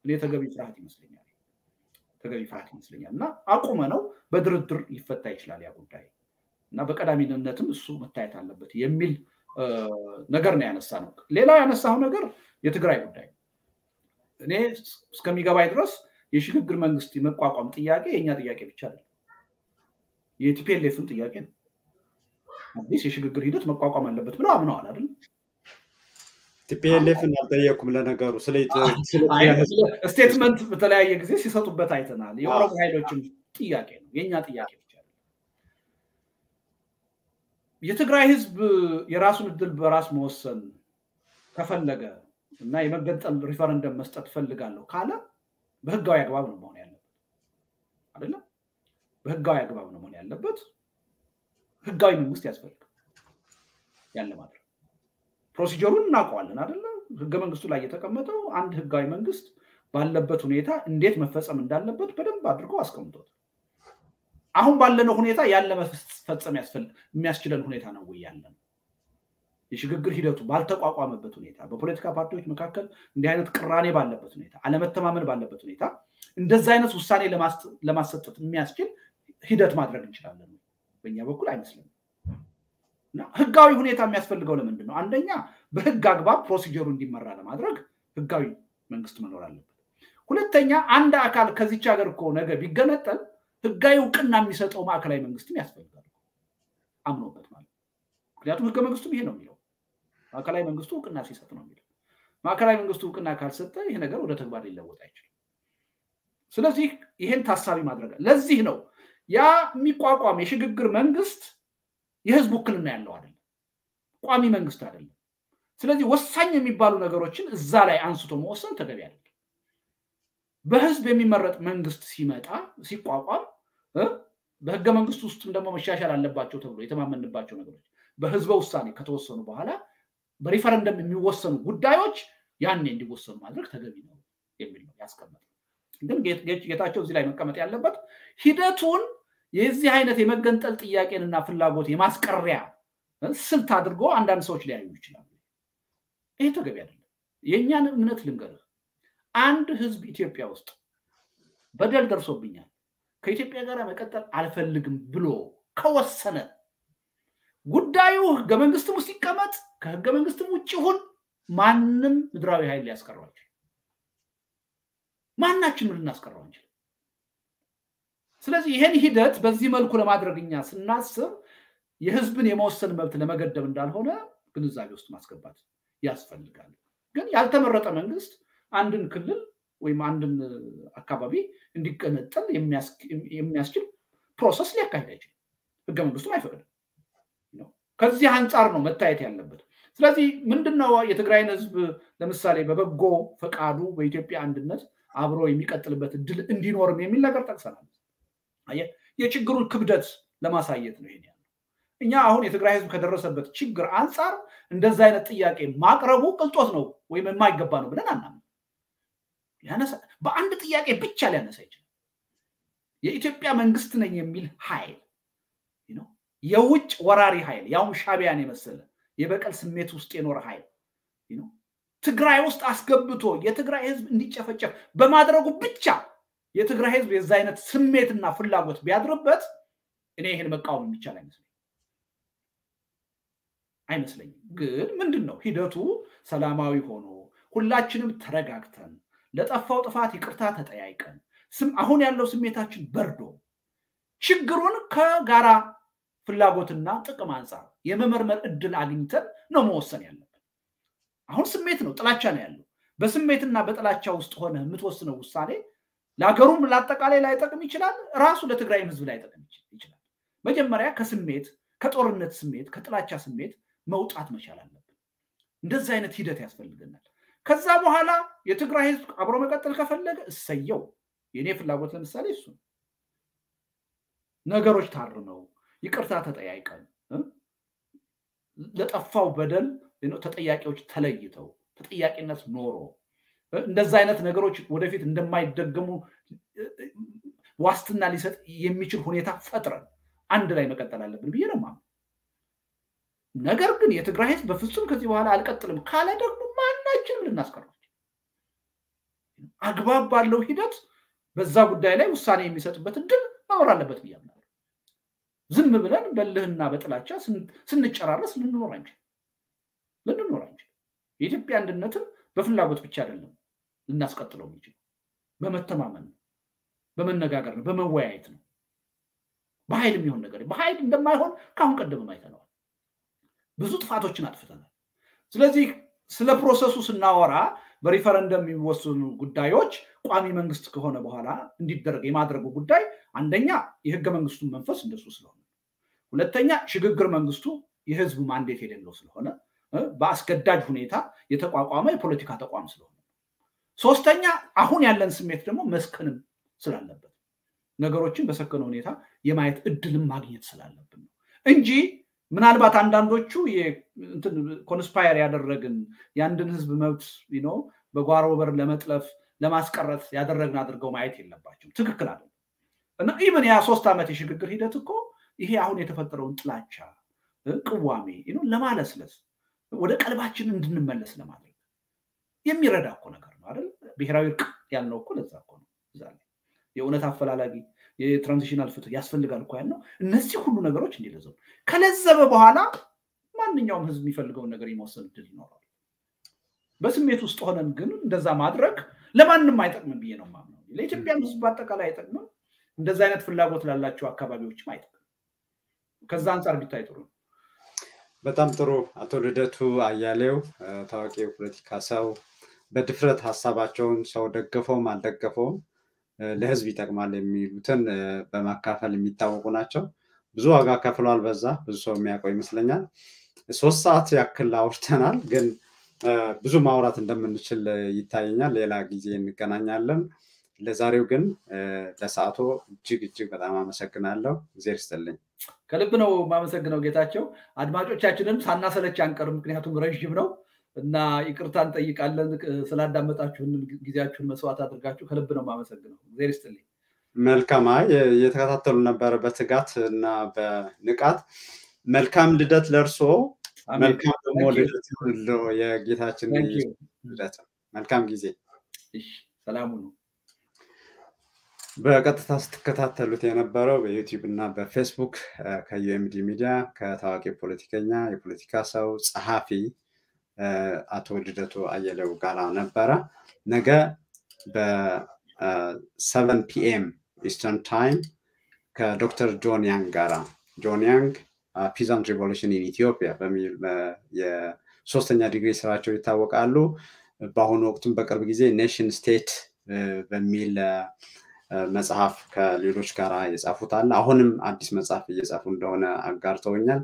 እኔ ተገቢ ፍርሃት ይመስለኛል ተገቢ ፍርሃት ይመስለኛል እና አቁመ ነው በድርድር ሊፈታ ይችላል ያ ጉዳይ እና በቀዳሚነትም እሱ መታየት አለበት የሚል ነገር ነው ያነሳ ነው። ሌላው ያነሳው ነገር የትግራይ ጉዳይ እኔ እስከሚገባኝ ድረስ የሽግግር መንግስት የመቋቋም ጥያቄ የእኛ ጥያቄ ብቻ አይደለም፣ የ TPLFን ጥያቄ ነው። አዲስ የሽግግር ሂደት መቋቋም አለበት ብለው አምነዋል አይደል? TPLFን አልጠየቁም። ለነገሩ statement በተለያየ ጊዜ ሲሰጡበት አይተናል። የኦሮሞ ኃይሎችም ጥያቄ ነው፣ የእኛ ጥያቄ ብቻ የትግራይ ህዝብ የራሱን እድል በራስ መወሰን ከፈለገ እና የመገንጠል ሪፈረንደም መስጠት ፈልጋለሁ ካለ በህጋዊ አግባብ ነው መሆን ያለበት አይደለም። በህጋዊ አግባብ ነው መሆን ያለበት። ህጋዊ መንግስት ያስፈልጋል ያለ ማድረግ ፕሮሲጀሩን እናውቀዋለን አይደለ? ህገ መንግስቱ ላይ የተቀመጠው አንድ ህጋዊ መንግስት ባለበት ሁኔታ እንዴት መፈጸም እንዳለበት በደንብ አድርገው አስቀምጦት አሁን ባለነው ሁኔታ ያለ መፈጸም የሚያስችለን ሁኔታ ነው ወይ ያለ? የሽግግር ሂደቱ ባልተቋቋመበት ሁኔታ በፖለቲካ ፓርቲዎች መካከል እንዲህ አይነት ቅራኔ ባለበት ሁኔታ፣ አለመተማመን ባለበት ሁኔታ እንደዚህ አይነት ውሳኔ ለማሰጠት የሚያስችል ሂደት ማድረግ እንችላለን። በእኛ በኩል አይመስልም። እና ህጋዊ ሁኔታ የሚያስፈልገው ለምንድን ነው? አንደኛ በህግ አግባብ procedureሩ እንዲመራ ለማድረግ ህጋዊ መንግስት መኖር አለበት። ሁለተኛ አንድ አካል ከዚች ሀገር እኮ ነገ ቢገነጠል ህጋዊ እውቅና የሚሰጠው ማዕከላዊ መንግስትም ያስፈልጋል አምኖበት ማለት ምክንያቱም ህገ መንግስቱም ይሄ ነው የሚለው ማዕከላዊ መንግስቱ እውቅና ሲሰጥ ነው የሚለው ማዕከላዊ መንግስቱ እውቅና ካልሰጠ ይሄ ነገር ወደ ተግባር ሊለወጥ አይችልም ስለዚህ ይሄን ታሳቢ ማድረግ ለዚህ ነው ያ የሚቋቋም የሽግግር መንግስት የህዝብ ውክልና ያለው አይደለም። ቋሚ መንግስት አይደለም። ስለዚህ ወሳኝ የሚባሉ ነገሮችን እዛ ላይ አንስቶ መወሰን ተገቢ አይደለም። በህዝብ የሚመረጥ መንግስት ሲመጣ ሲቋቋም በህገ መንግስት ውስጥም ደግሞ መሻሻል አለባቸው ተብሎ የተማመንባቸው ነገሮች በህዝበ ውሳኔ ከተወሰኑ በኋላ በሪፈረንደም የሚወሰኑ ጉዳዮች ያኔ እንዲወሰኑ ማድረግ ተገቢ ነው የሚል ነው ያስቀመጠ ግን ጌታቸው እዚህ ላይ መቀመጥ ያለበት ሂደቱን የዚህ አይነት የመገንጠል ጥያቄንና ፍላጎት የማስቀሪያ ስልት አድርጎ አንዳንድ ሰዎች ሊያዩ ይችላሉ። ይሄ ተገቢ አይደለም። የእኛን እምነት ልንገርህ አንድ ህዝብ ኢትዮጵያ ውስጥ በደል ደርሶብኛል ከኢትዮጵያ ጋር መቀጠል አልፈልግም ብሎ ከወሰነ ጉዳዩ ህገ መንግስትም ውስጥ ይቀመጥ ከህገ መንግስትም ውጭ ይሁን ማንም ምድራዊ ኃይል ሊያስቀረው አይችልም ማናችንም ልናስቀረው አንችልም። ስለዚህ ይሄን ሂደት በዚህ መልኩ ለማድረግ እኛ ስናስብ የህዝብን የመወሰን መብት ለመገደብ እንዳልሆነ ግንዛቤ ውስጥ ማስገባት ያስፈልጋል። ግን ያልተመረጠ መንግስት አንድን ክልል ወይም አንድን አካባቢ እንዲገነጠል የሚያስችል process ሊያካሂድ አይችልም። ህገ መንግስቱም አይፈቅድም። ከዚህ አንጻር ነው መታየት ያለበት። ስለዚህ ምንድነው የትግራይን ህዝብ ለምሳሌ በበጎ ፈቃዱ በኢትዮጵያ አንድነት አብሮ የሚቀጥልበት እድል እንዲኖርም የሚል ነገር ጠቅሰናል። የችግሩን ክብደት ለማሳየት ነው ይሄ እኛ አሁን የትግራይ ህዝብ ከደረሰበት ችግር አንጻር እንደዛ አይነት ጥያቄ ማቅረቡ ቅልጦት ነው ወይም የማይገባ ነው ብለን አናምን በአንድ ጥያቄ ብቻ ሊያነሳ ይችላል። የኢትዮጵያ መንግስት ነኝ የሚል ኃይል የውጭ ወራሪ ኃይል ያውም ሻቢያን የመሰለ የበቀል ስሜት ውስጥ የኖረ ኃይል ትግራይ ውስጥ አስገብቶ የትግራይ ህዝብ እንዲጨፈጨፍ በማድረጉ ብቻ የትግራይ ህዝብ የዛ አይነት ስሜትና ፍላጎት ቢያድርበት እኔ ይህን መቃወም የሚቻል አይመስለኝ አይመስለኝም። ግን ምንድን ነው ሂደቱ ሰላማዊ ሆኖ ሁላችንም ተረጋግተን ለጠፋው ጥፋት ይቅርታ ተጠያይቀን አሁን ያለው ስሜታችን በርዶ ችግሩን ከጋራ ፍላጎትና ጥቅም አንጻር የመመርመር እድል አግኝተን ነው መወሰን ያለብን አሁን ስሜት ነው ጥላቻ ነው ያለው በስሜትና በጥላቻ ውስጥ ሆነ የምትወስነው ውሳኔ ለሀገሩም ለአጠቃላይ ላይጠቅም ይችላል ራሱ ለትግራይም ህዝብ ላይጠቅም ይችላል መጀመሪያ ከስሜት ከጦርነት ስሜት ከጥላቻ ስሜት መውጣት መቻል አለብን። እንደዚህ አይነት ሂደት ያስፈልገናል። ከዛ በኋላ የትግራይ ህዝብ አብሮ መቀጠል ከፈለገ እሰየው። የእኔ ፍላጎት ለምሳሌ እሱ ነገሮች ታርመው ይቅርታ ተጠያይቀን ለጠፋው በደል ተጠያቂዎች ተለይተው ተጠያቂነት ኖሮ እንደዛ አይነት ነገሮች ወደፊት እንደማይደገሙ ዋስትና ሊሰጥ የሚችል ሁኔታ ፈጥረን አንድ ላይ መቀጠል አለብን ብዬ ነው ነገር ግን የትግራይ ህዝብ በፍጹም ከዚህ በኋላ አልቀጥልም ካለ ደግሞ ማናችንም ልናስቀራቸው አግባብ ባለው ሂደት በዛ ጉዳይ ላይ ውሳኔ የሚሰጥበት እድል መኖር አለበት ብዬ አምናለሁ። ዝም ብለን በልህና በጥላቻ ስንጨራረስ ልንኖር አንችል ልንኖር አንችል። የኢትዮጵያ አንድነትን በፍላጎት ብቻ አይደለም ልናስቀጥለው የሚችል በመተማመን ነው፣ በመነጋገር ነው፣ በመወያየት ነው። በኃይል የሚሆን ነገር በኃይል እንደማይሆን ከአሁን ቀደምም አይተነዋል። ብዙ ጥፋቶችን አጥፍተናል። ስለዚህ ስለ ፕሮሰሱ ስናወራ በሪፈረንደም የሚወሰኑ ጉዳዮች ቋሚ መንግስት ከሆነ በኋላ እንዲደረግ የማድረጉ ጉዳይ አንደኛ የህገ መንግስቱን መንፈስ እንደሱ ስለሆነ፣ ሁለተኛ ሽግግር መንግስቱ የህዝብ mandate የሌለው ስለሆነ በአስገዳጅ ሁኔታ የተቋቋመ የፖለቲካ ተቋም ስለሆነ፣ ሶስተኛ አሁን ያለን ስሜት ደግሞ መስከንም ስላለበት ነገሮችን በሰከነ ሁኔታ የማየት እድልም ማግኘት ስላለብን ነው እንጂ ምናልባት አንዳንዶቹ conspire ያደረግን የአንድን ህዝብ መብት ነው በጓሮ በር ለመጥለፍ ለማስቀረት ያደረግን አድርገው ማየት የለባቸው። ትክክል አለ እና even ያ ሶስት ዓመት የሽግግር ሂደት እኮ ይሄ አሁን የተፈጠረውን ጥላቻ፣ ቅያሜ ለማለስለስ ወደ ቀልባችን እንድንመለስ ለማድረግ የሚረዳ እኮ ነገር ነው አይደል? ብሔራዊ እርቅ ያልነው እኮ ለዛ እኮ ነው። እዛ የእውነት አፈላላጊ የ transitional ፍትህ ያስፈልጋል እኮ ያልነው እነዚህ ሁሉ ነገሮች እንዲለዘቡ ከለዘበ በኋላ ማንኛውም ህዝብ የሚፈልገውን ነገር የመወሰን እድል ይኖራል። በስሜት ውስጥ ሆነን ግን እንደዛ ማድረግ ለማንም አይጠቅምም ብዬ ነው የማምነው። ለኢትዮጵያም ህዝብ በአጠቃላይ አይጠቅምም። እንደዚ አይነት ፍላጎት ላላቸው አካባቢዎችም አይጠቅምም። ከዛ አንጻር ቢታይ ጥሩ ነው። በጣም ጥሩ። አቶ ልደቱ አያሌው ታዋቂ የፖለቲካ ሰው በድፍረት ሀሳባቸውን ሰው ደገፈውም አልደገፈውም ለህዝብ ይጠቅማል የሚሉትን በማካፈል የሚታወቁ ናቸው። ብዙ ዋጋ ከፍሏል። በዛ ብዙ ሰው የሚያውቀው ይመስለኛል። ሶስት ሰዓት ያክል አውርተናል፣ ግን ብዙ ማውራት እንደምንችል ይታየኛል። ሌላ ጊዜ እንገናኛለን። ለዛሬው ግን ለሰዓቶ እጅግ እጅግ በጣም አመሰግናለሁ። እግዜር ይስጥልኝ። ከልብ ነው የማመሰግነው ጌታቸው። አድማጮቻችንም ሳናሰለች አንቀርም፣ ምክንያቱም ረዥም ነው እና ይቅርታ እንጠይቃለን። ስላዳመጣችሁን ጊዜያችሁን መስዋዕት አድርጋችሁ ከልብ ነው የማመሰግነው። እግዜር ይስጥልኝ። መልካም። አይ የተከታተሉ ነበረ በትጋት እና በንቃት። መልካም ልደት ለእርሶ። መልካም ደግሞ ልደት የጌታችን ልደት። መልካም ጊዜ። ሰላሙ ነው። በቀጥታ ስትከታተሉት የነበረው በዩቲዩብ እና በፌስቡክ ከዩኤምዲ ሚዲያ ከታዋቂ ፖለቲከኛ፣ የፖለቲካ ሰው፣ ጸሐፊ አቶ ልደቱ አየለው ጋር ነበረ። ነገ በ seven PM Eastern Time ከዶክተር ጆን ያንግ ጋራ ጆን ያንግ Peasant Revolution in Ethiopia በሚል የሶስተኛ ዲግሪ ስራቸው ይታወቃሉ። በአሁኑ ወቅቱም በቅርብ ጊዜ Nation State በሚል መጽሐፍ ከሌሎች ጋር የጻፉት አለ። አሁንም አዲስ መጽሐፍ እየጻፉ እንደሆነ አጋርተውኛል።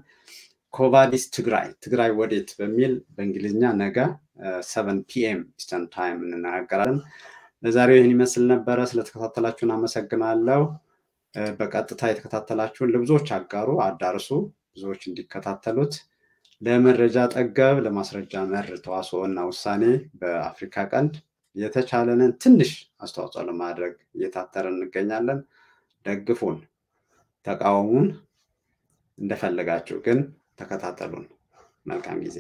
Quo Vadis ትግራይ ትግራይ ወዴት በሚል በእንግሊዝኛ ነገ seven PM Eastern Time እንነጋገራለን። ለዛሬው ይህን ይመስል ነበረ። ስለተከታተላችሁን አመሰግናለሁ። በቀጥታ የተከታተላችሁን ለብዙዎች አጋሩ፣ አዳርሱ፣ ብዙዎች እንዲከታተሉት። ለመረጃ ጠገብ ለማስረጃ መር ተዋስኦ እና ውሳኔ በአፍሪካ ቀንድ የተቻለንን ትንሽ አስተዋጽኦ ለማድረግ እየታተርን እንገኛለን። ደግፉን፣ ተቃወሙን፣ እንደፈለጋችሁ ግን ተከታተሉን። መልካም ጊዜ